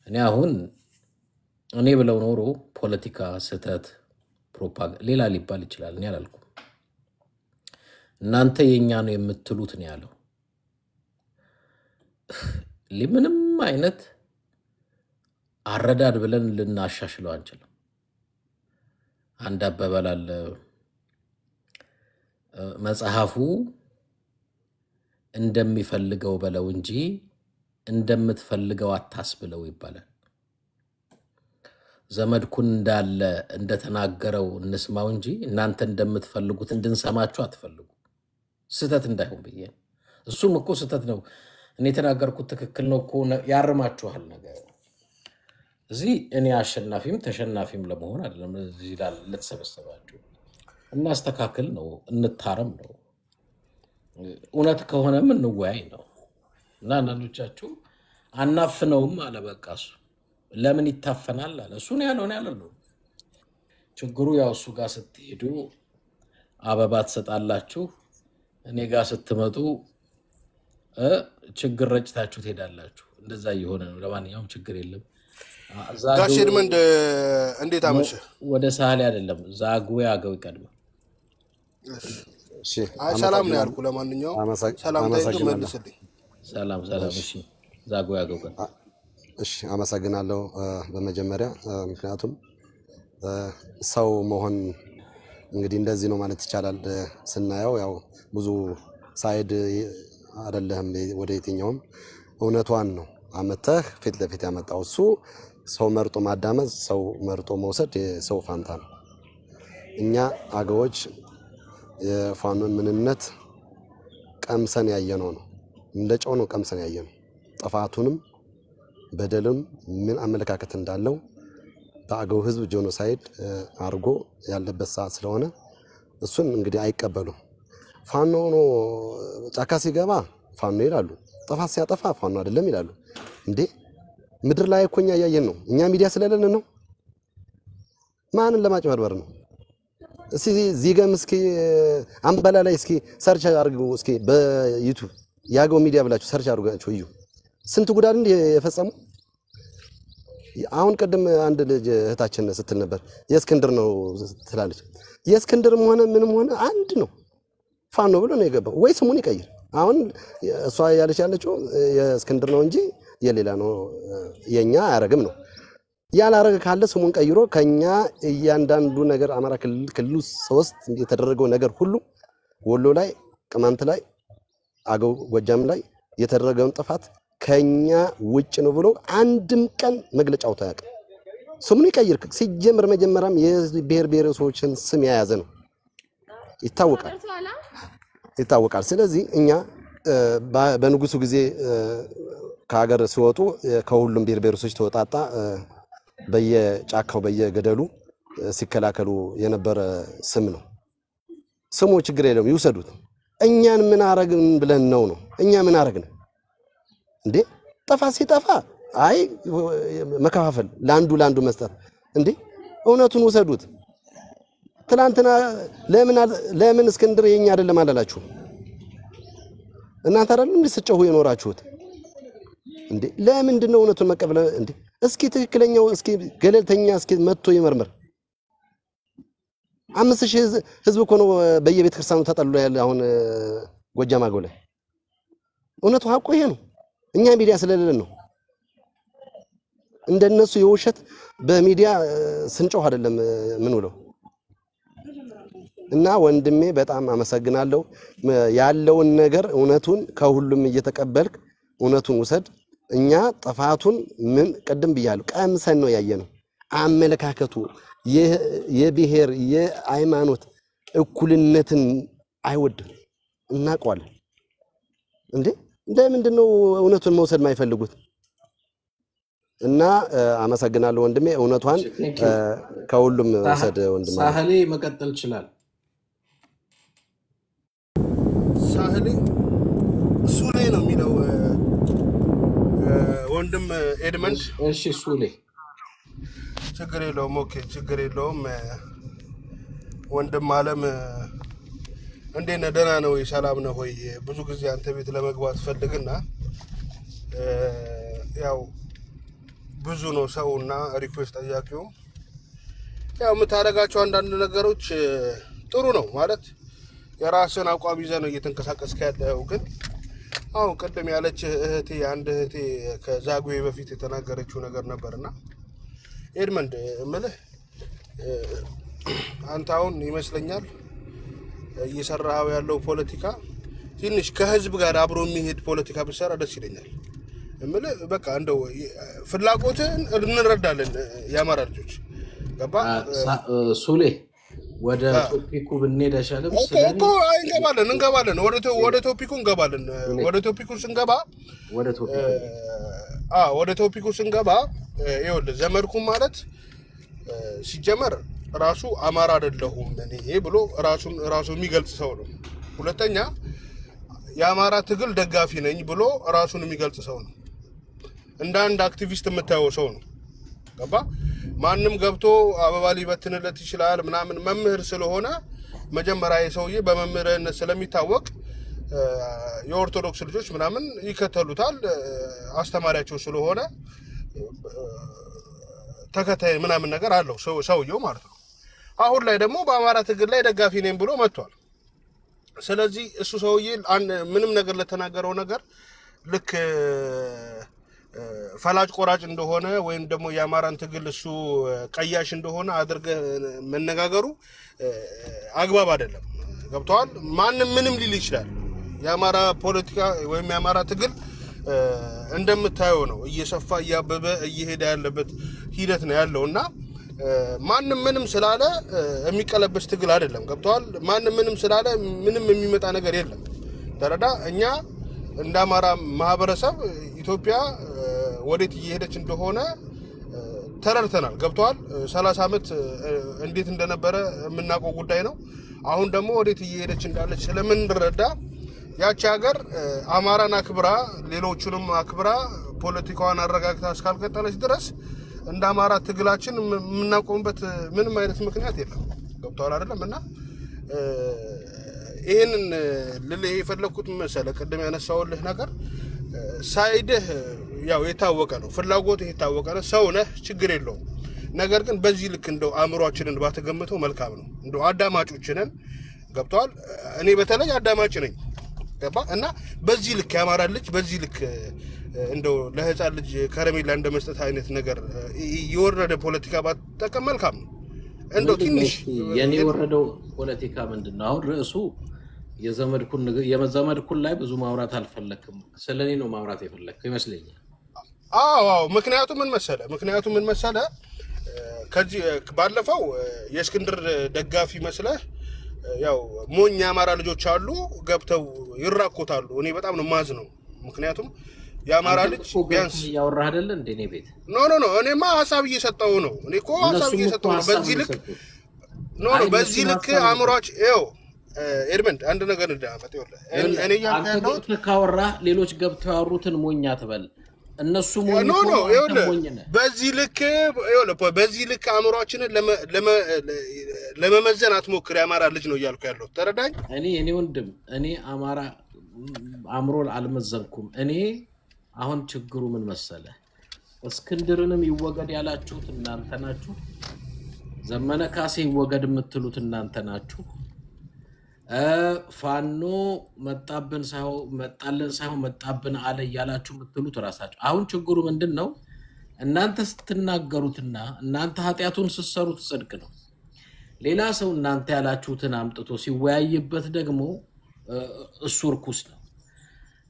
እኔ አሁን እኔ ብለው ኖሮ ፖለቲካ ስህተት፣ ፕሮፓጋ ሌላ ሊባል ይችላል። እኔ አላልኩም። እናንተ የእኛ ነው የምትሉት ነው ያለው። ምንም አይነት አረዳድ ብለን ልናሻሽለው አንችልም። አንድ አባባል አለ መጽሐፉ እንደሚፈልገው በለው እንጂ እንደምትፈልገው አታስብለው ይባላል። ዘመድኩን እንዳለ እንደተናገረው እንስማው እንጂ እናንተ እንደምትፈልጉት እንድንሰማችሁ አትፈልጉ። ስህተት እንዳይሆን ብዬ እሱም እኮ ስህተት ነው። እኔ የተናገርኩት ትክክል ነው እኮ ያርማችኋል ነገር እዚህ እኔ አሸናፊም ተሸናፊም ለመሆን አይደለም። እዚህ ለተሰበሰባችሁ እናስተካክል ነው፣ እንታረም ነው፣ እውነት ከሆነም እንወያይ ነው። እና አንዳንዶቻችሁ አናፍነውም አለ። በቃ እሱ ለምን ይታፈናል አለ። እሱ ነው ያለው፣ እኔ አላልነውም። ችግሩ ያው እሱ ጋር ስትሄዱ አበባ ትሰጣላችሁ፣ እኔ ጋር ስትመጡ እ ችግር ረጭታችሁ ትሄዳላችሁ። እንደዛ እየሆነ ነው። ለማንኛውም ችግር የለም። ጋሽ ኤድመንድ እንዴት ሞ- አመሸ? ወደ ሳህል አይደለም ዛጉዌ አገው ይቀድማል። ሰላም ነው አመሰግናለሁ። ያልኩ። ለማንኛውም መልስልኝ። ሰላም ሰላም። እሺ ቀን አ- እሺ አመሰግናለሁ። በመጀመሪያ ምክንያቱም ሰው መሆን እንግዲህ እንደዚህ ነው ማለት ይቻላል። ስናየው ያው ብዙ ሳይድ አይደለህም ወደ የትኛውም እውነቷን ነው አመተህ ፊት ለፊት ያመጣው እሱ ሰው መርጦ ማዳመጥ፣ ሰው መርጦ መውሰድ የሰው ፋንታ ነው። እኛ አገዎች የፋኖን ምንነት ቀምሰን ያየነው ነው። እንደ ጨው ነው ቀምሰን ያየነው። ጥፋቱንም በደልም ምን አመለካከት እንዳለው በአገው ሕዝብ genocide አድርጎ ያለበት ሰዓት ስለሆነ እሱን እንግዲህ አይቀበሉም። ፋኖ ሆኖ ጫካ ሲገባ ፋኖ ይላሉ፣ ጥፋት ሲያጠፋ ፋኖ አይደለም ይላሉ። እንዴ ምድር ላይ እኮ እኛ እያየን ነው። እኛ ሚዲያ ስለሌለን ነው። ማንን ለማጭበርበር ነው? እስኪ ዚገም እስኪ አምበላ ላይ እስኪ search አድርጉ እስኪ በዩቱብ የአገው ሚዲያ ብላችሁ search አድርጋችሁ እዩ። ስንት ጉዳት እንዲህ የፈጸሙ አሁን ቅድም አንድ ልጅ እህታችን ስትል ነበር የእስክንድር ነው ትላለች። የእስክንድርም ሆነ ምንም ሆነ አንድ ነው። ፋኖ ብሎ ነው የገባው። ወይ ስሙን ይቀይር። አሁን እሷ ያለች ያለችው የእስክንድር ነው እንጂ የሌላ ነው የኛ አያረግም ነው ያላረገ ካለ ስሙን ቀይሮ ከኛ እያንዳንዱ ነገር አማራ ክልል ሶስት የተደረገው ነገር ሁሉ ወሎ ላይ፣ ቅማንት ላይ፣ አገው ጎጃም ላይ የተደረገውን ጥፋት ከኛ ውጭ ነው ብሎ አንድም ቀን መግለጫ አውጥቶ አያውቅም። ስሙን ይቀይር። ሲጀምር መጀመሪያም የብሔር ብሔረሰቦችን ስም የያዘ ነው ይታወቃል ይታወቃል። ስለዚህ እኛ በንጉሱ ጊዜ ከሀገር ሲወጡ ከሁሉም ብሔር ብሔረሰቦች ተወጣጣ በየጫካው በየገደሉ ሲከላከሉ የነበረ ስም ነው። ስሙ ችግር የለውም ይውሰዱት። እኛን ምን አረግን ብለን ነው ነው እኛ ምን አረግን እንዴ? ጠፋ ሲጠፋ አይ መከፋፈል፣ ለአንዱ ለአንዱ መስጠት እንዴ? እውነቱን ውሰዱት። ትናንትና ለምን እስክንድር የኛ አይደለም አላላችሁ? እናንተ አይደለም እንዴ ስጨሁ የኖራችሁት እንዴ? ለምንድን ነው እውነቱን መቀበል እንዴ? እስኪ ትክክለኛው እስኪ ገለልተኛ እስኪ መጥቶ ይመርምር። አምስት ሺህ ህዝብ እኮ ነው በየቤተ ክርስቲያኑ ተጠልሎ ያለ አሁን ጎጃም አገው ላይ እውነቱ ሀቁ ይሄ ነው። እኛ ሚዲያ ስለሌለን ነው እንደነሱ የውሸት በሚዲያ ስንጮህ አይደለም ምን ውለው እና ወንድሜ በጣም አመሰግናለሁ። ያለውን ነገር እውነቱን ከሁሉም እየተቀበልክ እውነቱን ውሰድ። እኛ ጥፋቱን ምን ቅድም ብያለሁ፣ ቀምሰን ነው ያየነው። አመለካከቱ የብሔር የሃይማኖት እኩልነትን አይወድም፣ እናውቀዋለን። እንዴ ለምንድን ነው እውነቱን መውሰድ የማይፈልጉት? እና አመሰግናለሁ ወንድሜ። እውነቷን ከሁሉም ውሰድ ወንድም አለ። ሳህሌ መቀጠል ይችላል። ሳህሌ እሱ ላይ ነው የሚለው እ፣ እ፣ ወንድም ኤድመንድ እሺ ሱሌ ችግር የለውም። okay ችግር የለውም። ወንድም አለም እ፣ እንዴት ነህ? ደህና ነው? ሰላም ነው ሆይ? ብዙ ጊዜ አንተ ቤት ለመግባት ፈልግና ያው ብዙ ነው ሰው እና request ጠያቂውም ያው የምታደርጋቸው አንዳንድ ነገሮች ጥሩ ነው ማለት የራስን አቋም ይዘህ ነው እየተንቀሳቀስክ ያለው። ግን አሁን ቅድም ያለች እህቴ አንድ እህቴ ከዛጉዌ በፊት የተናገረችው ነገር ነበርና ኤድመንድ እምልህ አንተ አሁን ይመስለኛል እየሰራኸው ያለው ፖለቲካ ትንሽ ከህዝብ ጋር አብሮ የሚሄድ ፖለቲካ ብትሰራ ደስ ይለኛል። እምልህ በቃ እንደው ፍላጎትህን እንረዳለን የአማራ ልጆች ገባ ሱሌ ወደ ቶፒኩ ብንሄድ አይሻልም? እንገባለን እንገባለን ወደ ቶፒኩ እንገባለን። ወደ ቶፒኩ ስንገባ ወደ ቶፒኩ አ ወደ ቶፒኩ ስንገባ ይኸውልህ ዘመድኩን ማለት ሲጀመር ራሱ አማራ አይደለሁም እኔ ብሎ ራሱን ራሱ የሚገልጽ ሰው ነው። ሁለተኛ የአማራ ትግል ደጋፊ ነኝ ብሎ ራሱን የሚገልጽ ሰው ነው። እንደ አንድ አክቲቪስት የምታየው ሰው ነው። ገባ ማንም ገብቶ አበባ ሊበትንለት ይችላል ምናምን። መምህር ስለሆነ መጀመሪያ የሰውዬ በመምህርነት ስለሚታወቅ የኦርቶዶክስ ልጆች ምናምን ይከተሉታል። አስተማሪያቸው ስለሆነ ተከታይ ምናምን ነገር አለው ሰው- ሰውየው ማለት ነው። አሁን ላይ ደግሞ በአማራ ትግል ላይ ደጋፊ ነኝ ብሎ መጥቷል። ስለዚህ እሱ ሰውዬ ምንም ነገር ለተናገረው ነገር ልክ ፈላጭ ቆራጭ እንደሆነ ወይም ደግሞ የአማራን ትግል እሱ ቀያሽ እንደሆነ አድርገህ መነጋገሩ አግባብ አይደለም። ገብተዋል። ማንም ምንም ሊል ይችላል። የአማራ ፖለቲካ ወይም የአማራ ትግል እንደምታየው ነው። እየሰፋ እያበበ እየሄደ ያለበት ሂደት ነው ያለው እና ማንም ምንም ስላለ የሚቀለበስ ትግል አይደለም። ገብተዋል። ማንም ምንም ስላለ ምንም የሚመጣ ነገር የለም። ተረዳ። እኛ እንደ አማራ ማህበረሰብ ኢትዮጵያ ወዴት እየሄደች እንደሆነ ተረድተናል። ገብተዋል። ሰላሳ ዓመት እንዴት እንደነበረ የምናውቀው ጉዳይ ነው። አሁን ደግሞ ወዴት እየሄደች እንዳለች ስለምንረዳ ያቺ ሀገር አማራን አክብራ ሌሎቹንም አክብራ ፖለቲካዋን አረጋግታ እስካልቀጠለች ድረስ እንደ አማራ ትግላችን የም- የምናቆምበት ምንም አይነት ምክንያት የለም። ገብተዋል አይደለም እና ይህንን ልልህ የፈለግኩት መሰለህ ቅድም ያነሳውልህ ነገር ሳይድህ ያው የታወቀ ነው፣ ፍላጎትህ የታወቀ ነው። ሰው ነህ፣ ችግር የለውም። ነገር ግን በዚህ ልክ እንደው አእምሯችንን ባተገምተው መልካም ነው። እንደው አዳማጮችንን ገብተዋል። እኔ በተለይ አዳማጭ ነኝ ገባ እና በዚህ ልክ የአማራ ልጅ በዚህ ልክ እንደው ለህፃን ልጅ ከረሜላ እንደ መስጠት አይነት ነገር የወረደ ፖለቲካ ባጠቀም መልካም ነው። እንደው ትንሽ የኔ የወረደው ፖለቲካ ምንድን ነው? አሁን ርዕሱ የዘመድኩን ላይ ብዙ ማውራት አልፈለክም። ስለ እኔ ነው ማውራት የፈለግከው ይመስለኛል። አዎ አዎ። ምክንያቱ ምን መሰለ ምክንያቱ ምን መሰለ ከዚህ ባለፈው የእስክንድር ደጋፊ መስለህ ያው ሞኝ የአማራ ልጆች አሉ ገብተው ይራኮታሉ። እኔ በጣም ነው ማዝ ነው። ምክንያቱም የአማራ ልጅ ቢያንስ እያወራህ አይደለ እንደ እኔ ቤት no no no እኔማ ሀሳብ እየሰጠው ነው። እኔ እኮ ሀሳብ እየሰጠው ነው። በዚህ ልክ no no በዚህ ልክ አእምሯች ይኸው ኤድመንድ አንድ ነገር እንዳመጥ ካወራህ ሌሎች ገብተው ያወሩትን ሞኝ አትበል። እነሱ በዚህ ልክ በዚህ ልክ አእምሯችንን ለመ- ለመ- ለመመዘን አትሞክር። የአማራ ልጅ ነው እያልኩ ያለሁት ተረዳኝ። እኔ እኔ ወንድም እኔ አማራ አእምሮ አልመዘንኩም። እኔ አሁን ችግሩ ምን መሰለ፣ እስክንድርንም ይወገድ ያላችሁት እናንተ ናችሁ። ዘመነ ካሴ ይወገድ የምትሉት እናንተ ናችሁ። ፋኖ መጣብን መጣልን ሳይሆን መጣብን አለ እያላችሁ የምትሉት እራሳችሁ። አሁን ችግሩ ምንድን ነው? እናንተ ስትናገሩትና እናንተ ኃጢአቱን ስትሰሩት ጽድቅ ነው። ሌላ ሰው እናንተ ያላችሁትን አምጥቶ ሲወያይበት ደግሞ እሱ እርኩስ ነው።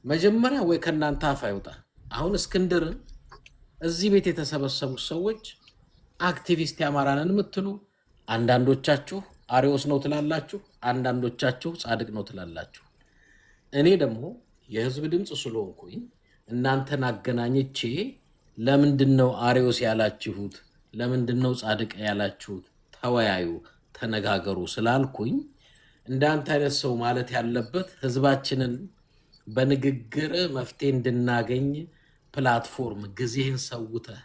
መጀመሪያ ወይ ከእናንተ አፍ አይውጣ። አሁን እስክንድርን እዚህ ቤት የተሰበሰቡት ሰዎች አክቲቪስት የአማራንን የምትሉ አንዳንዶቻችሁ አሪዎስ ነው ትላላችሁ፣ አንዳንዶቻችሁ ጻድቅ ነው ትላላችሁ። እኔ ደግሞ የህዝብ ድምፅ ስለሆንኩኝ እናንተን አገናኝቼ ለምንድን ነው አሪዎስ ያላችሁት? ለምንድን ነው ጻድቅ ያላችሁት? ተወያዩ፣ ተነጋገሩ ስላልኩኝ እንዳንተ አይነት ሰው ማለት ያለበት ህዝባችንን በንግግር መፍትሄ እንድናገኝ platform ጊዜህን ሰውተህ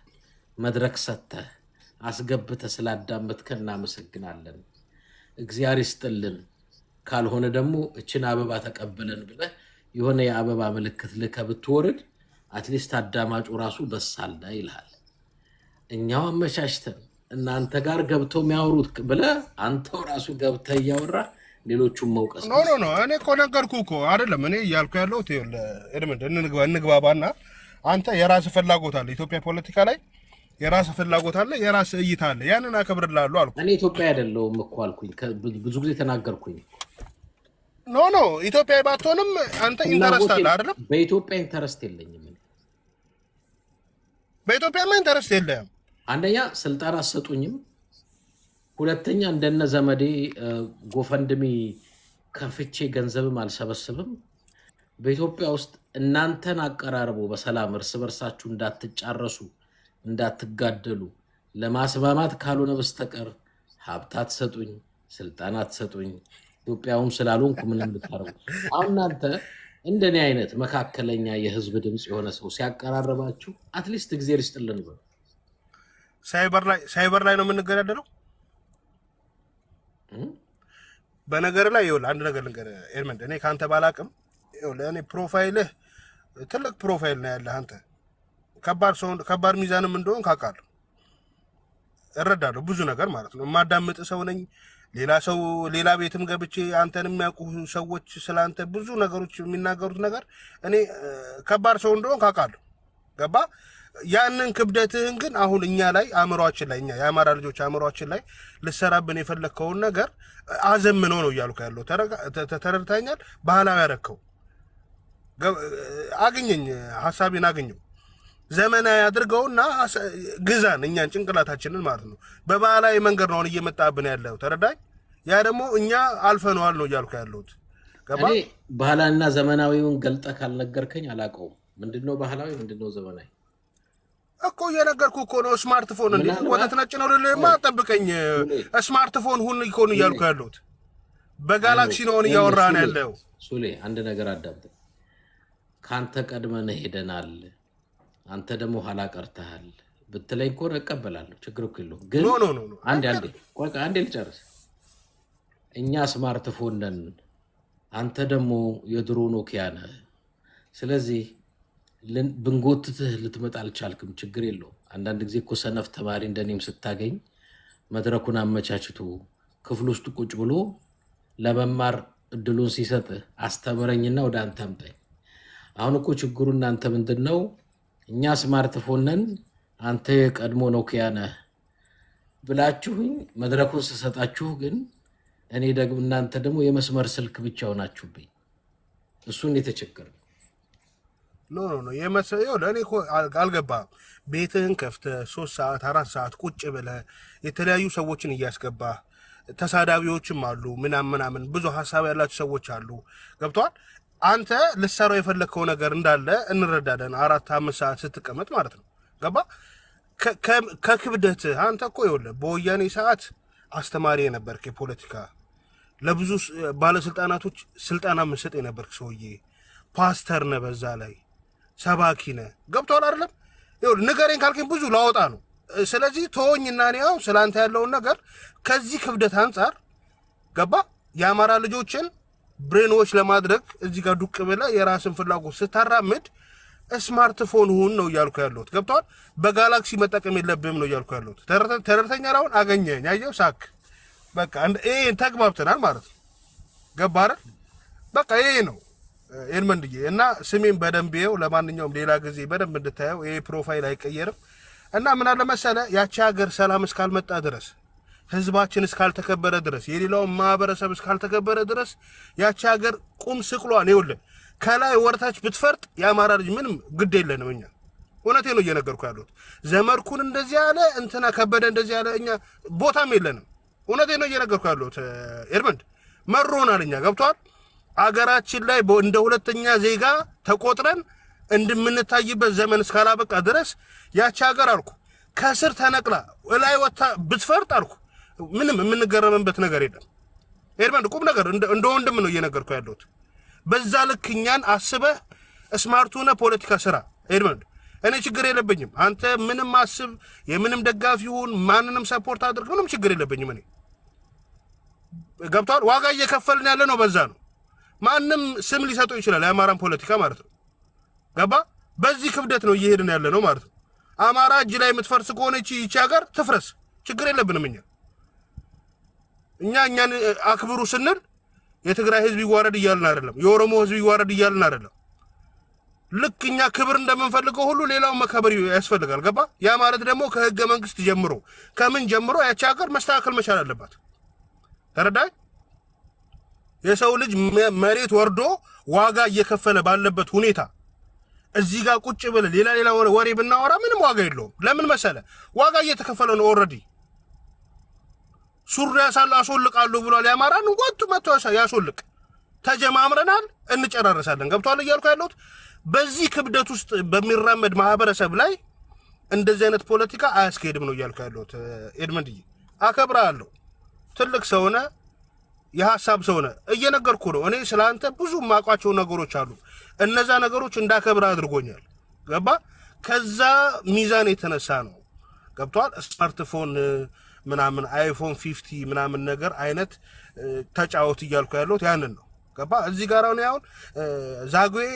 መድረክ ሰጥተህ አስገብተህ ስላዳመጥከን እናመሰግናለን። እግዚአብሔር ይስጥልን። ካልሆነ ደግሞ እችን አበባ ተቀበለን ብለህ የሆነ የአበባ ምልክት ልከህ ብትወርድ at least አዳማጩ ራሱ አለ ይልሃል። እኛው አመቻችተን እናንተ ጋር ገብተው የሚያወሩት ብለህ አንተው ራሱ ገብተህ እያወራ ሌሎቹን መውቀስ no no no እኔ እኮ ነገርኩ እኮ አይደለም። እኔ እያልኩ ያለሁት እንግባባና አንተ የራስህ ፍላጎት አለ ኢትዮጵያ ፖለቲካ ላይ የራስህ ፍላጎት አለ፣ የራስህ እይታ አለ። ያንን አከብርልሃለሁ አልኩ። እኔ ኢትዮጵያ አይደለሁም እኮ አልኩኝ። ብዙ ጊዜ ተናገርኩኝ። no no ኢትዮጵያዊ ባትሆንም አንተ interest አለ አይደለም። በኢትዮጵያ interest የለኝም። በኢትዮጵያማ interest የለህም። አንደኛ ስልጣን አትሰጡኝም፣ ሁለተኛ እንደነ ዘመዴ GoFundMe ከፍቼ ገንዘብም አልሰበስብም። በኢትዮጵያ ውስጥ እናንተን አቀራርቦ በሰላም እርስ በርሳችሁ እንዳትጫረሱ እንዳትጋደሉ ለማስማማት ካልሆነ በስተቀር ሀብት አትሰጡኝ፣ ስልጣን አትሰጡኝ። ኢትዮጵያዊም ስላልሆንኩ ምንም ልታረጉ አሁን እናንተ እንደኔ አይነት መካከለኛ የህዝብ ድምፅ የሆነ ሰው ሲያቀራርባችሁ at least እግዜር ይስጥልን በሉ። ሳይበር ላይ ሳይበር ላይ ነው የምንገዳደለው። በነገር ላይ ይኸውልህ አንድ ነገር ልንገርህ ኤድመንድ፣ እኔ ከአንተ ባላቅም ይኸውልህ እኔ profile ህ ትልቅ profile ነው ያለህ አንተ ከባድ ሰው ከባድ ሚዛንም እንደሆንክ አውቃለሁ፣ እረዳለሁ ብዙ ነገር ማለት ነው። የማዳምጥ ሰው ነኝ። ሌላ ሰው ሌላ ቤትም ገብቼ አንተን የሚያውቁ ሰዎች ስለ አንተ ብዙ ነገሮች የሚናገሩት ነገር እኔ ከባድ ሰው እንደሆንክ አውቃለሁ። ገባ? ያንን ክብደትህን ግን አሁን እኛ ላይ አእምሯችን ላይ እኛ የአማራ ልጆች አእምሯችን ላይ ልሰራብን የፈለግከውን ነገር አዘምነው ነው እያልኩ ያለው። ተረጋ- ተ- ተ- ተረድተኸኛል? ባህላዊ ያረከው አግኘኝ፣ ሀሳቤን አግኘው ዘመናዊ አድርገውና ግዛን እኛን ጭንቅላታችንን ማለት ነው። በባህላዊ መንገድ ነው እየመጣብን ያለው ተረዳኝ። ያ ደግሞ እኛ አልፈነዋል ነው እያልኩ ያለሁት ገባ? እኔ ባህላዊና ዘመናዊውን ገልጠ ካልነገርከኝ አላውቀውም። ምንድነው ባህላዊ? ምንድነው ዘመናዊ? እኮ እየነገርኩ እኮ ነው። ስማርትፎን ምናልባት- ወተት ነጭ ነው ልልማ ጠብቀኝ። ስማርትፎን ሁን እኮ ነው እያልኩ ያለሁት። በጋላክሲ ነው አሁን እያወራን ያለው። ሱሌ አንድ ነገር አዳምጥ። ከአንተ ቀድመን ሄደናል፣ አንተ ደግሞ ኋላ ቀርተሃል ብትለኝ ከሆነ እቀበላለሁ። ችግር እኮ የለውም። ግን አንዴ አንዴ ቆይ አንዴ ልጨርስ። እኛ ስማርትፎን ነን፣ አንተ ደግሞ የድሮ Nokia ነህ። ስለዚህ ብንጎትትህ ልትመጣ አልቻልክም። ችግር የለውም። አንዳንድ ጊዜ እኮ ሰነፍ ተማሪ እንደኔም ስታገኝ መድረኩን አመቻችቶ ክፍል ውስጥ ቁጭ ብሎ ለመማር እድሉን ሲሰጥህ አስተምረኝና ወደ አንተ አምጣኝ። አሁን እኮ ችግሩ እናንተ ምንድን ነው? እኛ ስማርትፎን ነን፣ አንተ የቀድሞ ኖኪያ ነህ ብላችሁኝ መድረኩን ስሰጣችሁ ግን እኔ ደግሞ እናንተ ደግሞ የመስመር ስልክ ብቻ ሆናችሁብኝ። እሱን የተቸገረ no no no የመሰ ይኸውልህ፣ እኔ እኮ አል- አልገባህም። ቤትህን ከፍተህ ሶስት ሰዓት አራት ሰዓት ቁጭ ብለህ የተለያዩ ሰዎችን እያስገባህ ተሳዳቢዎችም አሉ ምናምን ምናምን ብዙ ሀሳብ ያላቸው ሰዎች አሉ። ገብተዋል። አንተ ልትሰራው የፈለግከው ነገር እንዳለ እንረዳለን። አራት አምስት ሰዓት ስትቀመጥ ማለት ነው። ገባ ከክብደትህ አንተ እኮ ይኸውልህ በወያኔ ሰዓት አስተማሪ የነበርክ የፖለቲካ ለብዙ ባለስልጣናቶች ስልጠና የምሰጥ የነበርክ ሰውዬ ፓስተር ነህ፣ በዛ ላይ ሰባኪ ነህ። ገብቶሃል አይደለም? ይኸውልህ ንገረኝ ካልከኝ ብዙ ላወጣ ነው። ስለዚህ ተወኝና እኔ ስለ አንተ ያለውን ነገር ከዚህ ክብደት አንጻር ገባ የአማራ ልጆችን brainwash ለማድረግ እዚህ ጋር ዱቅ ብለህ የራስን ፍላጎት ስታራምድ ስማርትፎን ሁን ነው እያልኩ ያለሁት። ገብቶሃል። በጋላክሲ መጠቀም የለብህም ነው እያልኩ ያለሁት። ተረድተኸኛል? አሁን አገኘኝ፣ አየው፣ ሳክ በቃ እንደ- ይሄ ተግባብተናል ማለት ነው። ገባ አይደል? በቃ ይሄ ነው ኤድመንድዬ። እና ስሜን በደንብ ይኸው፣ ለማንኛውም ሌላ ጊዜ በደንብ እንድታየው ይሄ profile አይቀየርም። እና ምን አለ መሰለ ያቺ ሀገር ሰላም እስካልመጣ ድረስ ህዝባችን እስካልተከበረ ድረስ የሌላውን ማህበረሰብ እስካልተከበረ ድረስ ያቺ ሀገር ቁም ስቅሏን ይኸውልህ ከላይ ወደ ታች ብትፈርጥ የአማራ ልጅ ምንም ግድ የለንም እኛ። እውነቴ ነው እየነገርኩ ያለሁት። ዘመድኩን እንደዚህ ያለ እንትና ከበደ እንደዚህ ያለ እኛ ቦታም የለንም። እውነቴ ነው እየነገርኩ እ፣ ኤድመንድ መሮናል እኛ። ገብቷል አገራችን ላይ እንደ ሁለተኛ ዜጋ ተቆጥረን እንደምንታይበት ዘመን እስካላበቃ ድረስ ያቺ ሀገር አልኩ ከስር ተነቅላ እላይ ወታ ብትፈርጥ አልኩ ምንም የምንገረምበት ነገር የለም። ኤድመንድ ቁም ነገር እንደ ወንድም ነው እየነገርኩ ያለሁት። በዛ ልክ እኛን አስበህ smart ሆነህ ፖለቲካ ስራ። ኤድመንድ እኔ ችግር የለብኝም። አንተ ምንም አስብ የምንም ደጋፊ ሁን ማንንም support አድርግ ምንም ችግር የለብኝም እኔ። ገብቶሃል ዋጋ እየከፈልን ያለ ነው። በዛ ነው። ማንም ስም ሊሰጠው ይችላል የአማራን ፖለቲካ ማለት ነው። ገባ? በዚህ ክብደት ነው እየሄድን ያለ ነው ማለት ነው። አማራ እጅ ላይ የምትፈርስ ከሆነ ይቺ ይቺ ሀገር ትፍረስ። ችግር የለብንም እኛ እኛ እኛን አክብሩ ስንል የትግራይ ህዝብ ይዋረድ እያልን አይደለም የኦሮሞ ህዝብ ይዋረድ እያልን አይደለም ልክ እኛ ክብር እንደምንፈልገው ሁሉ ሌላውን መከበር ያስፈልጋል ገባ ያ ማለት ደግሞ ከህገ መንግስት ጀምሮ ከምን ጀምሮ ያቺ ሀገር መስተካከል መቻል አለባት ተረዳይ የሰው ልጅ መሬት ወርዶ ዋጋ እየከፈለ ባለበት ሁኔታ እዚህ ጋር ቁጭ ብለህ ሌላ ሌላ ወሬ ወሬ ብናወራ ምንም ዋጋ የለውም። ለምን መሰለ? ዋጋ እየተከፈለ ነው already። ሱሪ ያሳል አስወልቃለሁ ብሏል። የአማራን ወጡ ያሳ- ያስወልቅ። ተጀማምረናል፣ እንጨራረሳለን። ገብቷል እያልኩ ያለሁት በዚህ ክብደት ውስጥ በሚራመድ ማህበረሰብ ላይ እንደዚህ አይነት ፖለቲካ አያስኬድም ነው እያልኩ ያለሁት። ኤድመንድዬ አከብርሃለሁ፣ ትልቅ ሰው ነህ፣ የሀሳብ ሰው ነህ። እየነገርኩ ነው። እኔ ስለ አንተ ብዙ የማውቃቸው ነገሮች አሉ። እነዛ ነገሮች እንዳከብር አድርጎኛል። ገባ? ከዛ ሚዛን የተነሳ ነው ገብቷል። ስማርትፎን ምናምን iPhone fifteen ምናምን ነገር አይነት ተጫወት እያልኩ ያለሁት ያንን ነው። ገባ? እዚህ ጋር አሁን እ፣ ዛጉዌ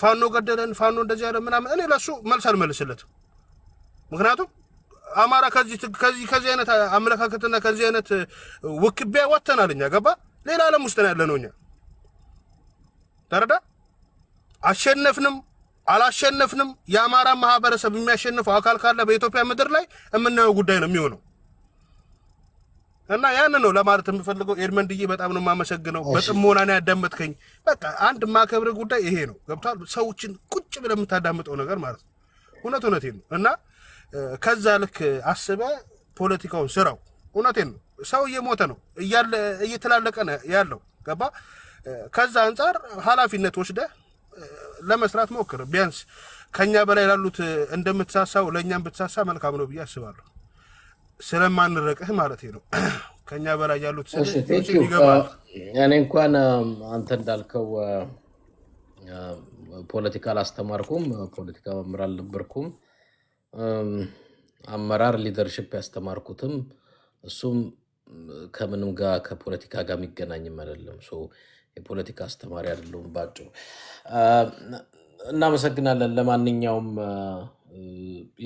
ፋኖ ገደለን፣ ፋኖ እንደዚህ ያለ ምናምን እኔ ለሱ መልስ አልመልስለትም። ምክንያቱም አማራ ከዚህ ከዚህ ከዚህ አይነት አመለካከትና ከዚህ አይነት ውክቢያ ወጥተናል። እኛ ገባ ሌላ ዓለም ውስጥ ነው ያለ ነው። እኛ ተረዳ አሸነፍንም አላሸነፍንም የአማራ ማህበረሰብ የሚያሸንፈው አካል ካለ በኢትዮጵያ ምድር ላይ የምናየው ጉዳይ ነው የሚሆነው። እና ያን ነው ለማለት የምፈልገው። ኤድመንድዬ በጣም ነው የማመሰግነው። በጥሞና ነው ያዳመጥከኝ። በቃ አንድ የማከብር ጉዳይ ይሄ ነው። ገብቷል። ሰዎችን ቁጭ ብለህ የምታዳምጠው ነገር ማለት ነው። እውነት እውነቴን ነው። እና ከዛ ልክ አስበ ፖለቲካውን ስራው። እውነቴን ነው። ሰው እየሞተ ነው እያለ እየተላለቀ ያለው። ገባ ከዛ አንጻር ኃላፊነት ወስደህ እ፣ ለመስራት ሞክር። ቢያንስ ከኛ በላይ ላሉት እንደምትሳሳው ለእኛም ብትሳሳ መልካም ነው ብዬ አስባለሁ። ስለማንረቅህ ማለት ነው። ከኛ በላይ ያሉት እኔ እንኳን አንተ እንዳልከው ፖለቲካ አላስተማርኩም፣ ፖለቲካ መምህር አልነበርኩም። አመራር leadership ያስተማርኩትም እሱም ከምንም ጋር ከፖለቲካ ጋር የሚገናኝም አይደለም። so የፖለቲካ አስተማሪ አይደለሁም ባጭሩ። እናመሰግናለን። ለማንኛውም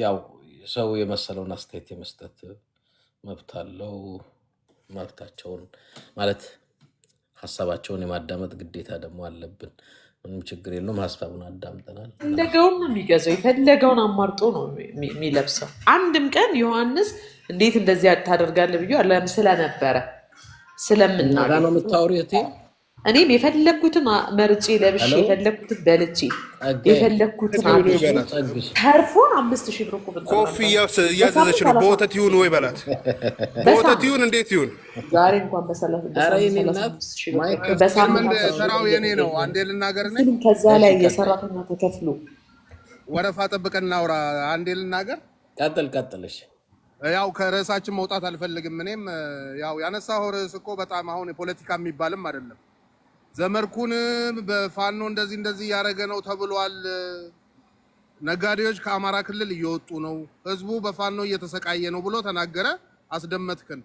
ያው ሰው የመሰለውን አስተያየት የመስጠት መብት አለው። መብታቸውን ማለት ሀሳባቸውን የማዳመጥ ግዴታ ደግሞ አለብን። ምንም ችግር የለውም። ሀሳቡን አዳምጠናል። የፈለገውን ነው የሚገዛው። የፈለገውን አማርጦ ነው የሚ- የሚለብሰው። አንድም ቀን ዮሐንስ እንዴት እንደዚህ ታደርጋለህ ብዬ ስለነበረ ስለምናገር ነው የምታወሪው እህቴ? እኔም የፈለግኩትን መርጬ ለብሼ የፈለግኩትን በልቼ የፈለግኩትን ተርፎን አምስት ሺህ ብር እኮ እያዘዘች ነው። በወተት ይሁን ወይ በላት። በወተት ይሁን እንዴት ይሁን? ዛሬ እንኳን በሰላ- ኧረ በሳምንት የኔ ነው። አንዴ ልናገር ከዛ ላይ የሰራተኛ ተከፍሎ ወረፋ ጠብቀን እናውራ። አንዴ ልናገር። ቀጥል ቀጥልሽ ያው ከርዕሳችን መውጣት አልፈልግም። እኔም ያው ያነሳኸው ርዕስ እኮ በጣም አሁን የፖለቲካ የሚባልም አይደለም። ዘመድኩን በፋኖ እንደዚህ እንደዚህ እያደረገ ነው ተብሏል። ነጋዴዎች ከአማራ ክልል እየወጡ ነው፣ ህዝቡ በፋኖ እየተሰቃየ ነው ብሎ ተናገረ። አስደመጥክን።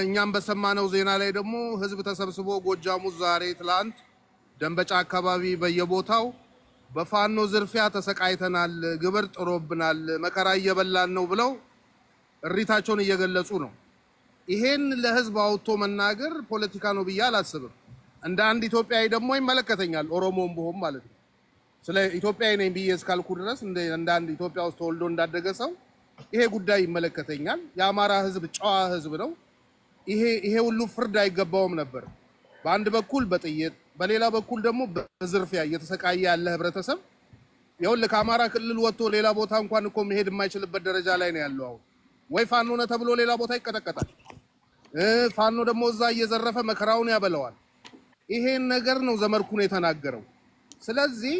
እኛም በሰማነው ዜና ላይ ደግሞ ህዝብ ተሰብስቦ ጎጃሙ ዛሬ፣ ትላንት ደንበጫ አካባቢ በየቦታው በፋኖ ዝርፊያ ተሰቃይተናል፣ ግብር ጥሮብናል፣ መከራ እየበላን ነው ብለው እሪታቸውን እየገለጹ ነው። ይሄን ለህዝብ አውጥቶ መናገር ፖለቲካ ነው ብዬ አላስብም። እንደ አንድ ኢትዮጵያዊ ደግሞ ይመለከተኛል፣ ኦሮሞም ብሆን ማለት ነው። ስለ ኢትዮጵያዊ ነኝ ብዬ እስካልኩ ድረስ እንደ አንድ ኢትዮጵያ ውስጥ ተወልዶ እንዳደገ ሰው ይሄ ጉዳይ ይመለከተኛል። የአማራ ህዝብ ጨዋ ህዝብ ነው። ይሄ ይሄ ሁሉ ፍርድ አይገባውም ነበር። በአንድ በኩል በጥይት በሌላ በኩል ደግሞ በዝርፊያ እየተሰቃየ ያለ ህብረተሰብ ይኸውልህ ከአማራ ክልል ወጥቶ ሌላ ቦታ እንኳን እኮ መሄድ የማይችልበት ደረጃ ላይ ነው ያለው። አሁን ወይ ፋኖ ነህ ተብሎ ሌላ ቦታ ይቀጠቀጣል። ፋኖ ደግሞ እዛ እየዘረፈ መከራውን ያበለዋል። ይሄን ነገር ነው ዘመድኩን የተናገረው። ስለዚህ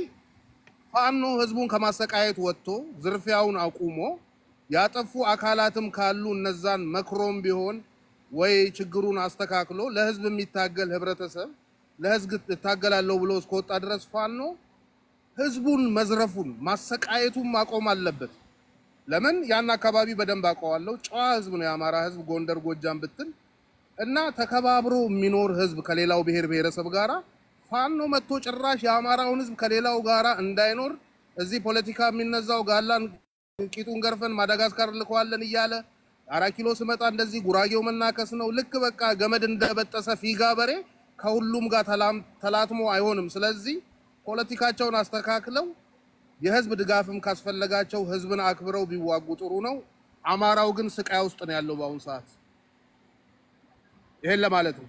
ፋኖ ህዝቡን ከማሰቃየት ወጥቶ ዝርፊያውን አቁሞ ያጠፉ አካላትም ካሉ እነዛን መክሮም ቢሆን ወይ ችግሩን አስተካክሎ ለህዝብ የሚታገል ህብረተሰብ ለህዝብ እታገላለሁ ብሎ እስከወጣ ድረስ ፋኖ ህዝቡን መዝረፉን ማሰቃየቱን ማቆም አለበት። ለምን ያን አካባቢ በደንብ አውቀዋለሁ። ጨዋ ህዝብ ነው የአማራ ህዝብ፣ ጎንደር፣ ጎጃም ብትል እና ተከባብሮ የሚኖር ህዝብ ከሌላው ብሔር ብሔረሰብ ጋራ ፋኖ መጥቶ ጭራሽ የአማራውን ህዝብ ከሌላው ጋራ እንዳይኖር እዚህ ፖለቲካ የሚነዛው ጋላን ቂጡን ገርፈን ማዳጋስካር ልከዋለን እያለ አራት ኪሎ ስመጣ እንደዚህ ጉራጌው መናከስ ነው። ልክ በቃ ገመድ እንደበጠሰ ፊጋ በሬ ከሁሉም ጋር ተላትሞ አይሆንም። ስለዚህ ፖለቲካቸውን አስተካክለው የህዝብ ድጋፍም ካስፈለጋቸው ህዝብን አክብረው ቢዋጉ ጥሩ ነው። አማራው ግን ስቃይ ውስጥ ነው ያለው በአሁኑ ሰዓት። ይሄን ለማለት ነው።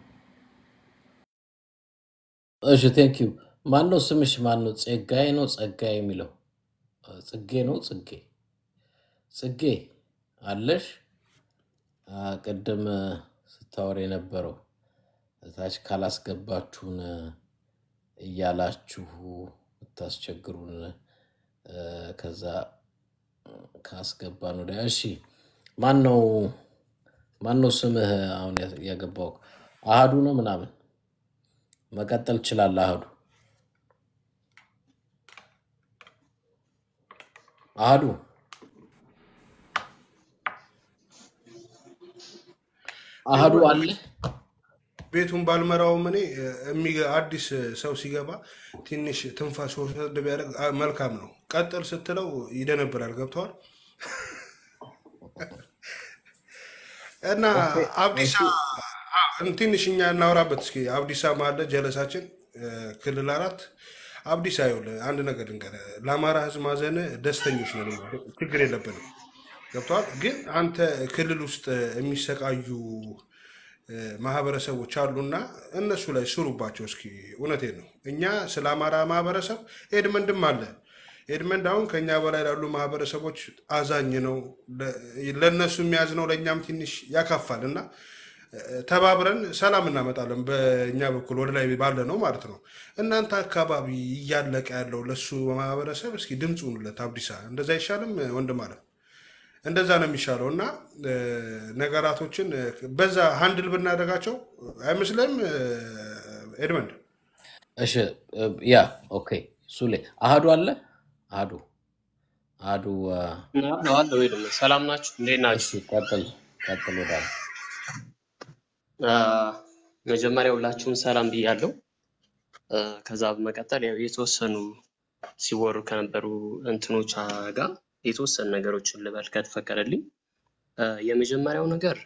እሺ thank you። ማን ነው ስምሽ? ማን ነው? ጸጋዬ ነው ጸጋዬ የሚለው ጽጌ ነው ጽጌ ጽጌ አለሽ? ቅድም ስታወር የነበረው እታች ካላስገባችሁን እያላችሁ ብታስቸግሩን ከዛ ካስገባን ወዲያ እሺ። ማን ነው ማን ነው ስምህ? አሁን ያገባው አህዱ ነው ምናምን መቀጠል ትችላለህ። አህዱ አህዱ አህዱ አለ። ቤቱን ባልመራውም እኔ አዲስ ሰው ሲገባ ትንሽ ትንፋሽ ወሰድ ቢያደርግ መልካም ነው። ቀጥል ስትለው ይደነብራል። ገብተዋል እና አብዲሳ ትንሽ እኛ እናውራበት እስኪ። አብዲሳ ማለ ጀለሳችን ክልል አራት አብዲሳ ይኸውልህ አንድ ነገር ልንገርህ፣ ለአማራ ህዝብ ማዘን ደስተኞች ነን፣ ችግር የለብንም። ገብተዋል ግን አንተ ክልል ውስጥ የሚሰቃዩ ማህበረሰቦች አሉና እነሱ ላይ ስሩባቸው እስኪ። እውነቴን ነው። እኛ ስለ አማራ ማህበረሰብ ኤድመንድም አለ። ኤድመንድ አሁን ከኛ በላይ ላሉ ማህበረሰቦች አዛኝ ነው። ለእነሱ የሚያዝ ነው፣ ለእኛም ትንሽ ያካፋል እና ተባብረን ሰላም እናመጣለን። በእኛ በኩል ወደ ላይ ባለ ነው ማለት ነው። እናንተ አካባቢ እያለቀ ያለው ለሱ ማህበረሰብ እስኪ ድምፅ ሁኑለት። አብዲሳ እንደዛ አይሻልም ወንድም አለ እንደዛ ነው የሚሻለው እና ነገራቶችን በዛ handle ብናደርጋቸው አይመስልም ኤድመንድ? እሺ yeah okay ሱሌ አህዱ አለ አህዱ አህዱ አ፣ አለው አለው ወይ ደግሞ ሰላም ናችሁ? እንዴት ናችሁ? ቀጥል ቀጥል ወዳለ መጀመሪያ ሁላችሁም ሰላም ብያለሁ። ከዛ በመቀጠል ያው የተወሰኑ ሲወሩ ከነበሩ እንትኖች ጋር የተወሰኑ ነገሮችን ልበል ከተፈቀደልኝ። የመጀመሪያው ነገር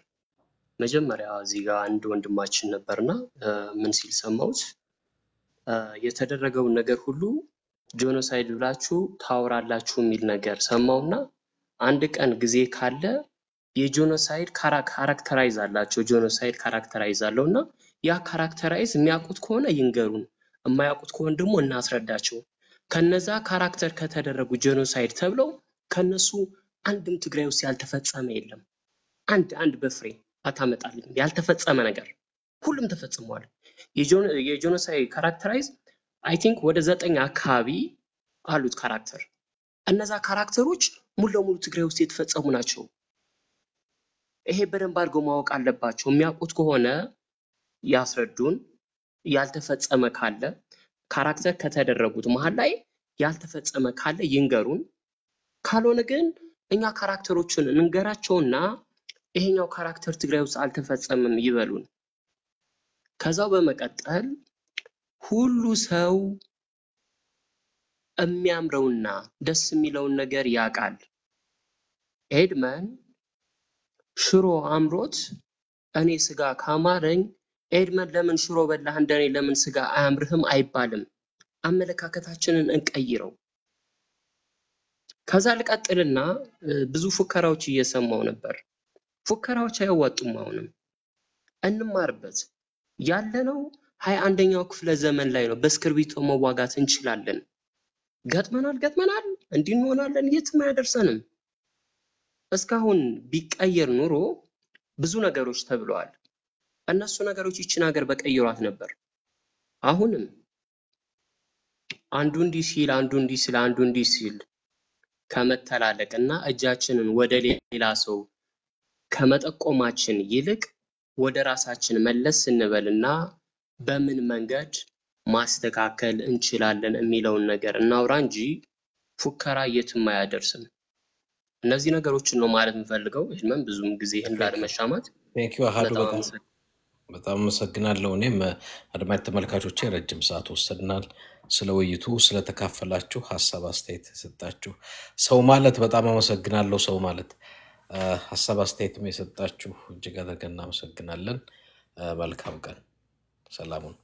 መጀመሪያ እዚህ ጋር አንድ ወንድማችን ነበርና ምን ሲል ሰማሁት የተደረገውን ነገር ሁሉ genocide ብላችሁ ታወራላችሁ የሚል ነገር ሰማሁና አንድ ቀን ጊዜ ካለ የ genocide characterize አላቸው። genocide characterize አለው እና ያ characterize የሚያውቁት ከሆነ ይንገሩን፣ የማያውቁት ከሆነ ደግሞ እናስረዳቸው። ከነዛ character ከተደረጉ genocide ተብለው ከነሱ አንድም ትግራይ ውስጥ ያልተፈጸመ የለም። አንድ አንድ በፍሬ አታመጣልኝም ያልተፈጸመ ነገር፣ ሁሉም ተፈጽሟል። የጆ- የ genocide characterize I think ወደ ዘጠኝ አካባቢ አሉት character። እነዛ character ኦች ሙሉ ለሙሉ ትግራይ ውስጥ የተፈጸሙ ናቸው። ይሄ በደንብ አድርገው ማወቅ አለባቸው። የሚያውቁት ከሆነ ያስረዱን። ያልተፈጸመ ካለ character ከተደረጉት መሀል ላይ ያልተፈጸመ ካለ ይንገሩን። ካልሆነ ግን እኛ character ኦችን እንንገራቸውና ይሄኛው character ትግራይ ውስጥ አልተፈጸመም ይበሉን። ከዛው በመቀጠል ሁሉ ሰው የሚያምረውና ደስ የሚለውን ነገር ያውቃል። ኤድመን ሽሮ አምሮት እኔ ስጋ ካማረኝ ኤድመን ለምን ሽሮ በላህ እንደኔ ለምን ስጋ አያምርህም አይባልም። አመለካከታችንን እንቀይረው። ከዛ ልቀጥልና ብዙ ፉከራዎች እየሰማው ነበር። ፉከራዎች አያዋጡም። አሁንም እንማርበት። ያለነው ሀያ አንደኛው ክፍለ ዘመን ላይ ነው። በእስክርቢቶ መዋጋት እንችላለን። ገጥመናል ገጥመናል፣ እንዲህ እንሆናለን፣ የትም አያደርሰንም። እስካሁን ቢቀየር ኑሮ ብዙ ነገሮች ተብለዋል። እነሱ ነገሮች ይችን ሀገር በቀይሯት ነበር። አሁንም አንዱ እንዲህ ሲል አንዱ እንዲህ ሲል አንዱ እንዲህ ሲል ከመተላለቅ እና እጃችንን ወደ ሌላ ሰው ከመጠቆማችን ይልቅ ወደ ራሳችን መለስ እንበልና በምን መንገድ ማስተካከል እንችላለን የሚለውን ነገር እናውራ እንጂ ፉከራ የትም አያደርስም። እነዚህ ነገሮችን ነው ማለት የምፈልገው። ይህንም ብዙም ጊዜ ላለመሻማት thank you አሃዱ በጣም አመሰግናለሁ። እኔም አድማጭ ተመልካቾቼ ረጅም ሰዓት ወሰድናል። ስለ ውይይቱ ስለተካፈላችሁ ሀሳብ አስተያየት የሰጣችሁ ሰው ማለት በጣም አመሰግናለሁ። ሰው ማለት ሀሳብ አስተያየትም የሰጣችሁ እጅግ አድርገን እናመሰግናለን። መልካም ቀን። Salamun.